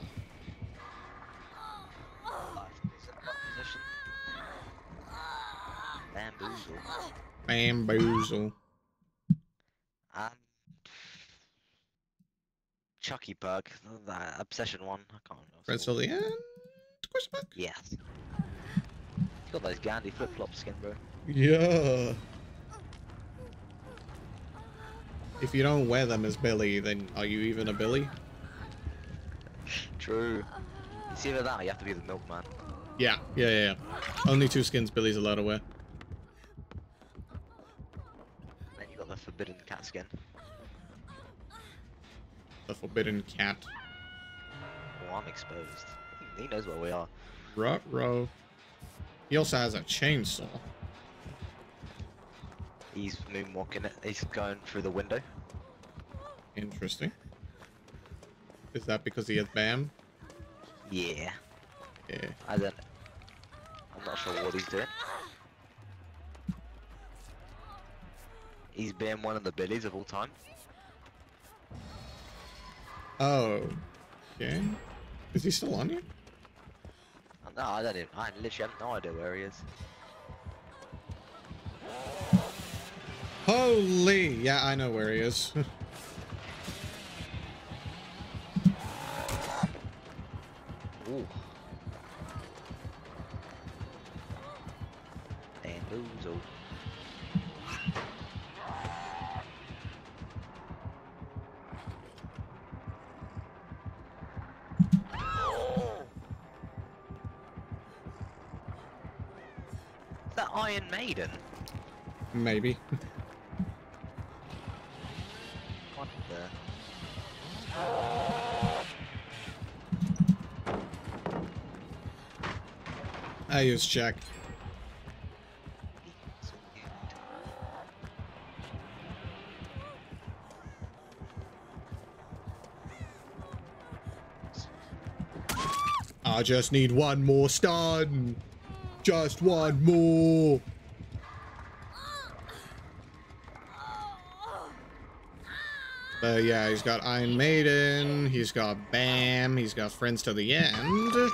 Bamboozle. Bamboozle. And Chucky Bug, that obsession one. I can't remember. Red till the end? Question mark? Yes. He's got those Gandhi flip flop skin, bro. Yeah. If you don't wear them as Billy, then are you even a Billy? True. It's either that or you have to be the milkman. Yeah, yeah, yeah, yeah. Only two skins Billy's allowed to wear. Then you got the forbidden cat skin. The forbidden cat. Oh, I'm exposed. He- knows where we are. Rut row. He also has a chainsaw. He's moonwalking it. He's going through the window. Interesting. Is that because he has BAM? Yeah. Yeah. I don't. I'm not sure what he's doing. He's been one of the billies of all time. Oh. Okay. Is he still on you? No, I don't even. I literally have no idea where he is. Holy! Yeah, I know where he is. Ooh. And Iron Maiden? Maybe. What the? I use check. I just need one more stun. Just one more. But yeah, he's got Iron Maiden, he's got BAM, he's got Friends to the End. Oh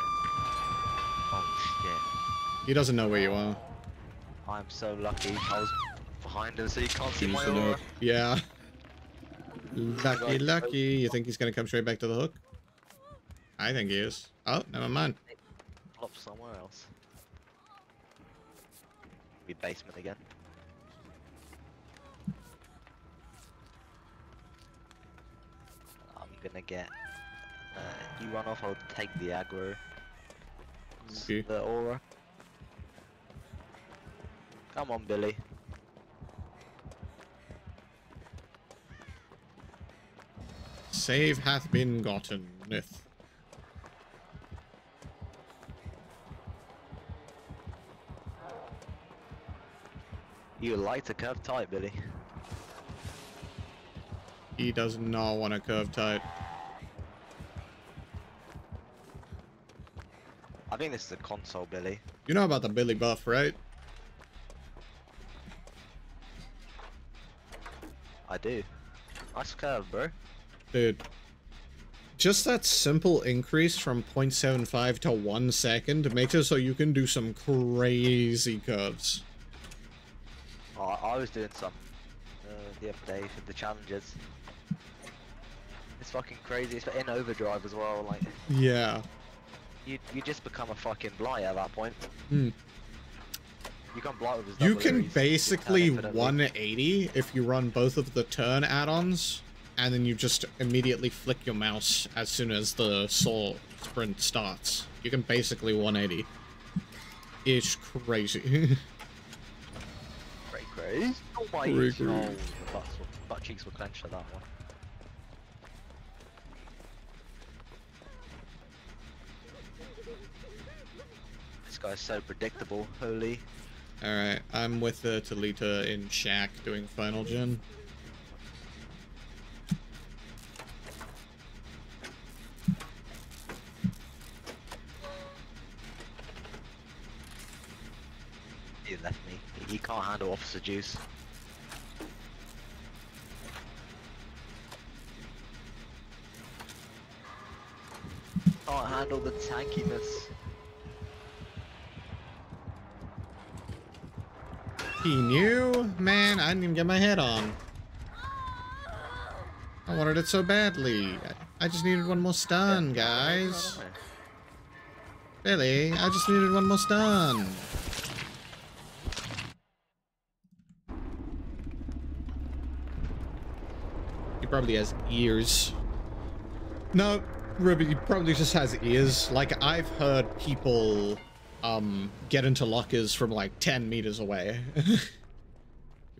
shit. He doesn't know where you are. I'm so lucky. I was behind him so you can't see my to aura. Yeah. Lucky, lucky. You think he's gonna come straight back to the hook? I think he is. Oh, never mind. Plop somewhere else. Be basement again. I'm gonna get. Uh, you run off. I'll take the aggro. Okay. The aura. Come on, Billy. Save hath been gotten. Myth. You like to curve tight, Billy. He does not want to curve tight. I think this is the console, Billy. You know about the Billy buff, right? I do. Nice curve, bro. Dude. Just that simple increase from 0.75 to 1 second makes it so you can do some crazy curves. I I was doing some uh, the other day for the challenges. It's fucking crazy. It's in overdrive as well. Like Yeah. you, you just become a fucking blight at that point. Hmm. You can't blight with his You can Aries, you turn basically 180 if you run both of the turn add-ons, and then you just immediately flick your mouse as soon as the soul sprint starts. You can basically 180. It's crazy. Cray craze. Oh my! Cray craze. the butts were, butt cheeks were clenched at that one. This guy's so predictable. Holy. Alright, I'm with uh, Thalita in Shack doing final gen. He, can't handle Officer Juice. Can't handle the tankiness. He knew? Man, I didn't even get my head on. I wanted it so badly. I just needed one more stun, guys. Really? I just needed one more stun. Probably has ears. No, Ruby probably just has ears. Like, I've heard people um, get into lockers from like 10 meters away. he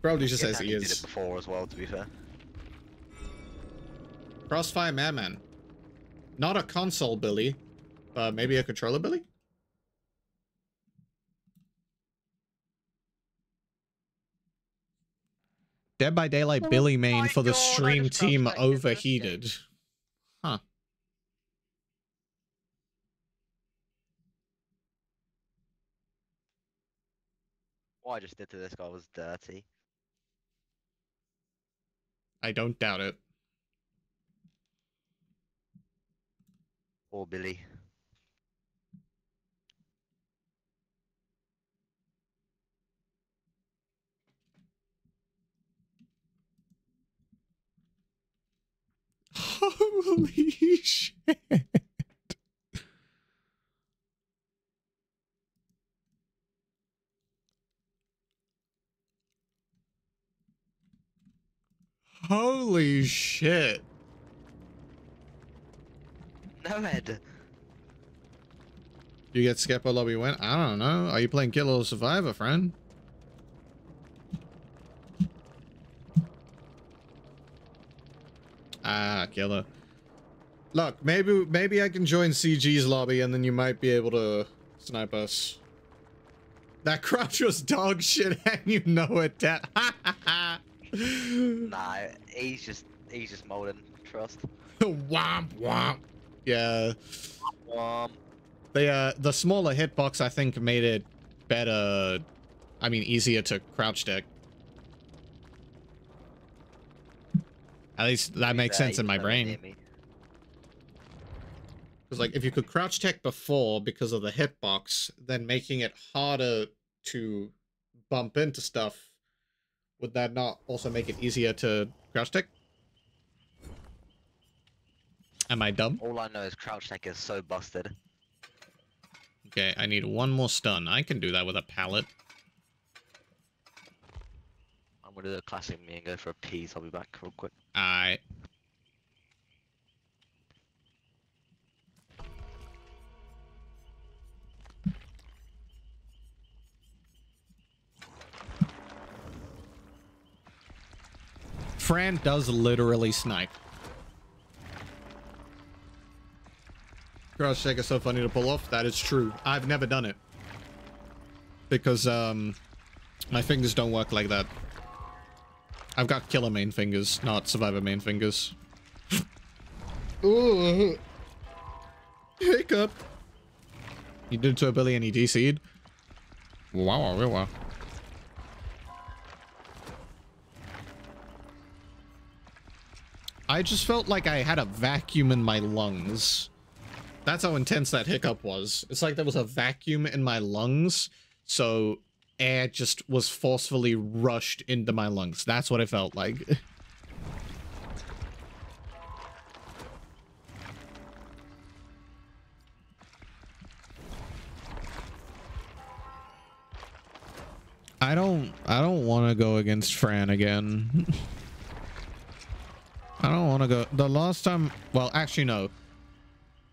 probably just Yeah, has Danny did it ears. before as well, to be fair. Crossfire Madman. Not a console Billy, but maybe a controller Billy? Dead by Daylight Oh Billy main for the God, stream just team crossed that into this overheated. Huh. What I just did to this guy was dirty. I don't doubt it. Poor Billy. Holy shit. Holy shit. No head. You get Skeppo Lobby win? I don't know. Are you playing Killer or Survivor, friend? Ah, Killer. Look, maybe maybe I can join CG's lobby and then you might be able to snipe us. That crouch was dog shit and you know it, Dad. Nah, he's just he's just molding. Trust. womp womp. Yeah. Um, The uh, the smaller hitbox I think made it better. I mean, easier to crouch tech. At least that makes sense in my brain. Because like, if you could crouch tech before because of the hitbox, then making it harder to bump into stuff, would that not also make it easier to crouch tech? Am I dumb? All I know is crouch tech is so busted. Okay, I need one more stun. I can do that with a pallet. I'm gonna do a classic me and go for a piece. I'll be back real quick. I. Fran does literally snipe. Cross check is so funny to pull off. That is true. I've never done it. Because, um, my fingers don't work like that. I've got killer main fingers, not survivor main fingers. Ooh. Uh-huh. Hiccup. You did to a Billy and he DC'd? Wow, wow, wow. I just felt like I had a vacuum in my lungs. That's how intense that hiccup was. It's like there was a vacuum in my lungs, so air just was forcefully rushed into my lungs. That's what it felt like. I don't I don't want to go against Fran again. I don't want to go. The last time, well, actually no.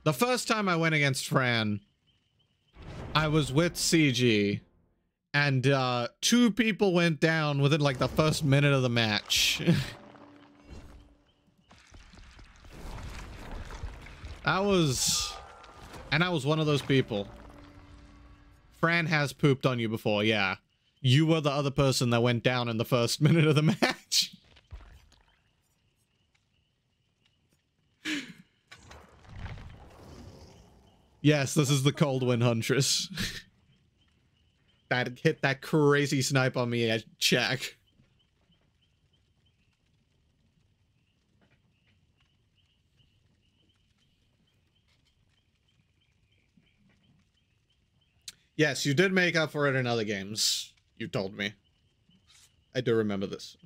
The first time I went against Fran, I was with CG and uh two people went down within like the first minute of the match. I was and I was one of those people. Fran has pooped on you before, yeah. You were the other person that went down in the first minute of the match. yes, this is the Coldwind Huntress. That hit that crazy snipe on me at check. Yes, you did make up for it in other games. You told me. I do remember this.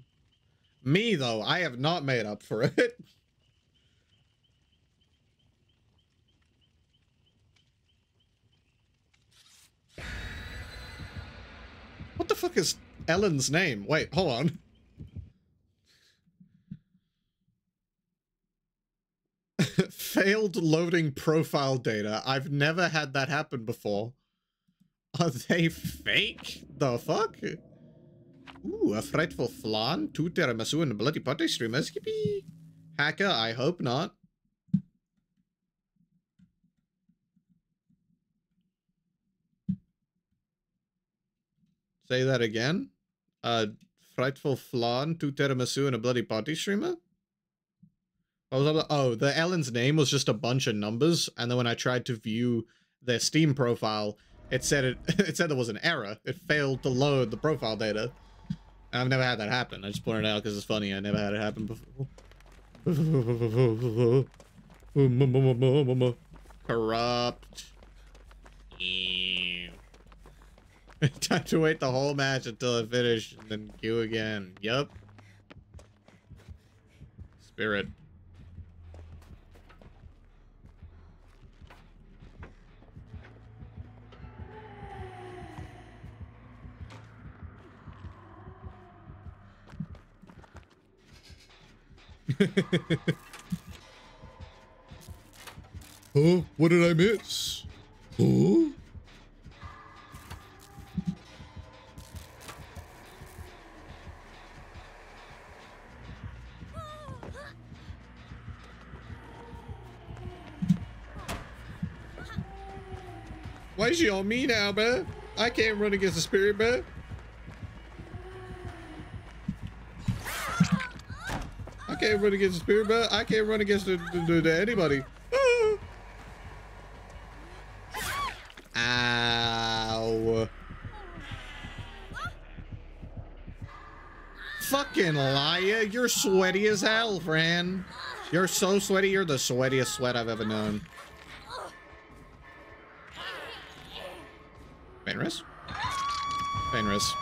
Me, though, I have not made up for it. What the fuck is Ellen's name? Wait, hold on. failed loading profile data. I've never had that happen before. Are they fake? The fuck? Ooh, a frightful flan, two tiramisu, and a bloody potty streamer. Skippy. Hacker, I hope not. Say that again. A frightful flan, two tiramisu, and a bloody potty streamer? Oh, the Ellen's name was just a bunch of numbers, and then when I tried to view their Steam profile, it said it it said there was an error. It failed to load the profile data. And I've never had that happen. I just pointed out because it's funny. I never had it happen before. Corrupt. Ew. Time to wait the whole match until it finished and then queue again. Yup. Spirit. oh, what did I miss? Oh? Why is she on me now, bruh? I can't run against the spirit, bruh. I can't run against the spirit, bruh. I can't run against the, the, the, anybody. Ow. Fucking liar. You're sweaty as hell, friend. You're so sweaty. You're the sweatiest sweat I've ever known. Fenris? Fenris.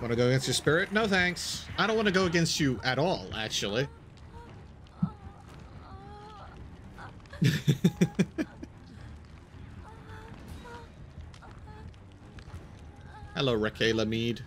Want to go against your spirit? No thanks. I don't want to go against you at all, actually. Hello, Rakayla Mead.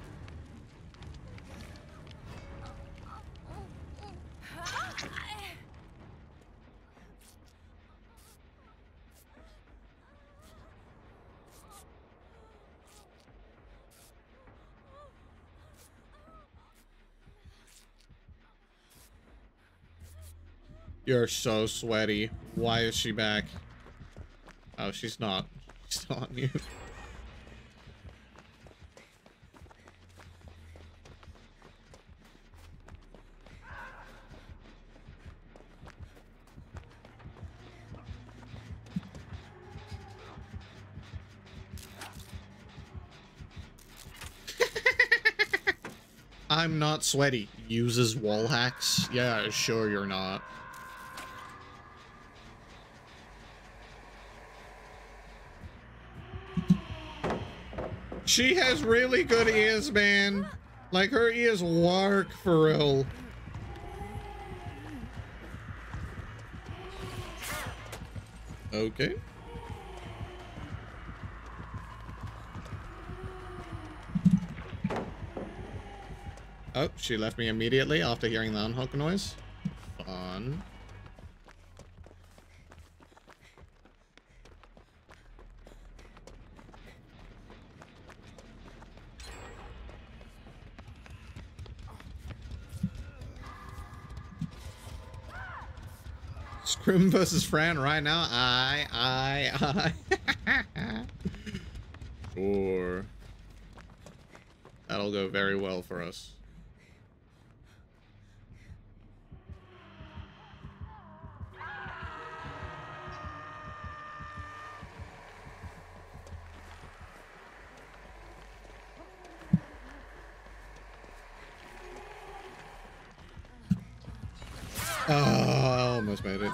You're so sweaty. Why is she back? Oh, she's not. She's still on mute. I'm not sweaty. Uses wall hacks? Yeah, sure you're not. She has really good ears, man. Like, her ears work for real. Okay. Oh, she left me immediately after hearing the unhook noise. Fun. Scrim versus Fran right now. I, I, I. sure. That'll go very well for us. Oh, Oh, I almost made it.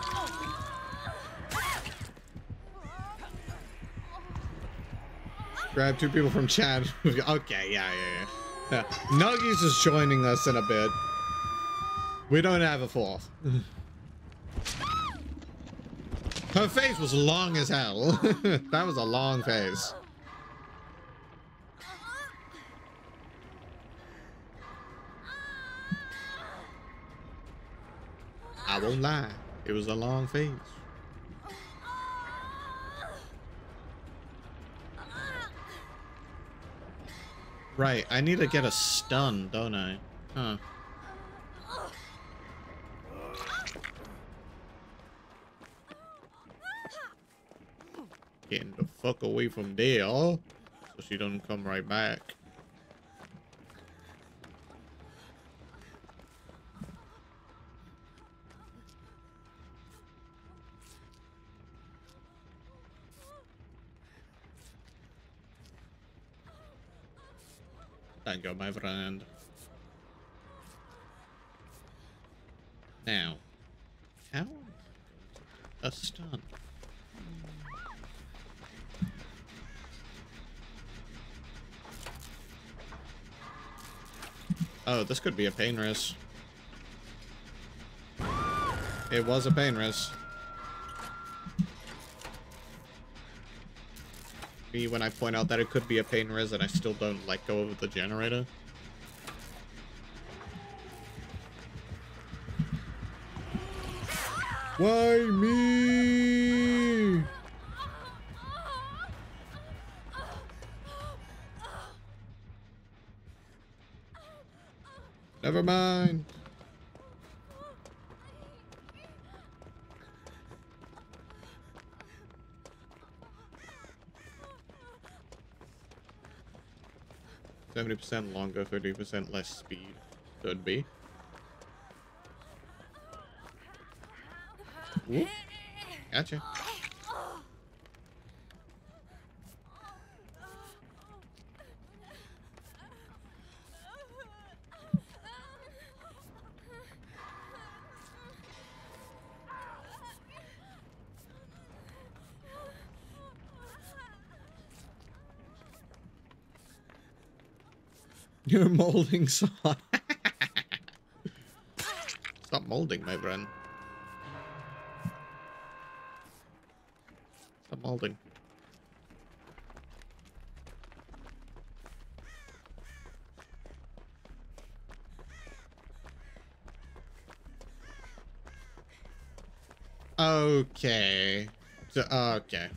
Grab two people from chat. okay, yeah, yeah, yeah. yeah. Nuggies is joining us in a bit. We don't have a fourth. Her face was long as hell. that was a long face. I won't lie. It was a long phase. Right, I need to get a stun, don't I? Huh. Getting the fuck away from there, so she doesn't come right back. Thank you, my friend. Now, how a stun? Oh, this could be a pain res. It was a pain res. Me when I point out that it could be a pain res and I still don't let go of the generator. Why me? Never mind. Seventy percent longer, thirty percent less speed. Could be. Whoop. Gotcha. You're molding saw. Stop molding, my friend. Stop molding. Okay. So, okay.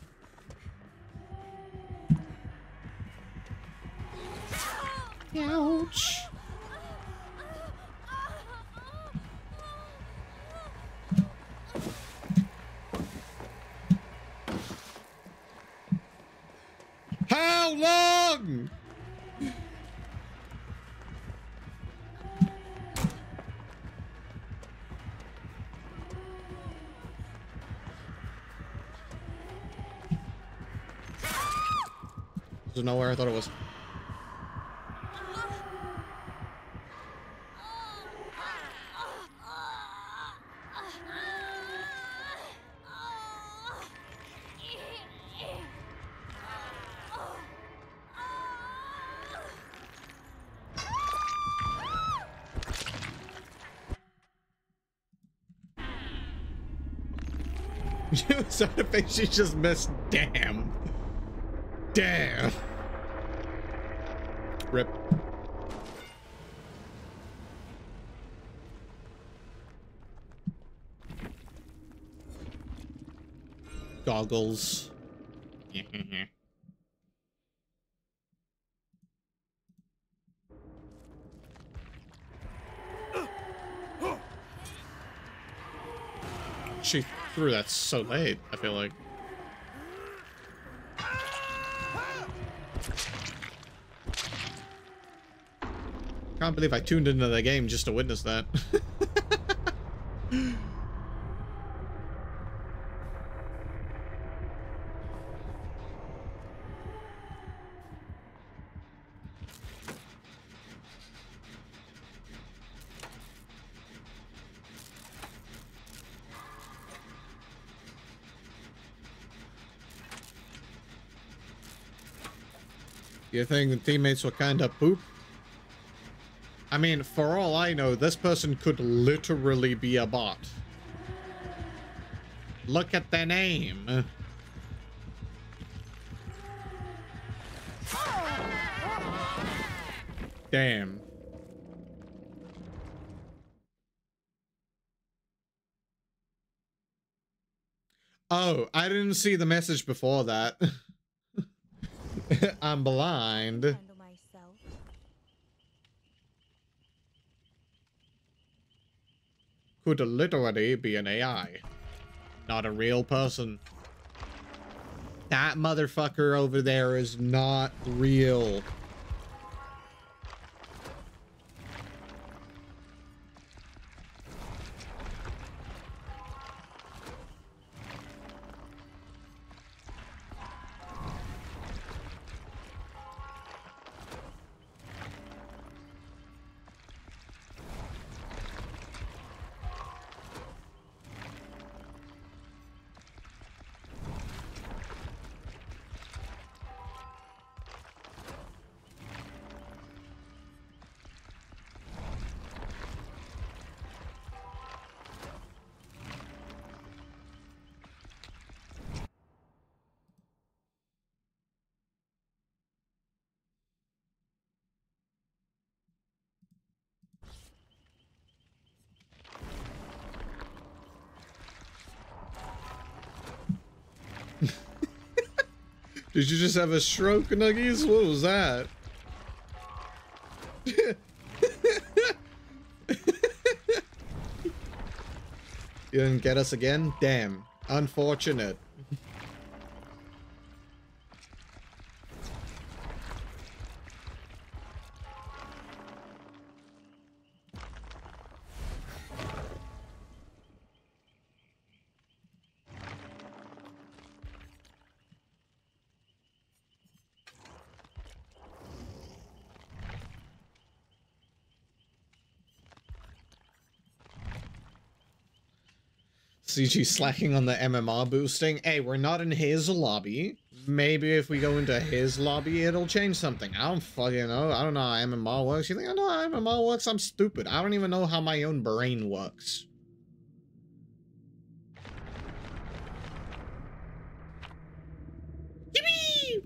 Ouch. How long? There's nowhere I thought it was. Sound effect she just missed. Damn. Damn. Rip. Goggles. threw that so late, I feel like. Can't believe I tuned into the game just to witness that. You think the teammates were kind of poop? I mean, for all I know, this person could literally be a bot. Look at their name. Damn. Oh, I didn't see the message before that. I'm blind. Could literally be an AI. Not a real person. That motherfucker over there is not real. Did you just have a stroke, Nuggies? What was that? you didn't get us again? Damn. Unfortunate. CG slacking on the MMR boosting. Hey, we're not in his lobby. Maybe if we go into his lobby, it'll change something. I don't fucking know. I don't know how MMR works. You think I know how MMR works? I'm stupid. I don't even know how my own brain works. Yippee!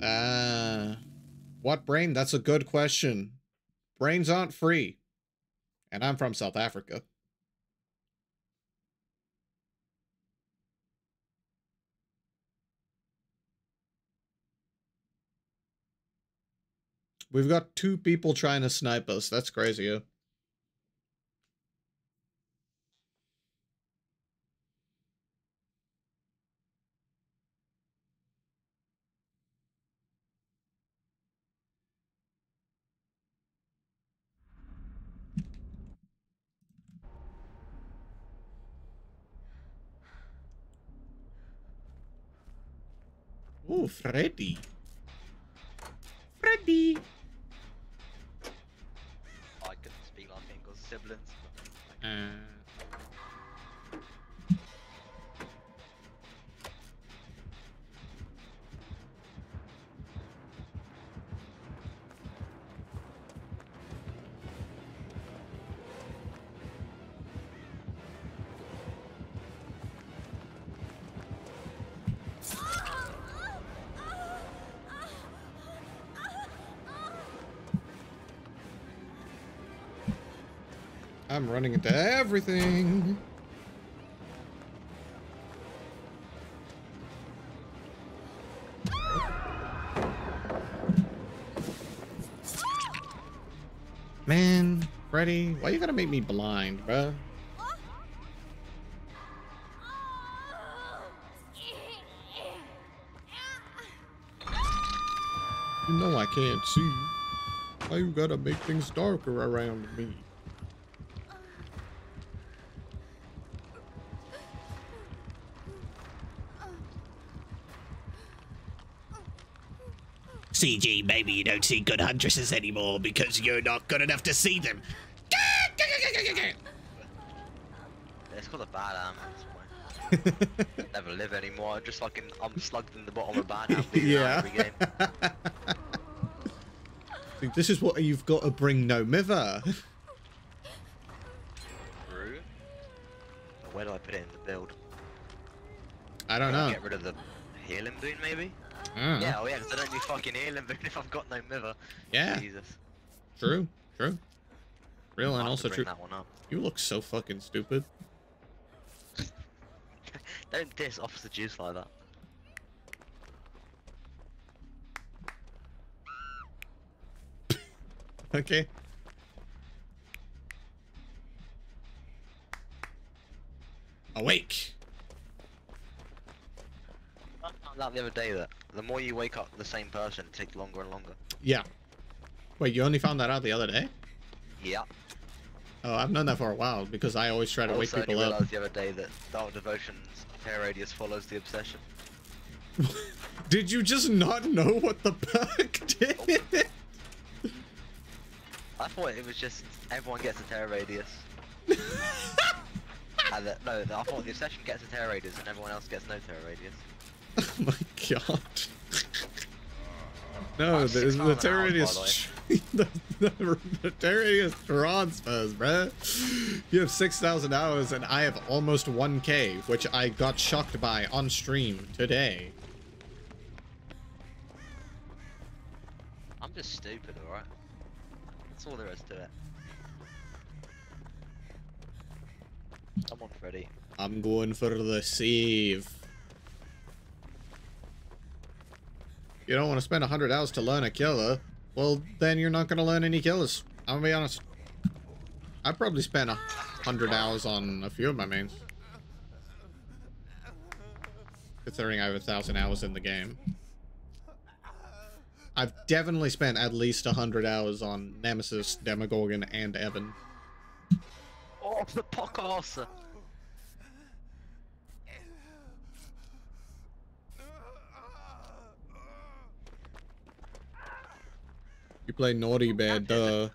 Uh, what brain? That's a good question. Brains aren't free. And I'm from South Africa. We've got two people trying to snipe us. That's crazy. Freddy. Freddy. I couldn't speak like Engel's siblings. but, Uh, running into everything. Man, Freddy, why you gotta make me blind, bruh? You know I can't see. Why you gotta make things darker around me? CG, maybe you don't see good huntresses anymore because you're not good enough to see them. It's called a Badham at this point. Never live anymore. I'm just fucking, I'm slugged in the bottom of a Badham beating yeah. every game. See, this is what you've got to bring no mither. True. Where do I put it in the build? I don't Do I know. Get rid of the healing boon maybe? I don't know. Yeah, oh yeah, because I don't do fucking healing boon if I've got no mither. Yeah, Jesus. true, true. Real and also true. that one up. You look so fucking stupid. Don't diss Officer Juice like that. Okay. Awake. I found out the other day that the more you wake up the same person, it takes longer and longer. Yeah. Wait, you only found that out the other day? Yeah. Oh, I've known that for a while because I always try to wake also people up. realised the other day that Dark Devotion's hair radius follows the obsession. Did you just not know what the perk did? I thought it was just everyone gets a terror radius. and that, no, I thought the obsession gets a terror radius and everyone else gets no terror radius. oh my god. No, the, six the miles an hour, terror by is the, the, the terror is transfers, bruh. You have 6,000 hours and I have almost 1k, which I got shocked by on stream today. I'm just stupid, alright? That's all there is to it. Come on, Freddy. I'm going for the save. You don't want to spend 100 hours to learn a killer. Well, then you're not going to learn any killers. I'm gonna be honest. I probably spent a 100 hours on a few of my mains. Considering I have a thousand hours in the game. I've definitely spent at least 100 hours on Nemesis, Demogorgon, and Evan. Oh, the podcast! You play Naughty Bear, duh.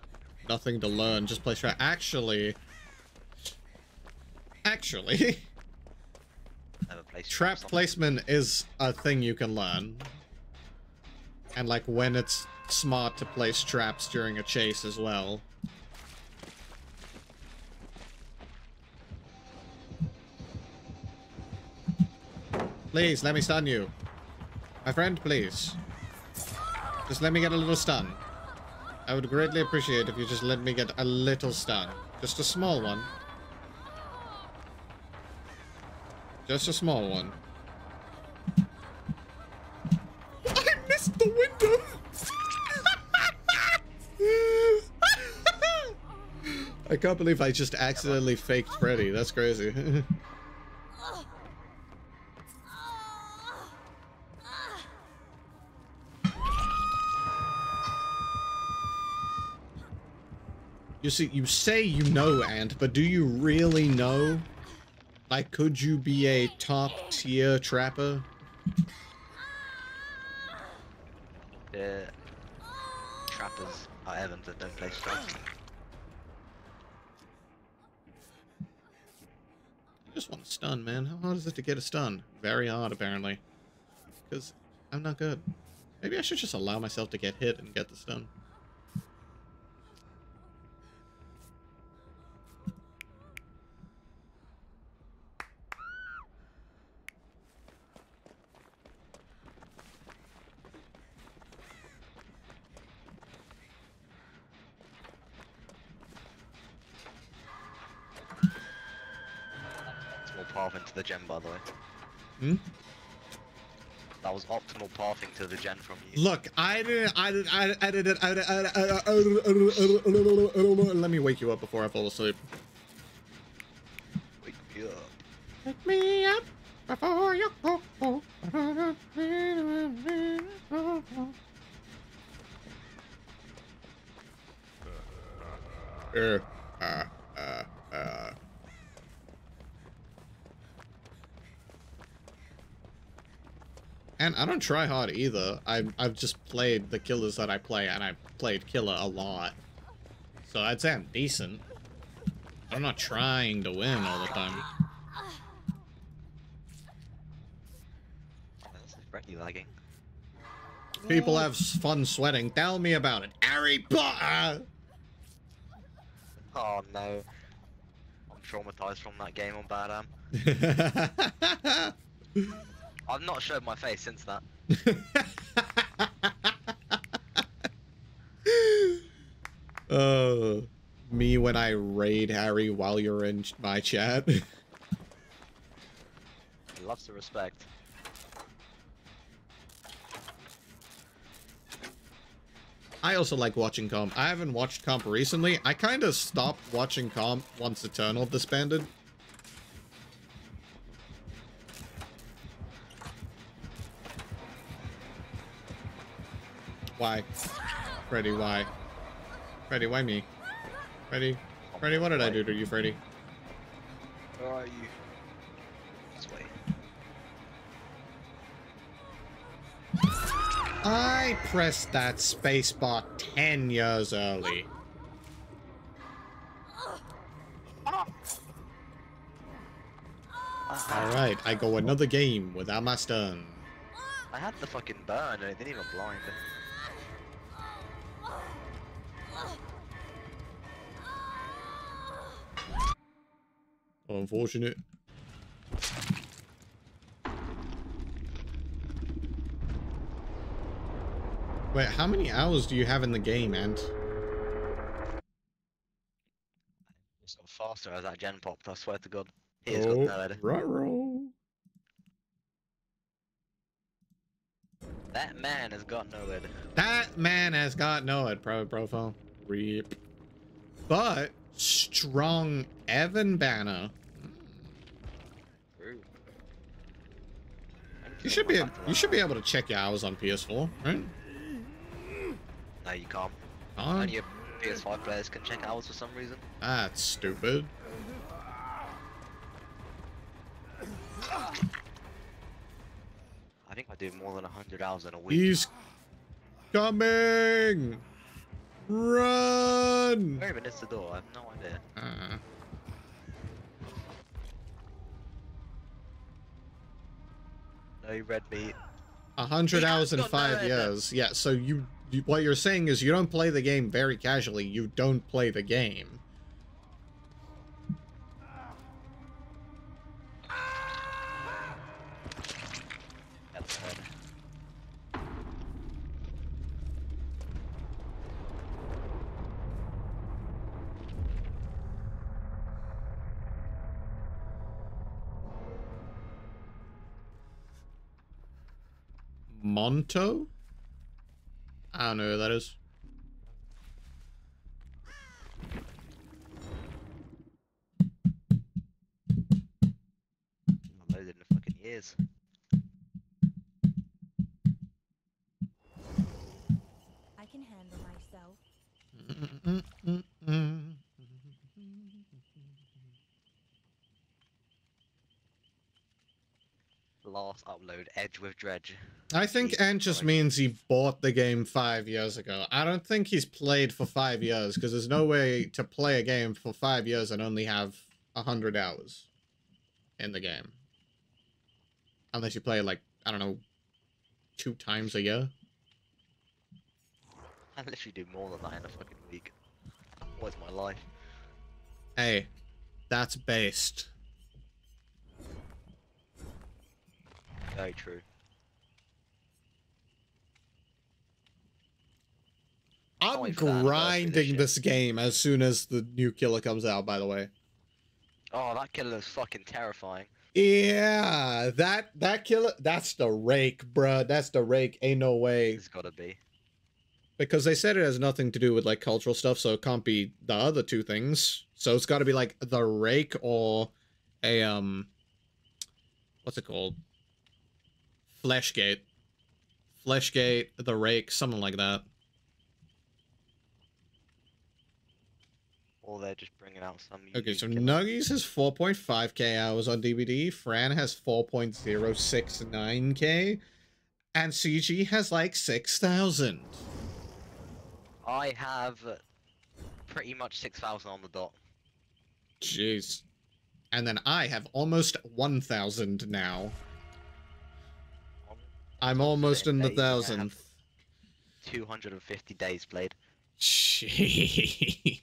Nothing to learn, just play trap. Actually... Actually... Trap placement is a thing you can learn. And like when it's smart to place traps during a chase as well. Please, let me stun you. My friend, please. Just let me get a little stun. I would greatly appreciate if you just let me get a little stun. Just a small one. Just a small one. I missed the window! I can't believe I just accidentally faked Freddy. That's crazy. you see, you say you know Ant, but do you really know? Like, could you be a top tier trapper? The trappers are Evans that don't play traps. I just want a stun, man. How hard is it to get a stun? Very hard, apparently. Because I'm not good. Maybe I should just allow myself to get hit and get the stun. Optimal pathing to the gen, by the way. Hmm? That was optimal pathing to the gen from you. Look, I didn't. I didn't. I didn't. Didn't. Didn't. Didn't- Let me wake you up before I fall asleep. Wake me up. Wake me up before you go. Uh, uh, uh, uh. And I don't try hard either. I've, I've just played the killers that I play, and I've played killer a lot. So I'd say I'm decent. I'm not trying to win all the time. This is Freddy lagging. People have fun sweating. Tell me about it. Harry Potter! Oh no. I'm traumatized from that game on Badham. I've not showed my face since that. oh, me when I raid Harry while you're in my chat. He loves the respect. I also like watching comp. I haven't watched comp recently. I kind of stopped watching comp once Eternal disbanded. Why? Freddy, why? Freddy, why me? Freddy? Freddy, what did I do to you, Freddy? Where are you? This way. I pressed that spacebar 10 years early. Alright, I go another game without my stun. I had the fucking burn and it didn't even blind. Unfortunate. Wait, how many hours do you have in the game, Ant? So faster as that gen popped, I swear to god. He has got oh, no head. ruh-roh. That man has got no head. That man has got no head, pro profile. Reap. But strong Evan banner. You should be you should be able to check your hours on PS4, right? No, you can't. Oh, Only your PS5 players can check hours for some reason. that's stupid. I think I do more than 100 hours in a week. He's coming. Run. Where even is the door? I have no idea. Uh, No red meat. A hundred He hours in got five no years. Yeah, so you, you what you're saying is you don't play the game very casually. You don't play the game. Monto? I don't know who that is. Not loaded in fucking years. I can handle myself. Last upload, Edge with Dredge. I think Jesus Ant just means he bought the game five years ago. I don't think he's played for five years because there's no way to play a game for five years and only have a hundred hours in the game. Unless you play like I don't know, two times a year. I literally do more than that in a fucking week. What's my life? Hey, that's based. Very true. I'm wait for the anniversary this grinding this game as soon as the new killer comes out. By the way. Oh, that killer is fucking terrifying. Yeah, that that killer, that's the rake, bruh. That's the rake. Ain't no way. It's gotta be. Because they said it has nothing to do with like cultural stuff, so it can't be the other two things. So it's got to be like the rake or a um, what's it called? Fleshgate, Fleshgate, the rake, something like that. Or they're just bringing out some. Okay, so Nuggies has 4.5k hours on DBD, Fran has 4.069k, and CG has like 6,000. I have pretty much 6,000 on the dot. Jeez. And then I have almost 1,000 now. I'm almost in the days, I have thousandth. 250 days played. Jeez.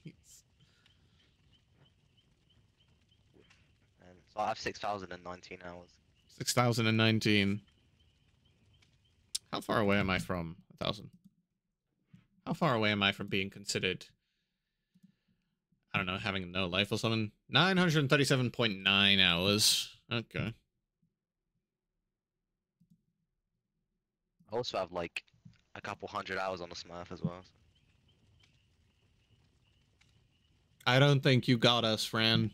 And so I have 6,019 hours. 6,019. How far away am I from a 1,000? How far away am I from being considered I don't know, having no life or something. 937.9 hours. Okay. Also have like a couple hundred hours on the Smurf as well. I don't think you got us, Fran.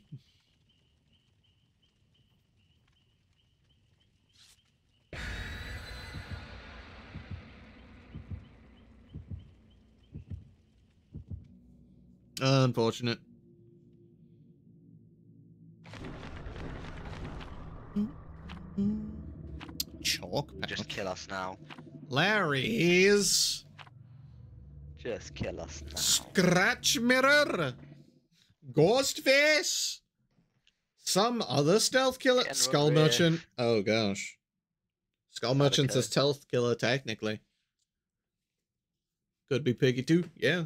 Unfortunate. Mm-hmm. Chalk Just kill us now. Larry's Just kill us now. Scratch Mirror, Ghost face. some other stealth killer, General Skull Riff. Merchant. Oh gosh, Skull Merchant's a stealth killer technically. Could be Piggy too. Yeah.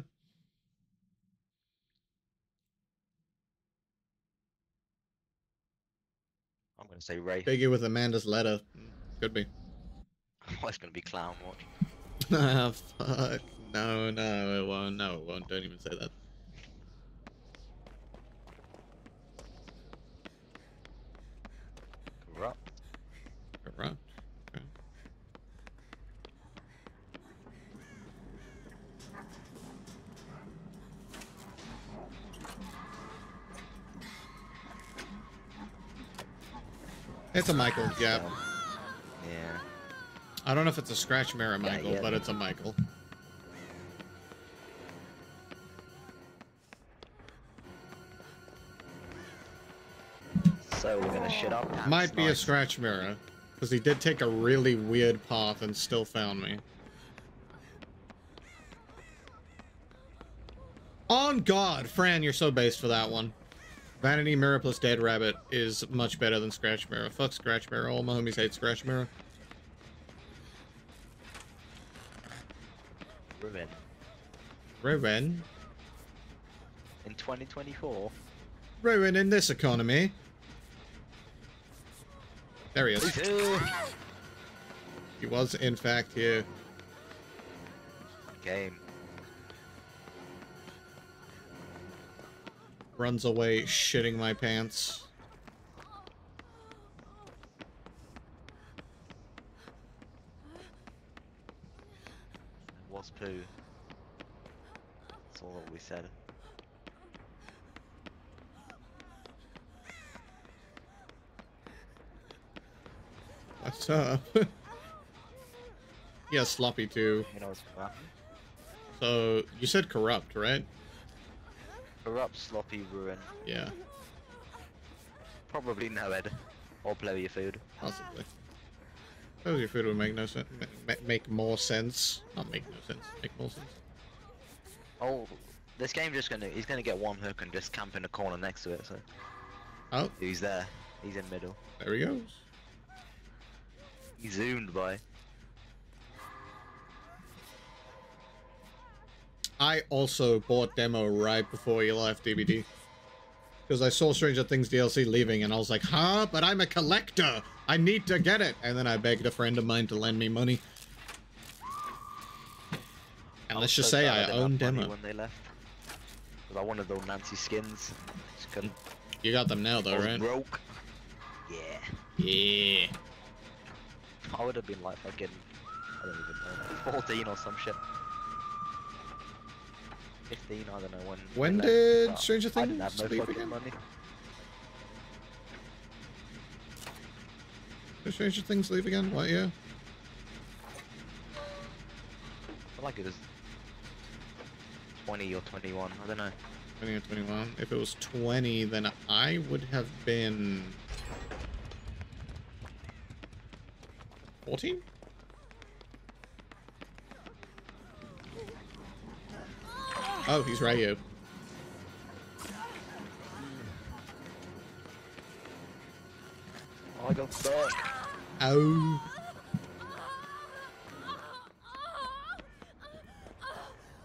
I'm gonna say Ray. Piggy with Amanda's letter. Mm, could be. Oh, it's gonna be Clown Watch. ah, fuck. No, no, it won't. No, it won't. Don't even say that. Corrupt. Right. Okay. It's a Michael. Yeah. I don't know if it's a scratch mirror Michael, yeah. but it's a Michael. So we're gonna shit up. pants Might be a scratch mirror, because he did take a really weird path and still found me. On God, Fran, you're so based for that one. Vanity Mirror plus Dead Rabbit is much better than Scratch Mirror. Fuck Scratch Mirror. All my homies hate Scratch Mirror. Ruin. Ruin. In 2024. Ruin in this economy. There he is. He was, in fact, here. Game. Runs away, shitting my pants. It poo. That's all that we said. What's up? Uh, yeah, sloppy too. You know what's gonna? So you said corrupt, right? Corrupt, sloppy, ruin. Yeah, Probably no Ed. Or blow your food. possibly. Suppose your food would make no sense. Make more sense. Not make no sense. Make more sense. Oh, this game just gonna, he's gonna get one hook and just camp in a corner next to it, so. Oh, He's there. He's in middle. there he goes. He zoomed by. I also bought demo right before you left DBD. Because I saw Stranger Things DLC leaving and I was like, huh? But I'm a collector! I need to get it! And then I begged a friend of mine to lend me money. And let's just so say I own demo. when they left. I wanted those Nancy skins. Just couldn't. You got them now though, right? broke. Yeah. Yeah. I would have been like fucking, I don't even know, like 14 or some shit. 15, I don't know when. When did but Stranger I didn't have Things leave fucking again? money. Did Stranger Things leave again? What year? I feel like it was 20 or 21, I don't know. 20 or 21. If it was 20, then I would have been... 14? Oh, he's right here. Oh, I got stuck. Oh.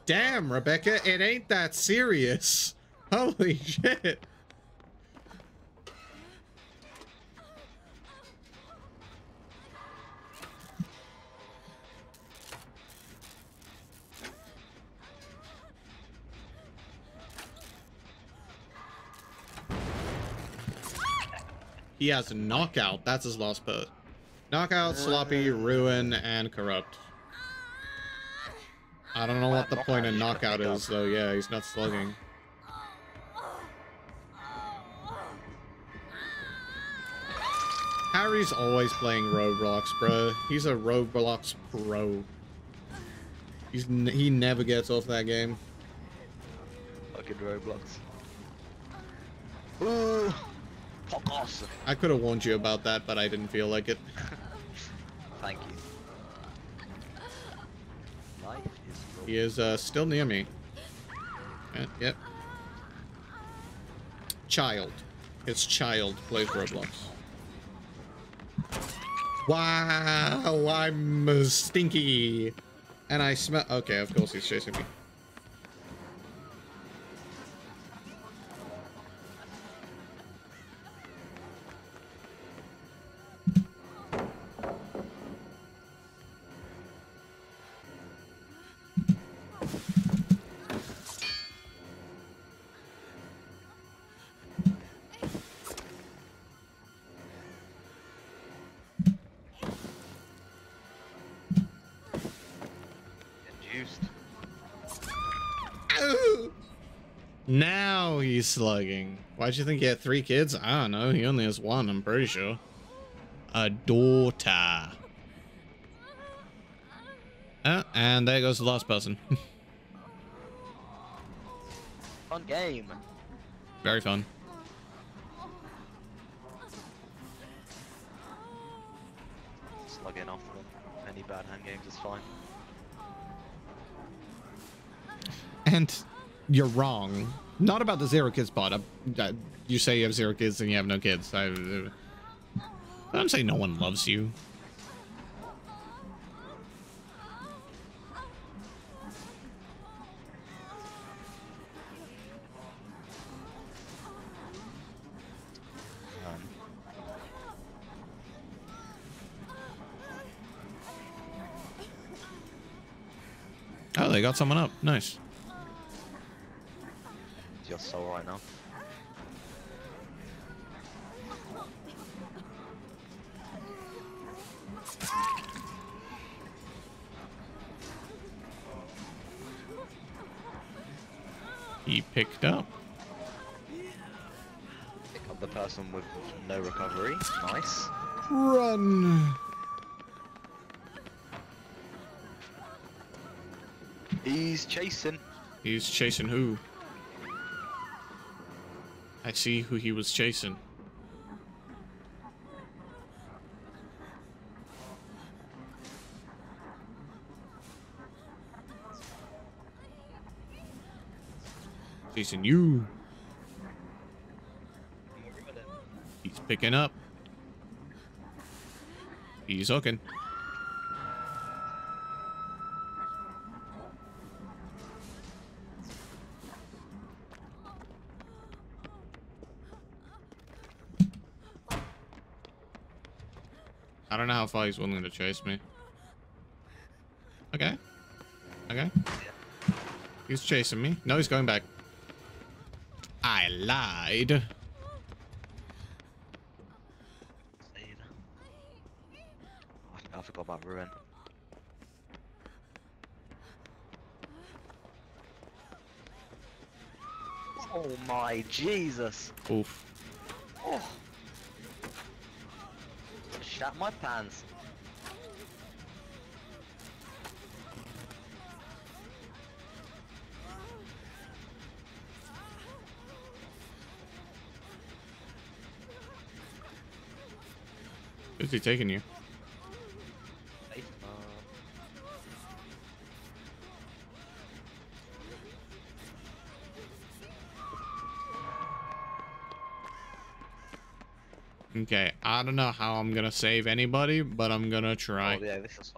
Damn, Rebecca, it ain't that serious. Holy shit. He has a knockout. That's his last pose. Knockout, sloppy, ruin, and corrupt. I don't know what the point of knockout is, though. Yeah, he's not slugging. Harry's always playing Roblox, bro. He's a Roblox pro. He's n he never gets off that game. Fucking Roblox. Ooh, podcast. I could have warned you about that, but I didn't feel like it. Thank you. Life is. He is uh, still near me. Yeah, yep. Child. His child plays Roblox. Wow, I'm uh, stinky. And I smell. Okay, of course he's chasing me. He's slugging. Why'd you think he had three kids? I don't know. He only has one, I'm pretty sure. A daughter. Oh, and there goes the last person. Fun game. Very fun. Slugging off them. Any bad hand games is fine. And you're wrong. Not about the zero kids part. I, I, you say you have zero kids and you have no kids. I, uh, I don't say no one loves you. Um, Oh, they got someone up. Nice. It's your soul right now. He picked up. Pick up the person with no recovery. Nice. Run. He's chasing. He's chasing who? I see who he was chasing. Chasing you. He's picking up. He's hooking. Don't know how far he's willing to chase me. Okay. Okay. He's chasing me. No, he's going back. I lied. I, forgot about Ruin. Oh my Jesus! Oof. Oh. Shat my pants. Who's he taking you? I don't know how I'm gonna save anybody, but I'm gonna try. Oh yeah, this is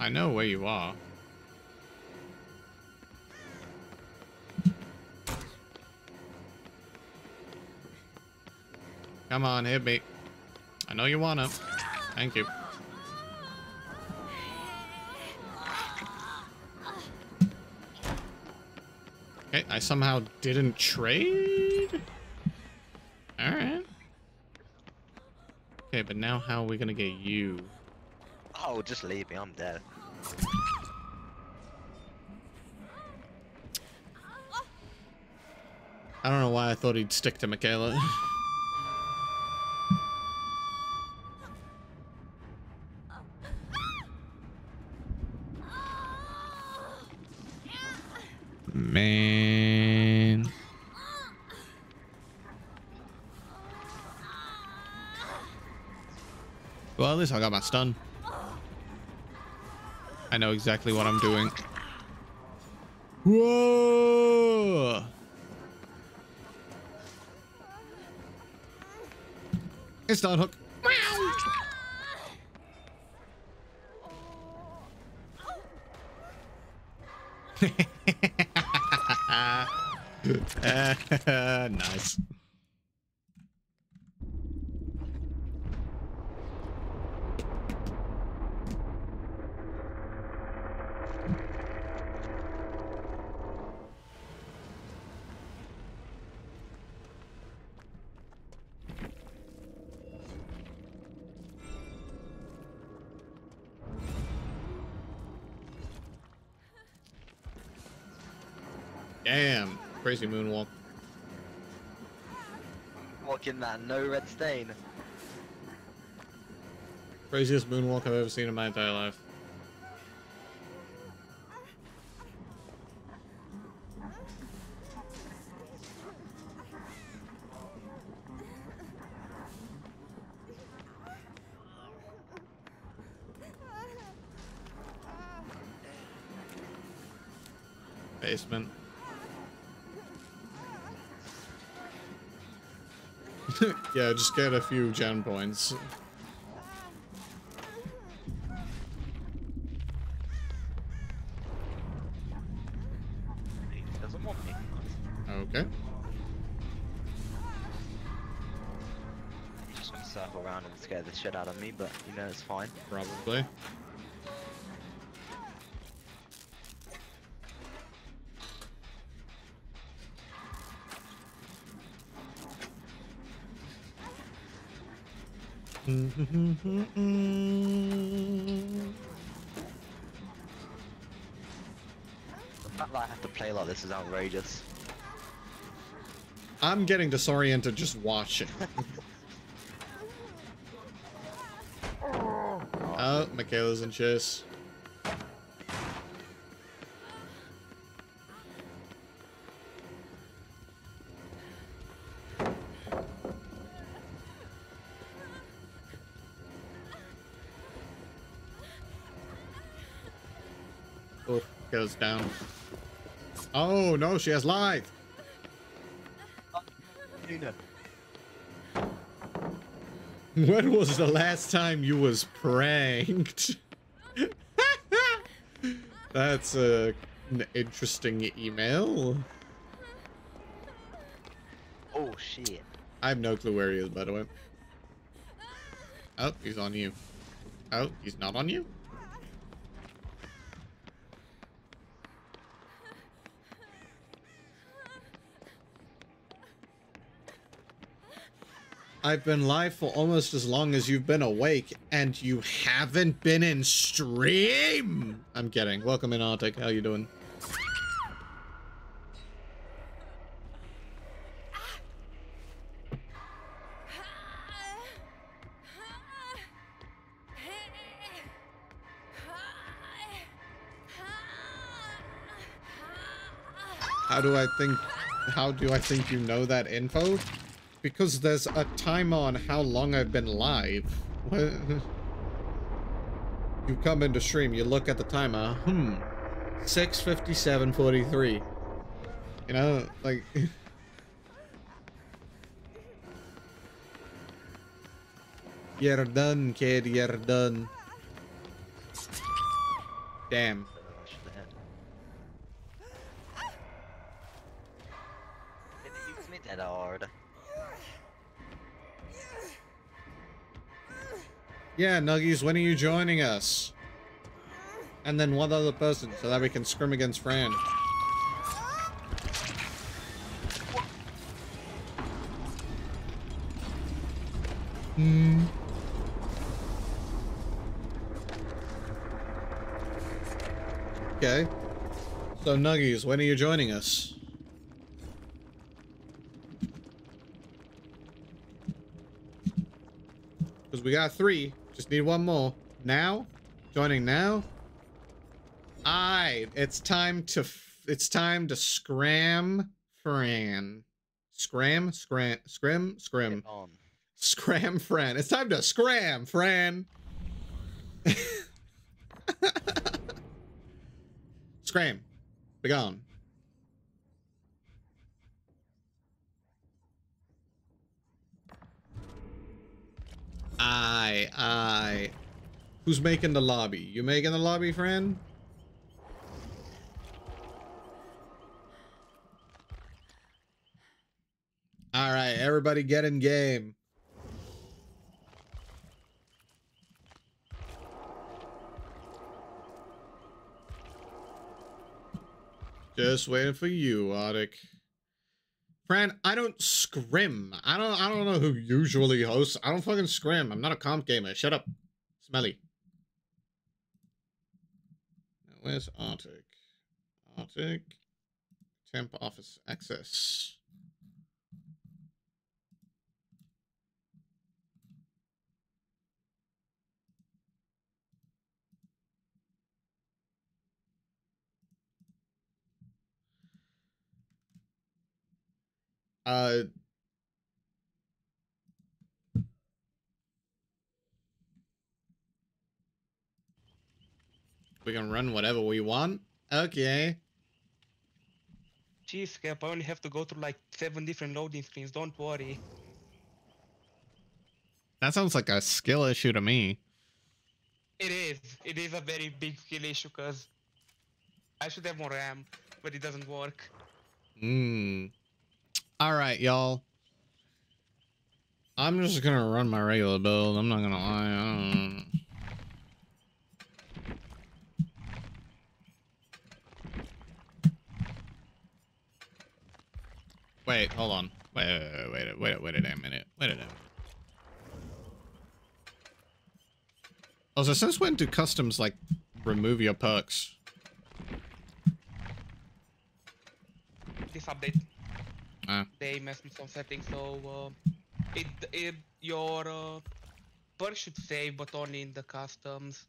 I know where you are. Come on, hit me. I know you wanna. Thank you. I somehow didn't trade? Alright. Okay, but now how are we gonna get you? Oh, just leave me. I'm dead. I don't know why I thought he'd stick to Mikaela. I got my stun. I know exactly what I'm doing. Whoa! It's down hook. nice. Damn. Crazy moonwalk. Walking that no red stain. Craziest moonwalk I've ever seen in my entire life. Yeah, just get a few gen points. Okay. Just gonna circle around and scare the shit out of me, but you know it's fine. Probably. The fact that I have to play like this is outrageous. I'm getting disoriented just watching. oh, Mikaela's in chase. Down. Oh no, she has life. When was the last time you was pranked? That's a, an interesting email. Oh shit. I have no clue where he is, by the way. Oh, he's on you. Oh, he's not on you? I've been live for almost as long as you've been awake, and you haven't been in stream! I'm kidding. Welcome in, Arctic. How you doing? How do I think... How do I think you know that info? Because there's a timer on how long I've been live. You come into stream, you look at the timer. Hmm. 657.43. You know, like... You're done, kid. You're done. Damn. Yeah, Nuggies, when are you joining us? And then one other person, so that we can scrim against Fran. Hmm. Okay. So, Nuggies, when are you joining us? Because we got three. Just need one more. Now? Joining now? Aye, it's time to f- it's time to scram Fran. Scram, scram, scrim, scrim. Scram Fran. It's time to scram Fran. scram. Be Aye, aye. Who's making the lobby? You making the lobby, friend? All right, everybody get in game. Just waiting for you, Arctic. I don't scrim. I don't I don't know who usually hosts. I don't fucking scrim. I'm not a comp gamer. Shut up. Smelly. Where's Arctic? Arctic. Temp office access. Uh We can run whatever we want. Okay. Jeez, Cap, I only have to go through like seven different loading screens. Don't worry. That sounds like a skill issue to me. It is. It is a very big skill issue because I should have more RAM, but it doesn't work. Hmm. All right, y'all. I'm just gonna run my regular build. I'm not gonna lie. Wait, hold on. Wait, wait, wait, wait, wait a damn minute. Wait a damn. Also, since when do customs like remove your perks? This update, Ah. they messed with some settings, so uh, it it your uh, perk should save, but only in the customs.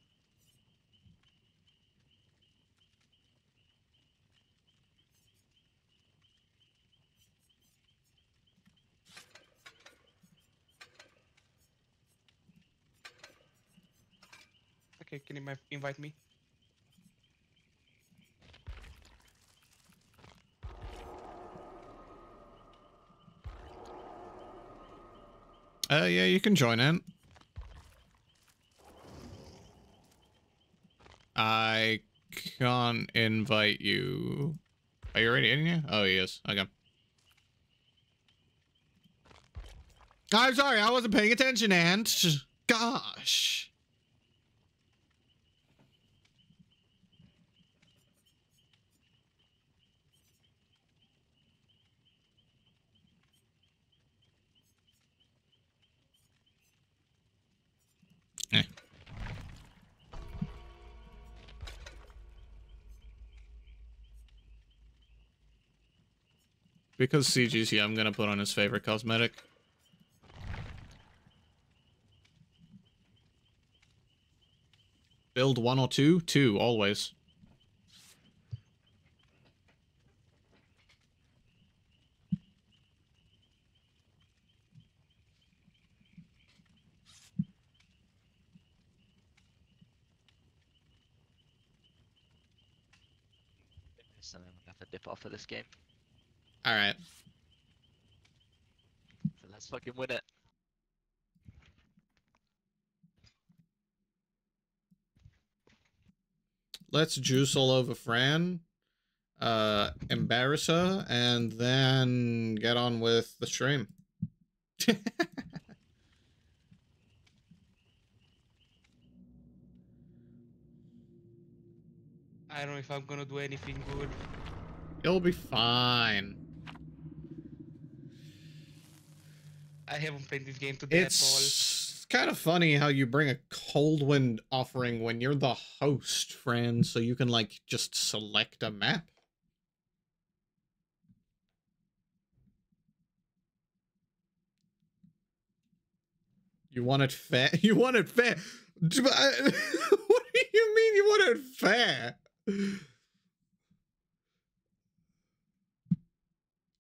Okay, can you invite me? Uh, yeah, you can join in. I can't invite you. Are you already in here? Oh, he is. Okay. I'm sorry, I wasn't paying attention, Ant. Gosh. Eh. Because CG's here, I'm gonna put on his favorite cosmetic. Build one or two? Two, always. So I'm gonna have to dip off of this game. Alright. So let's fucking win it. Let's juice all over Fran. Uh, embarrass her, and then get on with the stream. I don't know if I'm gonna do anything good. You'll be fine. I haven't played this game today at all. It's kind of funny how you bring a cold wind offering when you're the host, friend, so you can like just select a map. You want it fair? You want it fair? What do you mean you want it fair?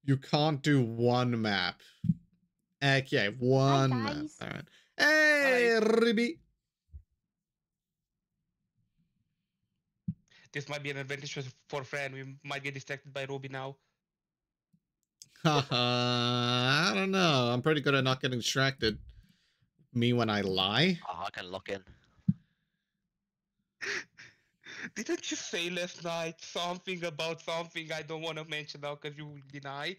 You can't do one map. Okay, one map. guys. All right. Hey, Ribby. This might be an advantage for- for friend. We might get distracted by Ruby now. Haha, I don't know. I'm pretty good at not getting distracted. Me when I lie? Oh, I can lock in. Didn't you say last night something about something I don't want to mention now because you will deny?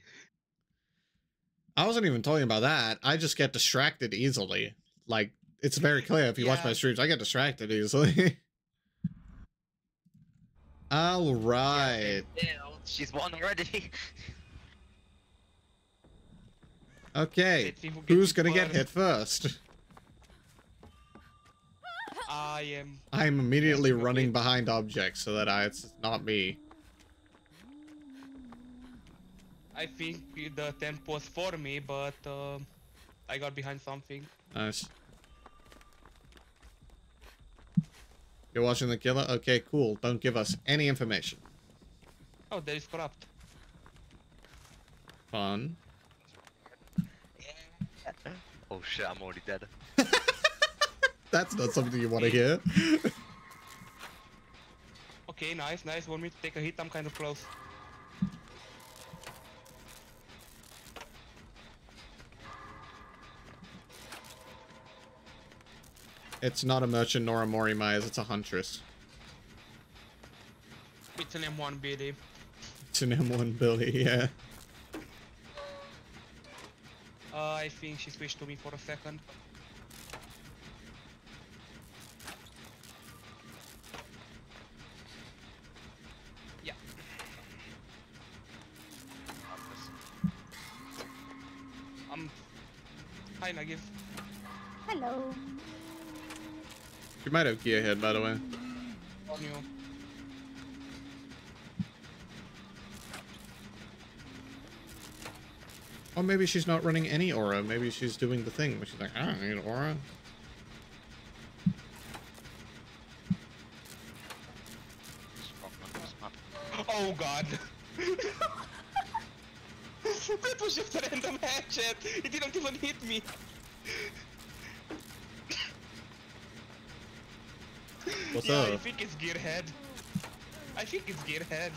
I wasn't even talking about that. I just get distracted easily. Like, it's very clear if you watch my streams, I get distracted easily. All right. Yeah, she's won already. Okay. Let's see who gets Who's gonna get hit first? I am. I'm immediately running behind objects so that I, it's not me. I think the temp was for me, but um, I got behind something. Nice. You're watching the killer? Okay, cool. Don't give us any information. Oh, there is corrupt. Fun. oh shit, I'm already dead. That's not something you want to hear. Okay, nice, nice. Want me to take a hit? I'm kind of close. It's not a merchant nor a Mori Myers, it's a huntress. It's an M1 Billy. It's an M1 Billy, yeah. Uh, I think she switched to me for a second. Yeah. Um, hi Nagif. Hello. She might have gearhead, by the way. On you. Or maybe she's not running any aura. Maybe she's doing the thing where she's like, I don't need aura. Oh god. that was just a random hatchet. It didn't even hit me. What's yeah, I think it's Gearhead. I think it's Gearhead.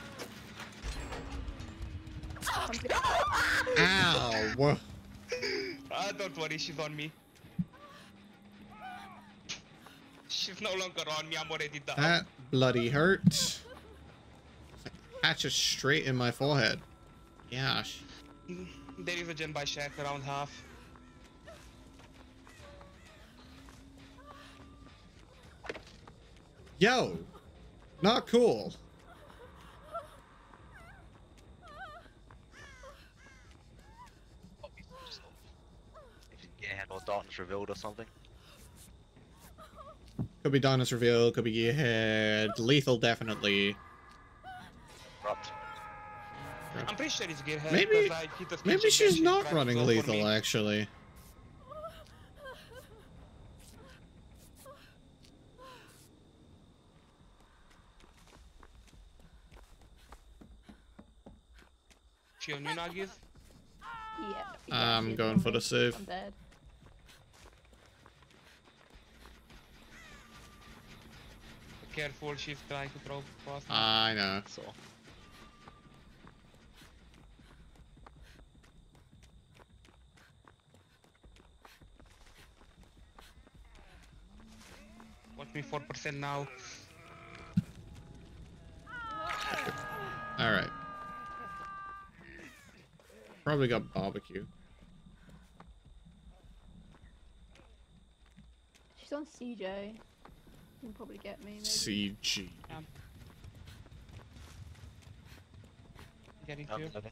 Ow! Wha- Ah, don't worry, she's on me. She's no longer on me, I'm already down. That bloody hurt. Hatchet straight in my forehead. Gosh. There is a gen by shack around half. Yo! Not cool. If you get hand or darkness revealed or something. Could be Darkness revealed, could be Gearhead. Lethal, definitely. Corrupt. I'm pretty sure it's Gearhead. Maybe- 'cause I hit the Maybe she's not running lethal, actually. She on you, Nagis? Yeah. Ah, I'm going for the save. I'm dead. Careful, she's trying to throw past. I know. So. Watch me 4% now. Alright. Probably got barbecue. She's on CJ. You can probably get me. Maybe. CG. Getting oh, to you. okay.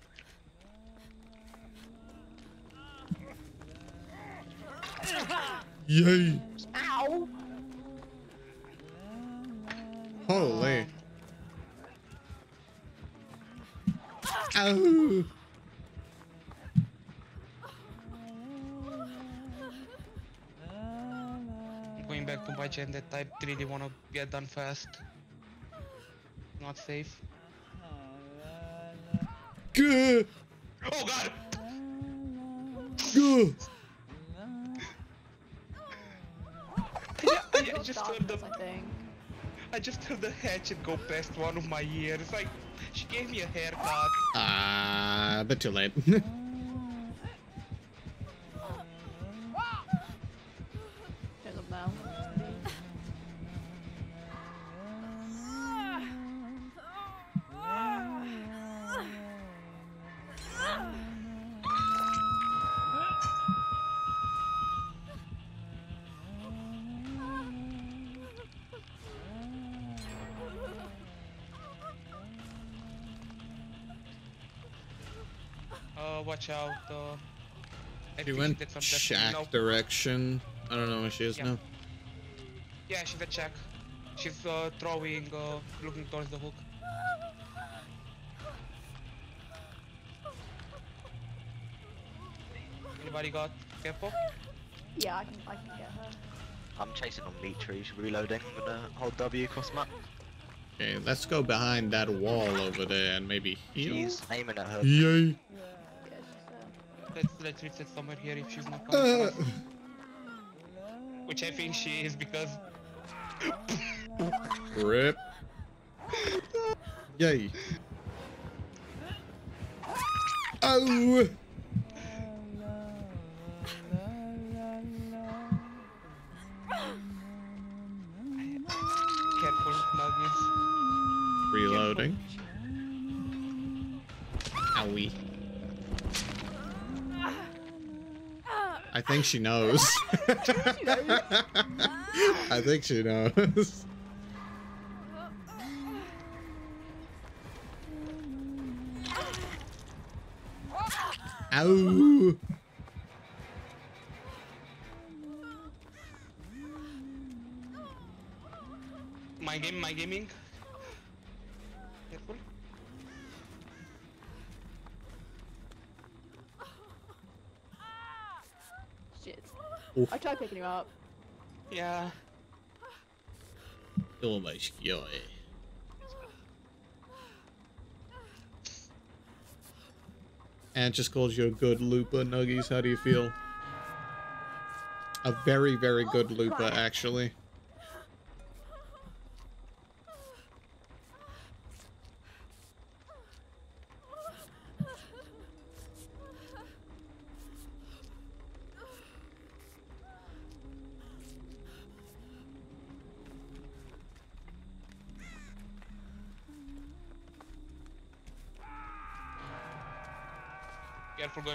Yay. Ow! Holy. Ah. Ow. Going back gen that I really wanna get done fast. Not safe. Good. Oh god! Gah. I, I, I just heard the darkness, I just heard the hatchet go past one of my ears. Like she gave me a haircut. Ah, but too late. Uh, watch out. Uh, I she went did shack no. direction. I don't know where she is Yeah. now. Yeah, she's a check. She's uh, throwing, uh, looking towards the hook. Anybody got careful? Yeah, I can, I can get her. I'm chasing on meat trees, reloading. I'm gonna hold W across map. Okay, let's go behind that wall over there and maybe heal. She's aiming at her. Yay. Yeah, she's there. Let's let's reset somewhere here if she's not coming. Which I think she is because rip. Yay. Oh. Think she knows. I think she knows. Ow! My game, my gaming. Careful. Shit. Oof. I tried picking you up. Yeah. Oh my god. Eh? And just calls you a good looper, Nuggies. How do you feel? A very, very good looper, actually.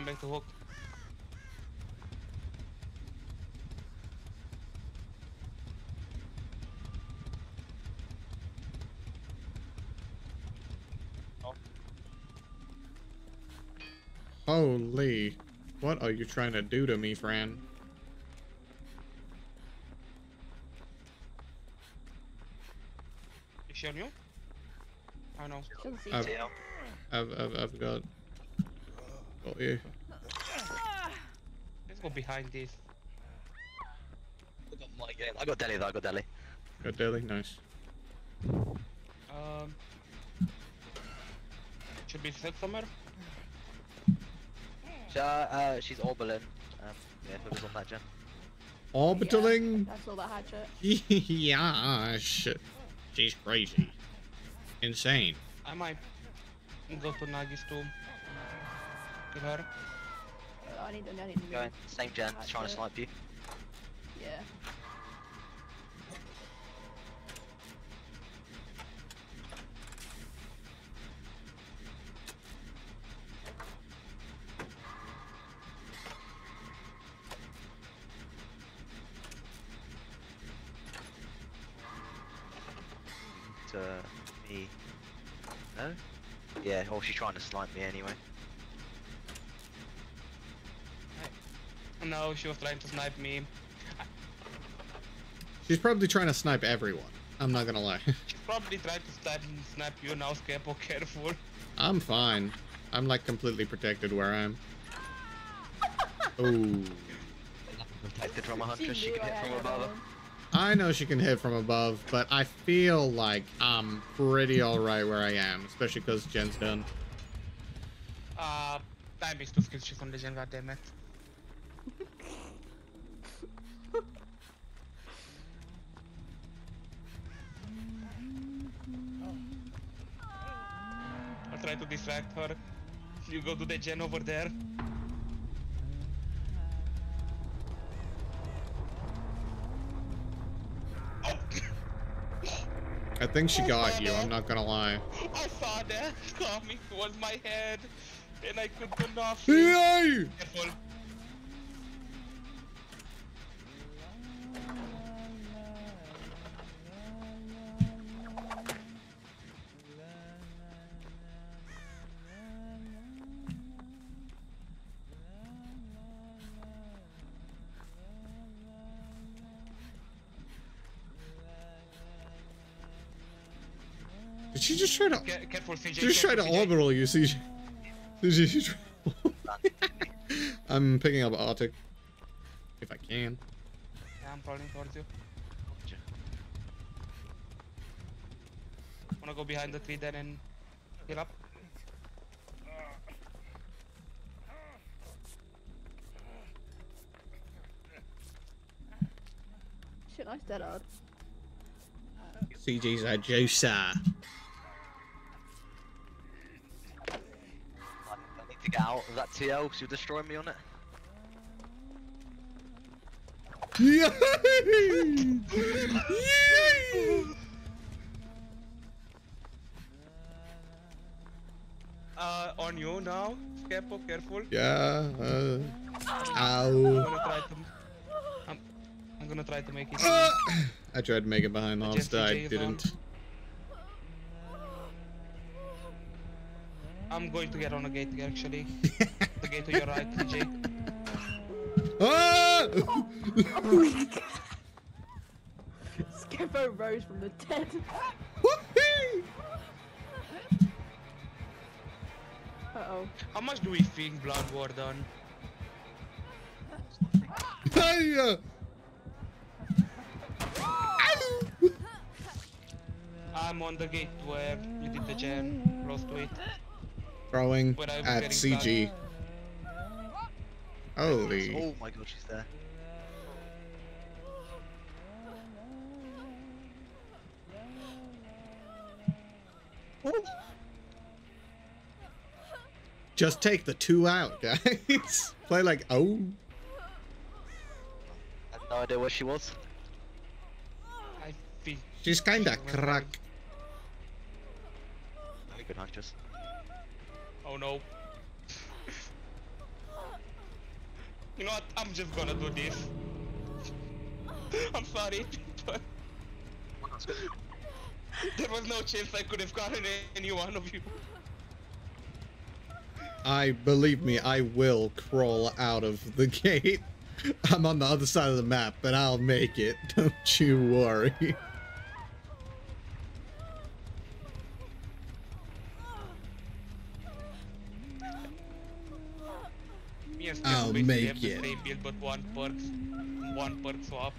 Going back to hook. Holy. What are you trying to do to me, Fran? Is she on you? Oh no. She doesn't see I've. I've, I've, I've got... Got you. Let's go behind this. I got my game. I got Deli though. I got Deli. Got daily? Nice. Um. Should be set somewhere. She, uh, uh, she's orbling. Um, yeah, whoever's on that gen. Orbitaling? That's all that hatchet. yeah, shit. She's crazy. Insane. I might go to Nagi's to kill her. Uh, I need, I need to move. Going same gen, Hatchet. trying to snipe you. Yeah. To me. No? Yeah, or she's trying to snipe me anyway. No, she was trying to snipe me. She's probably trying to snipe everyone. I'm not gonna lie. She probably tried to snap, snap you now, Skeppo, careful. I'm fine. I'm like completely protected where I am. Ooh. Protected from a She huntress, she knew can I hit from above. I know she can hit from above, but I feel like I'm pretty alright where I am, especially because Jen's done. Uh, I missed two skills she's on Legend, goddammit. Distract her. You go to the gen over there. Oh, I think she Oh, got you, no. I'm not gonna lie. I saw that coming towards my head, and I could do nothing. Yay! Careful. Just try to Ca- careful, CJ. She just tried to careful, CJ. orbital you, see? Did she- she try- I'm picking up Arctic. If I can. Yeah, I'm crawling towards you. Wanna go behind the tree then and heal up? Shit, nice dead hard. CJ's a juicer. To get out of that TL because you're destroying me on it. Yay! Yay! Uh, on you now. Skeppo, careful. Yeah, uh, I'm ow. gonna try to. I'm, I'm gonna try to make it. Uh, I tried to make it behind the But monster, yes, I CJ is I'm going to get on a gate actually. the gate to your right, CJ. Ah! Scarecrow rose from the dead. Whoopee! Uh oh. How much do we think Blood Warden? Hiya! I'm on the gate where you did the gen, close to it. Throwing When at getting CG. Holy. Oh my god, she's there. Just take the two out, guys. Play like, oh. I had no idea where she was. I think. She's kinda she crack. Very good huntress. Oh no. you know what? I'm just gonna do this. I'm sorry, but there was no chance I could have gotten any one of you. I believe me, I will crawl out of the gate. I'm on the other side of the map, but I'll make it. Don't you worry. I'll make the it. same build, but one perks, one perk swap.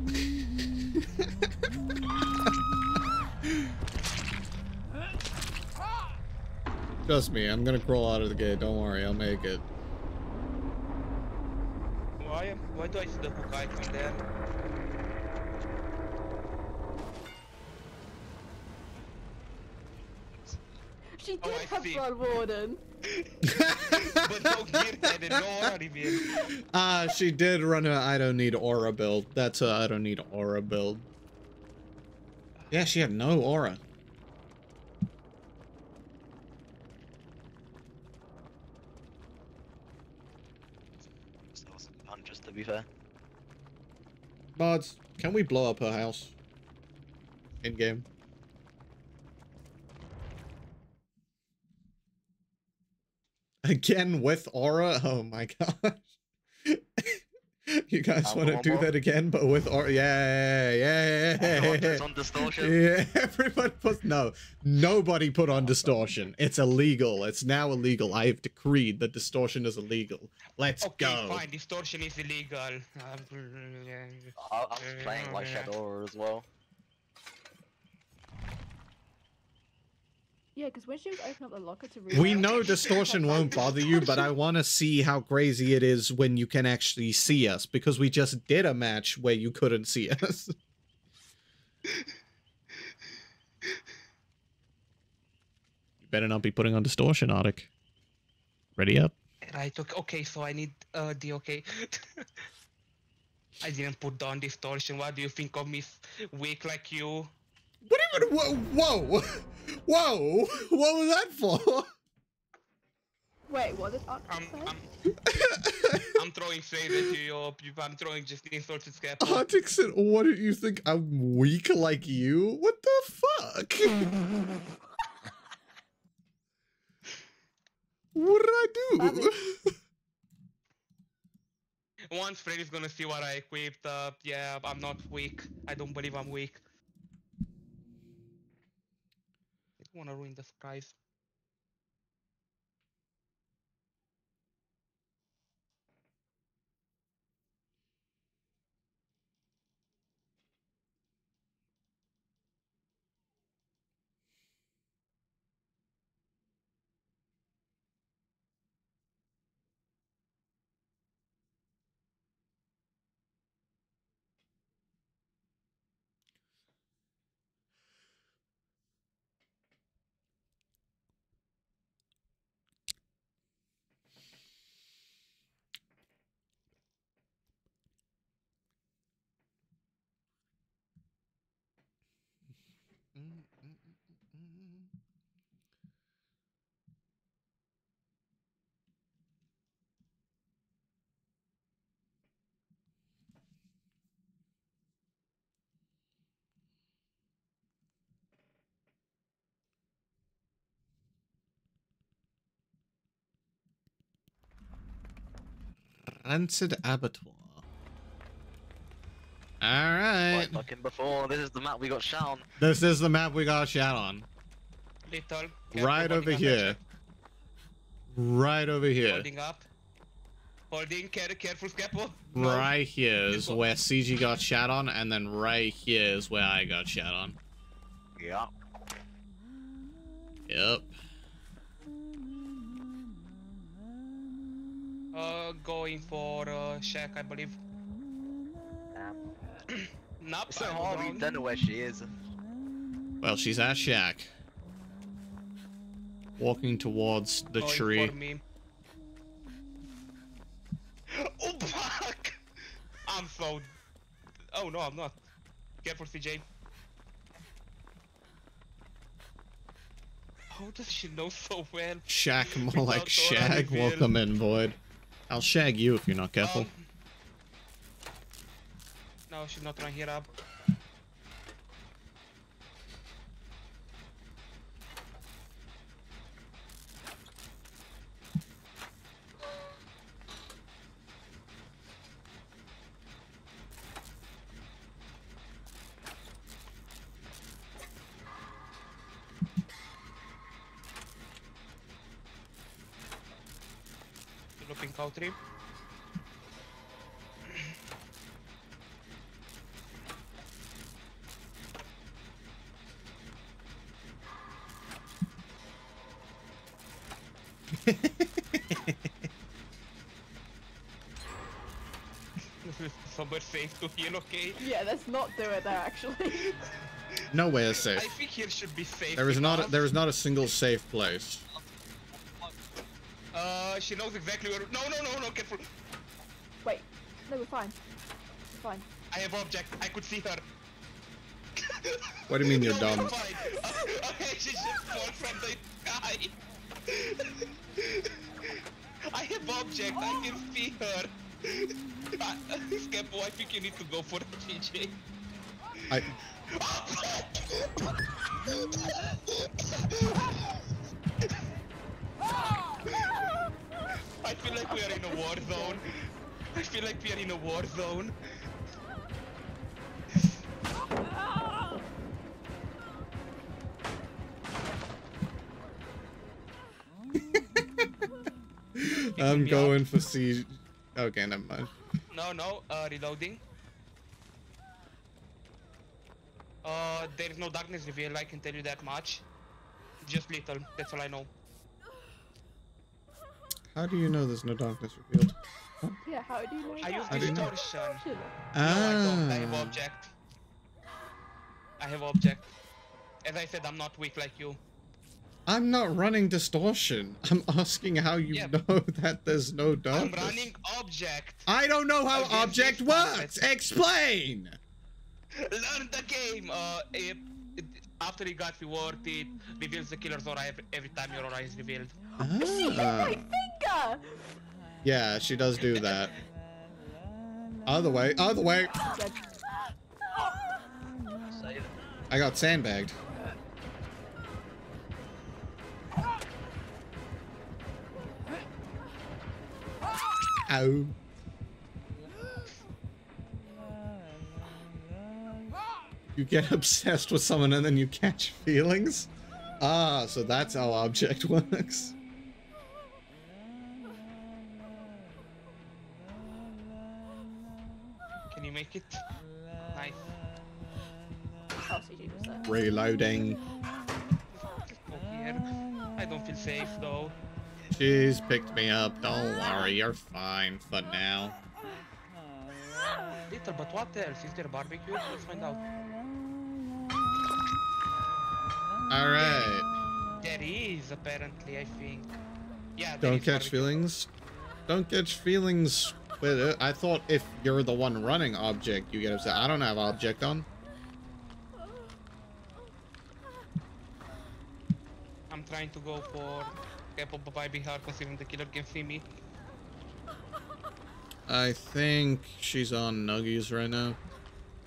Trust me, I'm gonna crawl out of the gate. Don't worry, I'll make it. Why? am Why do I see the hook icon there? She did Oh, I have see. Blood Warden. but no gearhead and no aura reveal. Ah, she did run a I don't need aura build. That's a I don't need aura build. Yeah, she had no aura. That was a good huntress, to be fair. Mods, can we blow up her house? in game. Again with aura? Oh my gosh. you guys want to do that again, but with or Yeah, yeah, yeah, Everyone yeah. puts on distortion. Yeah, everybody puts no. Nobody put on distortion. It's illegal. It's now illegal. I have decreed that distortion is illegal. Let's Okay, go. fine. Distortion is illegal. I, I was playing like Shadow as well. Yeah, because when she was opening up the locker to We realize- know distortion won't bother you, but I want to see how crazy it is when you can actually see us because we just did a match where you couldn't see us. you better not be putting on distortion, Arctic. Ready up? Right. Okay. Okay. So I need uh the okay. I didn't put down distortion. What do you think of me, weak like you? What even? Whoa! Whoa! Whoa! What was that for? Wait, what did Ark I'm say? I'm I'm throwing shade at you. yo. I'm throwing just insults to Scap. Arctic said, "What do you think? I'm weak like you? What the fuck? what did I do?" Once Freddy's gonna see what I equipped, uh, yeah, I'm not weak. I don't believe I'm weak. I wanna ruin the surprise. Rancid abattoir. All right. Like fucking before, this is the map we got shot on. This is the map we got shot on. Little. Right over here. Right over here. Holding up. Holding. Care, careful, Skeppo. No. Right here is This where CG got shot on, and then right here is where I got shot on. Yeah. Yep. Uh, going for uh, Shack, I believe. Damn. Nope. It's so hard, we don't know where she is. Well, she's at Shack. Walking towards the Going tree. Me. Oh fuck! I'm so. Oh no, I'm not. Careful, CJ. How does she know so well? Shack, more like shag. Welcome in, Void. I'll shag you if you're not careful. Um, no, she's not right here up. Somewhere safe to heal, okay? Yeah, let's not do it there actually. Nowhere is I safe. think here should be safe. There is not. A, there is not a single safe place. Uh, she knows exactly where. No, no, no, no, careful. Wait, no, we're fine. We're fine. I have object. I could see her. What do you mean you're no, dumb? We're. Uh, okay, she just fall from the sky. I have object. I can see her. Skeppo, I think you need to go for it, GJ. I I feel like we are in a war zone. I feel like we are in a war zone. I'm going for C. Okay, never mind. No, no, uh, reloading. Uh, there is no darkness reveal, I can tell you that much. Just little, that's all I know. How do you know there's no darkness revealed? Yeah, how do you know I use that? do you know? distortion. Shit. No, I don't. I have Ah. object. I have object. As I said, I'm not weak like you. I'm not running distortion. I'm asking how you Yeah. know that there's no I'm running object. I don't know how Against object works. puppet. Explain. Learn the game. Uh, it, it, after it got rewarded, reveals the killer's aura every, every time your aura is revealed. Ah. My finger! Yeah, she does do that. Other way, other way. Dead. Save it. I got sandbagged. Ow. You get obsessed with someone and then you catch feelings? Ah, so that's how object works. Can you make it? Nice. Oh, CG was there. Reloading. I don't feel safe though. She's picked me up. Don't worry, you're fine for now. Little, but what else? Is there barbecue? Let's find out. Alright. There is apparently, I think. Yeah. Don't catch feelings. Don't catch feelings with it. I thought if you're the one running object, you get upset. I don't have object on. I'm trying to go for Capo Bye Be Hard considering the killer can see me. I think she's on Nuggies right now.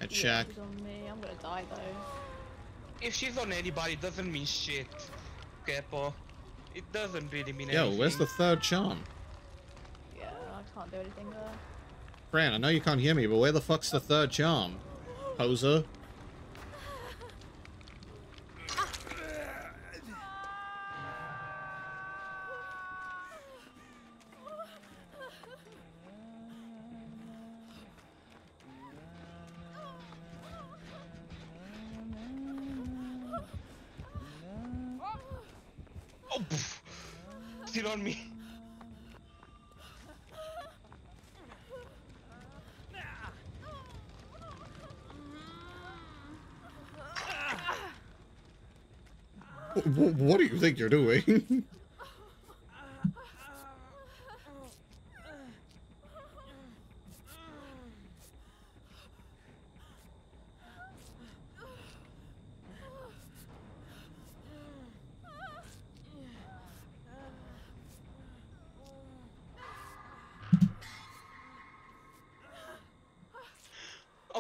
At Yeah, Shack. she's on me. I'm gonna die though. If she's on anybody, it doesn't mean shit. Capo. It doesn't really mean Yo, anything. where's the third charm? Yeah, I can't do anything there. Fran, I know you can't hear me, but where the fuck's the third charm? Poser? On me. Wh- wh- what do you think you're doing?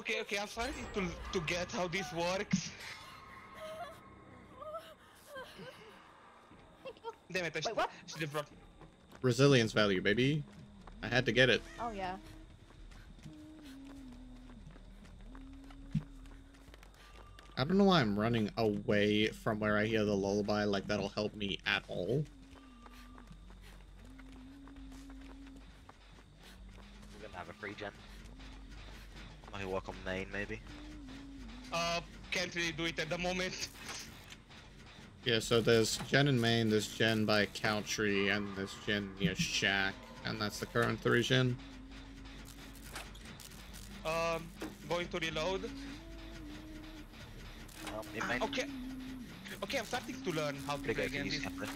Okay, okay, I'm starting to, to get how this works. Damn it, I Wait, what? should have brought... Resilience value, baby. I had to get it. Oh yeah. I don't know why I'm running away from where I hear the lullaby, like that'll help me at all. We're gonna have a free gen. Might work on main maybe. Uh, can't really do it at the moment. Yeah, so there's Gen in main, there's Gen by Country, and there's Gen near Shack, and that's the current three Gen. Um, going to reload. Um, in main. Okay. Okay, I'm starting to learn how to play good. Can against this.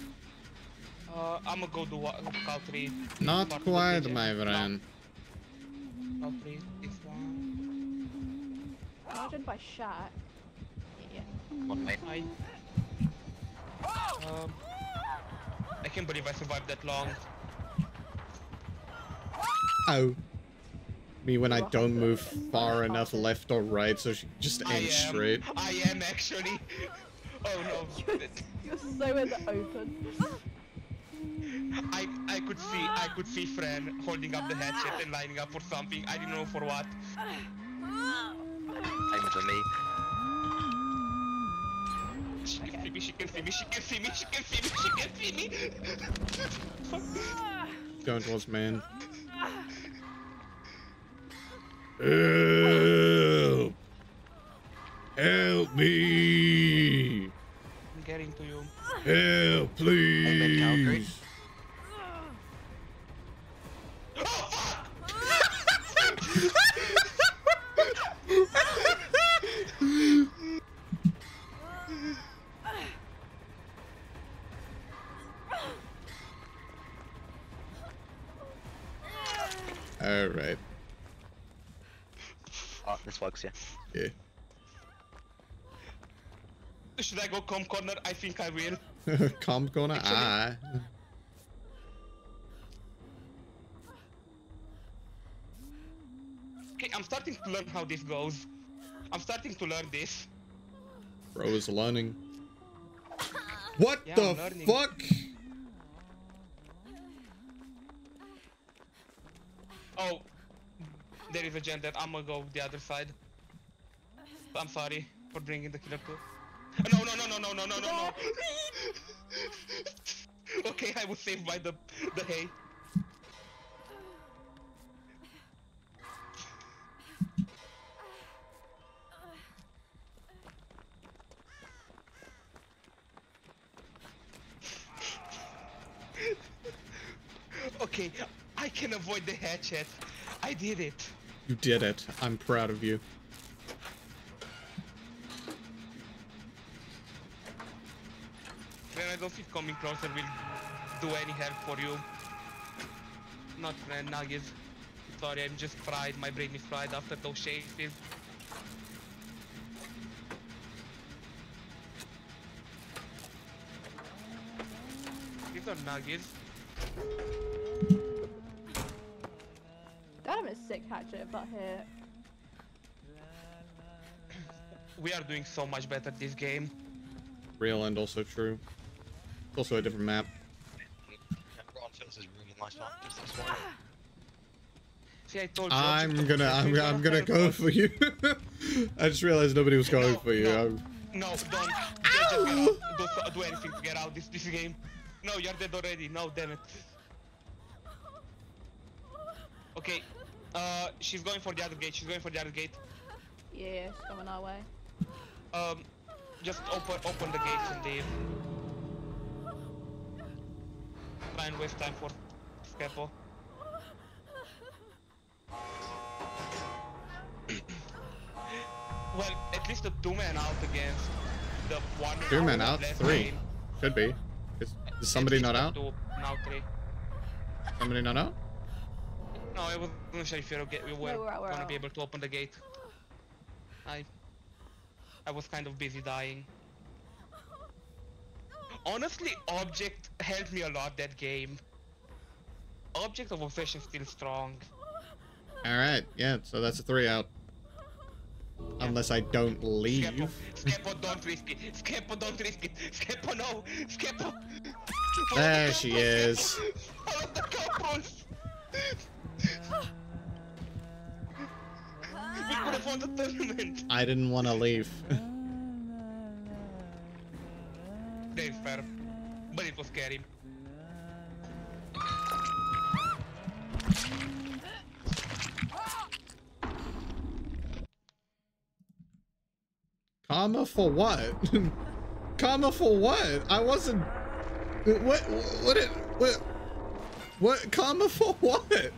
Uh, I'm gonna go do wa- cow 3. Not Part of the quite, my friend. Cow 3, this one. Imagine by shot. Yeah. On main. I... Um, I can't believe I survived that long. Oh. Me when I don't move far enough left or right so she just I aims straight. I am actually. Oh no. You're so in the open. I I could see I could see Fran holding up the hatchet and lining up for something. I didn't know for what. Aiming for me. She can see me. She can see me. She can see me. She can see me. She can see me. Going towards man. Help! Help me! I'm getting to you. Help, Amen, Calgary. please! Alright. Oh, this works, yeah. Yeah. Should I go come corner? I think I will. Calm corner? Ah. Okay, I'm starting to learn how this goes. I'm starting to learn this. Bro is learning. What Yeah, the learning. fuck? Oh, there is a gen that I'm gonna go the other side. I'm sorry for bringing the killer too. Uh, no, no, no, no, no, no, no, no, no. okay, I was saved by the the hay. okay, I can avoid the hatchet. I did it. You did it. I'm proud of you. Then I don't think coming closer will do any help for you. Not friend Nuggies. Sorry, I'm just fried. My brain is fried after those shakes. These are Nuggies. Damn, it's sick hatchet, but here. We are doing so much better this game. Real and also true. It's also a different map. Bronfels is really nice one. Just this one. See, I told you. I'm gonna, I'm, I'm gonna go for you. I just realized nobody was going No, for you. no. I'm- No, don't. Just, just get out. Do, so- do anything to get out this this game. No, you're dead already. No, damn it. Okay. Uh, she's going for the other gate. She's going for the other gate. Yeah, it's coming our way. Um, just open open the gates and leave. Try and waste time for Skeppo. well, at least the two men out against the one. Two men out? Three. lane. Should be. Is, is somebody not out? Two, now three. Somebody not out? No, I wasn't sure if you were, we were, we're out, we're gonna out. be able to open the gate. I, I was kind of busy dying. Honestly, Object helped me a lot that game. Object of Obsession still strong. Alright, yeah, so that's a three out. Unless I don't leave. Skeppo, don't risk it. Skeppo, don't risk it. Skeppo, no. Skeppo. There she is. Follow the we could have won the tournament. I didn't want to leave. Is fair. But it was scary. Karma for what? Karma for what? I wasn't. What? What? It, what? What? Karma for what?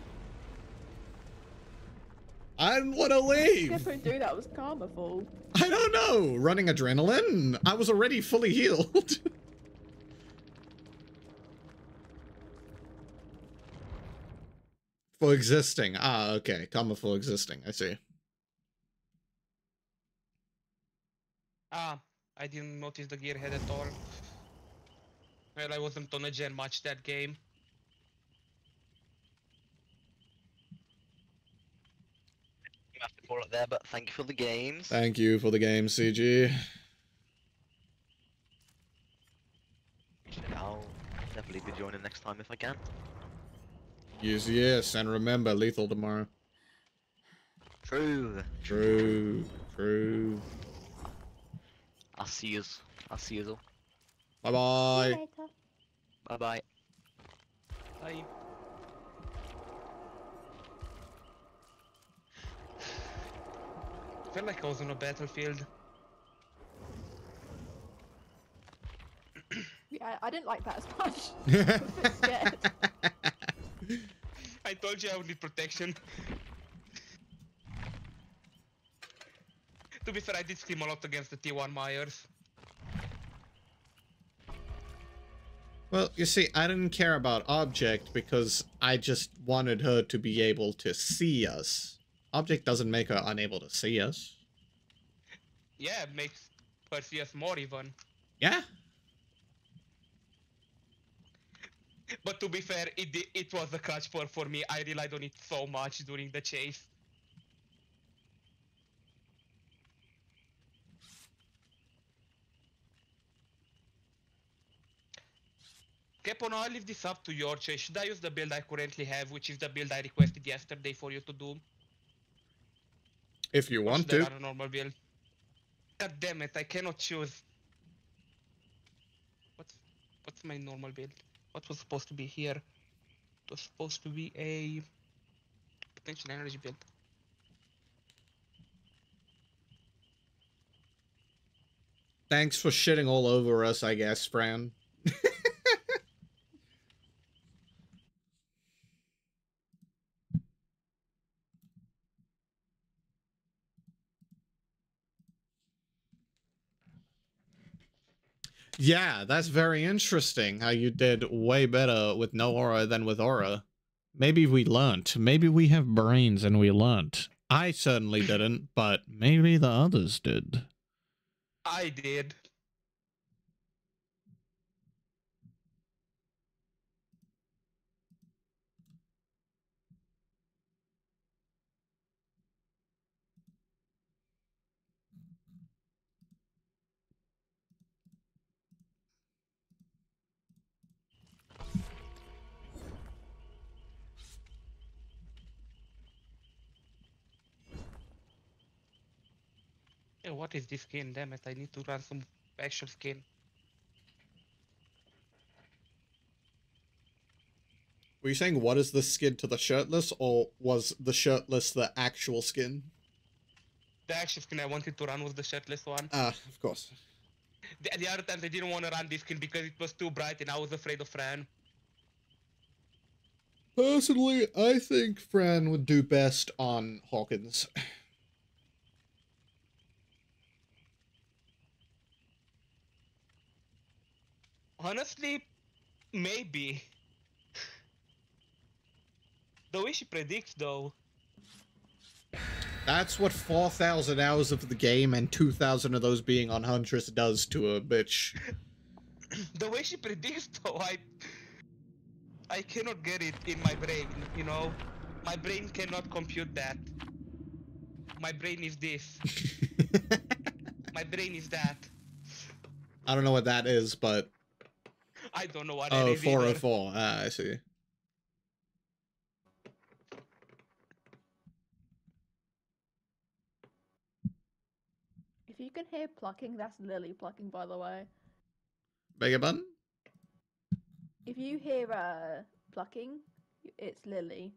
I didn't want to leave. Skipper do that was karma full. I don't know. Running adrenaline? I was already fully healed. for existing. Ah, okay. Karma for existing. I see. Ah, I didn't notice the gearhead at all. Well, I wasn't on a gen much that game. Call it there, but thank you for the games. Thank you for the game, CG. I'll definitely be joining next time if I can. Yes, yes, and remember, lethal tomorrow. True. True, true. I'll see you. I'll see you all. Bye bye. bye. Bye bye. I felt like I was on a battlefield. Yeah, I didn't like that as much. I. I told you I would need protection. to be fair, I did scream a lot against the T1 Myers. Well, you see, I didn't care about Object because I just wanted her to be able to see us. Object doesn't make her unable to see us. Yeah, it makes Perseus more even. Yeah? But to be fair, it it was a clutch for for me. I relied on it so much during the chase. Capon, I'll leave this up to your choice. Should I use the build I currently have, which is the build I requested yesterday for you to do? If you want to. a normal build? God damn it, I cannot choose. What's what's my normal build? What was supposed to be here? It was supposed to be a potential energy build. Thanks for shitting all over us, I guess, Fran. Yeah, that's very interesting how you did way better with no aura than with aura. Maybe we learnt. Maybe we have brains and we learnt. I certainly didn't, but maybe the others did. I did. Hey, what is this skin? Damn it, I need to run some actual skin. Were you saying what is the skin to the shirtless, or was the shirtless the actual skin? The actual skin I wanted to run was the shirtless one. Ah, of course. The, the other times I didn't want to run this skin because it was too bright and I was afraid of Fran. Personally, I think Fran would do best on Hawkins. Honestly, maybe. The way she predicts though, That's what 4,000 hours of the game and 2,000 of those being on Huntress does to a bitch. the way she predicts though, I I cannot get it in my brain, you know? My brain cannot compute that. My brain is this. My brain is that. I don't know what that is, but... I don't know what Oh, it is either. 404. Ah, I see. If you can hear plucking, that's Lily plucking, by the way. Beg your button? If you hear uh plucking, it's Lily.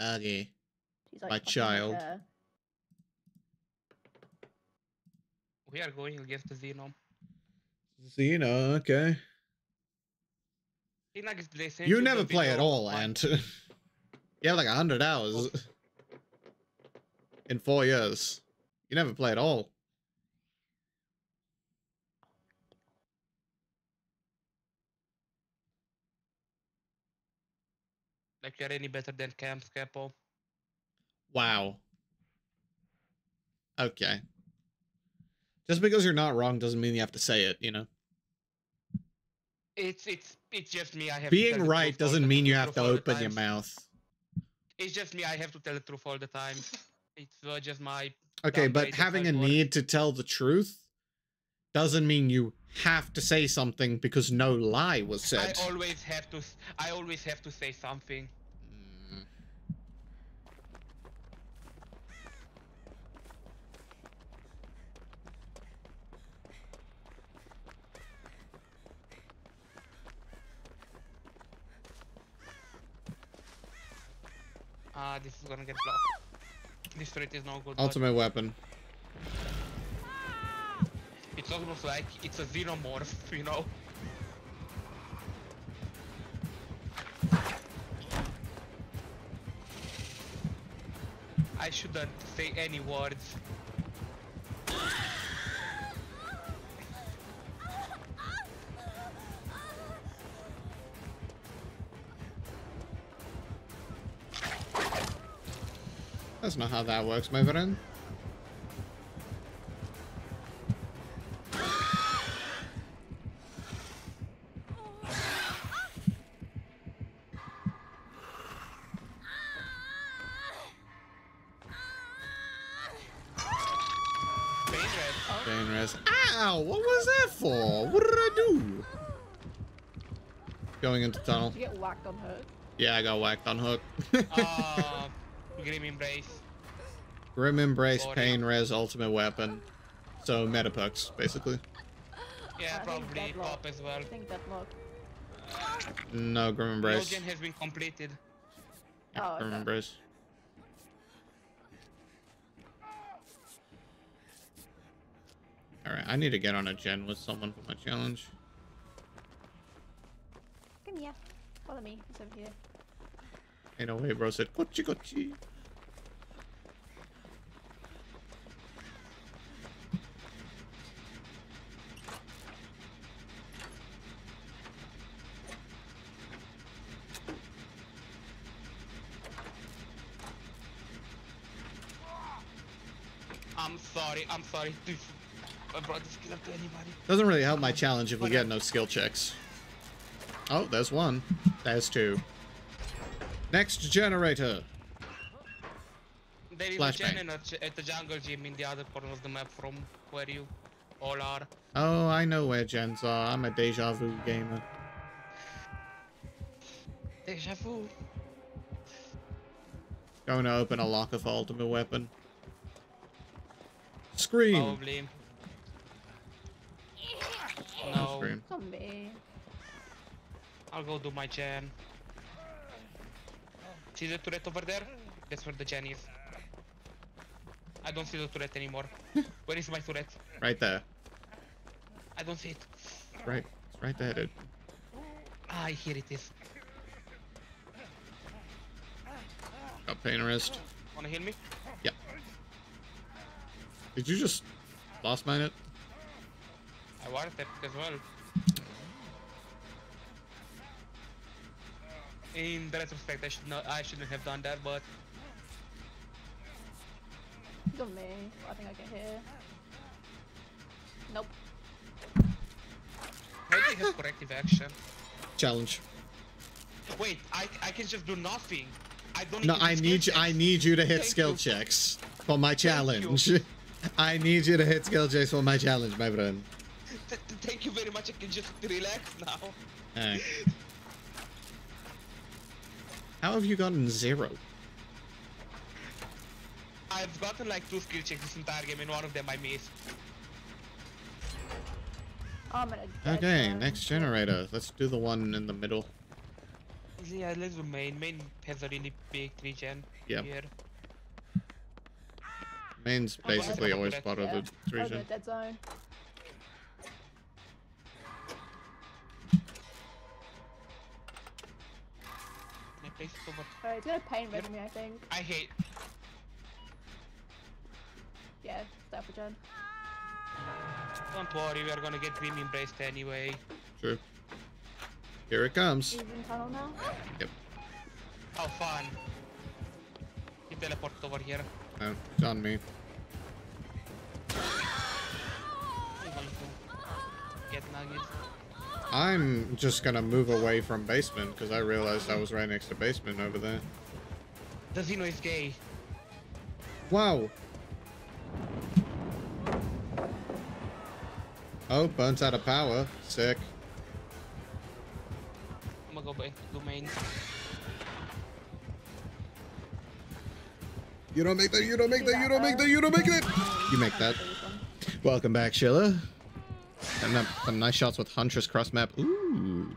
Okay. She's like My child. We are going against the Xenom. Xena, okay. You never play at all, and you have like a hundred hours in four years. You never play at all. Like you're any better than Camp Scapo. Wow. Okay. Just because you're not wrong doesn't mean you have to say it, you know. It's it's it's just me. I have Being right doesn't mean you have to open your mouth. It's just me. I have to tell the truth all the time. It's uh, just my. Okay, but having a need to tell the truth doesn't mean you have to say something because no lie was said. I always have to. I always have to say something. Ah, this is gonna get blocked. This turret is no good. Ultimate weapon. It's almost like it's a xenomorph, you know. I shouldn't say any words. Not how that works, my friend. Pain red. Pain res. Ow! What was that for? What did I do? Going into tunnel. Did you get whacked on her? Yeah, I got whacked on hook. Uh, Grim Embrace. Grim Embrace, Boring. Pain Res, Ultimate Weapon. So, meta perks, basically. Yeah, I probably pop as well. I think deadlock. No, Grim Embrace. Logan has been completed. Oh, Grim okay. Embrace. Alright, I need to get on a gen with someone for my challenge. Come here. Follow me. It's over here. Ain't no way, bro said, Kochi Kochi. I'm sorry, I'm sorry. Dude, I brought this killer to anybody. Doesn't really help my challenge if we get no skill checks. Oh, there's one. There's two. Next generator. There is Flashbang. a gen in a ch- at the jungle gym in the other corner of the map from where you all are. Oh, I know where gens are. I'm a deja vu gamer. Deja vu. Going to open a locker for ultimate weapon. Scream. Probably. No, Scream. Come me. I'll go do my gen. See the turret over there? That's where the gen is. I don't see the turret anymore. where is my turret? Right there. I don't see it. Right. Right there, dude. Ah, here it is. Got Pain Res. Wanna heal me? Did you just lost mine it? I wanted that as well. In retrospect, I should not. I shouldn't have done that, but Come me. I think I can hear. Nope. maybe I have corrective action. Challenge. Wait, I I can just do nothing. I don't. No, even I need you. I need you to hit Thank skill you. checks for my you. challenge. I need you to hit skill checks for my challenge, my friend. Th- th- Thank you very much. I can just relax now. Hey. How have you gotten zero? I've gotten like two skill checks this entire game, and one of them I missed. I'm in a Okay, zone. next generator. Let's do the one in the middle. Yeah, let's do main. Main has a really big regen Yep. here. Main's Oh, but I basically have always part of yeah. the the region. Oh, dead zone. Can I place it over? Oh, it's gonna pain red me, I think. I hate. Yeah, start for Jen. Don't worry, we are gonna get Grim embraced anyway. True. Here it comes. He's in tunnel now. How fun! He teleported over here. No, it's on me. I'm going to get nuggets. I'm just gonna move away from basement because I realized I was right next to basement over there. The Xeno is gay. Wow. Oh, burns out of power. Sick. I'm gonna go back to You don't make that, you don't make that, you don't make that, you don't make that! You make that. Welcome back, Sheila. And some nice shots with Huntress cross map. Ooh.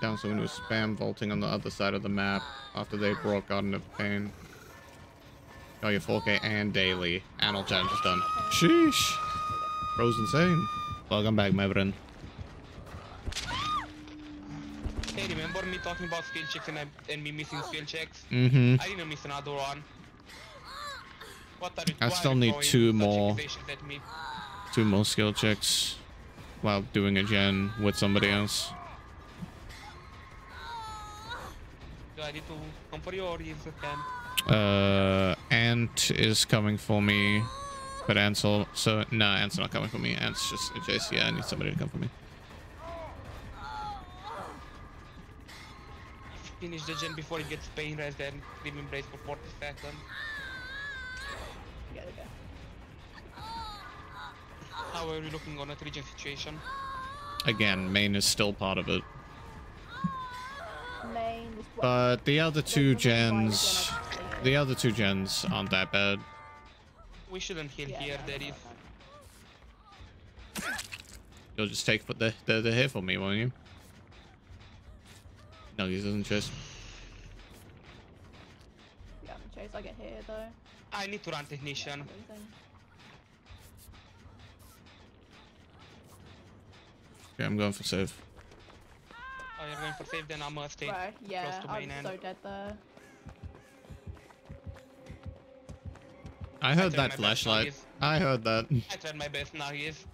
Down someone who spam vaulting on the other side of the map after they brought Garden of Pain. Oh, your 4K and daily. And all challenges done. Sheesh. Bro's insane. Welcome back, my friend. Hey, remember me talking about skill checks and, I, and me missing skill checks? Mm-hmm. I didn't miss another one. What are you I why are still need two more. accusations at me? Two more skill checks while doing a gen with somebody else. Do I need to come for you or is it can? Uh, Ant is coming for me, but Ansel. So no, Ant's not coming for me. Ant's just a JC. I need somebody to come for me. Finish the gen before it gets Pain Res then Grim Embrace for 40 seconds. Yeah, okay. How are we looking on a regen situation? Again, main is still part of it, Main is but the other two Like, the main line is gens, when I just leave the other two gens aren't that bad. We shouldn't heal Yeah, here, no, there no, is. no. You'll just take the the, the here for me, won't you? No, he doesn't chase. Yeah, I'm chase. I get here though. I need to run technician. Everything. Okay, I'm going for save. Oh, you're going for save, then I'm uh, gonna stay Right, yeah, close to I main was end. so dead there. I heard tried that flashlight. I heard that. I tried my best now, he is.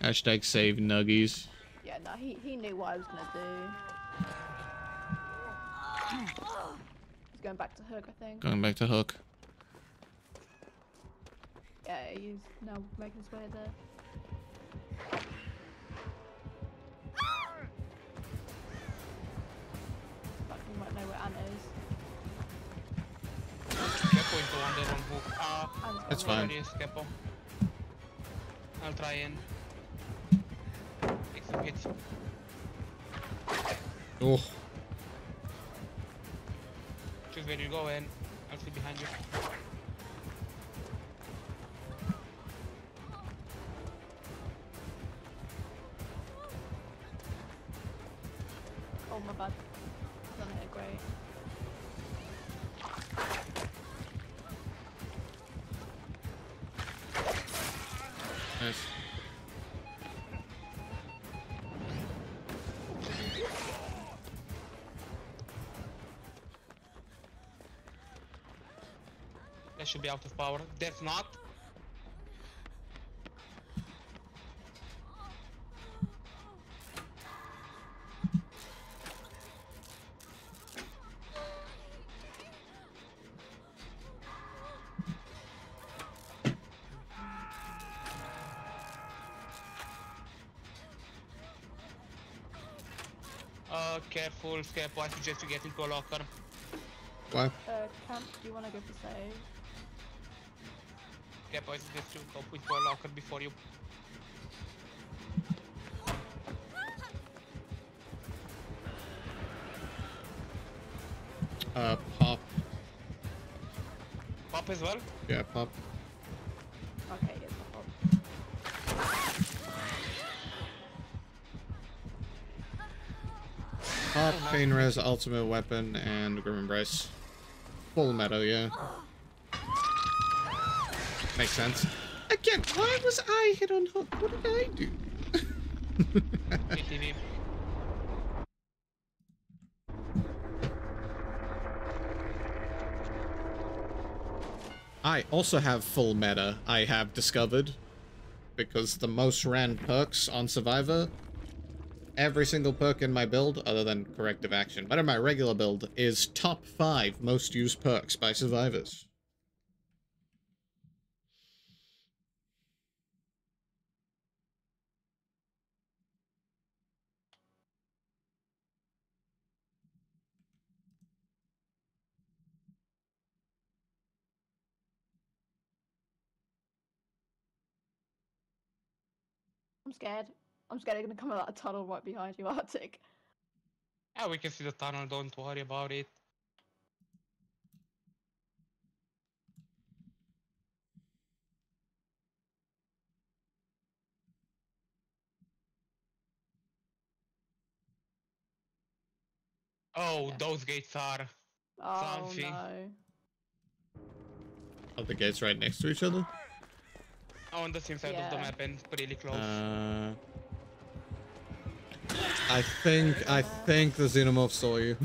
Hashtag save nuggies. Yeah, no, he, he knew what I was gonna do. He's going back to hook, I think. Going back to hook. Yeah, he's now making his way there. Fuck, you might know where Ant is. Kepo into under on hook. Ah, Ant's fine. there is Kepo. I'll try and take some hits. Oh, Choose where you go and I'll stay behind you. Oh my bad. Done it great. nice. Should be out of power. That's not. Uh, careful, Skeppo. I suggest you get into a locker. Why? Uh, Camp, do you wanna go for save? Skeppo, I suggest you go into a locker before you Uh, pop. pop as well. Yeah, pop. Okay, yes, I'll pop. Pop, Pain Res, Ultimate Weapon, and Grim Embrace. Full meta, yeah. Makes sense. Again, why was I hit on hook? What did I do? I also have full meta, I have discovered. Because the most ran perks on Survivor, every single perk in my build, other than Corrective Action, but in my regular build, is top 5 most used perks by survivors. Scared. I'm scared they're gonna come out of that tunnel right behind you, Arctic. Yeah, we can see the tunnel. Don't worry about it. Oh, Yeah. those gates are. Oh Something. no. Are the gates right next to each other? On the same side of the map and pretty close. Uh, I think I think the xenomorph saw you.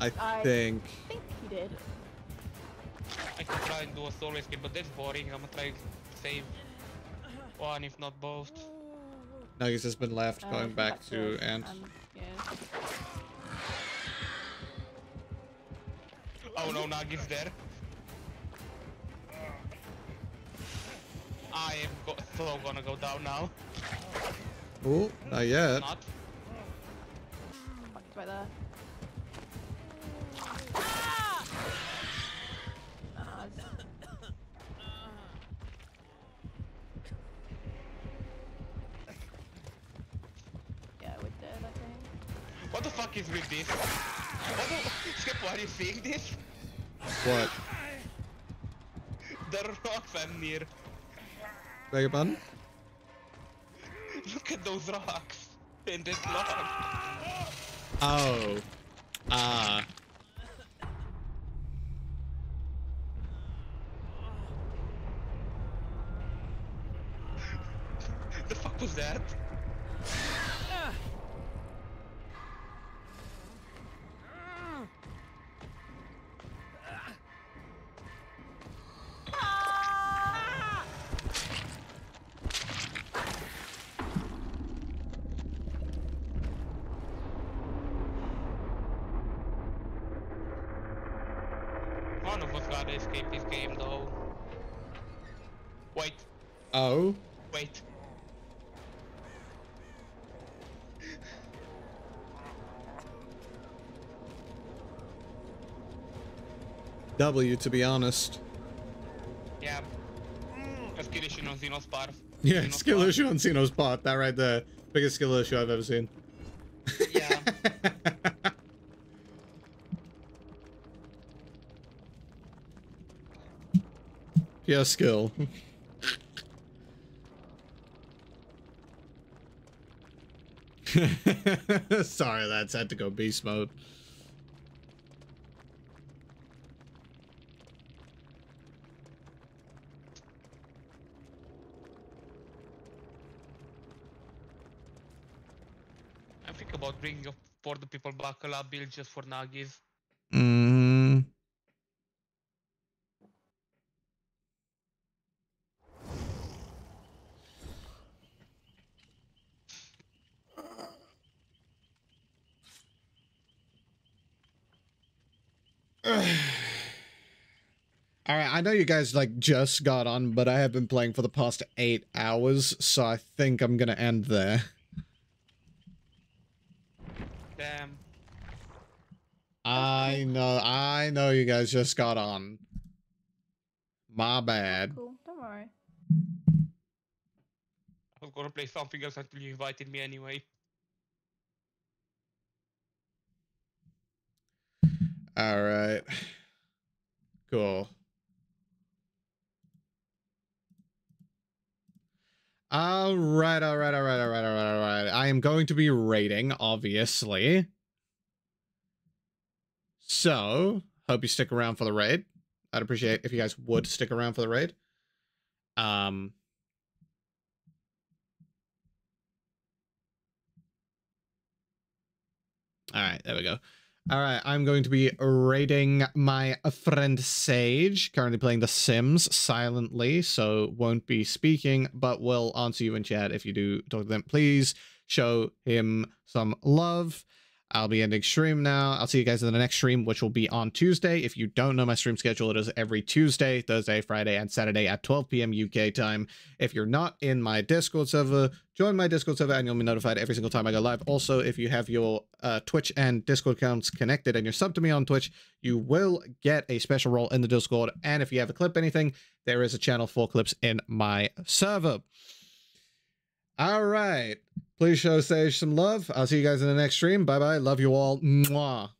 I I- think. I think he did. I could try and do a solo escape, but that's boring. I'm gonna try to save one, if not both. Nuggies has been left, Uh, going come back to us, Ant. um, yeah. Oh no, Nagi's there. I am go so gonna go down now. Oh, not yet. Not. Fuck, it's right there. Ah, it's- Yeah, we're dead, I think. What the fuck is with this? What the Skip, why are you seeing this? What? The rocks I'm near. Beg your pardon? Look at those rocks. In this log. Oh. Ah. The fuck was that? One of us gotta escape this game though. Wait, Oh. wait. W, to be honest. Yeah. Mm, Escalation on Xenos Par. Yeah, Xenos skill Par. issue on Xeno's part. That right there. Biggest skill issue I've ever seen. Yeah. Pure skill. Sorry, that's had to go beast mode. I'm thinking about bringing up for the people buckle up build just for Nagis. Mm. All right, I know you guys like just got on, but I have been playing for the past eight hours, so I think I'm gonna end there. Damn. I know, I know you guys just got on. My bad. Cool, don't worry. I was gonna play something else until you invited me anyway. All right. Cool. All right, all right, all right, all right, all right, all right. I am going to be rating, obviously. So, hope you stick around for the raid. I'd appreciate if you guys would stick around for the raid. Um. All right, there we go. All right, I'm going to be rating my friend Sage, currently playing The Sims silently, so won't be speaking, but will answer you in chat if you do talk to them. Please show him some love. I'll be ending stream now. I'll see you guys in the next stream, which will be on Tuesday. If you don't know my stream schedule, it is every Tuesday, Thursday, Friday, and Saturday at 12 p.m. UK time. If you're not in my Discord server, join my Discord server and you'll be notified every single time I go live. Also, if you have your uh, Twitch and Discord accounts connected and you're sub to me on Twitch, you will get a special role in the Discord. And if you have a clip anything, there is a channel for clips in my server. All right. Please show Sage some love. I'll see you guys in the next stream. Bye bye. Love you all. Mwah.